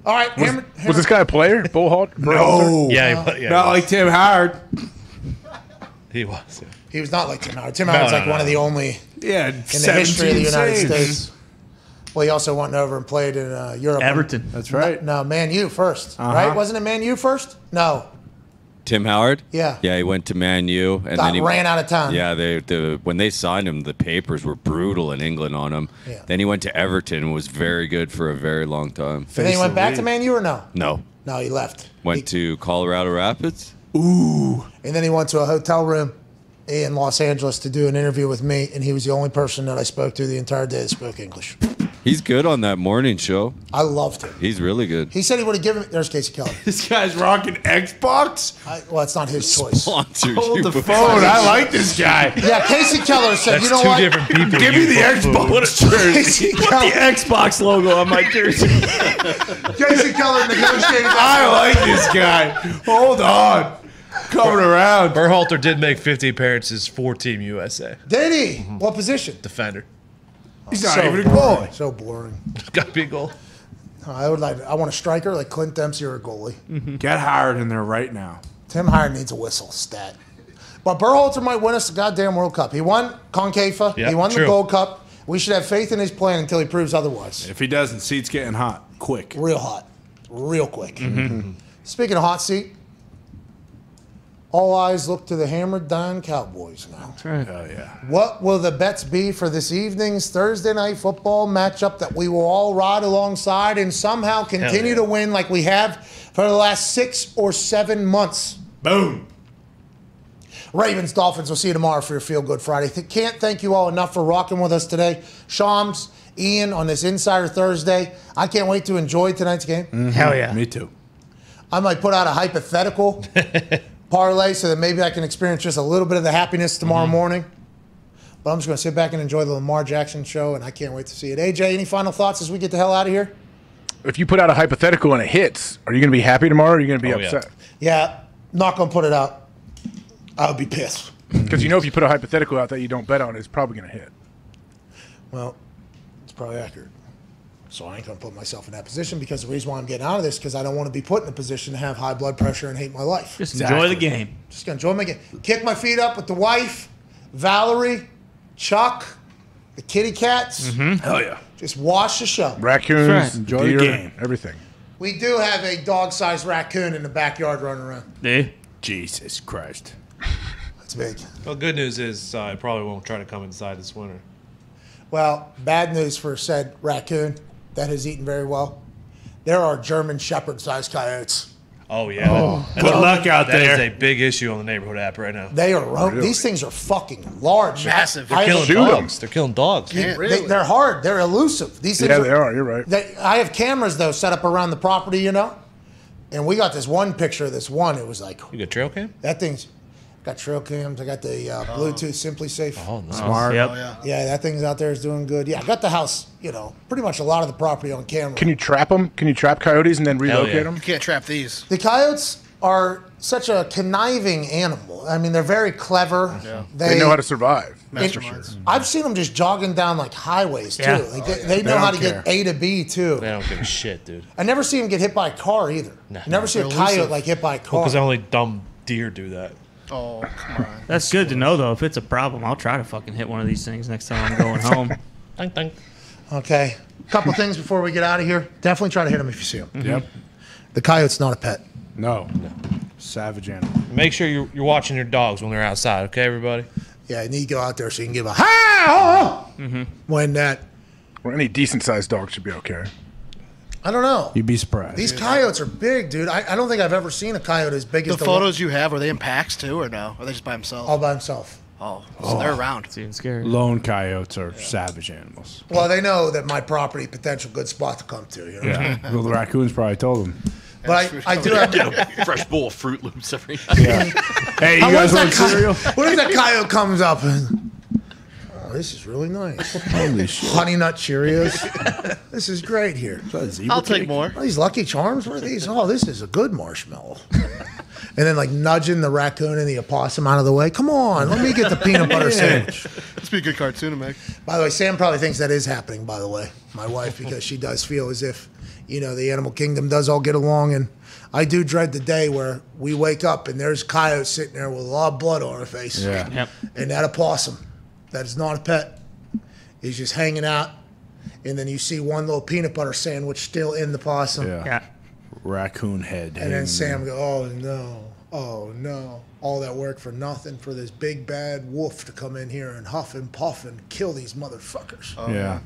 All right. Was, Hammer, was this guy a player? Bullhalt? No. Yeah, he, yeah, Not like Tim Howard. he was. He was not like Tim Howard. Tim Howard's no, like no, one of the only Yeah, in the history of the United saves. States. Well, he also went over and played in uh, Europe. Everton. That's right. No, Man U 1st Uh-huh. right? Wasn't it Man U first? No. Tim Howard? Yeah. Yeah, he went to Man U and Got then he ran out of town. Yeah, they the when they signed him, the papers were brutal in England on him. Yeah. Then he went to Everton and was very good for a very long time. And then he went back to Man U or no? No, No, he left. went to Colorado Rapids. Ooh. And then he went to a hotel room in Los Angeles to do an interview with me, and he was the only person that I spoke to the entire day that spoke English. He's good on that morning show. I loved him. He's really good. He said he would have given. There's Kasey Keller. This guy's rocking Xbox. I, well, it's not his choice. Sponsored Hold you the before- phone. I like this guy. Yeah, Kasey Keller said, That's you know two what? different people. Give me the fuck fool. Xbox jersey. Casey Put the Keller, Xbox logo on my jersey. Kasey Keller negotiated. I like this guy. Hold on. Coming around. Berhalter did make 50 appearances for Team USA. Did he? What position? Defender. He's not so even a boring. goalie. So boring. Got a big goal. I would like. I want a striker like Clint Dempsey or a goalie. Get Howard in there right now. Tim Howard needs a whistle stat. But Berhalter might win us the goddamn World Cup. He won Concacaf. Yeah, he won the. Gold Cup. We should have faith in his plan until he proves otherwise. If he doesn't, seat's getting hot. Quick. Real hot. Real quick. Mm-hmm. Speaking of hot seat, all eyes look to the hammered down Cowboys now. Hell yeah. What will the bets be for this evening's Thursday night football matchup that we will all ride alongside and somehow continue yeah. to win like we have for the last six or seven months? Boom. Ravens, Dolphins. We'll see you tomorrow for your Feel Good Friday. Th- can't thank you all enough for rocking with us today. Shams, Ian on this Insider Thursday. I can't wait to enjoy tonight's game. Mm-hmm. Hell yeah. Me too. I might put out a hypothetical parlay so that maybe I can experience just a little bit of the happiness tomorrow mm-hmm. morning. But I'm just going to sit back and enjoy the Lamar Jackson show, and I can't wait to see it. AJ, any final thoughts as we get the hell out of here? If you put out a hypothetical and it hits, are you going to be happy tomorrow or are you going to be Oh, yeah. upset? Yeah, not going to put it out. I would be pissed. Because you know if you put a hypothetical out that you don't bet on, it's probably going to hit. Well, it's probably accurate. So I ain't going to put myself in that position because the reason why I'm getting out of this is because I don't want to be put in a position to have high blood pressure and hate my life. Just enjoy the game. Just gonna enjoy my game. Kick my feet up with the wife, Valerie, Chuck, the kitty cats. Mm-hmm. Hell yeah. Just watch the show. Raccoons, That's right. Enjoy the deer, game. everything. We do have a dog-sized raccoon in the backyard running around. Dude. Jesus Christ. That's big. Well, good news is uh, I probably won't try to come inside this winter. Well, bad news for said raccoon that has eaten very well. There are German Shepherd-sized coyotes. Oh yeah. Oh, good luck out That there. is a big issue on the neighborhood app right now. They are ro- these things are fucking large, Massive. I- I They're have killing a- dogs. They're killing dogs. You- they, are hard. They're elusive. These things Yeah, they are. You're right. They, I have cameras though set up around the property, you know, and we got this one picture of this one. It was like You got trail cam? that thing's got trail cams. I got the uh, Bluetooth SimpliSafe. Oh, nice. Smart. Yep. Oh, yeah. Yeah, that thing's out there is doing good. Yeah, I got the house. You know, pretty much a lot of the property on camera. Can you trap them? Can you trap coyotes and then relocate them? You can't trap these. The coyotes are such a conniving animal. I mean, they're very clever. They, know how to survive. Masterminds. I've seen them just jogging down like highways too. Yeah. Like they, Oh, yeah. they They know how to don't get A to B too. They don't give a shit, dude. I never see them get hit by a car either. Nah. Never see a They're coyote elusive. like hit by a car. Because only dumb deer do that. Oh, come on. That's good to know, though. If it's a problem, I'll try to fucking hit one of these things next time I'm going home. Dunk, dunk. Okay. A Couple things before we get out of here. Definitely try to hit them if you see them. Yep. The coyote's not a pet. No. Savage animal. Make sure you're, you're watching your dogs when they're outside, okay, everybody? Yeah, you need to go out there so you can give a ha Mm-hmm. when that. Well, any decent sized dog should be okay. I don't know. You'd be surprised. These coyotes are big, dude. I, I don't think I've ever seen a coyote as big The as the photos you have, are they in packs too, or no? Are they just by themselves? all by himself. Oh, so they're oh. around. Seems scary. Lone coyotes are savage animals. Well, they know that my property potential good spot to come to. You know? Yeah. well, the raccoons probably told them. But I, I do have. Get a fresh bowl of Fruit Loops every night. Yeah. Hey, you How- guys want cereal? What if that coyote comes up and? Oh, this is really nice. Holy shit. Honey Nut Cheerios. this is great here. I'll take more. Oh, these Lucky Charms. What are these? Oh, this is a good marshmallow. and then like nudging the raccoon and the opossum out of the way. Come on, let me get the peanut butter sandwich. This be a good cartoon to make. By the way, Sam probably thinks that is happening. By the way, my wife, because she does feel as if you know the animal kingdom does all get along, and I do dread the day where we wake up and there's coyotes sitting there with a lot of blood on her face. Yeah. Yep. And that opossum, that is not a pet, is just hanging out, and then you see one little peanut butter sandwich still in the possum. Yeah. Yeah. Raccoon head. And then hmm. Sam there. go, oh no, oh no. All that work for nothing for this big bad wolf to come in here and huff and puff and kill these motherfuckers. Oh. Yeah.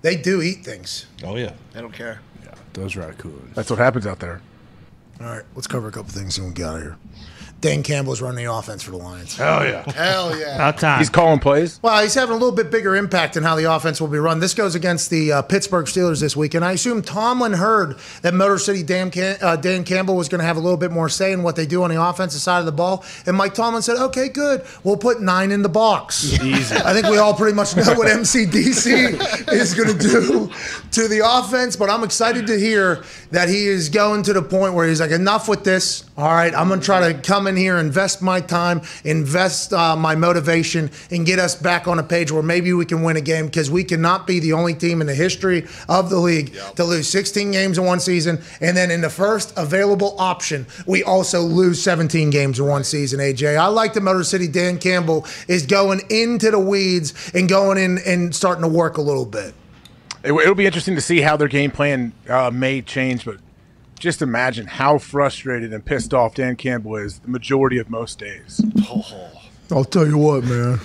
They do eat things. Oh, yeah. They don't care. Yeah. Those raccoons. That's what happens out there. All right, let's cover a couple things and we'll get out of here. Dan Campbell's running the offense for the Lions. Hell yeah. Hell yeah. About time. He's calling plays. Well, he's having a little bit bigger impact in how the offense will be run. This goes against the uh, Pittsburgh Steelers this week, and I assume Tomlin heard that Motor City Dan, Cam- uh, Dan Campbell was going to have a little bit more say in what they do on the offensive side of the ball. And Mike Tomlin said, "Okay, good. We'll put nine in the box." Easy. I think we all pretty much know what MCDC is going to do to the offense, but I'm excited to hear that he is going to the point where he's like, enough with this. All right, I'm going to try to come in here, invest my time, invest uh, my motivation, and get us back on a page where maybe we can win a game because we cannot be the only team in the history of the league to lose 16 games in one season. And then in the first available option, we also lose 17 games in one season, AJ. I like the Motor City Dan Campbell is going into the weeds and going in and starting to work a little bit. It, will be interesting to see how their game plan uh, may change, but just imagine how frustrated and pissed off Dan Campbell is the majority of most days. Oh. I'll tell you what, man.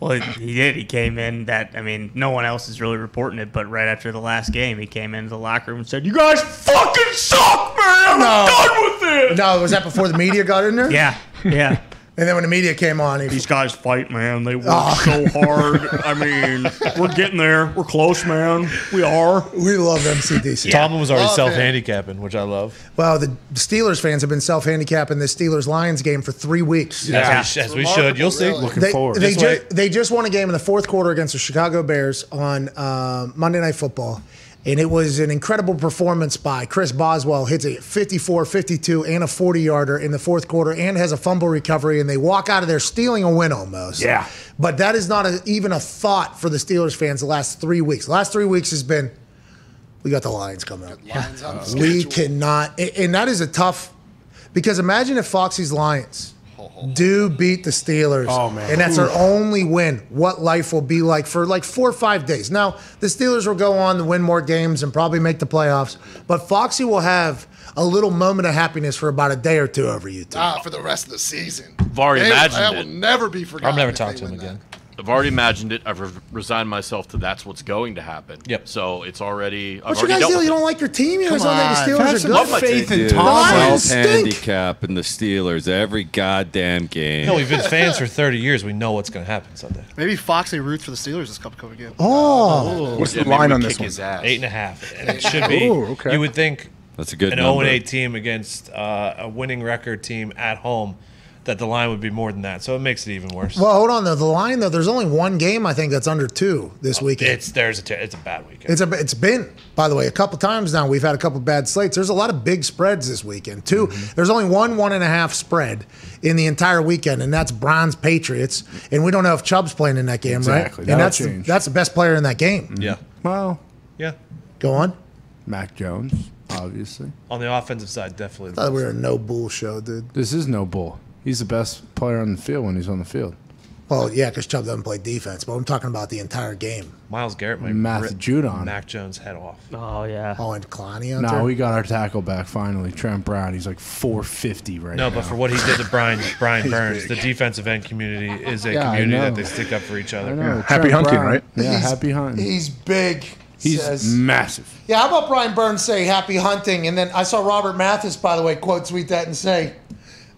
Well, he did. He came in that, I mean, no one else is really reporting it, but right after the last game, he came into the locker room and said, You guys fucking suck, man. I'm done with it. No, was that before the media got in there? Yeah. Yeah. And then when the media came on, he These guys fight, man. They work Oh. so hard. I mean, we're getting there. We're close, man. We are. we love MCDC. Tomlin was already self handicapping, which I love. Well, the Steelers fans have been self handicapping the Steelers Lions game for three weeks. As, we, as we should. You'll see. Looking They, forward. they, ju- they just won a game in the fourth quarter against the Chicago Bears on uh, Monday Night Football. And it was an incredible performance by Chris Boswell. Hits a 54 52 and a 40 yarder in the fourth quarter and has a fumble recovery. And they walk out of there stealing a win almost. Yeah. But that is not a, even a thought for the Steelers fans the last three weeks. The last three weeks has been we got the Lions coming up. Lions on uh, the We schedule. cannot, and that is a tough. Because imagine if Foxy's Lions do beat the Steelers, Oh, man. and that's their only win. What life will be like for like four or five days. Now the Steelers will go on to win more games and probably make the playoffs, but Foxy will have a little moment of happiness for about a day or two over you two. Ah, for the rest of the season. I've already They- imagined that it. will never be forgotten. I'll never if talk they to him win that. again. I've already imagined it. I've re- resigned myself to that's what's going to happen. Yep. So it's already. I've What you already guys dealt do? with You it. don't like your team? You guys Come don't think the on. Steelers Have are some good? faith in Dude, Tom. Lions Self stink. handicap and the Steelers every goddamn game. No, we've been fans for 30 years. We know what's going to happen Sunday. Maybe Foxy roots for the Steelers this upcoming game. Oh. What's the maybe line we on kick this one? his ass. Eight and a half, and it should be. Ooh, okay. You would think That's a good an number. 0 8 team against uh, a winning record team at home that the line would be more than that. So it makes it even worse. Well, hold on though. The line though, there's only one game I think that's under two this weekend. it's there's a it's a bad weekend. It's a it's been by the way a couple times now. We've had a couple bad slates. There's a lot of big spreads this weekend. 2 Mm-hmm. There's only one one and a half spread in the entire weekend, and that's Browns Patriots. And we don't know if Chubb's playing in that game, Exactly. right? That'll And that's the, change. that's the best player in that game. yeah, Well, yeah. Go on. Mac Jones, obviously. On the offensive side, definitely. I thought we were a no bull show, dude. This is no bull. He's the best player on the field when he's on the field. Well, yeah, because Chubb doesn't play defense, but I'm talking about the entire game. Myles Garrett might Math rip Judon. Mac Jones head off. Oh yeah. Oh, and Clowney out No, there. we got our tackle back finally. Trent Brown. He's like 450 right No, now. but for what he did to Brian Brian Burns, big. the defensive end community is a Yeah, community that they stick up for each other. I know. Happy Trent hunting, Brown- right? Yeah, He's- happy hunting. He's big. He's says. massive. Yeah, how about Brian Burns say happy hunting? And then I saw Robert Mathis, by the way, quote tweet that and say,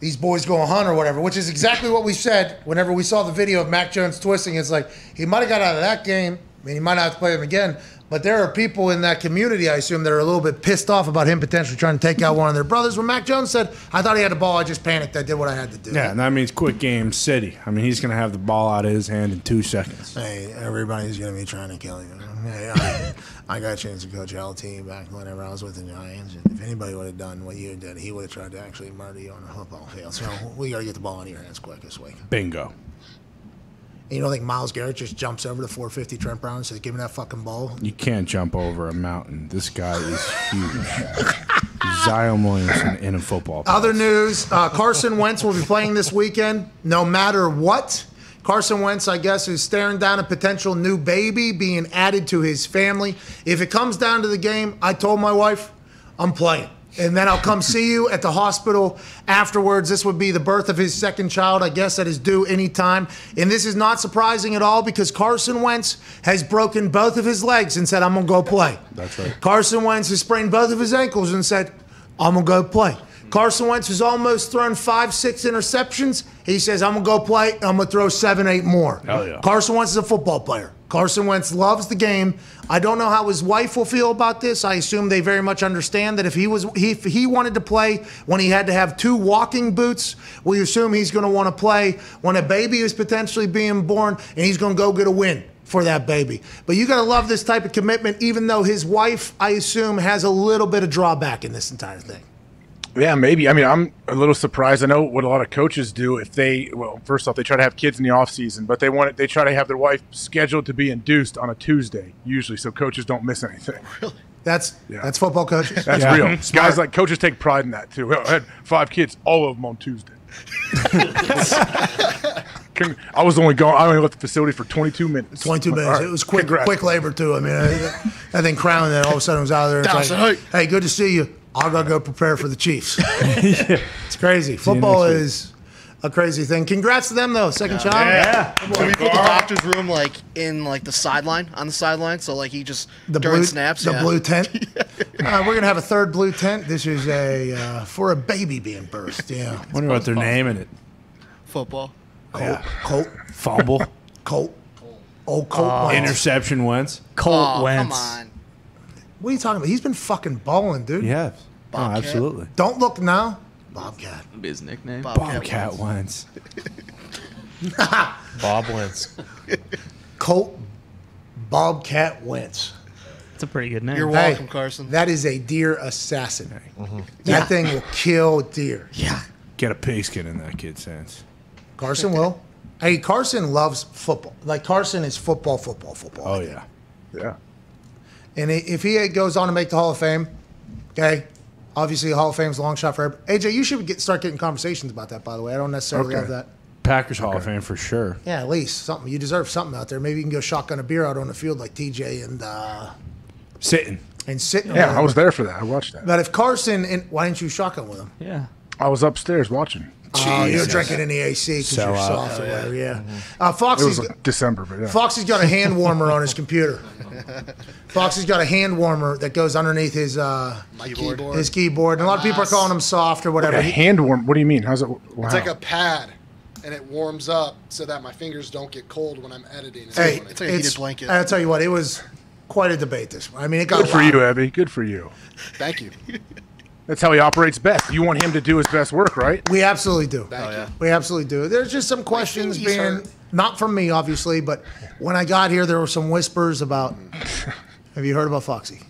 these boys go hunt or whatever, which is exactly what we said whenever we saw the video of Mac Jones twisting. It's like, he might have got out of that game. I mean, he might not have to play him again. But there are people in that community, I assume, that are a little bit pissed off about him potentially trying to take out one of their brothers. When Mac Jones said, I thought he had the ball, I just panicked. I did what I had to do. Yeah, and that means quick game city. I mean, he's going to have the ball out of his hand in two seconds. Hey, everybody's going to be trying to kill you. Hey, I, I got a chance to coach our team back whenever I was with the Giants. And if anybody would have done what you did, he would have tried to actually murder you on a football field. So we got to get the ball in your hands quick this week. Bingo. And you don't think Myles Garrett just jumps over the 450 Trent Brown and says, give me that fucking ball? You can't jump over a mountain. This guy is huge. Zion Williamson in a football. Other news uh, Carson Wentz will be playing this weekend no matter what. Carson Wentz, I guess, is staring down a potential new baby being added to his family. If it comes down to the game, I told my wife, I'm playing. And then I'll come see you at the hospital afterwards. This would be the birth of his second child, I guess, that is due anytime. And this is not surprising at all because Carson Wentz has broken both of his legs and said, I'm going to go play. That's right. Carson Wentz has sprained both of his ankles and said, I'm going to go play. Carson Wentz has almost thrown five, six interceptions. He says, I'm going to go play. I'm going to throw seven, eight more. Yeah. Carson Wentz is a football player. Carson Wentz loves the game. I don't know how his wife will feel about this. I assume they very much understand that if he was he, if he wanted to play when he had to have two walking boots, we assume he's going to want to play when a baby is potentially being born and he's going to go get a win for that baby. But you got to love this type of commitment even though his wife, I assume, has a little bit of drawback in this entire thing. Yeah, maybe. I mean, I'm a little surprised. I know what a lot of coaches do if they, well, first off, they try to have kids in the off season, but they want it, they try to have their wife scheduled to be induced on a Tuesday, usually, so coaches don't miss anything. Really? That's that's football coaches. That's Yeah. real. Guys like coaches take pride in that too. I had five kids, all of them on Tuesday. I was only going. I only left the facility for 22 minutes. 22 minutes. All right. It was quick, Congrats. quick labor too. I mean, I, I think Crown then all of a sudden was out of there. It's Down, like, hey, good to see you. I gotta go prepare for the Chiefs. It's crazy. Football is a crazy thing. Congrats to them though. Second child. Yeah. So we put the doctor's room like in like the sideline on the sideline, so like he just The during blue snaps. The yeah. blue tent. uh, we're gonna have a third blue tent. This is a uh, for a baby being birthed. Yeah. I Wonder what they're naming it. football. Colt. Colt. Fumble. Colt. Oh, Colt. Uh, Wentz. Interception Wentz. Colt Oh, Wentz. come on. What are you talking about? He's been fucking balling, dude. Yeah. Oh, Bobcat. absolutely. Don't look now. Bobcat. Be his nickname. Bobcat Wentz. Bob Wentz. Colt Bobcat Wentz. That's a pretty good name. You're Hey, welcome, Carson. That is a deer assassin. That Mm-hmm. Yeah. thing will kill deer. Yeah. Get a pigskin in that kid's hands. Carson will. Hey, Carson loves football. Like Carson is football, football, football. Oh yeah. Yeah. And if he goes on to make the Hall of Fame, okay, obviously the Hall of Fame's a long shot for everybody. AJ, you should get, start getting conversations about that. By the way, I don't necessarily Okay. have that. Packers Hall of Fame for sure. Yeah, at least something. You deserve something out there. Maybe you can go shotgun a beer out on the field like TJ and uh, Sitting. and sitting. Yeah, I was there for that. I watched that. But if Carson and why didn't you shotgun with him? Yeah. I was upstairs watching. Oh, you're drinking in the AC because Sell you're out. soft or Oh, yeah. whatever. Yeah. Mhm. Uh, It Foxy's was like December, but yeah. Foxy's got a hand warmer on his computer. Foxy's got a hand warmer that goes underneath his uh, keyboard. his keyboard, and a lot of people are calling him soft or whatever. A hand warm. What do you mean? How's it? Wow. It's like a pad, and it warms up so that my fingers don't get cold when I'm editing. and Hey, doing it. it's- I'll tell you what, it was quite a debate. This, one. I mean, it got Good for loud. you, Abby. Good for you. Thank you. That's how he operates best. You want him to do his best work, right? We absolutely do. Thank you. We absolutely do. There's just some questions being hurt. not from me, obviously, but when I got here, there were some whispers about. Have you heard about Foxy?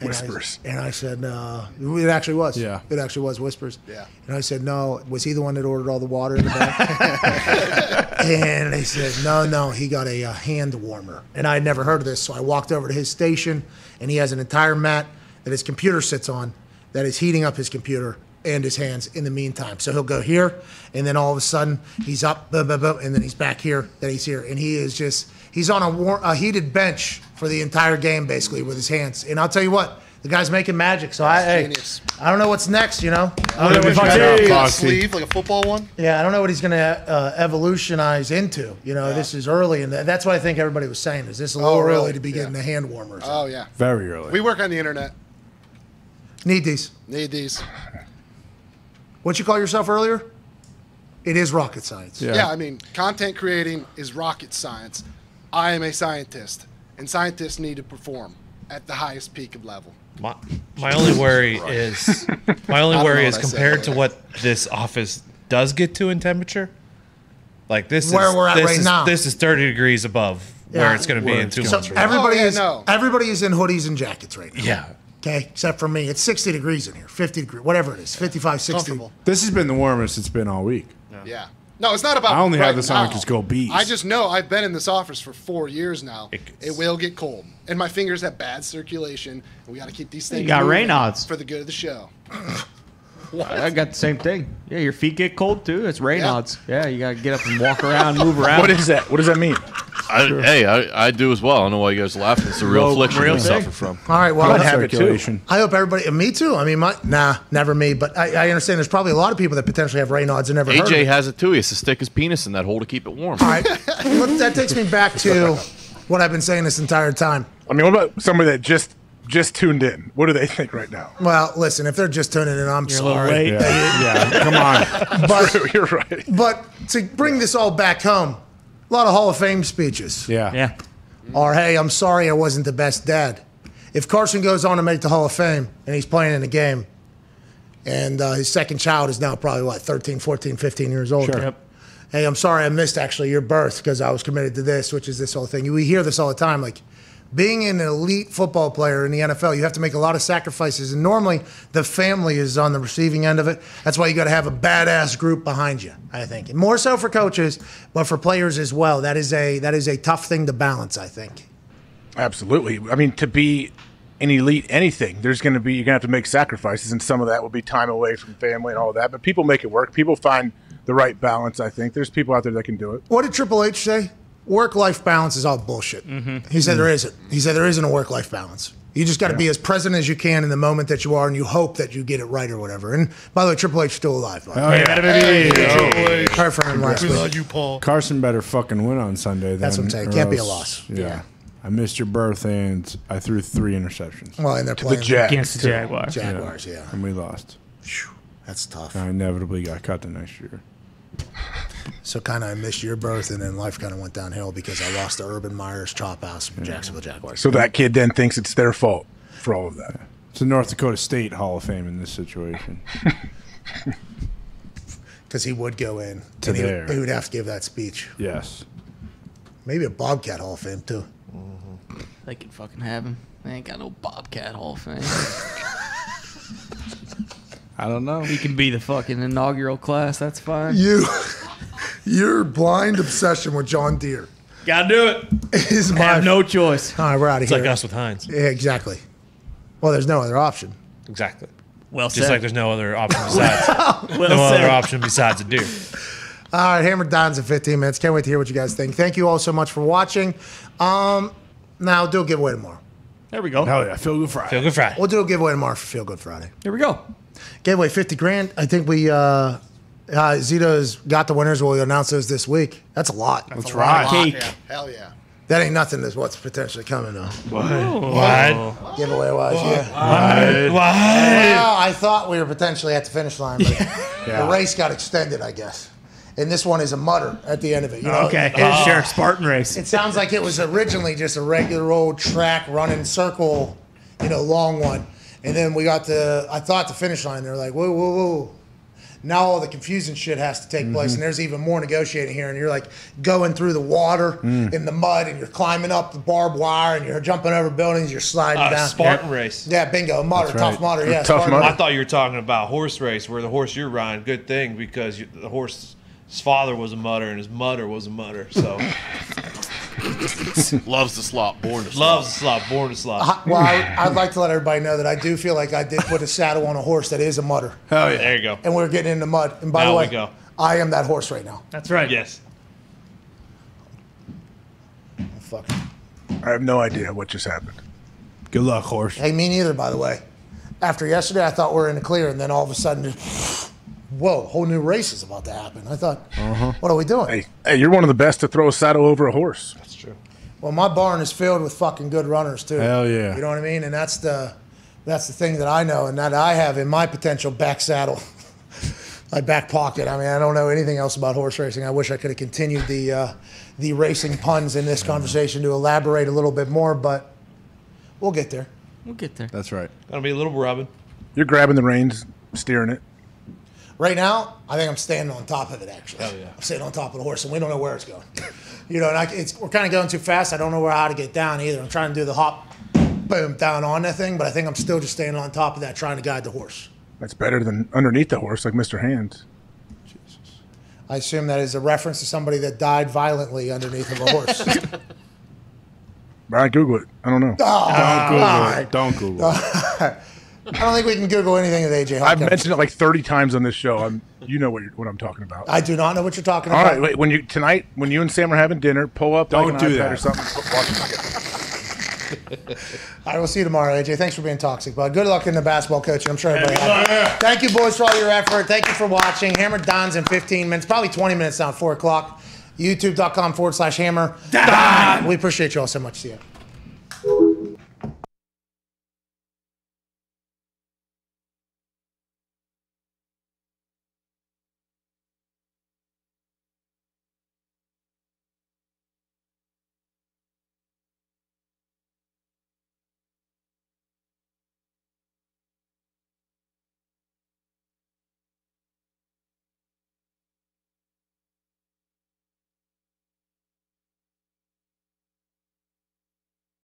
And I- Whispers. and I said, uh, it actually was. Yeah. It actually was whispers. Yeah. And I said, no. Was he the one that ordered all the water in the back? and they said, no, no. He got a, uh hand warmer. And I had never heard of this, so I walked over to his station, and he has an entire mat that his computer sits on that is heating up his computer and his hands in the meantime. So he'll go here, and then all of a sudden he's up, blah, blah, blah, and then he's back here, then he's here, and he is just he's on a, war, a heated bench for the entire game basically with his hands. And I'll tell you what, the guy's making magic. So I, hey, I don't know what's next. You know, I don't know what a- he's like gonna- a sleeve, like a football one. yeah, I don't know what he's going to uh, evolutionize into. You know, this is early, and that's what I think everybody was saying. Is this a little Oh, really? early to be getting the hand warmers? Oh yeah. Very early. We work on the internet. Need these. Need these. What you call yourself earlier? It is rocket science. Yeah. yeah, I mean, content creating is rocket science. I am a scientist, and scientists need to perform at the highest peak of level. My, my only worry is my only worry is what I said compared to what this office does get to in temperature. Like this Where is we're at right is, now. This is thirty degrees above where it's going to be in two gonna months. be. from. Everybody Oh, yeah, is no. everybody is in hoodies and jackets right now. Yeah. Okay, except for me. It's 60 degrees in here, 50 degrees, whatever it is, 55, 60. This has been the warmest it's been all week. Yeah. No, it's not about. I only have right this on now. because go bees. I just know I've been in this office for four years now. It, will get cold, and my fingers have bad circulation. We got to keep these things. You got moving Raynaud's. for the good of the show. I got the same thing. Yeah, your feet get cold too. It's Raynaud's. Yeah, you gotta get up and walk around, move around. What is that? What does that mean? I, hey, I, I do as well. I don't know why you guys are laughing. It's a real Real- affliction real we thing. suffer from. All right, well, I have it too. I hope everybody, and me too. I mean, my, nah, never me, but I, I understand there's probably a lot of people that potentially have Raynaud's and never heard of AJ it. has it too. He has to stick his penis in that hole to keep it warm. All right, Look, that takes me back to what I've been saying this entire time. I mean, what about somebody that just just tuned in? What do they think right now? Well, listen, if they're just tuning in, I'm You're a sorry. late. Yeah, yeah, come on. But, You're right. but to bring this all back home, a lot of Hall of Fame speeches. Yeah. Yeah. Or, hey, I'm sorry I wasn't the best dad. If Carson goes on to make the Hall of Fame and he's playing in a game, and uh, his second child is now probably, what, 13, 14, 15 years old? Sure. Yep. Hey, I'm sorry I missed actually your birth because I was committed to this, which is this whole thing. We hear this all the time. Like, being an elite football player in the NFL, you have to make a lot of sacrifices. And normally the family is on the receiving end of it. That's why you got to have a badass group behind you, I think. And more so for coaches, but for players as well. That is a that is a tough thing to balance, I think. Absolutely. I mean, to be an elite anything, there's going to be you're going to have to make sacrifices, and some of that will be time away from family and all that. But people make it work. People find the right balance. I think there's people out there that can do it. What did Triple H say? Work life balance is all bullshit. Mm-hmm. He said there mm-hmm. isn't. He said there isn't a work life balance. You just got to be as present as you can in the moment that you are, and you hope that you get it right or whatever. And by the way, Triple H is still alive. by Oh, way. yeah. Hey, Hey, oh. Heard from him last We week. love you, Paul. Carson better fucking win on Sunday. Then, That's what I'm saying. Can't be a loss. Yeah. Yeah. I missed your birth and I threw three interceptions. Well, and they're the playing Jags. Against the. Jaguars. Jaguars. Yeah, And we lost. that's tough. I inevitably got cut the next year. So kind of I missed your birth, and then life kind of went downhill because I lost the Urban Meyer's Chop House from Jacksonville Jaguars. So that kid then thinks it's their fault for all of that. It's the North Dakota State Hall of Fame in this situation. because he would go in To and he, there. he would have to give that speech. Yes. Maybe a Bobcat Hall of Fame too. Mm-hmm. They can fucking have him. They ain't got no Bobcat Hall of Fame. I don't know. he can be the fucking inaugural class. That's fine. You, your blind obsession with John Deere Gotta do it. is my. Have no choice. All right, we're out of It's here. like us with Heinz. Yeah, exactly. Well, there's no other option. Exactly. Well Just said. like there's no other option besides well no said. other option besides a deer. All right, Hammer Dahn's in 15 minutes. Can't wait to hear what you guys think. Thank you all so much for watching. Um, now do a giveaway tomorrow. There we go. Hell yeah. Feel good Friday. Feel good Friday. We'll do a giveaway tomorrow for Feel Good Friday. Here we go. Giveaway 50 grand. I think we uh, Uh, Zito's got the winners. We'll announce those this week. That's a lot. That's a right. lot. Cake. Yeah, hell yeah. That ain't nothing to what's potentially coming though. What? What? Giveaway wise, yeah. What? What? Well, I thought we were potentially at the finish line, but Yeah. the race got extended, I guess. And this one is a mudder at the end of it. You know? Okay, It- sure. Spartan race. It sounds like it was originally just a regular old track running circle, you know, long one. And then we got the, I thought the finish line, they're like, whoa, whoa, whoa. Now all the confusing shit has to take place, Mhm. and there's even more negotiating here. And you're like going through the water Mm. in the mud, and you're climbing up the barbed wire, and you're jumping over buildings, you're sliding Uh, down. Spartan race. Yeah, bingo, mudder, That's tough right. mudder, yeah, Tough Spartan Mudder. I thought you were talking about horse race, where the horse you're riding, good thing because you, the horse's father was a mudder and his mother was a mudder. So Loves the slop, born to slop. loves the slop, born to slop. Uh, Well, I, I'd like to let everybody know that I do feel like I did put a saddle on a horse that is a mudder. Oh yeah. There you go. And we're getting in the mud. And by Now the we way, go. I am that horse right now. That's right. Yes. Fuck. I have no idea what just happened. Good luck, horse. Hey, me neither, by the way. After yesterday, I thought we were in the clear, and then all of a sudden, just, whoa, whole new race is about to happen. I thought, Uh-huh. what are we doing? Hey, hey, you're one of the best to throw a saddle over a horse. That's true. Well, my barn is filled with fucking good runners too. Hell yeah. You know what I mean? And that's the that's the thing that I know and that I have in my potential back saddle, my back pocket. I mean, I don't know anything else about horse racing. I wish I could have continued the uh, the racing puns in this conversation to elaborate a little bit more, but we'll get there. We'll get there. That's right. Gonna be a little rubbing. You're grabbing the reins, steering it. Right now, I think I'm standing on top of it. Actually, Hell yeah. I'm sitting on top of the horse, and we don't know where it's going. you know, and I, it's, we're kind of going too fast. I don't know where how to get down either. I'm trying to do the hop, boom, down on that thing, but I think I'm still just standing on top of that, trying to guide the horse. That's better than underneath the horse, like Mr. Hands. Jesus. I assume that is a reference to somebody that died violently underneath of a horse. I Google it. I don't know. Oh, Don't Google all it. Don't Google. I don't think we can Google anything with AJ I've Hawkins. mentioned it like 30 times on this show. I'm, you know what, you're, what I'm talking about. I do not know what you're talking All about. All right, wait, when you tonight, when you and Sam are having dinner, pull up Don't like an do iPad that. or something. Watch. All right, we'll see you tomorrow, AJ. Thanks for being toxic, bud. Good luck in the basketball coaching. I'm sure everybody. had it. Thank you, boys, for all your effort. Thank you for watching. Hammer Dahn's in 15 minutes, probably 20 minutes now, 4 o'clock. YouTube.com forward slash hammer. We appreciate you all so much. See you.